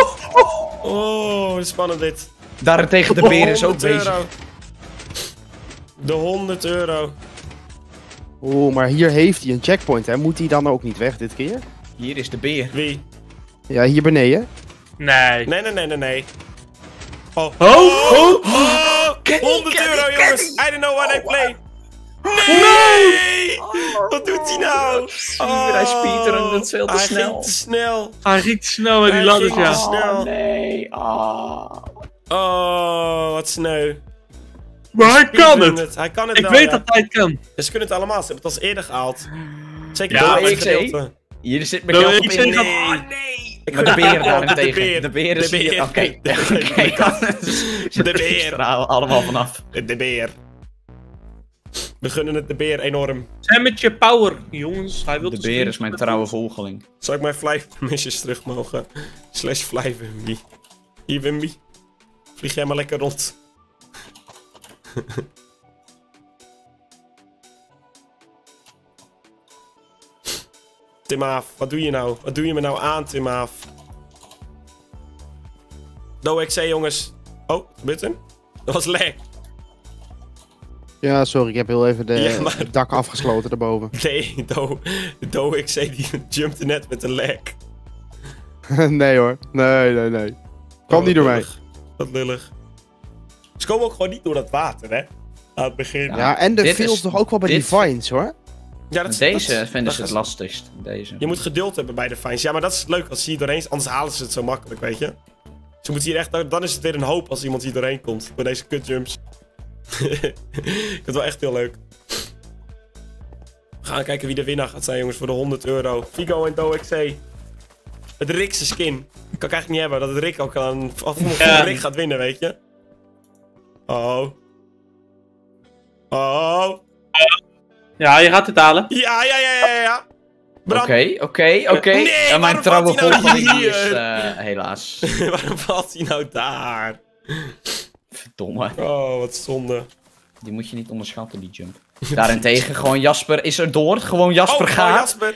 Oh, dat is spannend dit. Daarentegen de beer is ook 100 bezig. De 100 euro. Oeh, maar hier heeft hij een checkpoint, hè? Moet hij dan ook niet weg dit keer? Hier is de beer. Wie? Ja, hier beneden. Nee. Nee, nee, nee, nee, nee. Oh. Oh, oh. Oh. 100 euro, jongens. I don't know what I play. Nee! Wat doet hij nou? Speeder, hij speedrun het veel te hij snel. ging te snel. Hij te snel met die Hij ladders, ja. snel. Oh, nee. Ah. Oh, wat sneu. Maar hij kan het. Hij kan het Ik wel, weet ja. dat hij het kan. Dus ze kunnen het allemaal. Ze hebben het al eerder gehaald. Zeker Ja, door ik gedeelte. Hier zit mijn geld ik op zeg in. dat- Nee. Oh, nee. Maar de beer De daarentegen. beer. De beer is De hier. beer. Oké, De oké. beer. Er allemaal vanaf. De beer. We gunnen het de beer enorm. Zijn met je power, jongens. Hij wil De beer is mijn trouwe volgeling. Zou ik mijn fly missions terug mogen? Slash fly Wimby. Hier Wimby. Vlieg jij maar lekker rond. Tim Aaf, wat doe je nou? Wat doe je me nou aan, Tim Aaf? No XC, jongens. Oh, button? Dat was lag. Ja, sorry, ik heb heel even de, Ja, maar- het dak afgesloten daarboven. Nee, Do, Do XC die jumpte net met een lag. nee hoor, nee, nee, nee. Kwam Oh, niet door mij. Wat lullig. Ze komen ook gewoon niet door dat water, hè? Aan het begin. Ja. Ja, en de is- toch ook wel bij dit- die vines hoor. Ja, dat is- Deze dat vinden dat ze het lastigst. Deze. Je moet geduld hebben bij de fines. Ja, maar dat is leuk als ze hier doorheen... Anders halen ze het zo makkelijk, weet je. Ze moeten hier echt... Dan is het weer een hoop als iemand hier doorheen komt. Bij deze kutjumps. ik vind het wel echt heel leuk. We gaan kijken wie de winnaar gaat zijn, jongens, voor de 100 euro. Figo en Do XC. Het Rickse skin. Kan ik eigenlijk niet hebben, dat het Rick ook aan... Of. Rick gaat winnen, weet je. Oh. Oh. Ja, je gaat het halen. Ja, ja, ja, ja, ja. Oké, oké, oké. Nee, En mijn waarom trouwe valt hij nou volgeling die is eh, helaas. waarom valt hij nou daar? Verdomme. Oh, wat zonde. Die moet je niet onderschatten, die jump. Daarentegen, gewoon Jasper is er door. Gewoon Jasper oh, gaat. oh,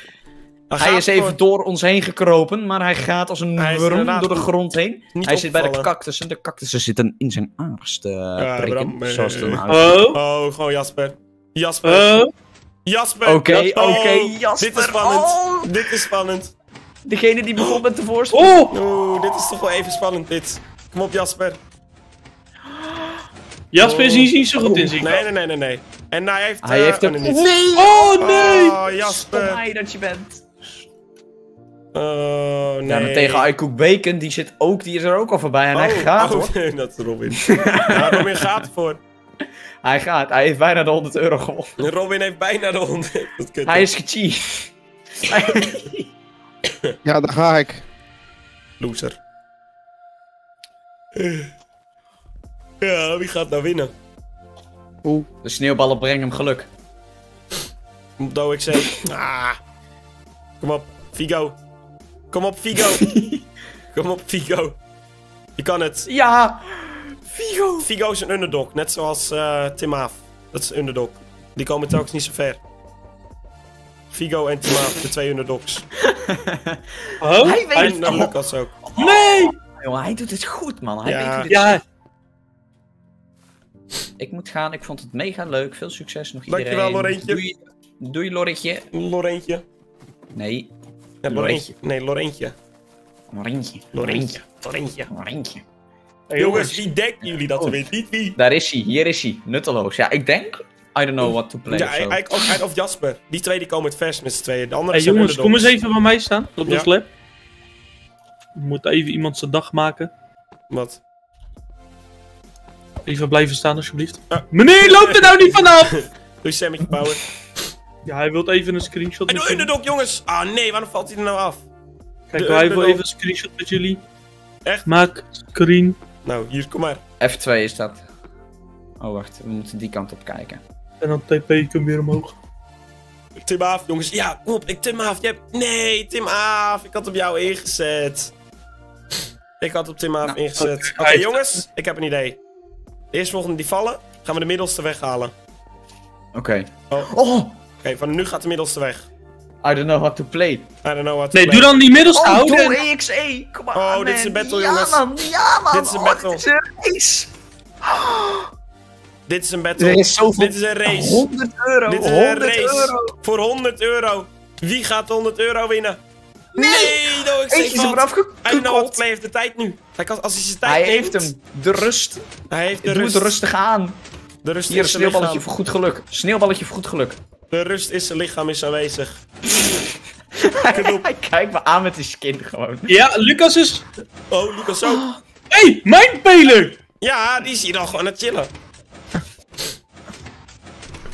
Hij is even door ons heen gekropen, maar hij gaat als een Hij is worm inderdaad door de grond heen. niet hij zit bij de cactussen. De cactussen zitten in zijn aars te Ja, prikken. Bram, eh, zoals het een Oh, Oh, gewoon Jasper. Jasper. oh. Jasper. Oké, oké, Jasper. Dit is spannend. Oh. Dit is spannend. Degene die begon met de voorsprong. Oh! Oeh, dit is toch wel even spannend, dit. Kom op, Jasper. Jasper is hier niet zo goed in, zie ik Nee, nee, nee, nee, nee. En hij heeft... Hij eh, heeft oh, hem... nee! Oh, nee! Oh, Jasper. Stomheid dat je bent. Oh, nee. Ja, maar tegen I Cook Bacon, die, zit ook, die is er ook al voorbij en hij Oh, gaat oh, hoor. dat is Robin. ja, Robin gaat ervoor. Hij gaat, hij heeft bijna de 100 euro gewonnen. Robin heeft bijna de 100. Dat kut. Hij is gecheat. Ja, daar ga ik. Loser. Ja, wie gaat nou winnen? Oeh, De sneeuwballen brengen hem geluk. Kom op, Do XC. Ah. Kom op, Figo. Kom op, Figo. Kom op, Figo. Je kan het. Ja! Vigo! Figo is een underdog, net zoals eh Tim Haaf. Dat is een underdog. Die komen telkens niet zo ver. Figo en Tim Haaf, de twee underdogs. Oh? Hij weet En dan Lucas ook. Nee! Jongen, hij doet het goed man. Hij Ja. weet hoe Ja, Ik moet gaan, ik vond het mega leuk. Veel succes nog iedereen. Dankjewel, Lorentje. Doei, doei Lorentje. Lorentje. Nee, Ja, Lorentje. Nee, Lorentje. Lorentje. Lorentje. Lorentje. Lorentje. Jongens, wie denken jullie dat Oh. er wint? Niet wie. Daar is hij, hier is hij. Nutteloos. Ja, ik denk... I don't know what to play Ja, eigenlijk ook, hij- of Jasper. Die twee die komen het vers met z'n tweeën. De andere Hey zijn jongens, kom eens even bij mij staan. Op de Ja. moeten even iemand zijn dag maken. Wat? Even blijven staan alsjeblieft. Meneer, loop er nou niet vanaf! Doe Sammetje Power. Ja, hij wil even een screenshot En met de jullie. underdog, jongens! Ah nee, waarom valt hij er nou af? Kijk, hij wil even een screenshot met jullie. Echt? Maak screen. Nou, hier, kom maar. F2 is dat. Oh, wacht. We moeten die kant op kijken. En dan TP ik hem weer omhoog. Tim Aaf, jongens. Ja, kom op. Ik, Tim Aaf, je hebt... Nee, Tim Aaf. Ik had op jou ingezet. Ik had op Tim Aaf Nou, ingezet. Oké, jongens. Ik heb een idee. De eerstvolgende die vallen, gaan we de middelste weghalen. Oké. Oh. Oh! Oké, van nu gaat de middelste weg. I don't know what to play. I don't know what to Nee, play. doe dan die middelste Oh, door EXE! Kom maar, Oh, man. dit is een battle, ja, jongens. Man, ja, man! Dit is een Oh, battle. dit is een race! Dit is een battle. Is zoveel... Dit is een race. 100 euro! Dit is een 100 race. euro! Voor 100 euro. Wie gaat 100 euro winnen? Nee, de Doe ik Eentje is er vanaf I know what gekukeld. play heeft de tijd nu. Hij kan, als hij zijn tijd Hij neemt, heeft hem. De rust. Hij heeft de Doe rust. het rustig aan. De rust Hier, een sneeuwballetje voor goed geluk. Sneeuwballetje voor goed geluk. De rust is zijn lichaam is aanwezig. Hij kijkt me aan met die skin gewoon. Ja, Lucas is... Oh, Lucas ook. Hé, hey, mijn speler! Ja, die is hier al gewoon aan het chillen.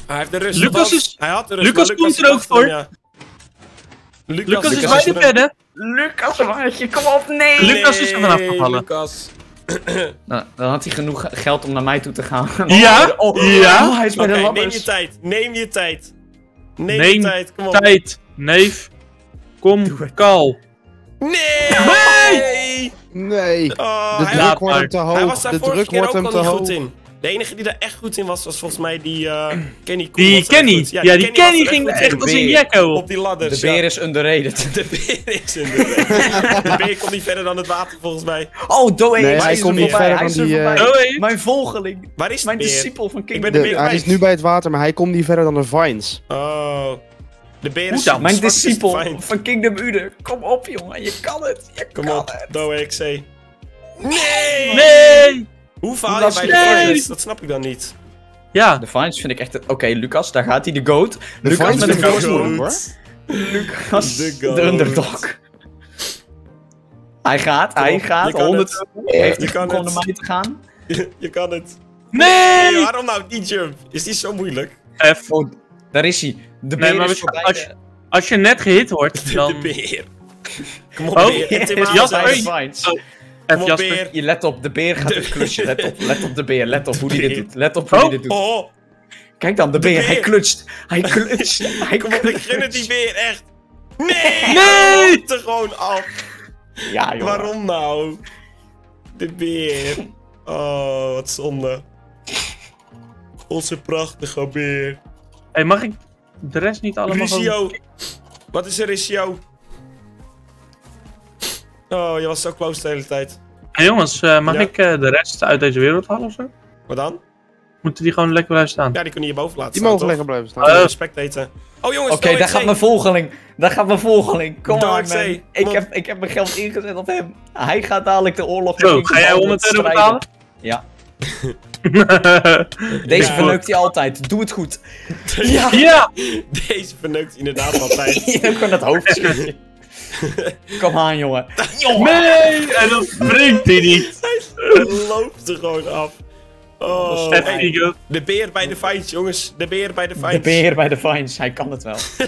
Hij heeft de rust. Lucas is- Hij had de rust. Lucas komt er ook voor. ja. Lucas, Lucas is bij de verder. Lucas, maatje, kom op, nee! Lucas is er vanaf gevallen. Lucas. Nou, dan had hij genoeg geld om naar mij toe te gaan. Ja, Oh, ja. oh, hij is bij de neem je tijd. Neem je tijd. Neem, Neem je tijd. Kom op. Tijd, neef. Kom, kal. Nee! Nee! Nee. Oh, De hij, druk laat wordt hem maar. te hij was hoog. daar De vorige druk keer wordt ook hem al te niet goed hoog. in. De enige die daar echt goed in was, was volgens mij die eh, Kenny Koen. Die Kenny. goed. Ja, die Kenny ging echt als een jekko. Op die ladders. De beer ja. is underrated. De beer is in de De beer komt niet verder dan het water volgens mij. Oh, Doe Nee, hij komt niet verder dan die, hey. Mijn volgeling. Waar is de Mijn discipel van King. Ik ben De- de beer hij is nu bij het water, maar hij komt niet verder dan de vines. Oh. De beer is? Mijn discipel van Kingdom Ude. Kom op, jongen. Je kan het. Je Kom kan op, het. Doe XC. Nee! Nee! Hoe faal je bij de? Dat snap ik dan niet. Ja, De Vines vind ik echt... Oké, Lucas. Daar gaat hij. De goat. Lucas Vines met een voorsprong. moeilijk, hoor. Lucas. De De, goat. underdog. Hij gaat. Hij gaat. je kan 100 het. heeft Je hij kan om het. naar mij te gaan. Je kan het. nee! waarom nou die jump? Is die zo moeilijk? F. Oh, daar is hij. De Nee, beer maar is als je- Als je net gehit wordt, dan... de beer. Kom op, Oh, beer. Jas- Haas Jasper, F. Je let op, de beer gaat het klusje. Let op, let op de beer. Let op hoe die beer. dit doet. Let op hoe die Oh. dit doet. Oh, Kijk dan, de beer. Hij klutst. Hij klutst. Hij kom op, ik gun het die beer, echt. Nee! Nee! Loopt er gewoon af. Ja, joh. Waarom nou? De beer. Oh, wat zonde. Onze prachtige beer. Hey, mag ik de rest niet allemaal Ricio. Wat is er, Ricio? Oh, je was zo close de hele tijd. Hey, jongens, eh, mag Ja. ik eh, de rest uit deze wereld halen of zo? Wat dan? Moeten die gewoon lekker blijven staan? Ja, die kunnen hierboven laten Die staan, mogen toch? lekker blijven staan. Oh, Eh. respect eten. Oh jongens, Oké, Doe daar gaat mijn volgeling. Daar gaat mijn volgeling. Kom maar, man. Ik heb, ik heb mijn geld ingezet op hem. Hij gaat dadelijk de oorlog Zo, ga jij 100 euro betalen? Ja. Deze Ja. verneukt hij altijd. Doe het goed. ja! ja! Deze verneukt inderdaad altijd. Je kan het hoofd schudden. Kom aan, jongen. Nee! En dan springt hij niet. Hij loopt er gewoon af. Oh, hey, de beer bij de fines, jongens. De beer bij de fines. De beer bij de Vines. Hij kan het wel.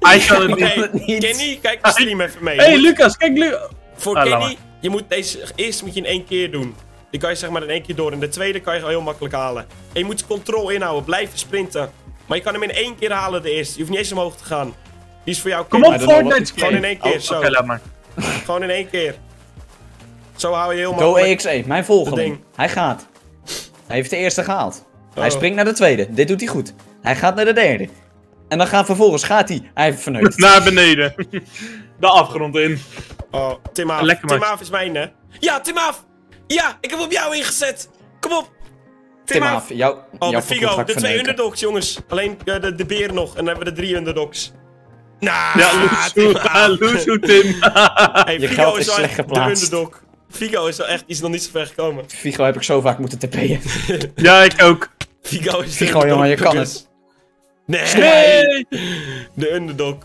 Hij kan het Ik niet. kan het niet. Kenny, kijk de stream even mee. Hé, hey, Lucas, kijk, Lu Voor Ah, Kenny, je moet deze eerst moet je in één keer doen. Die kan je zeg maar in één keer door. En de tweede kan je gewoon heel makkelijk halen. En je moet controle inhouden, blijven sprinten. Maar je kan hem in één keer halen de eerste. Je hoeft niet eens omhoog te gaan. Die is voor jou. Kom op, Fortnite. Gewoon in één keer, Oh, zo. Oké, laat maar. Gewoon in één keer. Zo hou je heel Go. EXE, mijn volgeling. ding. Hij gaat. Hij heeft de eerste gehaald. Hij Oh. springt naar de tweede. Dit doet hij goed. Hij gaat naar de derde. En dan gaat vervolgens gaat hij. Hij heeft verneukt. Naar beneden. De afgrond in. Oh, Tim Haaf. Lekker, Tim. Haaf is mijn, hè? Ja, Tim Haaf! Ja, ik heb op jou ingezet. Kom op. Tim, Tim Haaf. af, jou, Oh, de Figo. De twee verneuken. underdogs, jongens. Alleen eh, de, de beer nog. En dan hebben we de drie underdogs. Nou, Ja. Loesoe, Tim. Hey, Je Figo geld is slecht echt de geplaatst. underdog. Figo is wel echt, is nog niet zo ver gekomen. Figo heb ik zo vaak moeten TP'en. Ja, ik ook. Figo is Figo, jongen, je kan het. Nee, Nee! de underdog.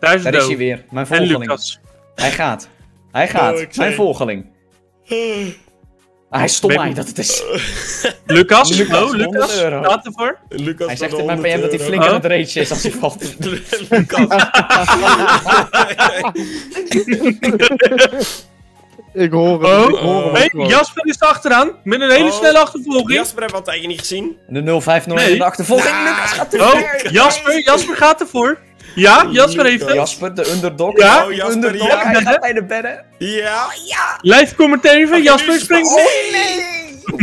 Daar is Daar is hij weer. Mijn En volgeling. Lucas. Hij gaat. Hij gaat. Oh, Mijn volgeling. Ah, Hij stopt Ben- mij dat het is. Lucas? Lucas, oh, 100 Lucas. Staat ervoor? Lucas Hij zegt in mijn PM 100 dat hij flink aan Oh. het rage is als hij valt. Lucas. Ik hoor hem. Oh. Ik hoor hem Hey. Jasper is achteraan. Met een hele Oh. snelle achtervolging. Jasper hebben we al een tijdje niet gezien. De 050 Nee. in de achtervolging. Lucas gaat Oh, ver. Jasper, Jasper gaat ervoor. Ja, Jasper heeft het. Jasper, de underdog. Ja. Oh, Jasper, underdog. ja. Hij gaat bij de bedden. Ja. Live commentaar even. Oké, Jasper springt. Oh, nee!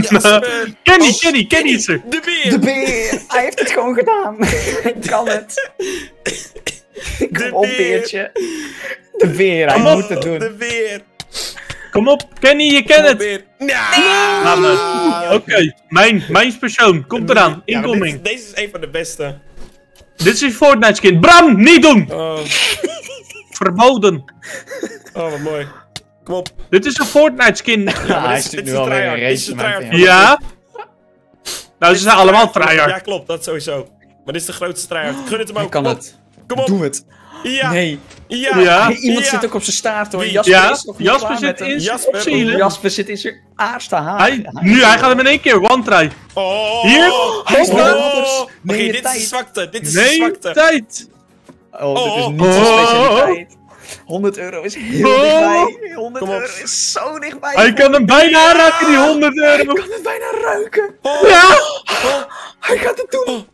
Jasper. Kenny, Kenny, Kenny is er. De beer. De beer. Hij heeft het gewoon gedaan. Hij kan het. Kom De op, beer. beertje. De beer, hij Kom op. moet het doen. De beer. Kom op, Kenny, je kent het. beer. Ja. Laat me. Oké, mijn, mijn persoon. Komt eraan. Ja, dit- Incoming. deze is een van de beste. Dit is Fortnite skin. Bram, niet doen! Oh. verboden. Oh, wat mooi. Kom op. Dit is een Fortnite skin. Ja, maar hij zit nu alweer een race een. Ja? Nou, ze zijn allemaal tryhard. Ja, klopt. Dat sowieso. Maar dit is de grootste tryhard. Gun het hem ook. kan Kom op. het. Kom op. Doe het. Ja. Nee. Ja. Ja. Hey, iemand Ja. zit ook op zijn staart hoor. Jasper Ja, is nog niet Jasper zit hem. in Jasper, zijn zielen. Jasper zit in zijn aarste haar. Hij, nu, hij gaat hem in één keer one try. Oh. Hier. Hij is Oh. Oké, anders. Nee, dit is de zwakte. Dit is de Nee, zwakte. tijd. Oh, dit is Oh. niet zijn Oh. specialiteit. 100 euro is heel Oh. dichtbij. 100 Kom op. euro is zo dichtbij. Hij kan hem bijna aanraken, die 100 Hij euro. kan het bijna ruiken. Oh. Ja! Hij gaat het doen.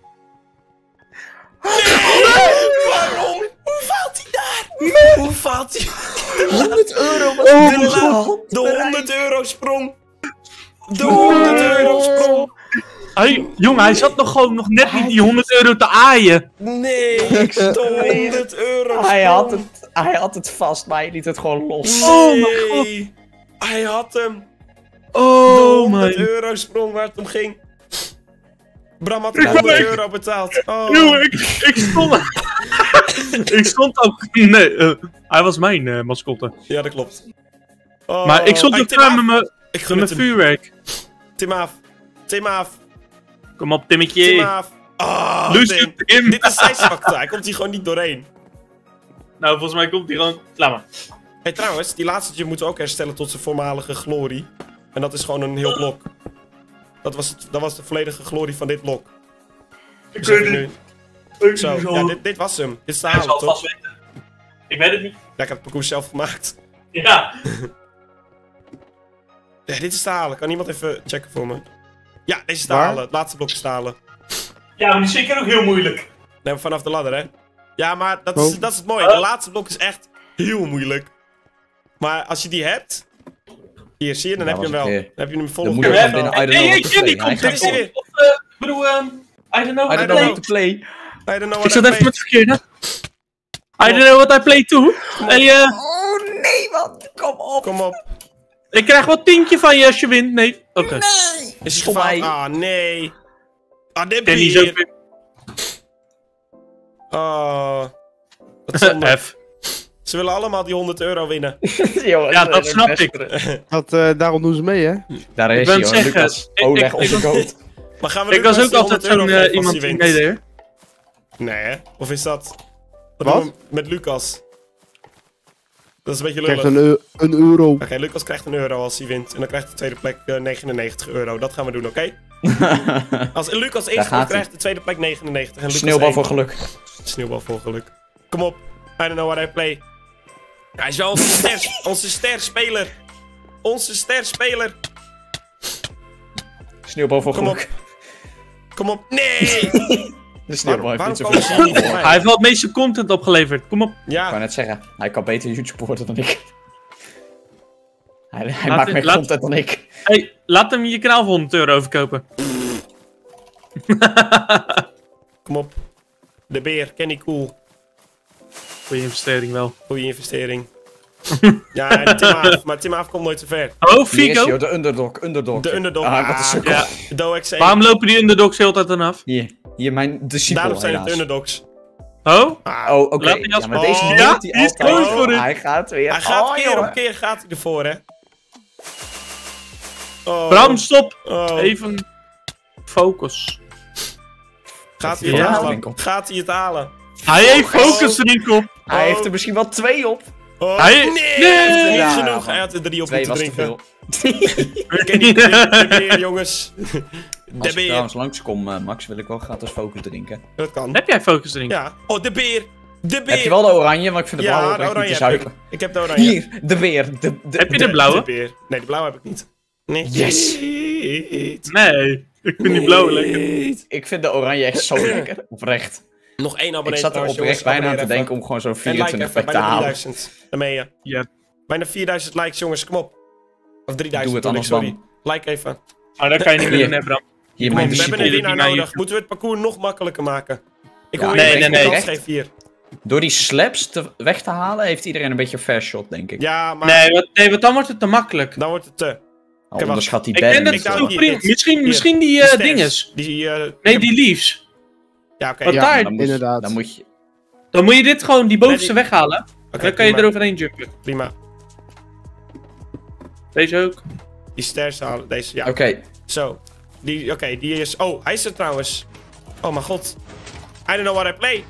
Waarom? Hoe valt hij daar? Hoe valt hij? 100 euro was Oh, de mijn God. De 100 euro sprong. De 100 euro sprong. Hij, jongen, hij zat nog gewoon nog net niet die 100 euro te aaien. Nee, de 100 euro sprong. Hij had, het, hij had het vast, maar hij liet het gewoon los. Oh mijn god. Hij had hem. De Oh 100 mijn. euro sprong waar het om ging. Bram had Ik 100 wou- euro betaald. Oh. Jongen, ik, ik stond... ik stond ook... Nee, eh, hij was mijn eh, mascotte. Ja, dat klopt. Oh. Maar ik stond Hey, ook Tim klaar met mijn Ik met het vuurwerk. Tim af. Tim af. Kom op, Tim Timmetje. af. Ah, Luister, Tim. Tim. Dit is zijn zwakte. Hij komt hier gewoon niet doorheen. Nou, volgens mij komt hij gewoon... Laat maar. Hey, trouwens, die laatste moeten we ook herstellen tot zijn voormalige glorie. En dat is gewoon een heel blok. Dat was, het, dat was de volledige glorie van dit blok. Dus even nu. Zo, ja, dit, dit was hem. Dit is de halen, het vast toch? weten. Ik weet het niet. Ja, ik heb het parcours zelf gemaakt. Ja. Ja, dit is te halen. Kan iemand even checken voor me? Ja, deze is te halen. Het laatste blok is te halen. Ja, maar die is zeker ook heel moeilijk. Nee, vanaf de ladder, hè? Ja, maar dat is, Oh. dat is het mooie. De laatste blok is echt heel moeilijk. Maar als je die hebt... Hier, zie je? Dan Ja, heb je hem wel. Dan heb je hem De volop. moeder Ja, van binnen I don't Hey, know hey, what to komt er weer. Of, eh, ik bedoel, ehm... I don't know I don't I know what to play. I don't know Ik zat I even met het verkeerde. I don't know what I play too. Hey, eh, Oh nee, man. Kom op. Kom op. ik krijg wel tientje van je als je wint. Nee, oké. Is het Voor gefaald? mij. Ah, nee. Ah, dit bier. weer... Oh. Wat zonde. F. Ze willen allemaal die 100 euro winnen. Ja, dat snap ik. Dat, eh, daarom doen ze mee, hè? Daar is ben hij Lucas. ik- Oleg, ik- onze ik- goat. Maar gaan we Ik was Lucas ook altijd 100 euro zo'n als iemand die meedeed. Nee, hè? Of is dat... Wat? Wat? doen we met Lucas? Dat is een beetje Krijgt lullig. een, eu- een euro. Oké, Lucas krijgt een euro als hij wint. En dan krijgt de tweede plek eh, 99 euro. Dat gaan we doen, oké? Als Lucas eerst hij. krijgt de tweede plek 99. En Lucas Sneeuwbal voor geluk. Sneeuwbal voor geluk. Kom op. I don't know what I play. Hij is wel onze ster, onze sterspeler. Onze sterspeler. Sneeuwbal voor Kom op. geluk. Kom op. Nee! De sneeuwbal Waarom, heeft waarom niet zoveel Hij heeft wel het meeste content opgeleverd. Kom op. Ik wou Ja, net zeggen, hij kan beter YouTube worden dan ik. Hij, maakt meer laat- content dan ik. Hey, laat hem je kanaal voor 100 euro overkopen. kom op. De beer, Kenny Cool. Goeie investering wel. Goeie investering. ja, Tim Haaf. Maar Tim Haaf komt nooit zo ver. Oh, Figo. hoor, de underdog, underdog. De underdog. Ah, wat een Ah, sukkel. Ja. Doex 1. Waarom lopen die underdogs heel tijd aan af? Hier, hier mijn discipel Daarom zijn het underdogs. Oh? Ah, Oh, oké. Ja, maar als- deze Oh, ja, hij die is altijd. voor het. Hij gaat weer. Hij gaat oh, keer jongen. op keer gaat hij ervoor, hè? Oh. Bram, stop. Oh. Even focus. Gaat hij het halen? Gaat hij het halen? Hij heeft focus, Rico. Hij Oh. heeft er misschien wel twee op. Oh, Hij- nee, Nee. hij heeft er niet Ja, genoeg. Hij had er drie op Twee moeten drinken. veel. Kenny, de, de beer, jongens. Als De ik beer. trouwens langskom, eh, Max, wil ik wel gratis focus drinken. Dat kan. Heb jij focus, Rico? Ja. Oh, de beer. De beer. Heb je wel de oranje, maar ik vind de blauwe Ja, de oprecht niet te oranje ik. heb de oranje. Hier, de de, Heb je de blauwe? De beer. Nee, de blauwe heb ik niet. Nee. Yes. Nee, ik vind die blauwe lekker. Ik vind de oranje echt zo lekker. Oprecht. Nog één abonnee Ik zat er oprecht bijna aan te denken om gewoon zo'n even. En like 24 even, effect te bijna halen. 3000. Daarmee ja. Ja. Bijna 4000 likes, jongens. Kom op. Of 3000 Doe het anders sorry. dan. Like even. Maar dat kan je niet meer Hier. doen, hè, Bram. Hier, Kom mijn op, we hebben een winnaar naar nodig. YouTube. Moeten we het parcours nog makkelijker maken? Ik Ja, hoor nee, je nee, nee, geven hier. Door die slaps te, weg te halen, heeft iedereen een beetje fair shot, denk ik. Ja, maar Nee, wat, nee, want dan wordt het te makkelijk. dan wordt het te. Wacht. onderschat die Ik Ben ken dat ik Misschien, misschien die Die eh sters. dinges. Die, eh, Nee, die leaves. Ja, oké. Wat Ja, daar, Dan moet, Inderdaad. Dan moet je... dan moet je dit gewoon, die bovenste Nee, die- weghalen. Dan kan je prima, eroverheen jumpen. Prima. Deze ook. Die stairs halen. Deze, ja. Oké, Zo. Die, oké, die is... Oh, hij is er trouwens. Oh mijn god. I don't know what I play.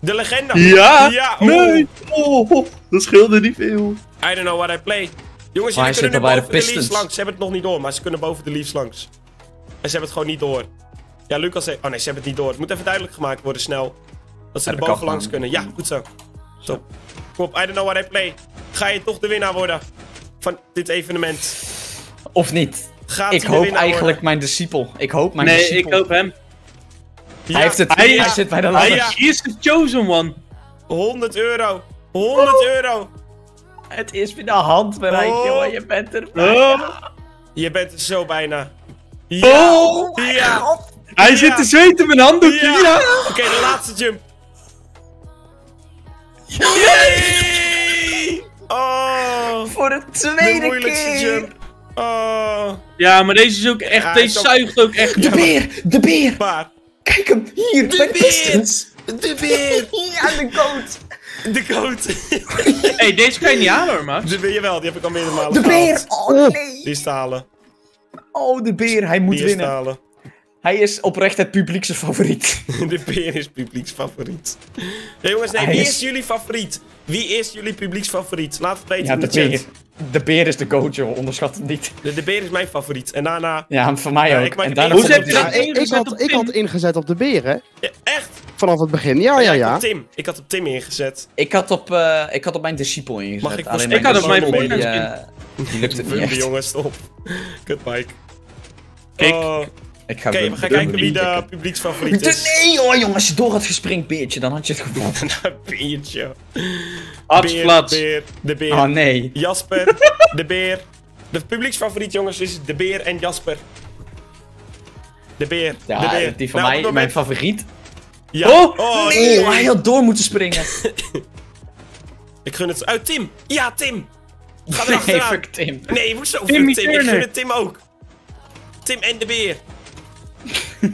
De legende. Ja! Ja, oh. Nee! Oh, dat scheelde niet veel. I don't know what I play. Jongens, jullie kunnen nu de boven de, Leafs Pistons. langs. Ze hebben het nog niet door, maar ze kunnen boven de Leafs langs. En ze hebben het gewoon niet door. Ja, Lucas heeft... Oh nee, ze hebben het niet door. Het moet even duidelijk gemaakt worden, snel. Dat ze er ik boven langs kunnen. Ja, goed zo. Top. Kom op, I don't know what I play. Ga je toch de winnaar worden van dit evenement? of niet? Gaat Ik hij de hoop eigenlijk mijn discipel. Ik hoop mijn Nee, discipel. ik hoop hem. Hij heeft het. Hij Hij, is- zit bij de hij- ladder. He is the chosen one. 100 euro. 100 euro. Het is weer de handbereik, Oh. jongen. Je bent er. Oh, Je bent er zo bijna. Ja. Oh, ja. Hij Ja. zit te zweten met een handdoekje. Ja. Ja. Oké, de laatste jump. Yay! Oh, Voor de de tweede moeilijkste keer. jump. Oh, Ja, maar deze is ook echt, Ja, deze zuigt ook echt. De beer, de beer. waar? Kijk hem, hier, bij de beer. Pistons. De beer. Ja, de goat. De goat. hey, deze kan je niet halen hoor, Max. De beer wel, die heb ik al meerdere malen De beer. gehaald. Oh nee. Die is te halen. Oh, de beer. Hij moet Die is te winnen. halen. Hij is oprecht het publiekse favoriet. De beer is publieksfavoriet. Ja, jongens, nee, Hij wie is- is jullie favoriet? Wie is jullie publieksfavoriet? Laat het weten Ja, in de de chat. beer. De beer is de goat, joh. Onderschat het niet. De, de beer is mijn favoriet. En daarna... Ja, voor mij Ja, ook. ik en daarna. Hoe zet je ik, ik, had, op ik had ingezet op de beer, hè? Ja, echt? Vanaf het begin, ja, ja, ik ja. op Tim. Ik had op Tim ingezet. Ik had op, eh, ik had op mijn discipel ingezet. Mag ik Alleen Ik had op mijn discipel, die, eh, Die lukt het niet jongens, stop. Kut, Mike. Kijk. Oh, Ik ga Oké, we gaan kijken wie de publieksfavoriet is. Nee, hoor, jongen. Als je door had gespringt, beertje, dan had je het gewonnen. Nou, beertje. Hats, Beer, de beer. Oh, nee. Jasper, de beer. De publieksfavoriet, jongens, is de beer en Jasper. De beer, Ja, de beer. die van Nou, mij, mijn favoriet. Ja. Oh, Oh, Nee, hij had door moeten springen. Ik gun het... uit Tim. Ja, Tim. Ga Nee, Tim. Nee, hoezo? Timmy Tim, Tim. Ik Turner. gun het Tim ook. Tim en de beer.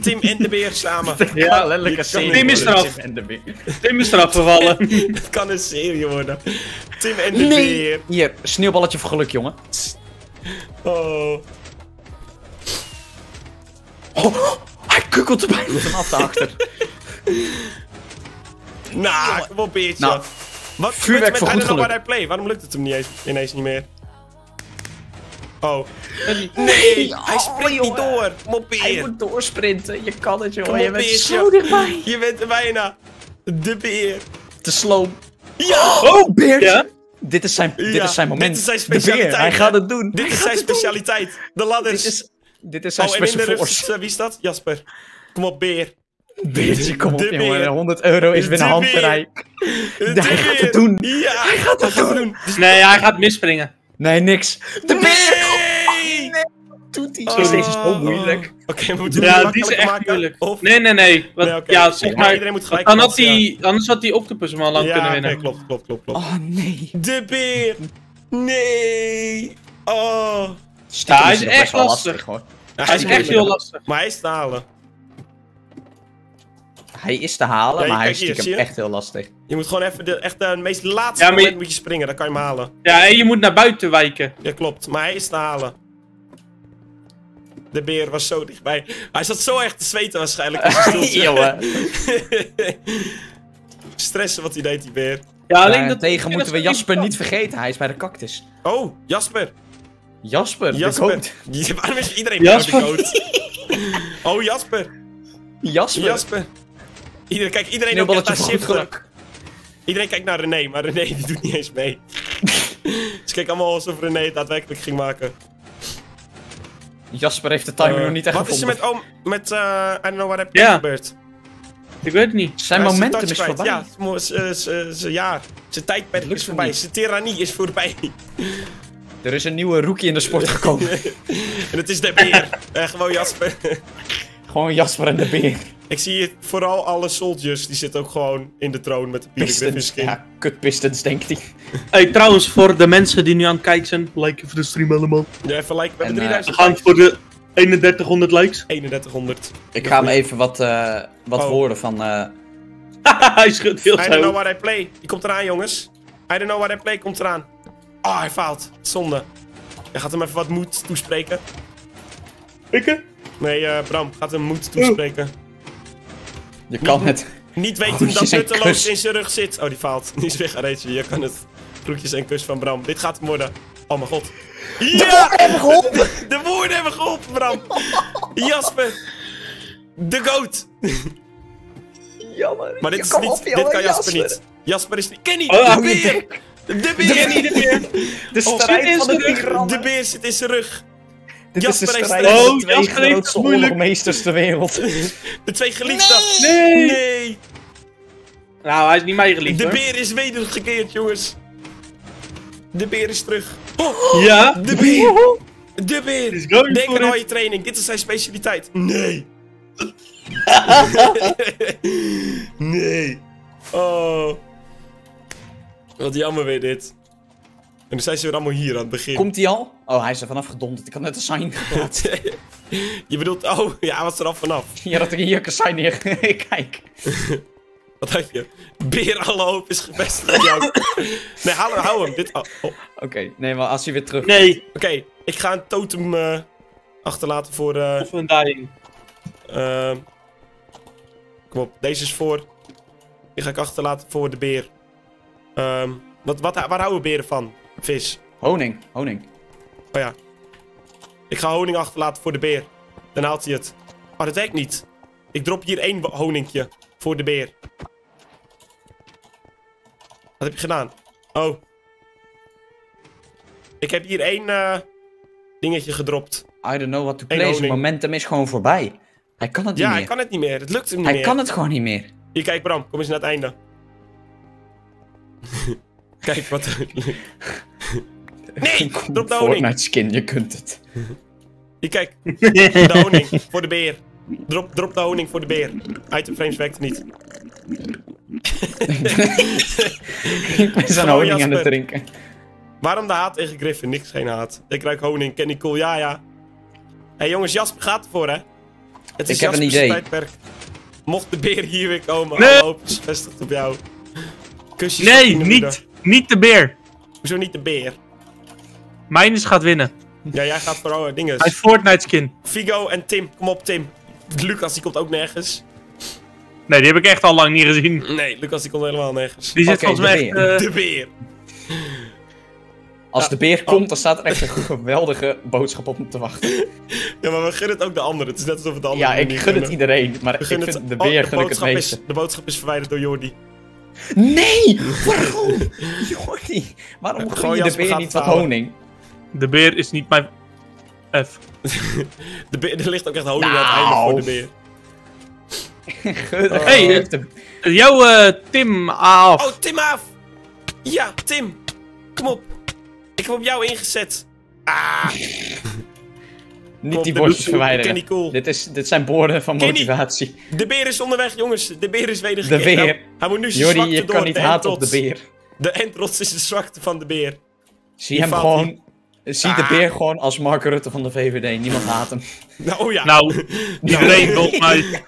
Tim en de beer samen. Ja, letterlijk een serie Tim is eraf. Tim en de beer. Tim is eraf gevallen. Het kan een serie worden. Tim en de Nee. beer. Hier, sneeuwballetje voor geluk, jongen. Oh. Oh, hij kukkelt er bijna vanaf daarachter. Nou, kom op, beertje. Nou, Wat vuurwerk met voor I goed geluk. play? Waarom lukt het hem niet eens, ineens niet meer? Oh. Nee. Nee, Oh, hij springt niet door. Kom op, Hij moet doorsprinten. Je kan het. Kom Je bent beertje. zo dichtbij. Je bent er bijna. De beer. Te slow. Ja! Oh, beertje. Ja? Dit is zijn, dit Ja, is zijn moment. dit is zijn De beer, specialiteit, hij gaat het doen. Dit Hij is zijn doen. specialiteit. De ladders. Dit is, dit is zijn oh, special force. wie is dat? Jasper. Kom op, beer. Beertje, kom op, De jongen. beer. 100 euro is binnen De handbereik. Hij gaat het doen. Ja, hij gaat het doen. Nee, hij gaat misspringen. Nee, niks. De beer! Doet hij. Oh. Is deze zo moeilijk? Oké, we moeten het Ja, die is echt maken. moeilijk. Of... Nee, nee, nee. Oké. Ja, zeg Ja, maar. iedereen moet gelijk Dan had Anders had die Octopus hem al lang ja, kunnen winnen. klopt, klopt, klopt, klopt. Oh, nee. De beer. Nee. Oh. Stiekem hij is echt lastig. hoor. Hij is echt heel lastig. Maar hij is te halen. Hij is te halen, Ja, maar hij is stiekem echt heel lastig. Je moet gewoon even de, echt de meest laatste Ja, je- moet je springen, dan kan je hem halen. Ja, en je moet naar buiten wijken. Ja, klopt. Maar hij is te halen. De beer was zo dichtbij. Hij zat zo echt te zweten waarschijnlijk. Jongen. Stressen wat hij deed, die beer. Ja, alleen dat... Daarentegen moeten we Jasper niet vergeten. Hij is bij de cactus. Oh, Jasper. Jasper, de Jasper. goat. Ja, waarom is iedereen Jasper. nou de goat? Oh, Jasper. Jasper. Jasper. Iedereen, kijk, iedereen ook echt naar voor goed Shift. geluk. Iedereen kijkt naar René, maar René die doet niet eens mee. Ze kijken allemaal alsof René het daadwerkelijk ging maken. Jasper heeft de timer Eh, nog niet echt Wat is er met, oom, met uh, I don't know what happened Ja. gebeurd? Ik weet het niet. Zijn zijn momentum is kwijt. voorbij. Ja, zijn mo- zijn- tijdperk is voorbij. Zijn tirannie is voorbij. Er is een nieuwe rookie in de sport gekomen. en het is de beer. Eh, gewoon Jasper. Gewoon Jasper en de beer. Ik zie hier vooral alle soldiers. Die zitten ook gewoon in de troon met de Pistons. Ja, kut Pistons, denkt hij. Hey, trouwens, voor de mensen die nu aan het kijken zijn, like even de stream allemaal. Ja, even like. We hebben En, eh, 3000 We gaan voor de 3100 likes. 3100. Ik ga hem even wat, eh, wat Oh. woorden van... eh, Hij schudt heel I don't know what I play. Die komt eraan, jongens. I don't know waar hij play komt eraan. Oh, hij faalt. Zonde. Hij gaat hem even wat moed toespreken. Ik? Nee, eh, Bram gaat hem moed toespreken. Je kan het. Niet weten dat Nutteloos in zijn rug zit. Oh, die faalt. Die is weg, Rachel. Je kan het. Groetjes en kus van Bram. Dit gaat hem worden. Oh mijn god. Ja! De woorden hebben geholpen! De woorden hebben geholpen, Bram. Jasper. De goat. Jammer. Maar dit, is niet, dit kan Jasper niet. Jasper is niet... Kenny, Oh, de beer! De beer! Kenny, de beer. De strijd van de rug. tirannen. De beer zit in zijn rug. Dit is de Jasper heeft strijd Oh, de twee Jasper grootste ter wereld. De twee geliefden. Nee! Nee. Nou, hij is niet mij geliefd De beer is wedergekeerd, jongens. De beer is terug. Oh, Ja? de beer. De beer. Denk aan je training. Dit is zijn specialiteit. Nee. nee. Oh. Wat jammer weer dit. En dan zijn ze weer allemaal hier aan het begin. Komt hij al? Oh, hij is er vanaf gedonderd. Ik had net een sign geplaatst. Je bedoelt, oh, ja, hij was er al vanaf. Ja, dat ik hier een sign neer. Kijk. Wat had je? Beer alle hoop is gevestigd jou. Nee, hou, hou hem. Dit, oh, oh. Oké, nee, maar als hij weer terug... Nee, Oké, ik ga een totem eh, achterlaten voor... eh, of een dying. ehm, kom op, deze is voor... Die ga ik achterlaten voor de beer. Ehm, wat, wat, waar houden beren van? Vis. Honing, honing. Oh ja. Ik ga honing achterlaten voor de beer. Dan haalt hij het. Maar dat werkt niet. Ik drop hier één honingje voor de beer. Wat heb je gedaan? Oh. Ik heb hier één eh, dingetje gedropt. I don't know what to play. Honing. momentum is gewoon voorbij. Hij kan het niet Ja, meer. hij kan het niet meer. Het lukt hem niet Hij meer. kan het gewoon niet meer. Hier, kijk Bram. Kom eens naar het einde. kijk wat... nee! Kom Drop op, de honing. Fortnite skin, je kunt het. Hier, kijk. De honing voor de beer. Drop, drop de honing voor de beer. Item frames werkt niet. ik ben zijn Gewoon honing aan het drinken. Waarom de haat tegen Griffin? Niks geen haat. Ik ruik honing. Kenny cool. Ja, ja. Hé hey, jongens, Jasper gaat ervoor, hè? Het is Ik heb een idee. tijdperk. Mocht de beer hier weer komen, Nee. alle hoop is gevestigd op jou. Kusjes Nee, Moeder. niet. Niet de beer. Hoezo niet de beer? Mijnes gaat winnen. Ja, jij gaat voor oh, dingen. Hij is Fortnite skin. Figo en Tim. Kom op, Tim. Lucas, die komt ook nergens. Nee, die heb ik echt al lang niet gezien. Nee, Lucas, die komt helemaal nergens. Die zit volgens mij de echt... beer. eh, De beer. Als Ja. de beer komt, dan staat er echt een geweldige boodschap op hem te wachten. Ja, maar we gunnen het ook de anderen. Het is net alsof het de anderen Ja, ik gun het iedereen, maar ik vind het- de oh, beer gun ik het boodschap meeste. Is, de boodschap is verwijderd door Jordi. Nee! Waarom? Jordi, waarom Ja, gun je de beer niet wat honing? De beer is niet mijn... F. De beer, er ligt ook echt honing aan het einde Nou. voor de beer. Gun- Hey, de- Jouw eh, Tim af. Oh, Tim af! Ja, Tim. Kom op. Ik heb op jou ingezet. Ah, Niet die de Kenny verwijderen. Cool. Dit, is, dit zijn woorden van Kenny. motivatie. De beer is onderweg, jongens. De beer is De wedergekeerd. beer. Nou, Hij moet nu zijn Jordi, zwakte je door. kan niet de haten op de beer. De endtrots is de zwakte van de beer. Zie Die hem gewoon... Zie de Ah. beer gewoon als Mark Rutte van de VVD. Niemand haat hem. Nou, oh ja. Nou, iedereen volgens mij.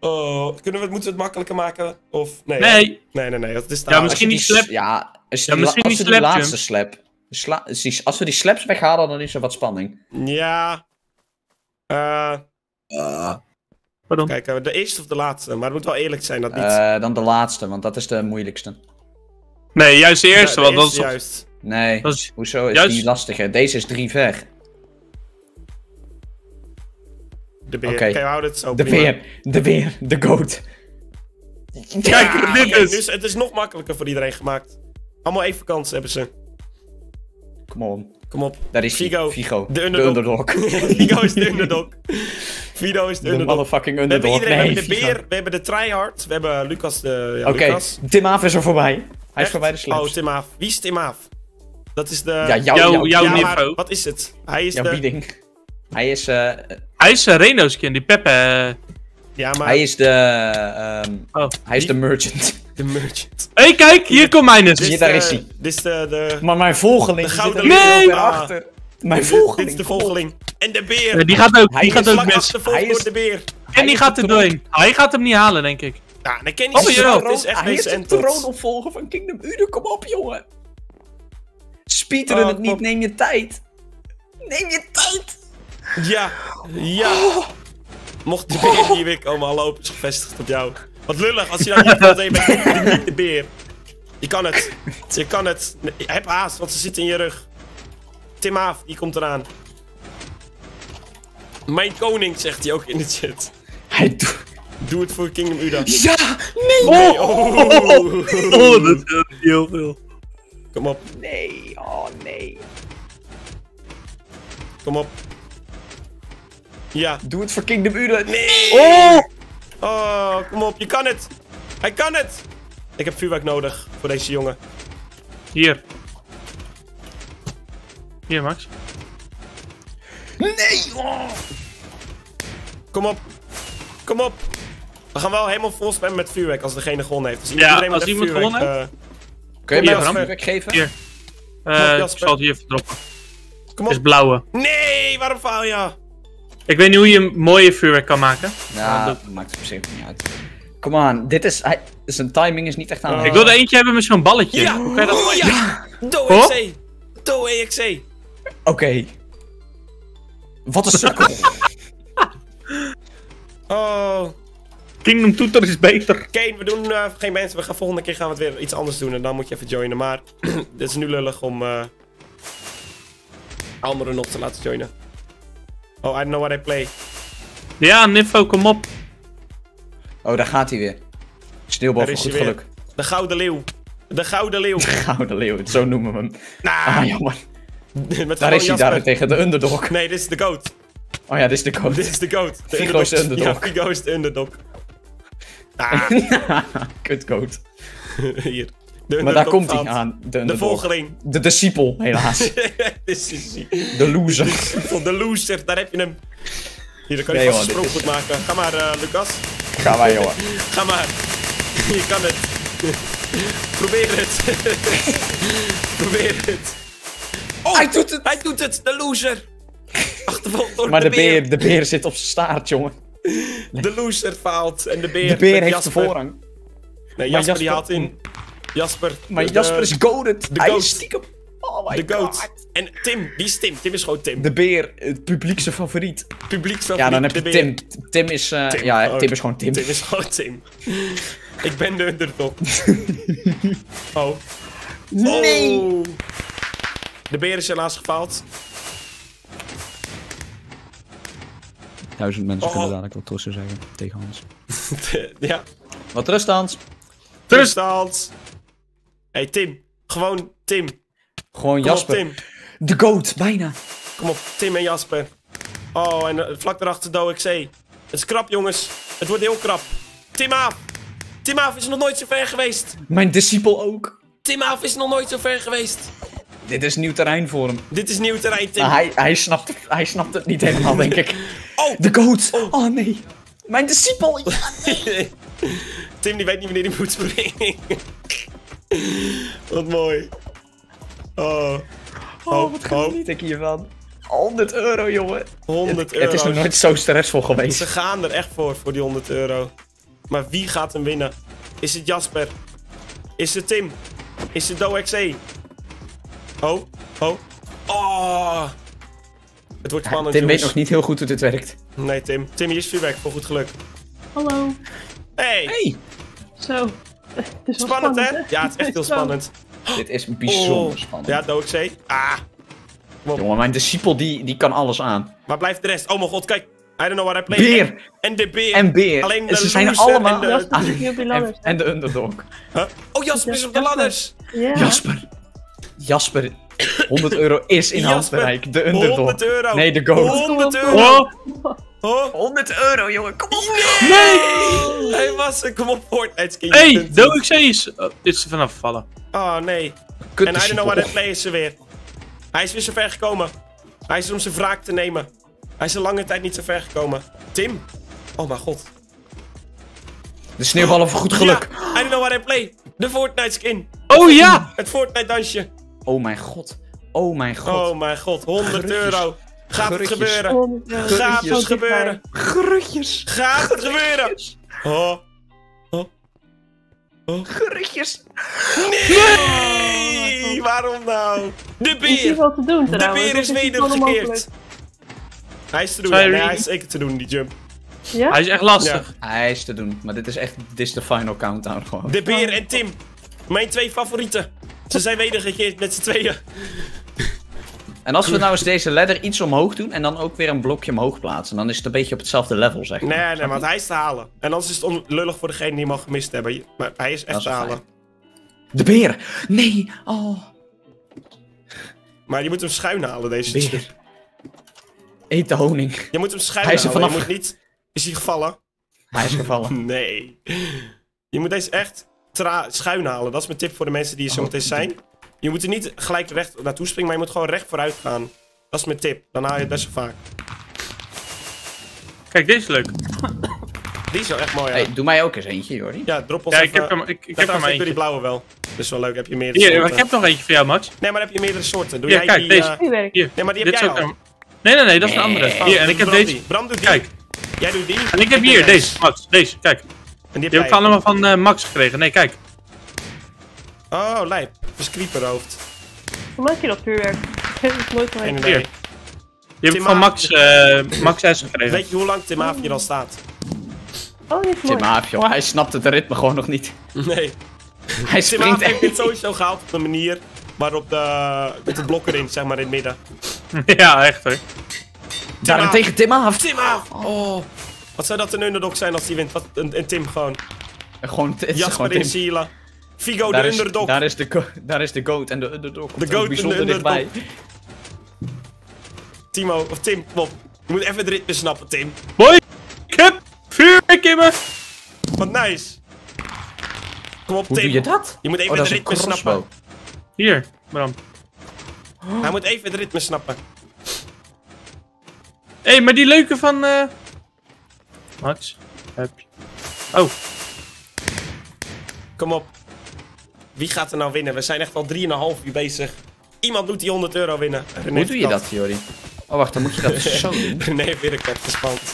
Oh, kunnen we het, moeten we het makkelijker maken? Of, nee. Nee. Nee, nee, nee. Het is Ja, misschien die slap- Ja, als, je Ja, die, misschien als die slap laatste slap... sla- als die- als we die slaps weghalen, dan is er wat spanning. Ja. Eh, Pardon. kijk, eh, de eerste of de laatste. Maar het moet wel eerlijk zijn dat niet. Eh, dan de laatste, want dat is de moeilijkste. Nee, juist de eerste, de want dat is... juist. Nee, Dat is hoezo is juist- die lastiger? Deze is drie ver. De beer. Oké. We houden het zo. De prima. beer, de beer, de goat. Kijk, Ja, dit is... dus het is nog makkelijker voor iedereen gemaakt. Allemaal even kans hebben ze. Kom on, Kom op. daar is Figo. Figo. De underdog. Fido is de underdog. Fido is de De underdog. motherfucking We hebben underdog. iedereen, we hebben de Figo. beer, we hebben de tryhard, we hebben Lucas de... Ja, Oké. Tim Aaf is er voorbij. Hij is voorbij de slaps. Oh, Tim Aaf. Wie is Tim Aaf? Dat is de... ja, jouw, Jouw- jouw, jouw Ja, niveau. wat is het? Hij is jouw de... bieding. Hij is, eh, Hij is een Reno skin, die Pepe. eh. Ja, maar hij is de, ehm, Oh. hij is de merchant. de merchant. Hé, kijk, hier komt Mijnes. Hier, daar de- is hij. Dit is de... de... Maar mijn volgeling De zit er Nee! achter. Mijn Dit volgeling. is de volgeling. En de beer. Ja, die gaat ook, Hij die gaat ook mis. Hij is- door de beer. En die gaat er doorheen. Hij gaat hem niet halen, denk ik. Ja, dan ken je Oh, niet jawel. Het is echt hij is Entot. troonopvolger van Kingdom Udo. Kom op, jongen. Speedrun Oh, het kom niet, op. neem je tijd. Neem je tijd. Ja, ja. Mocht de beer hier weer komen, hallo, is gevestigd op jou. Wat lullig, als je nou niet wilt, en je bent niet de beer. Je kan het. Je kan het. Nee, Heb haast, want ze zit in je rug. Tim Haaf, die komt eraan. Mijn koning, zegt hij ook in de chat. Hij doet... Doe het voor Kingdom Uda. Ja! Nee! Nee, oh. Oh, dat is heel veel. Kom op, Nee! Oh, nee. kom op. Ja. Doe het voor Kingdom Udo. Nee! Oh! Oh, kom op, je kan het. Hij kan het. Ik heb vuurwerk nodig voor deze jongen. Hier. Hier, Max. Nee! Oh. Kom op. Kom op. We gaan wel helemaal vol spammen met vuurwerk als degene gewonnen heeft. Dus Ja, iedereen moet als iemand vuurwerk, gewonnen eh, Kun je mij een vuurwerk geven? Hier. Eh, ik zal het hier even droppen. kom Het is op. blauwe. Nee, waarom faal je? Ik weet niet hoe je een mooie vuurwerk kan maken. Ja, dat- maakt op zich niet uit. Kom aan, dit is... Hij, zijn timing is niet echt aan. Oh. Ik wil er eentje hebben met zo'n balletje. Ja. Hoe kan je dat Oh, ja. Do Oh? EXC. Do EXC. Oké. Wat een sukkel. Oh. Kingdom Toeter is beter. Kane, we doen eh, geen mensen. We gaan volgende keer gaan we het weer iets anders doen. En dan moet je even joinen. Maar dit is nu lullig om eh anderen nog te laten joinen. Oh, I don't know what I play. Ja, Niffo, kom op. Oh, daar gaat hij weer. Sneeuwbal voor goed geluk. De Gouden Leeuw. De Gouden Leeuw. Gouden leeuw, zo noemen we hem. Nou, Ah, jammer. met Daar is hij tegen de underdog. Nee, dit is de goat. Oh ja, dit is de code. Dit is de goat. De Figo is de underdog. Ja, Figo is de underdog. Ah, Kut code. hier. De Maar daar komt hij aan. De, De volgeling. De discipel, helaas. De loser. Van de loser, daar heb je hem. Hier, dan kan je Nee, vast een sprong goed maken. Ga maar, eh, Lucas. Ga maar, jongen. Ga maar. Je kan het. Probeer het. Probeer het. Oh, Hij doet het! Hij doet het, de loser. Achtervolgd door Maar de de beer, de beer zit op zijn staart, jongen. De loser faalt en de beer De beer heeft de voorrang. Nee, Jasper, die haalt in. Jasper. Maar de- Jasper is goaded. de Hij goat. is stiekem... Oh my De goat. god. En Tim, die is Tim. Tim is gewoon Tim. De beer, het publiekse favoriet. Publiek Ja, dan heb je. Tim. Tim is... Tim. Ja, Oh, Tim is gewoon Tim. Tim is gewoon Tim. Ik ben de underdog. oh. Nee! Oh. De beer is helaas gefaald. Duizend mensen Oh. kunnen dadelijk wat tussen zeggen tegen Hans. ja. Wat rust, Hans. Terugstand. Hey Tim. Gewoon Tim. Gewoon Kom Jasper. op Tim. De goat, bijna. Kom op, Tim en Jasper. Oh, en eh, vlak daarachter de OXC. Het is krap, jongens. Het wordt heel krap. Tim Aaf. Tim Aaf is nog nooit zo ver geweest. Mijn discipel ook. Tim Aaf is nog nooit zo ver geweest. Dit is nieuw terrein voor hem. Dit is nieuw terrein, Tim. Maar hij, hij, snapt, hij snapt het niet helemaal, denk ik. Oh. De goat. Oh, nee. Mijn discipel. Ja. Tim die weet niet wanneer hij moet springen. Wat mooi. Oh. Oh, wat oh. geniet ik hiervan. 100 euro, jongen. 100 euro. Het is nog nooit zo stressvol geweest. Ze gaan er echt voor, voor die 100 euro. Maar wie gaat hem winnen? Is het Jasper? Is het Tim? Is het DoXC? Oh, oh. Oh. Het wordt spannend, Tim weet jongens. nog niet heel goed hoe dit werkt. Nee, Tim. Tim, hier is vuurwerk voor goed geluk. Hallo. Hey, Hey, Zo. Het is spannend, hè? hè? Ja, het is echt heel spannend. dit is bijzonder Oh. spannend. Ja, DoXC. Ah. Jongen, mijn discipel die, die kan alles aan. Waar blijft de rest? Oh mijn god, kijk. I don't know what I play. Beer En de beer. en beer. Alleen de Ze zijn allemaal... en de- Jasper Ah, en, de underdog. Huh? Oh, Jasper is op de ladders. Ja. Jasper. Jasper. 100 euro is in handbereik. De underdog. 100 euro. Nee, de goat. 100 euro. Oh, Oh. 100 euro, jongen. Kom op. Nee! Hij was er. Kom op, Fortnite skin. hey, DoXC is, oh, is er vanaf gevallen. Oh, nee. Kut En I don't know what discipel. I play is er weer. Hij is weer zo ver gekomen. Hij is er om zijn wraak te nemen. Hij is een lange tijd niet zo ver gekomen. Tim. Oh mijn god. De sneeuwballen voor goed geluk. Ja, I don't know what I play. De Fortnite skin. Oh ja! Het Fortnite dansje. Oh mijn god. Oh mijn god. Oh mijn god. 100 Gerutjes. euro. Gaat het gebeuren? Oh. Gaat het gebeuren? Grutjes. Gaat het gebeuren? Oh. Oh. Gerritjes. Nee! Waarom nou? De beer! wel te doen De beer is wedergekeerd. Hij is te doen, nee, hij is zeker te doen, die jump. Ja? Hij is echt lastig. Hij is te doen, maar dit is echt, dit is de final countdown gewoon. De beer en Tim. Mijn twee favorieten. Ze zijn wedergekeerd met z'n tweeën. En als we nou eens deze ladder iets omhoog doen en dan ook weer een blokje omhoog plaatsen, dan is het een beetje op hetzelfde level, zeg maar. Nee, nee, want hij is te halen. En anders is het onlullig voor degene die hem al gemist hebben. Maar hij is echt is te halen. De beer! Nee! Oh. Maar je moet hem schuin halen, deze Beer. Eet de honing. Je moet hem schuin Hij is er halen. vanaf. Je moet niet... Is hij gevallen? Hij is gevallen. Nee. Je moet deze echt schuin halen. Dat is mijn tip voor de mensen die er zo Oh, meteen zijn. Je moet er niet gelijk recht naartoe springen, maar je moet gewoon recht vooruit gaan. Dat is mijn tip. Dan haal je het best wel vaak. Kijk, deze is leuk. Die is wel echt mooi, ja. Hey, doe mij ook eens eentje, Jordi. Ja, drop ons Ja, even... ik heb, hem, ik, ik Ja, heb er trouwens, maar ik doe die blauwe wel. Dat is wel leuk. Heb je meerdere Hier, soorten. ik heb nog eentje voor jou, Max. Nee, maar heb je meerdere soorten. Doe Hier, jij kijk, die... deze. eh. Hier, Nee, maar die heb dit jij al. een... Nee, nee, nee, dat is een andere. Oh, Hier, en ik heb Bram deze. die. Bram doet die. Kijk, Jij doet die. en ik heb hier deze, Max. Deze, kijk. En Die heb ik allemaal van eh, Max gekregen. Nee, kijk. Oh, lijp. Dat is creeperhoofd. Hoe maak je dat vuurwerk? Ik heb het nooit Geen geweten. idee. Hier. Die heb ik Tim van Max, eh Max S gekregen. Weet je hoe lang Tim Haaf hier al staat? Oh, is Tim mooi. Haaf, joh. Hij snapt het ritme gewoon nog niet. Nee. Hij Tim springt heeft echt. dit sowieso gehaald op de manier waarop de, met de blok erin, zeg maar, in het midden. ja, echt hoor. Daarentegen Tim Haaf. Tim Haaf! Oh. Wat zou dat een underdog zijn als die wint? Wat, een, een Tim gewoon. Gewoon, het is Jasper gewoon in. Sila. Figo Daar de is, underdog. daar, is de daar is de goat en de underdog. De goat en de underdog. Timo, of Tim, kom op. Je moet even het ritme snappen, Tim. Boy, ik heb vuurwerk in me. Wat nice. Kom op, Hoe Tim. doe je dat? Je moet even Oh, het ritme snappen. Hier, Bram. Hij moet even het ritme snappen. Hé, hey, maar die leuke van... eh Max, heb je... Oh, Kom op. Wie gaat er nou winnen? We zijn echt al 3,5 uur bezig. Iemand moet die 100 euro winnen. René Hoe doe je dat, Jordi? Oh, wacht, dan moet je dat dus zo doen. René heeft weer een kat gespand.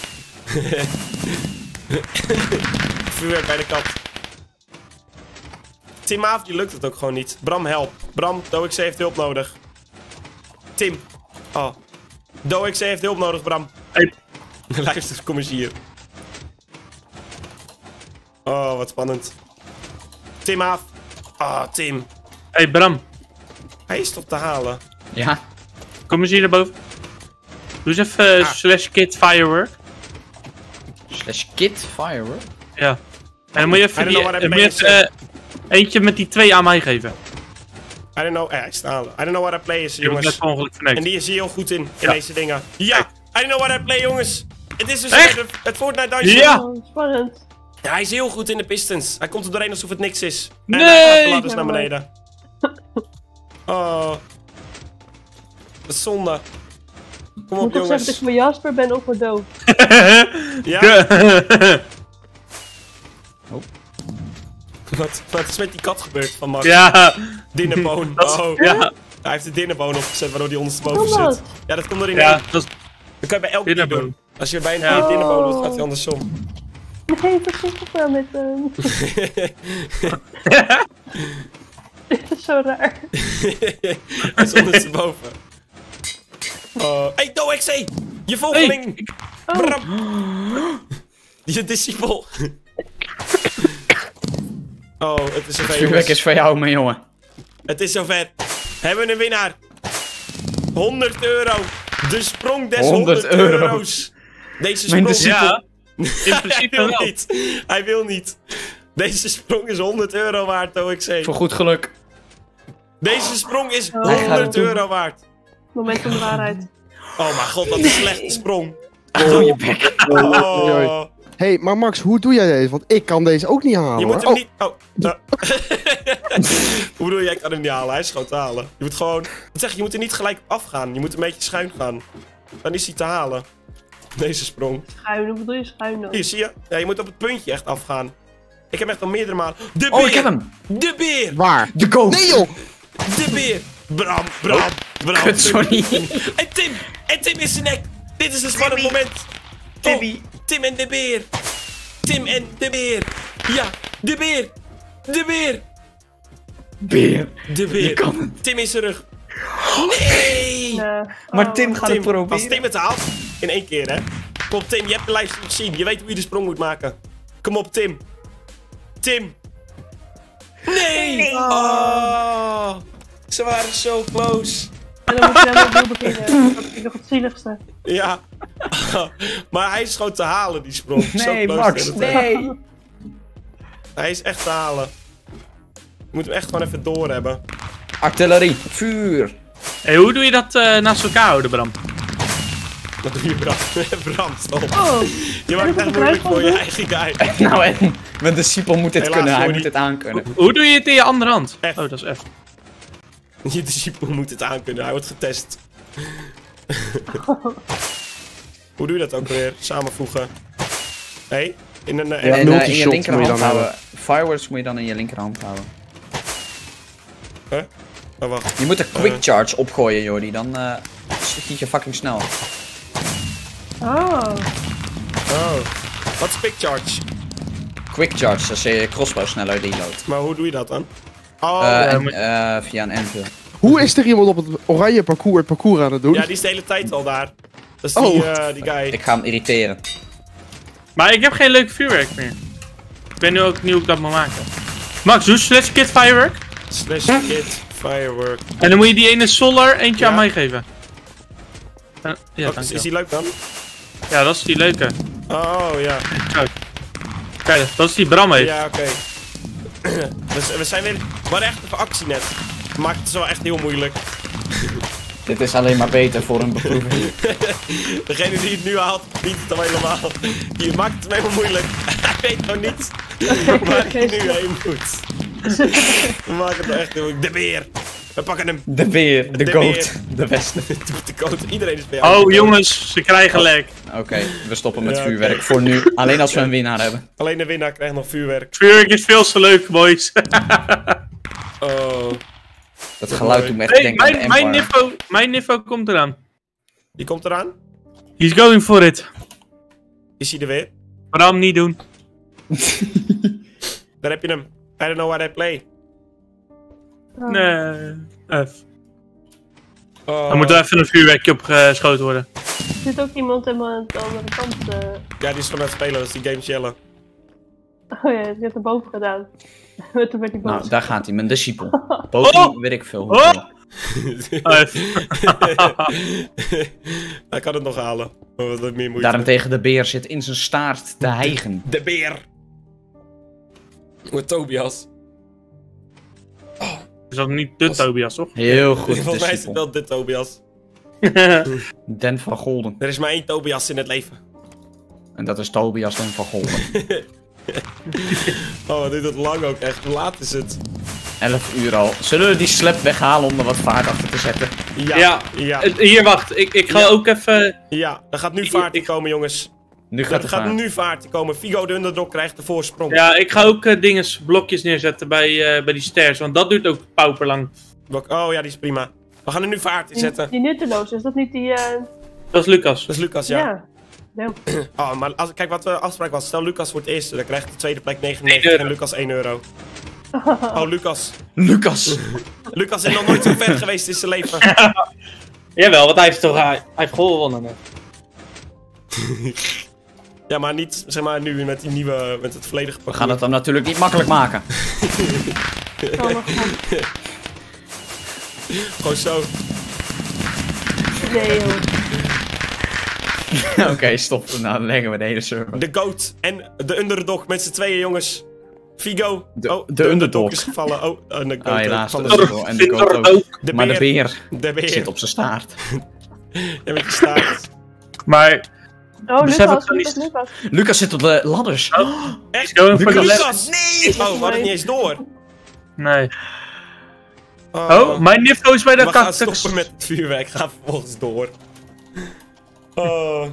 Vuurwerk bij de kat. Tim Haaf, die lukt het ook gewoon niet. Bram, help. Bram, DoXC heeft hulp nodig. Tim. Oh. DoXC heeft hulp nodig, Bram. Hey. Luister, kom eens hier. Oh, wat spannend. Tim Haaf. Ah, Tim. hey Bram, Hij is toch te halen? Ja. kom eens hier naar boven. Doe eens even eh, Ah. slash kit firework. Slash kit firework. Ja. En dan moet je even, die, dan moet je even eh, eentje met die twee aan mij geven. I don't know. Eh, hij is te halen. I don't know what I play is, ik jongens. per ongeluk verneukt. En die is hier heel goed in, in Ja. deze dingen. Ja, I don't know what I play, jongens. Het is dus Echt? het Fortnite dansje. Ja. Oh, spannend. Ja, hij is heel goed in de Pistons. Hij komt er doorheen alsof het niks is. En Nee! hij gaat de naar beneden. Oh. Dat is zonde. Kom Ik op, moet toch zeggen dat jongens. ik voor Jasper ben of voor doof. Ja? Wat, wat is met die kat gebeurd van Max? ja, Dinnerboon. Oh. ja, Hij heeft de dinnerboon opgezet waardoor hij ondersteboven dat? zit. Ja, dat komt erin. ja, dat is... Dat kan je bij elk Dinnerboon. doen. Als je bij een dinnerboon doet, gaat hij Oh. andersom. Nee, voorzichtig wel met hem. Dat is zo raar. Hij is ondersteboven. Oh. Hey, DoXC! Je volgeling! Oh, Bram! Je discipel. Oh, het is zover, Vuurwerk is voor jou, mijn jongen. Het is zover. Hebben we een winnaar. 100 euro. De sprong des 100, 100 euro. euro's. Deze sprong... Mijn discipel. Ja, in Hij principe wil wel. niet. Hij wil niet. Deze sprong is 100 euro waard, OXC. Voor goed geluk. Deze sprong is Oh. Hij gaat het 100 doen. euro waard. moment van de waarheid. Oh mijn god, wat een slechte sprong. Doe je bek. Oh. hey, maar Max, hoe doe jij deze? Want ik kan deze ook niet halen. Je moet hoor. hem niet... Oh. nou. Hoe bedoel je, jij kan hem niet halen? Hij is gewoon te halen. Je moet gewoon... Wat zeg je, je moet er niet gelijk afgaan. Je moet een beetje schuin gaan. Dan is hij te halen. Deze sprong. Schuin, hoe bedoel je schuin dan? Hier, zie je? Ja, je moet op het puntje echt afgaan. Ik heb echt al meerdere malen... De beer! Oh, ik heb hem. De beer! Waar? De goat. Nee joh! De beer! Bram, Bram, Bram. Oh, Kut, sorry. En Tim! En Tim is zijn nek! Dit is een spannend moment! Timmy. Oh, Tim en de beer! Tim en de beer! Ja, de beer! De beer! Beer. De Je beer. kan het. Tim is terug. Nee! Maar oh. Tim gaat Tim, het proberen. als Tim het haalt, in één keer hè. Kom op Tim, je hebt de livestream gezien. Je weet hoe je de sprong moet maken. Kom op Tim. Tim. Nee! Oh. Ze waren zo close. En dan moet je helemaal opnieuw beginnen. Dat vind ik nog het zieligste. Ja. maar hij is gewoon te halen, die sprong. Zo Nee, close Max, nee. Hij is echt te halen. Je moet hem echt gewoon even door hebben. Artillerie, vuur. Hey, hoe doe je dat eh, naast elkaar houden, Bram? Wat doe je, Bram? Bram, stop. Oh, Je maakt het moeilijk voor je eigen guy. Nou, en mijn discipel moet dit Helaas, kunnen. Hij moet dit aankunnen. Hoe doe je het in je andere hand? F. Oh, dat is F. Je discipel moet het aankunnen, hij wordt getest. Hoe doe je dat ook weer? Samenvoegen. Hé? Hey? In een... eh, Ja, En eh, in multi-shot je moet je linkerhand dan houden. Fireworks moet je dan in je linkerhand houden. Oh, wacht. Je moet een quick charge opgooien, Jordi. Dan eh schiet je fucking snel. oh. Oh. Wat is quick charge? Quick charge, als je je crossbow sneller reload. Maar hoe doe je dat dan? Oh, Eh, en, eh, via een anvil. Hoe is er iemand op het oranje parcours het parcours aan het doen? ja, die is de hele tijd al daar. Dat is die, Oh. eh, die guy. Ik ga hem irriteren. Maar ik heb geen leuk vuurwerk meer. Ik weet nu ook niet hoe ik dat moet maken. Max, doe slash kit firework. Slash kit, firework. En dan moet je die ene solar eentje Ja. aan mij geven. Eh, ja, is, is die leuk dan? ja, dat is die leuke. Oh, ja. Kijk, dat is die Bram heeft. Ja, oké. dus we zijn weer... We echt even actie net. Maakt het zo echt heel moeilijk. Dit is alleen maar beter voor een beproeving. Degene die het nu haalt, biedt het al helemaal. Je maakt het hem helemaal moeilijk. Hij weet gewoon niet waar hij nu heen moet. We maken het echt heel moeilijk. De beer. We pakken hem. De beer, de, De goat, beer. de beste. De coat. Iedereen is bij jou. Oh jongens, ze krijgen lek. Oké, we stoppen met Ja, vuurwerk voor nu. Alleen als we een winnaar hebben. Alleen de winnaar krijgt nog vuurwerk. Vuurwerk is veel te leuk, boys. Oh. Dat geluid doet me echt hey, denken aan de mijn, mijn, Empire. niffo, mijn niffo komt eraan. Die komt eraan. He's going for it. Is hij er weer? Bram, niet doen. Daar heb je hem. I don't know why they play. Oh. Nee. F. Oh. Er moet wel even een vuurwerkje op geschoten worden. Er zit ook iemand helemaal aan de andere kant. eh. Ja, die is van het spelen. Dat is die Game Yellen. Oh ja, die heeft gedaan. Met met die boot. Nou, daar gaat hij, mijn discipel. Boven, Oh! weet ik veel. Oh! F. Hij kan het nog halen. Oh, wat meer moeite. Daarentegen de beer zit in zijn staart te hijgen. De beer. Met Tobias. Is dat niet de Tobias, toch? Heel goed, Volgens mij is het wel dit Tobias. Den van Golden. Er is maar één Tobias in het leven. En dat is Tobias Den van Golden. Oh, wat duurt het lang ook echt. Hoe laat is het? 11 uur al. Zullen we die slep weghalen om er wat vaart achter te zetten? Ja. Ja. Ja. Eh, Hier, wacht. Ik, ik ga Ja. ook even... ja. Er gaat nu vaart in ik- komen, jongens. Nu gaat het gaat vaart. nu vaart komen. Figo de underdog krijgt de voorsprong. Ja, ik ga ook eh, dinges, blokjes neerzetten bij, eh, bij die stairs. Want dat duurt ook pauperlang. Blok- Oh ja, die is prima. We gaan er nu vaart in zetten. die nutteloos, is dat niet die... eh, Dat is Lucas. Dat is Lucas, ja. ja. Ja. Oh, maar als, kijk wat de afspraak was. Stel Lucas wordt eerste, dan krijgt de tweede plek 99 euro. en Lucas 1 euro. Oh, Lucas. Lucas! Lucas is nog nooit zo ver geweest in zijn leven. Jawel, want hij heeft toch... Hij, hij heeft gewonnen. Ja, maar niet zeg maar nu met die nieuwe, met het volledige We gaan het dan natuurlijk niet makkelijk maken. Oh. Gewoon zo. Nee, joh. Oké, stop. Nou, dan leggen we de hele server. De GOAT en de underdog met z'n tweeën, jongens. Figo. De- oh, de underdog. is gevallen. Oh, en de GOAT. Ah, helaas. Van de underdog en de goat ook. de Maar de beer. beer De beer. zit op zijn staart. Ja, met je staart. Maar... Oh, Besef Lucas, ik dan Lucas, niet. Lucas. Lucas zit op de ladders. Echt? For the Lucas. Lucas, nee! Oh, we hadden het niet eens door. Nee. Oh, Oh, mijn niffo is bij de we gaan stoppen met het vuurwerk. Ga vervolgens door. Oh.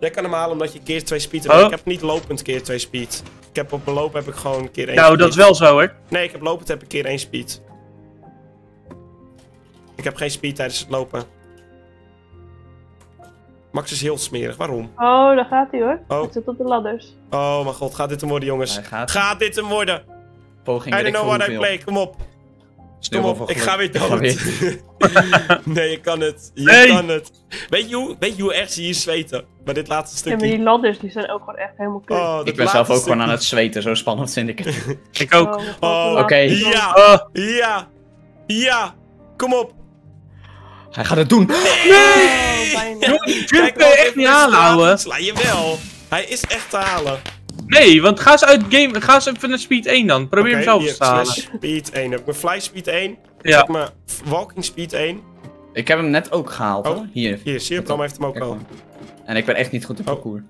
Jij kan hem halen omdat je keer 2 speed hebt. Oh. Ik heb niet lopend keer 2 speed. Ik heb op belopen heb ik gewoon keer 1 Nou, dat is wel zo, hè. Nee, ik heb lopend heb ik keer 1 speed. Ik heb geen speed tijdens het lopen. Max is heel smerig. Waarom? Oh, daar gaat hij hoor. Oh. Hij zit op de ladders. Oh mijn god, gaat dit hem worden, jongens? Gaat. Gaat dit hem worden? poging I don't know what I play, kom op. Voor ik ga weer dood. nee, je kan het. Je Nee. kan het. Weet je, hoe, weet je hoe erg ze hier zweten? Bij dit laatste Ja, maar stukje. die ladders die zijn ook gewoon echt helemaal kut. Oh, Ik ben zelf ook gewoon aan stukje. het zweten, zo spannend vind ik het. Ik ook. Oh, Oh, oké. Ja, Ah, ja, ja. Kom op. Hij gaat het doen. Oh, bijna. Jump Kijk kun je echt niet halen, ouwe. Sla je wel. Hij is echt te halen. Nee, want ga eens uit game. Ga eens even naar speed 1 dan. Probeer hem zelf hier, te halen. speed 1. Heb ik mijn fly speed 1. Heb Ja. ik mijn walking speed 1. Ik heb hem net ook gehaald Oh. hoor. Hier. Hier, Bram heeft hem ook al. En ik ben echt niet goed in Oh. parcours.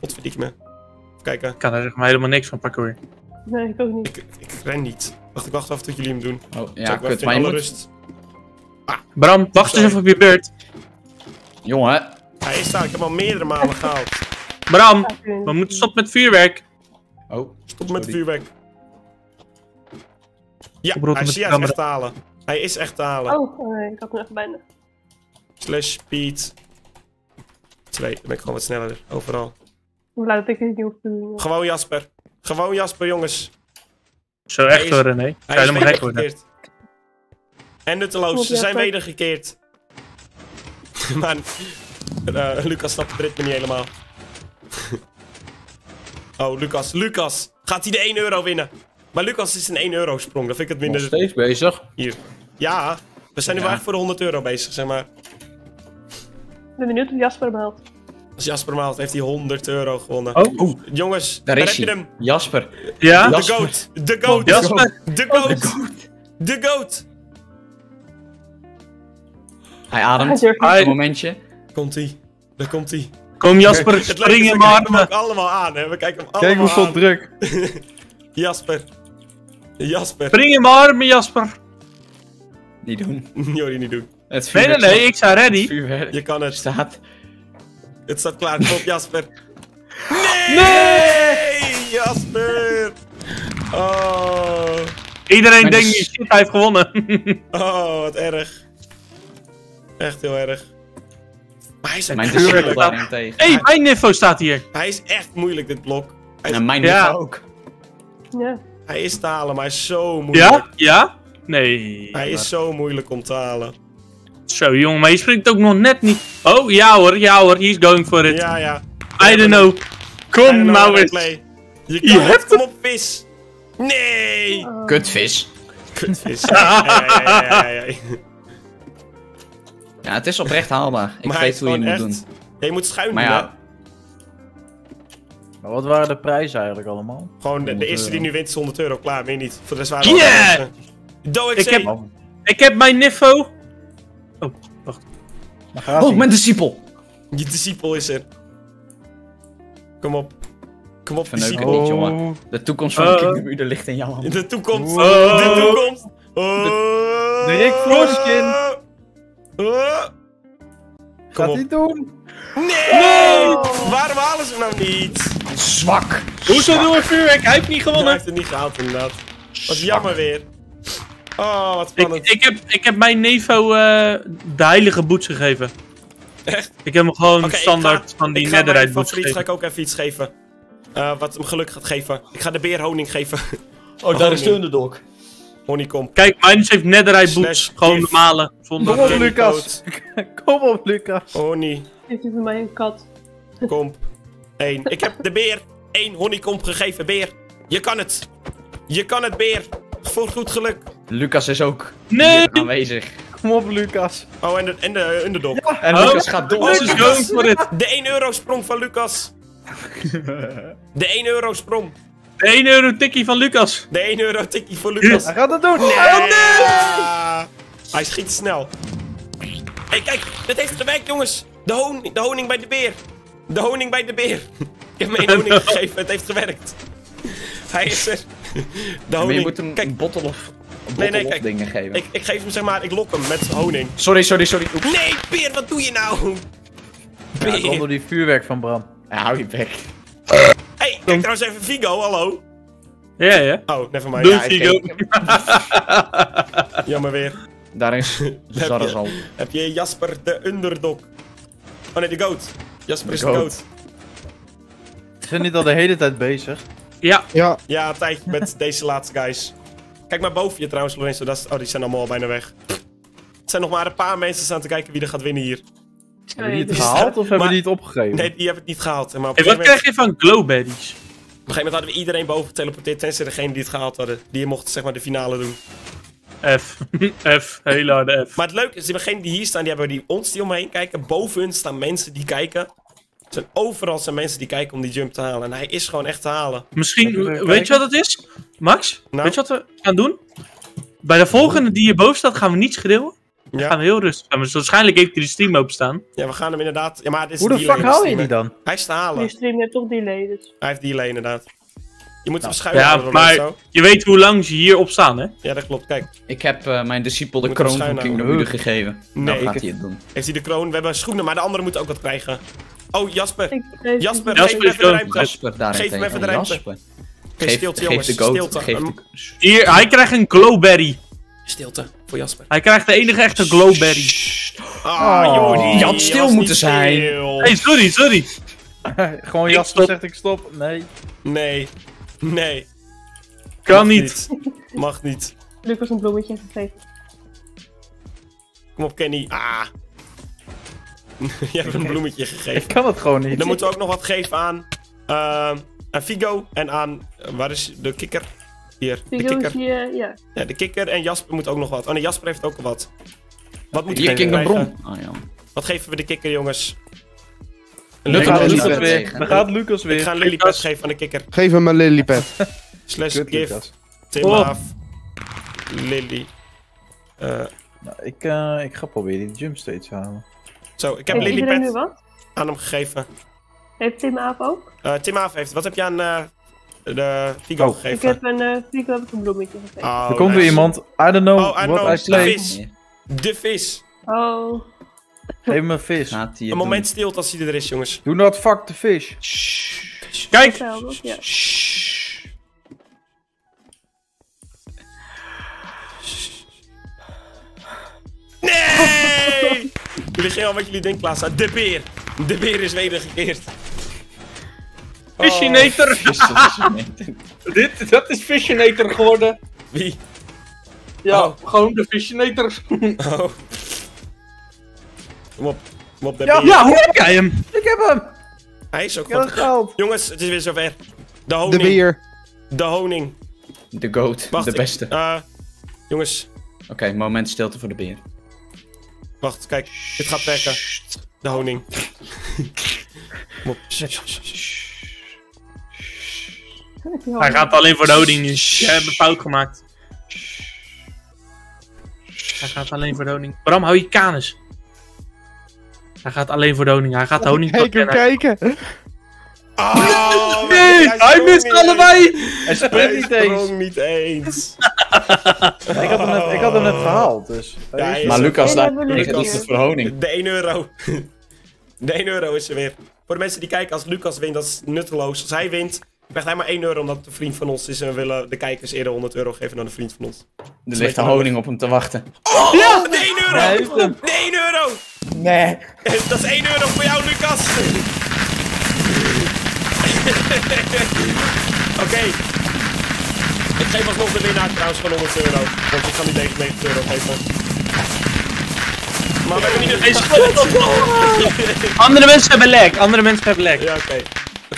Potverdiek me. Even kijken. Ik kan er zeg maar helemaal niks van parcours. Nee, ik ook niet. Ik, ik ren niet. Wacht, ik wacht af tot jullie hem doen. Oh, Zal ja, kut. even Maar je in alle moet... rust. Bram, wacht eens even op je beurt. Jongen, Hij is daar, ik heb al meerdere malen gehaald. Bram, we moeten stoppen met vuurwerk. Oh, Stop met vuurwerk. Ja, hij is, echt te halen. Hij is echt te halen. Oh, nee, ik had hem echt bijna. Slash speed 2. Dan ben ik gewoon wat sneller. Overal. Blij dat ik het niet hoef te doen. Gewoon Jasper. Gewoon Jasper, jongens. Zo echt hoor, René. Hij Zou is helemaal gek worden. En nutteloos, ze zijn wedergekeerd. maar eh, Lucas snapt het ritme niet helemaal. oh, Lucas, Lucas. Gaat hij de 1 euro winnen? Maar Lucas is een 1 euro sprong, dat vind ik het Nog minder... steeds bezig. Hier. Ja, we zijn nu Ja. wel echt voor de 100 euro bezig, zeg maar. Ik ben benieuwd of Jasper hem haalt. Als Jasper maalt, heeft hij 100 euro gewonnen. Oh, Jongens, daar daar is heb je hem. Jasper. ja? De Jasper. goat. De goat. Jasper. De goat. De goat. Hij ademt. Een momentje. Komt-ie. Daar komt-ie. Kom Jasper, spring is, in we mijn kijken hem armen. ook allemaal aan, hè. We kijken hem Kijk allemaal hoeveel aan. druk. Jasper. Jasper. Spring in mijn armen, Jasper. Niet doen. Jordi niet doen. Het Nee, nee, nee, ik sta ready. Je kan het. staat. Het staat klaar. Kom Jasper. Nee! Jasper! Oh. Iedereen Maar denkt dus- nu, shit, hij heeft gewonnen. Oh, wat erg. Echt heel erg. Maar hij is echt Mijn daarentegen. Hé, hey, mijn info staat hier. Hij is echt moeilijk, dit blok. Hij is, En mijn Ja. niveau ook. Ja. hij is te halen, maar hij is zo moeilijk. Ja? Ja? Nee. Hij is zo moeilijk om te halen. Zo, jongen, maar je springt ook nog net niet. Oh, ja hoor, ja hoor, he's going for it. Ja, ja. I don't know. Kom nou eens. play. Je hebt Kom op, vis. Nee! Oh. Kutvis. Kutvis. Ja, ja, ja, ja, ja, ja. Het is oprecht haalbaar. Ik Maar weet hoe je moet echt- doen. Ja, je moet schuin Maar doen, hè. ja, Maar wat waren de prijzen eigenlijk allemaal? Gewoon de, de 100 eerste die nu wint is 100 euro. Klaar, meer niet. Voor de rest waren Yeah! allemaal mensen. Do Ik heb- Oh, Ik heb mijn info. maar gaat Oh, ie. mijn discipel. Je discipel is er. Kom op. Kom op, discipel. niet, jongen. De toekomst van Uh. de Kingdom ligt in jouw hand. De toekomst. Oh. De toekomst. Oh. de Rick Vlooskin. Oh. Kom Gaat hij doen? Nee! Waarom halen ze hem nou niet? Zwak. Hoezo doen we vuurwerk? Hij heeft niet Hij gewonnen. heeft het niet gehaald inderdaad. Wat jammer weer. Oh, wat spannend. ik, heb, ik heb mijn Nevo eh, de heilige boots gegeven. Echt? Ik heb hem gewoon standaard ga- van die netherite boots favoriet ga gegeven. ik ook even iets geven. Eh, wat hem geluk gaat geven. Ik ga de beer honing geven. Oh, daar is de underdog. Honeycomb. Kijk, Minus heeft netherite boots. Gewoon normale. Zonder... Kom op, Lucas. Kom op, Lucas. Dit is voor mij een kat. Komp. 1. Ik heb de beer 1 honeykomp gegeven. Beer. Je kan het. Je kan het, beer. Voor goed geluk. Lucas is ook Nee! hier aanwezig. Kom op, Lucas. Oh, en de, en de underdog. En Oh. Lucas gaat door. This is going for it. De 1 euro sprong van Lucas. De 1 euro sprong. De 1 euro tikkie van Lucas. De 1 euro tikkie voor Lucas. Hij gaat het doen. Ah, Hij schiet snel. Hé, hey, kijk. Dit heeft gewerkt, jongens. De honing, de honing bij de beer. De honing bij de beer. Ik heb hem één honing gegeven. Het heeft gewerkt. Hij is er. De Maar honing. je moet hem Kijk, een bottle of, Nee, nee, kijk. dingen geven. ik, ik geef hem zeg maar, ik lok hem met honing. Sorry, sorry, sorry. Oeps. Nee, Peer, wat doe je nou? Ja, Peer. door die vuurwerk van Bram. Ja, hou je bek. Hey, kijk trouwens even Vigo, hallo. Ja, ja. Oh, nevermind. Doe Ja, Figo. jammer weer. Daar is Zarazal. Heb je Jasper de underdog? Oh nee, de goat. Jasper is de goat. goat. Ze zijn niet al de hele tijd bezig. Ja, Ja, Ja, tijdje met deze laatste guys. Kijk maar boven je trouwens, Lorenzo. Dat is... Oh, die zijn allemaal al bijna weg. Het zijn nog maar een paar mensen staan te kijken wie er gaat winnen hier. Hebben die het gehaald of hebben die het opgegeven? Nee, die hebben het niet gehaald. Maar op, hey, een wat krijg je van glowberries? moment, op een gegeven moment hadden we iedereen boven geteleporteerd. Tenzij degene die het gehaald hadden. Die mochten zeg maar de finale doen. F. F. Hele harde F. Maar het leuke is, degenen die hier staan, die hebben die ons die omheen kijken. Boven hun staan mensen die kijken. Er zijn overal zijn mensen die kijken om die jump te halen. En hij is gewoon echt te halen. Misschien, weet kijken. je wat het is? Max, Nou? weet je wat we gaan doen? Bij de volgende die hierboven staat gaan we niet schreeuwen. Dan gaan Ja, we heel rustig zijn. Dus waarschijnlijk heeft hij de stream openstaan. ja we gaan hem inderdaad... Ja, maar dit is Hoe de fuck haal je die dan? Hij is te Die halen. stream heeft toch delay, dus. Hij heeft delay inderdaad. Je moet hem Nou, schuiven Ja, maar je weet hoe lang ze hierop staan, hè? Ja, dat klopt. Kijk, Ik heb eh, mijn discipel de hem kroon van Kingdom houden. Ude gegeven. Nee, nou gaat hij het doen. heeft hij de kroon. We hebben schoenen, maar de anderen moeten ook wat krijgen. Oh, Jasper. Jasper, Jasper geef hem even de ruimte. Jasper, Geef hem even de ruimte. Jasper. Geef Geef, stilte, geef jongens. de goat. Stilte. Geef de... Hier, hij krijgt een glowberry. Stilte voor Jasper. Hij krijgt de enige echte glowberry. Ah, Oh. joh, die Je had stil moeten zijn. hey, sorry, sorry. Gewoon Ik Jasper zegt ik stop. Nee. Nee. Nee. Kan Mag niet. Mag niet. Lucas een bloemetje gegeven. Kom op, Kenny. Ah. Je hebt een bloemetje Ik gegeven. kan het gewoon niet. Dan moeten we ook nog wat geven aan, ehm, aan Figo en aan, eh, waar is de kikker? Hier, de kikker. hier, ja. Ja, de kikker en Jasper moet ook nog wat. Oh nee, Jasper heeft ook wat. Wat moet Hier, krijgen? Bron. Oh ja. Wat geven we de kikker, jongens? Een Ik Lillipad. niet Lucas weer. Dan gaat Lucas Ik weer. ga een geven aan de kikker. geef hem een lilypad. Slash Kut, give Lucas. Tim Oh. af. Lily. Eh, Nou, ik, eh, ik ga proberen die jump steeds te halen. zo, ik heb wat? aan hem gegeven. Heeft Tim Aap ook? Eh, Tim Aaf heeft. Wat heb je aan eh, de Figo Oh. Ik gegeven? heb een, eh Figo heb ik een bloemetje gegeven. Oh, er komt weer nice. iemand. I don't know Oh, I what know. I play. Vis. De vis. Oh, Geef me een vis. Een moment stilte als hij er is, jongens. Do not fuck the fish. Kijk, ja. Nee! jullie gingen al wat jullie denken klaarstaan. De beer. De beer is wedergekeerd. Fishinator. Dit, dat is Fishinator geworden. Wie? Ja, Oh. gewoon de Fishinator. Oh. Kom op. Kom op, de Ja, beer. Ja, hoe heb jij hem? Ik heb hem! Hij is ook goed. gehaald. Jongens, het is weer zover. De De honing. beer. De honing. De goat. Wacht, de ik- beste. eh, jongens, Oké, moment stilte voor de beer. wacht, kijk. Dit gaat werken. De honing. Kom op. Hij gaat alleen voor de honing nu. Je hebt een fout gemaakt. Hij gaat alleen voor de honing. Bram, hou je kanus. Hij gaat alleen voor de honing. Hij gaat de honing Kijk pakken. hij- kijken. Oh, Nee, hij mist allebei! Hij sprint Hij niet eens. sprong niet eens. Ik had hem net, ik had hem net gehaald, dus. Ja, is Maar. Lucas, daar niet. niet voor honing. De 1 euro. De 1 euro is er weer. Voor de mensen die kijken, als Lucas wint, dat is nutteloos. Als hij wint, krijgt hij maar 1 euro omdat het een vriend van ons is. En we willen de kijkers eerder 100 euro geven dan een vriend van ons. Er ligt de honing op hem te wachten. Oh, ja! de 1 euro! De 1 euro! Nee. Dat is 1 euro voor jou, Lucas! Oké. Ik geef alsnog de winnaar trouwens van 100 euro. Want ik ga niet 99 euro geven. Maar we hebben niet een... Andere mensen hebben lek. Andere mensen hebben lek. Ja, oké.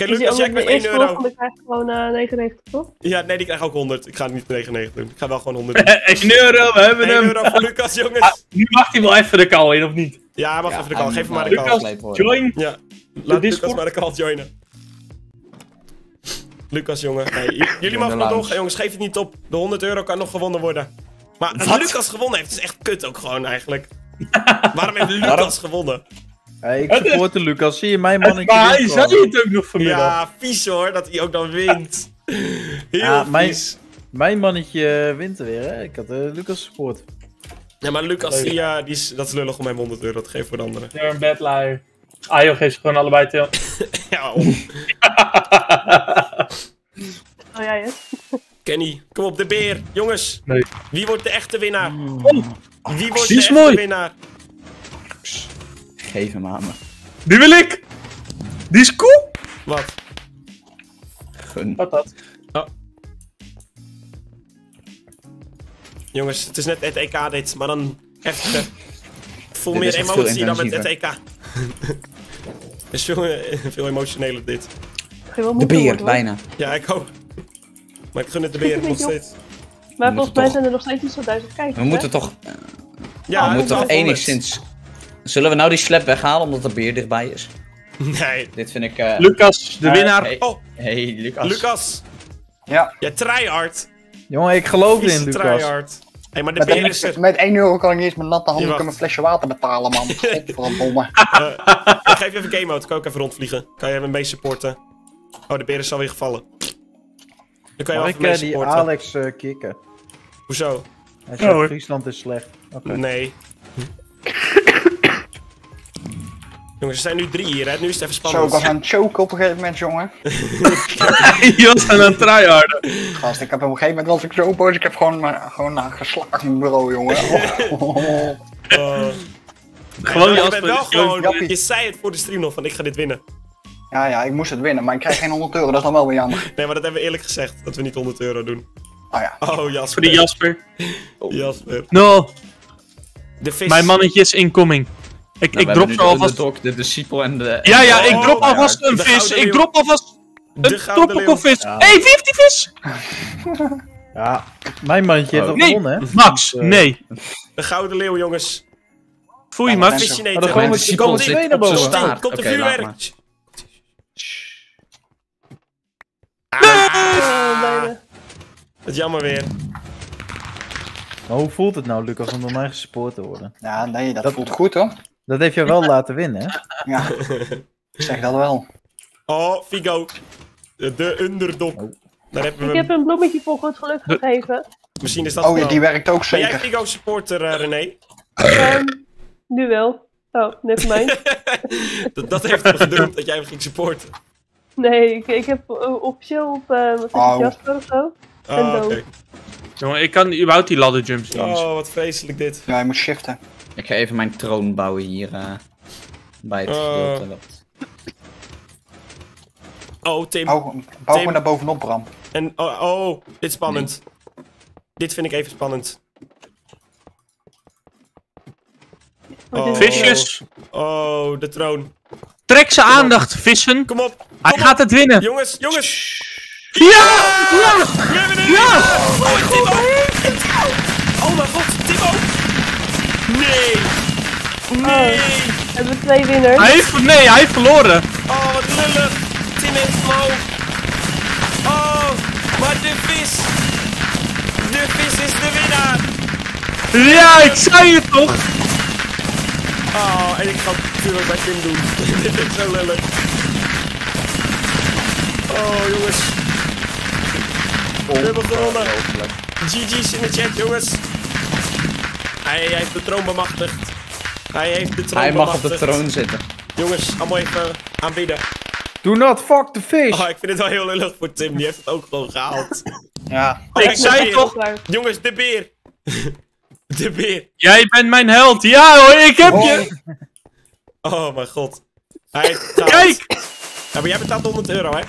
Oké, Is die Lucas, jij krijgt 1 eerste euro. volgende krijgt gewoon eh 99, toch? Ja, nee, die krijgt ook 100. Ik ga niet 99 doen. Ik ga wel gewoon 100 doen. 1 euro, we hebben 1 hem. euro voor Lucas, Ah, jongens. nu mag hij wel even de call in, of niet? Ja, hij mag Ja, even de call. Geef hem maar de call. Lucas, join. Ja, laat Lucas maar de call joinen. Lucas, jongen. Nee, jullie mogen nog doorgaan, jongens. Geef het niet op. De 100 euro kan nog gewonnen worden. Maar dat Wat? Lucas gewonnen heeft, is echt kut ook gewoon eigenlijk. Waarom heeft Lucas gewonnen? Hey, ik support de Lucas. Zie je mijn mannetje? Maar hij zei het ook nog vanmiddag. Ja, vies hoor, dat hij ook dan wint. Heel Ja, mijn- vies. Mijn mannetje wint er weer, hè? Ik had eh, Lucas support. Ja, maar Lucas, die, eh, die is, dat is lullig om hem 100 euro te geven voor de anderen. You're een bad liar. Ah joh, geef ze gewoon allebei til. Ja, om. Oh jij het? Kenny, kom op, de beer. Jongens, Nee. wie wordt de echte winnaar? Wie wordt Die de is echte mooi. winnaar? Geef hem aan me. Die wil ik! Die is cool! Wat? gun. Wat dat? Jongens, het is net het EK dit, maar dan heftiger. Ik voel Dit meer emotie dan met het. EK. Het is veel, eh, veel emotioneler dit. De beer, bijna. Ja, ik ook. Maar ik gun het de beren nog steeds. Maar volgens mij zijn er nog steeds niet zo duizend kijkers. We hè? moeten toch, Ja, we moeten toch enigszins... Zullen we nou die slap weghalen omdat de beer dichtbij is? Nee. Dit vind ik... eh Lucas, de eh, winnaar. Hey, Oh, hey, Lucas. Lucas. Ja, Ja, tryhard. jongen, ik geloof erin, Lucas. tryhard. Hé, maar de Met, beer is er. met 1 euro kan ik niet eens met natte handen wacht. een flesje water betalen, man. Godverdomme. Ik geef je even game mode. Kan ik ook even rondvliegen. Kan je me mee supporten. Oh, de beer is alweer gevallen. Dan kan je wel Mag even ik mee eh, die. Alex eh, kicken? Hoezo? Hij zegt hoor. Friesland is slecht. Oké. Nee. Jongens, er zijn nu drie hier, hè? Nu is het even Zo, ik spannend. was aan het choken op een gegeven moment, jongen. Je was aan het tryharden. Gast, ik heb op een gegeven moment was ik zo boos. Ik heb gewoon, maar, gewoon naar geslagen in mijn bureau, jongen. Oh. Gewoon je Jasper. bent wel gewoon... Jappie. Je zei het voor de stream nog, van ik ga dit winnen. Ja, ja, ik moest het winnen, maar ik krijg geen 100 euro. Dat is dan wel weer jammer. Nee, maar dat hebben we eerlijk gezegd. Dat we niet 100 euro doen. Oh ja. Oh, Jasper. Voor die Jasper. Jasper. No, De vis. mijn mannetje is incoming. Ik, Nou, ik drop zo de alvast... underdog, de disciple en de... Ja, ja, ik Oh, drop ja. alvast een De vis. Ik drop alvast De een gouden tropical leeuw. vis. Ja. Hé, hey, 50 vis! Ja, mijn mandje heeft Oh. al Nee, gewonnen, hè? Max, Dus, eh, nee. De gouden leeuw, jongens. Foei, Ja, maar Max. Visje eten. disciple komen twee naar boven. Komt de vuurwerk. Oh. Het jammer weer. Maar hoe voelt het nou, Lucas, om door mij gesupport te worden? Ja, nee, dat, Dat- voelt goed, hoor. Dat heeft je wel laten winnen, hè? Ja, ik zeg dat wel. Oh, Figo. De, de underdog. Oh. Daar hebben Ik we heb hem. een bloemetje voor goed geluk gegeven. Misschien is dat Oh ja, die werkt ook Ben jij zeker. Figo supporter, eh, René? Ehm, nu wel. Oh, nevermind. dat, dat heeft hem gedoemd dat jij hem ging supporten. Nee, ik, ik heb eh, officieel op eh wat is het, Oh. Jasper of zo. Oh, oké. Jongen, ik kan überhaupt die ladder jumps niet. Oh, wat vreselijk dit. Ja, je moet shiften. Ik ga even mijn troon bouwen hier eh, bij het Oh. gedeelte. Dat... Oh, Tim. Bouw, bouw Tim. gewoon naar bovenop, Bram. En, oh, oh, dit is spannend. Dit vind ik even spannend. Oh. Visjes. Oh, de troon. Trek zijn aandacht, vissen. Kom op. Hij gaat het winnen. Jongens, jongens. Ja! Ja! Oh. Timo. Oh mijn god, Timo. Nee. Nee. Hebben we twee winnaars. Hij heeft, nee, hij heeft verloren. Oh, wat lullig. Tim heeft flow. Oh, maar de vis. De vis is de winnaar. Ja, ik zei het toch. Oh, en ik ga het natuurlijk bij Tim doen. Dit is zo lullig. Oh, jongens. We hebben gewonnen. GG's in de chat, jongens. Hij, hij heeft de troon bemachtigd. Hij heeft de troon Hij mag op de troon zitten. Jongens, allemaal even aanbieden. Do not fuck the fish! Oh, ik vind het wel heel lullig voor Tim. Die heeft het ook gewoon gehaald. Ja. Oh, Ik zei toch. Jongens, de beer. De beer. Jij bent mijn held. Ja hoor, ik heb je. Oh mijn god. Hij. Kijk. Ja, maar jij betaalt 100 euro, hè?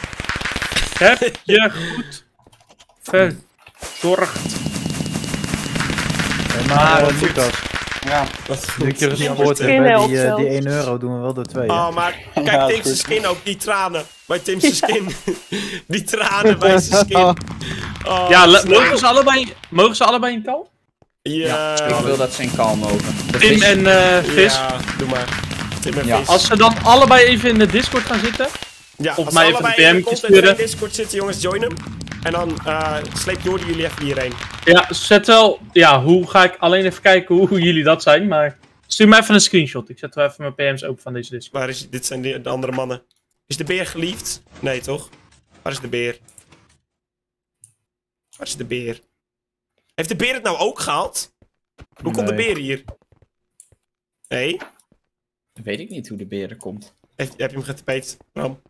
Heb je goed verzorgd. Hey, maar eh, Lucas, Ja. Wat nu ik je goed. gesupport heb die, eh, die zelfs. 1 euro, doen we wel door 2. Oh, maar kijk Ja, Tim's skin ook, die tranen. Bij Tim's skin. die tranen bij zijn skin. Oh, Ja, mogen ze allebei, mogen ze allebei in kal? Ja, Ik wil dat ze in kalm mogen. De Tim vis- en eh Vis. Ja, doe maar. Tim en Ja, Vis. Als ze dan allebei even in de Discord gaan zitten. ja, of als mij ze even allebei een in de PM sturen. in Discord zitten, jongens, join hem. En dan eh sleept Jordi jullie even hierheen. Ja, zet wel. Ja, hoe ga ik alleen even kijken hoe, hoe jullie dat zijn. Maar stuur me even een screenshot. Ik zet wel even mijn PM's open van deze Discord. Waar is, dit zijn de, de andere mannen. Is de beer geliefd? Nee, toch? Waar is de beer? Waar is de beer? Heeft de beer het nou ook gehaald? Hoe komt de beer hier? Nee? Weet ik niet hoe de beer er komt. Heeft, heb je hem getepeet, Bram?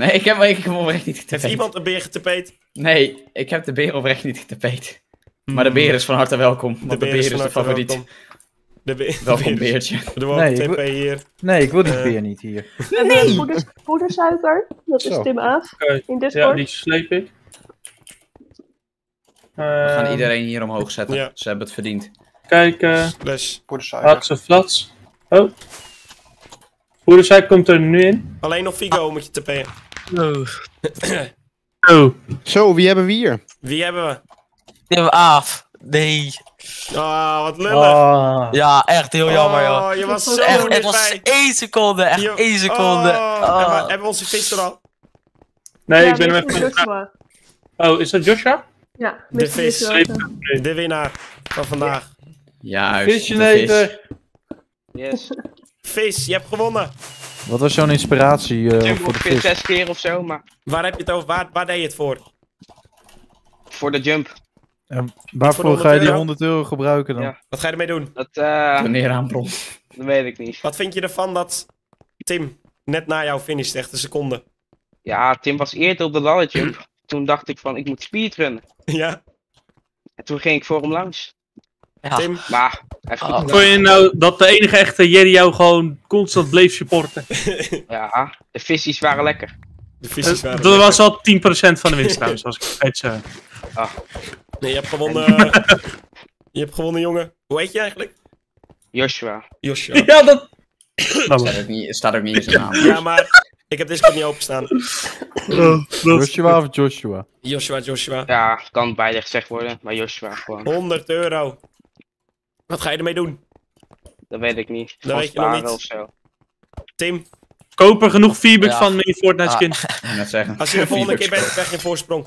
Nee, ik heb, ik heb hem oprecht niet Heeft getepeet. iemand een beer getepeet? Nee, ik heb de beer oprecht niet getepeet. Maar de beer is van harte welkom, want de beer, is, de favoriet. welkom. De De be- Welkom de beer. beertje. De walk Nee, ik TP wil- hier. Nee, ik wil die Eh. beer niet hier. Poeder, poedersuiker. Dat is Zo. Tim Aaf in Ja, Discord. die sleep ik. We gaan Ehm, iedereen hier omhoog zetten. ja. Ze hebben het verdiend. Voor de suiker. Haakse flats. Oh. Poedersuik komt er nu in. Alleen nog Figo moet je TP'en. Oh. Zo, wie hebben we hier? Wie hebben we? Tim Aaf. Nee. Oh, wat lullig. Ah. Ja, echt heel jammer, joh. Oh, je was zo Echt, het was één seconde, echt Je- één seconde. Oh, Oh. Hebben, we- hebben we onze vis er al? Nee, ja, ik ben hem even... Joshua. Oh, is dat Joshua? Ja, De vis. Joshua. De winnaar van vandaag. Juist. de vis. Visionator. Yes. Vis, je hebt gewonnen. Wat was jouw inspiratie eh, Jump voor de vis? zes keer of zo, maar Waar heb je het over? Waar, waar deed je het voor? voor de jump. En waarvoor ga je die 100 100 euro gebruiken dan? Ja. Wat ga je ermee doen? Dat, eh Wanneer aanbron. dat weet ik niet. Wat vind je ervan dat Tim net na jou finisht, echt een seconde? Ja, Tim was eerder op de lalletjump. Toen dacht ik van, ik moet speedrunnen. Ja, En toen ging ik voor hem langs. Ja. Tim. Maar, goed Oh. Vond je nou dat de enige echte Jerry jou gewoon constant bleef supporten? Ja, de visies waren lekker. De visjes waren Dat was al 10% van de winst trouwens, als ik het weet zo. Nee, je hebt gewonnen. je hebt gewonnen, jongen. Hoe heet je eigenlijk? Joshua. Joshua. Ja, dat... Staat ook niet, staat ook niet in zijn naam. Ja, maar ik heb Discord niet openstaan. Joshua of Joshua? Joshua, Joshua. Ja, kan beide gezegd worden, maar Joshua gewoon. 100 euro. Wat ga je ermee doen? Dat weet ik niet. Dat weet je nog niet. Of zo. Tim, Koop er genoeg feedback Ja. van met je Fortnite skin. Ik moet net zeggen. als je de volgende keer bent, krijg je een voorsprong.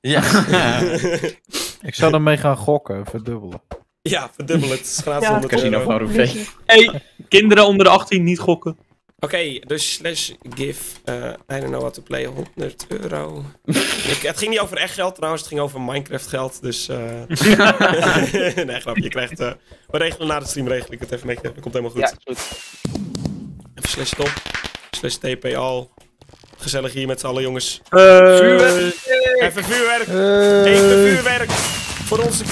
Ja. Ik zou ermee gaan gokken, verdubbelen. ja, verdubbel het. Is gratis Ja. 100 Casino van. Hey, kinderen onder de 18 niet gokken. Dus slash give, eh, I don't know what to play, 100 euro. Ik- het ging niet over echt geld trouwens, het ging over Minecraft geld, dus... eh nee, grapje, je krijgt... eh we regelen na de stream, regel ik het even met je, dat komt helemaal goed. Ja, goed. Even slash stop, slash tp al. Gezellig hier met z'n allen jongens. Vuurwerk. Even vuurwerk, Eh, even vuurwerk. Voor onze...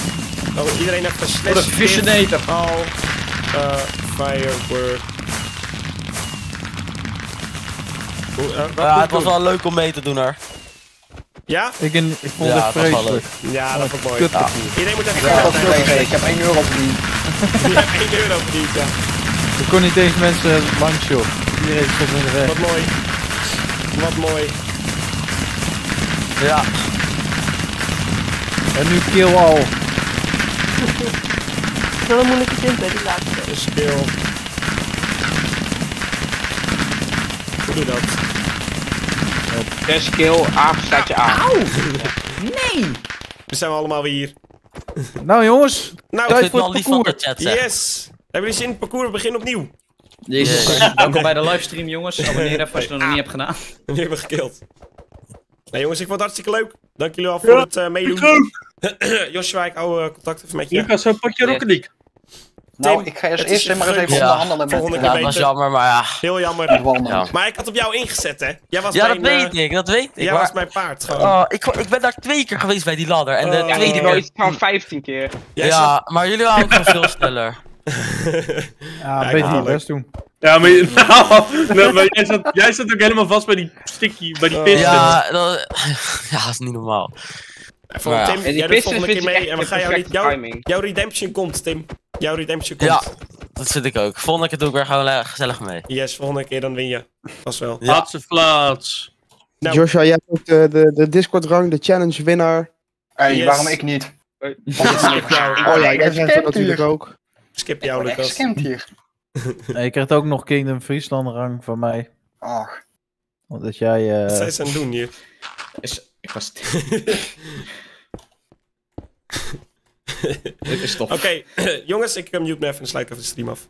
Oh, iedereen even slash Voor de Visionator. al eh, firework. Hoe, eh, Ja, het was doen? wel leuk om mee te doen hoor. Ja? Ik, in, ik vond Ja, het was vreselijk. Ja, dat vond ik mooi. Ja. Iedereen moet even Ja. Ik heb 1 euro verdiend. Je hebt 1 euro verdiend, ja. Ik kon niet eens mensen langs joh. Iedereen stond in de weg. Wat mooi. Wat mooi. Ja. En nu kill al. Dat is wel een moeilijke zin bij die laatste. Doe je dat? Zes kill, je aan. We zijn we allemaal weer hier. Nou jongens, Nou, Tijd voor het wel het lief van de parcours. chat yes. Hebben jullie zin in het parcours? We beginnen opnieuw. Jezus. Yeah. Welkom bij de livestream, jongens. Abonneer even als je het nog niet hebt gedaan. En die hebben gekild. Nou jongens, ik vond het hartstikke leuk. Dank jullie wel voor het eh, meedoen. Joshua, ik hou eh, contact even met je. Lucas, zo'n potje Rocket League. Nou, ik ga eerst is maar eens even Ja. onderhandelen met Volgende Ja, dat was jammer, maar ja. Heel jammer. Ja. Maar ik had op jou ingezet, hè? Jij was Ja, dat mijn, weet ik, dat weet ik. Jij maar- was mijn paard, gewoon. Oh, ik, ik ben daar twee keer geweest bij die ladder. En de Oh. Ja, tweede ik keer... gewoon 15 keer. Ja, maar jullie waren ook veel sneller. ja, ik beter je best doen. Ja, maar, je- nou, nou, maar jij, zat, jij zat ook helemaal vast bij die sticky, bij die Oh. piston. Ja, dat, ja, dat is niet normaal. Maar ja. Tim, En die jij doet volgende keer ik mee en we gaan jou niet... Jouw, redemption komt, Tim. Jouw redemption komt. Ja, dat vind ik ook. Volgende keer doe ik weer gewoon eh, gezellig mee. Yes, volgende keer dan win je. Pas wel. Ja. Laatste plaats. Nou. Joshua, jij hebt ook de, de, de Discord-rang, de challenge-winnaar. Hey, Yes. waarom ik niet? Oh ja, ik jij heb bent gestemd natuurlijk ook. Skip Ik jou, Lucas. gescamd hier. Nee, je krijgt ook nog Kingdom Friesland rang van mij. Ach, Omdat jij... Wat eh zijn ze aan het doen hier? Is, ik was... Dit is tof. Oké, jongens, ik eh, mute me even en sluit even de stream af.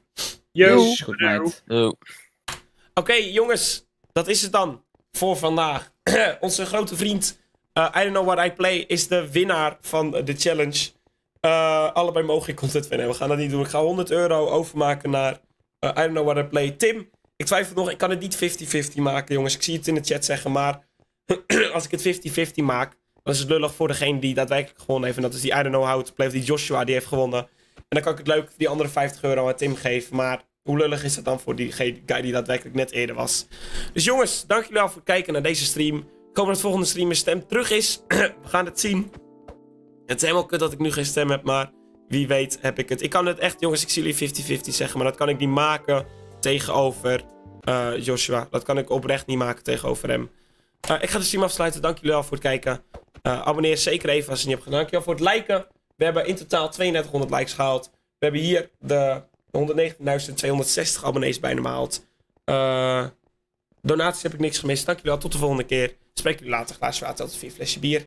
Yo. Goed, meid. Oké, jongens, dat is het dan voor vandaag. Onze grote vriend, eh, I don't know what I play, is de winnaar van de challenge. Eh, allebei mogen ik content vinden. We gaan dat niet doen. Ik ga 100 euro overmaken naar I don't know what I play. Tim, ik twijfel nog. Ik kan het niet 50-50 maken, jongens. Ik zie het in de chat zeggen, maar als ik het 50-50 maak, dan is het lullig voor degene die daadwerkelijk gewonnen heeft. En dat is die I don't know how to play, of die Joshua, die heeft gewonnen. dan kan ik het leuk die andere 50 euro aan Tim geven. Maar hoe lullig is dat dan voor die guy die daadwerkelijk net eerder was? Dus jongens, dank jullie wel voor het kijken naar deze stream. Ik hoop dat de volgende stream mijn stem terug is. We gaan het zien. Het is helemaal kut dat ik nu geen stem heb, maar wie weet heb ik het. Ik kan het echt, jongens, ik zie jullie 50-50 zeggen, maar dat kan ik niet maken tegenover eh, Joshua. Dat kan ik oprecht niet maken tegenover hem. Eh, ik ga de stream afsluiten. Dank jullie wel voor het kijken. Eh, abonneer zeker even als je het niet hebt gedaan. Dank je wel voor het liken. We hebben in totaal 3200 likes gehaald. We hebben hier de 119.260 abonnees bijna behaald. Eh, donaties heb ik niks gemist. Dank jullie wel. Tot de volgende keer. Spreek jullie later. Glaasje water, tot vier flesje bier.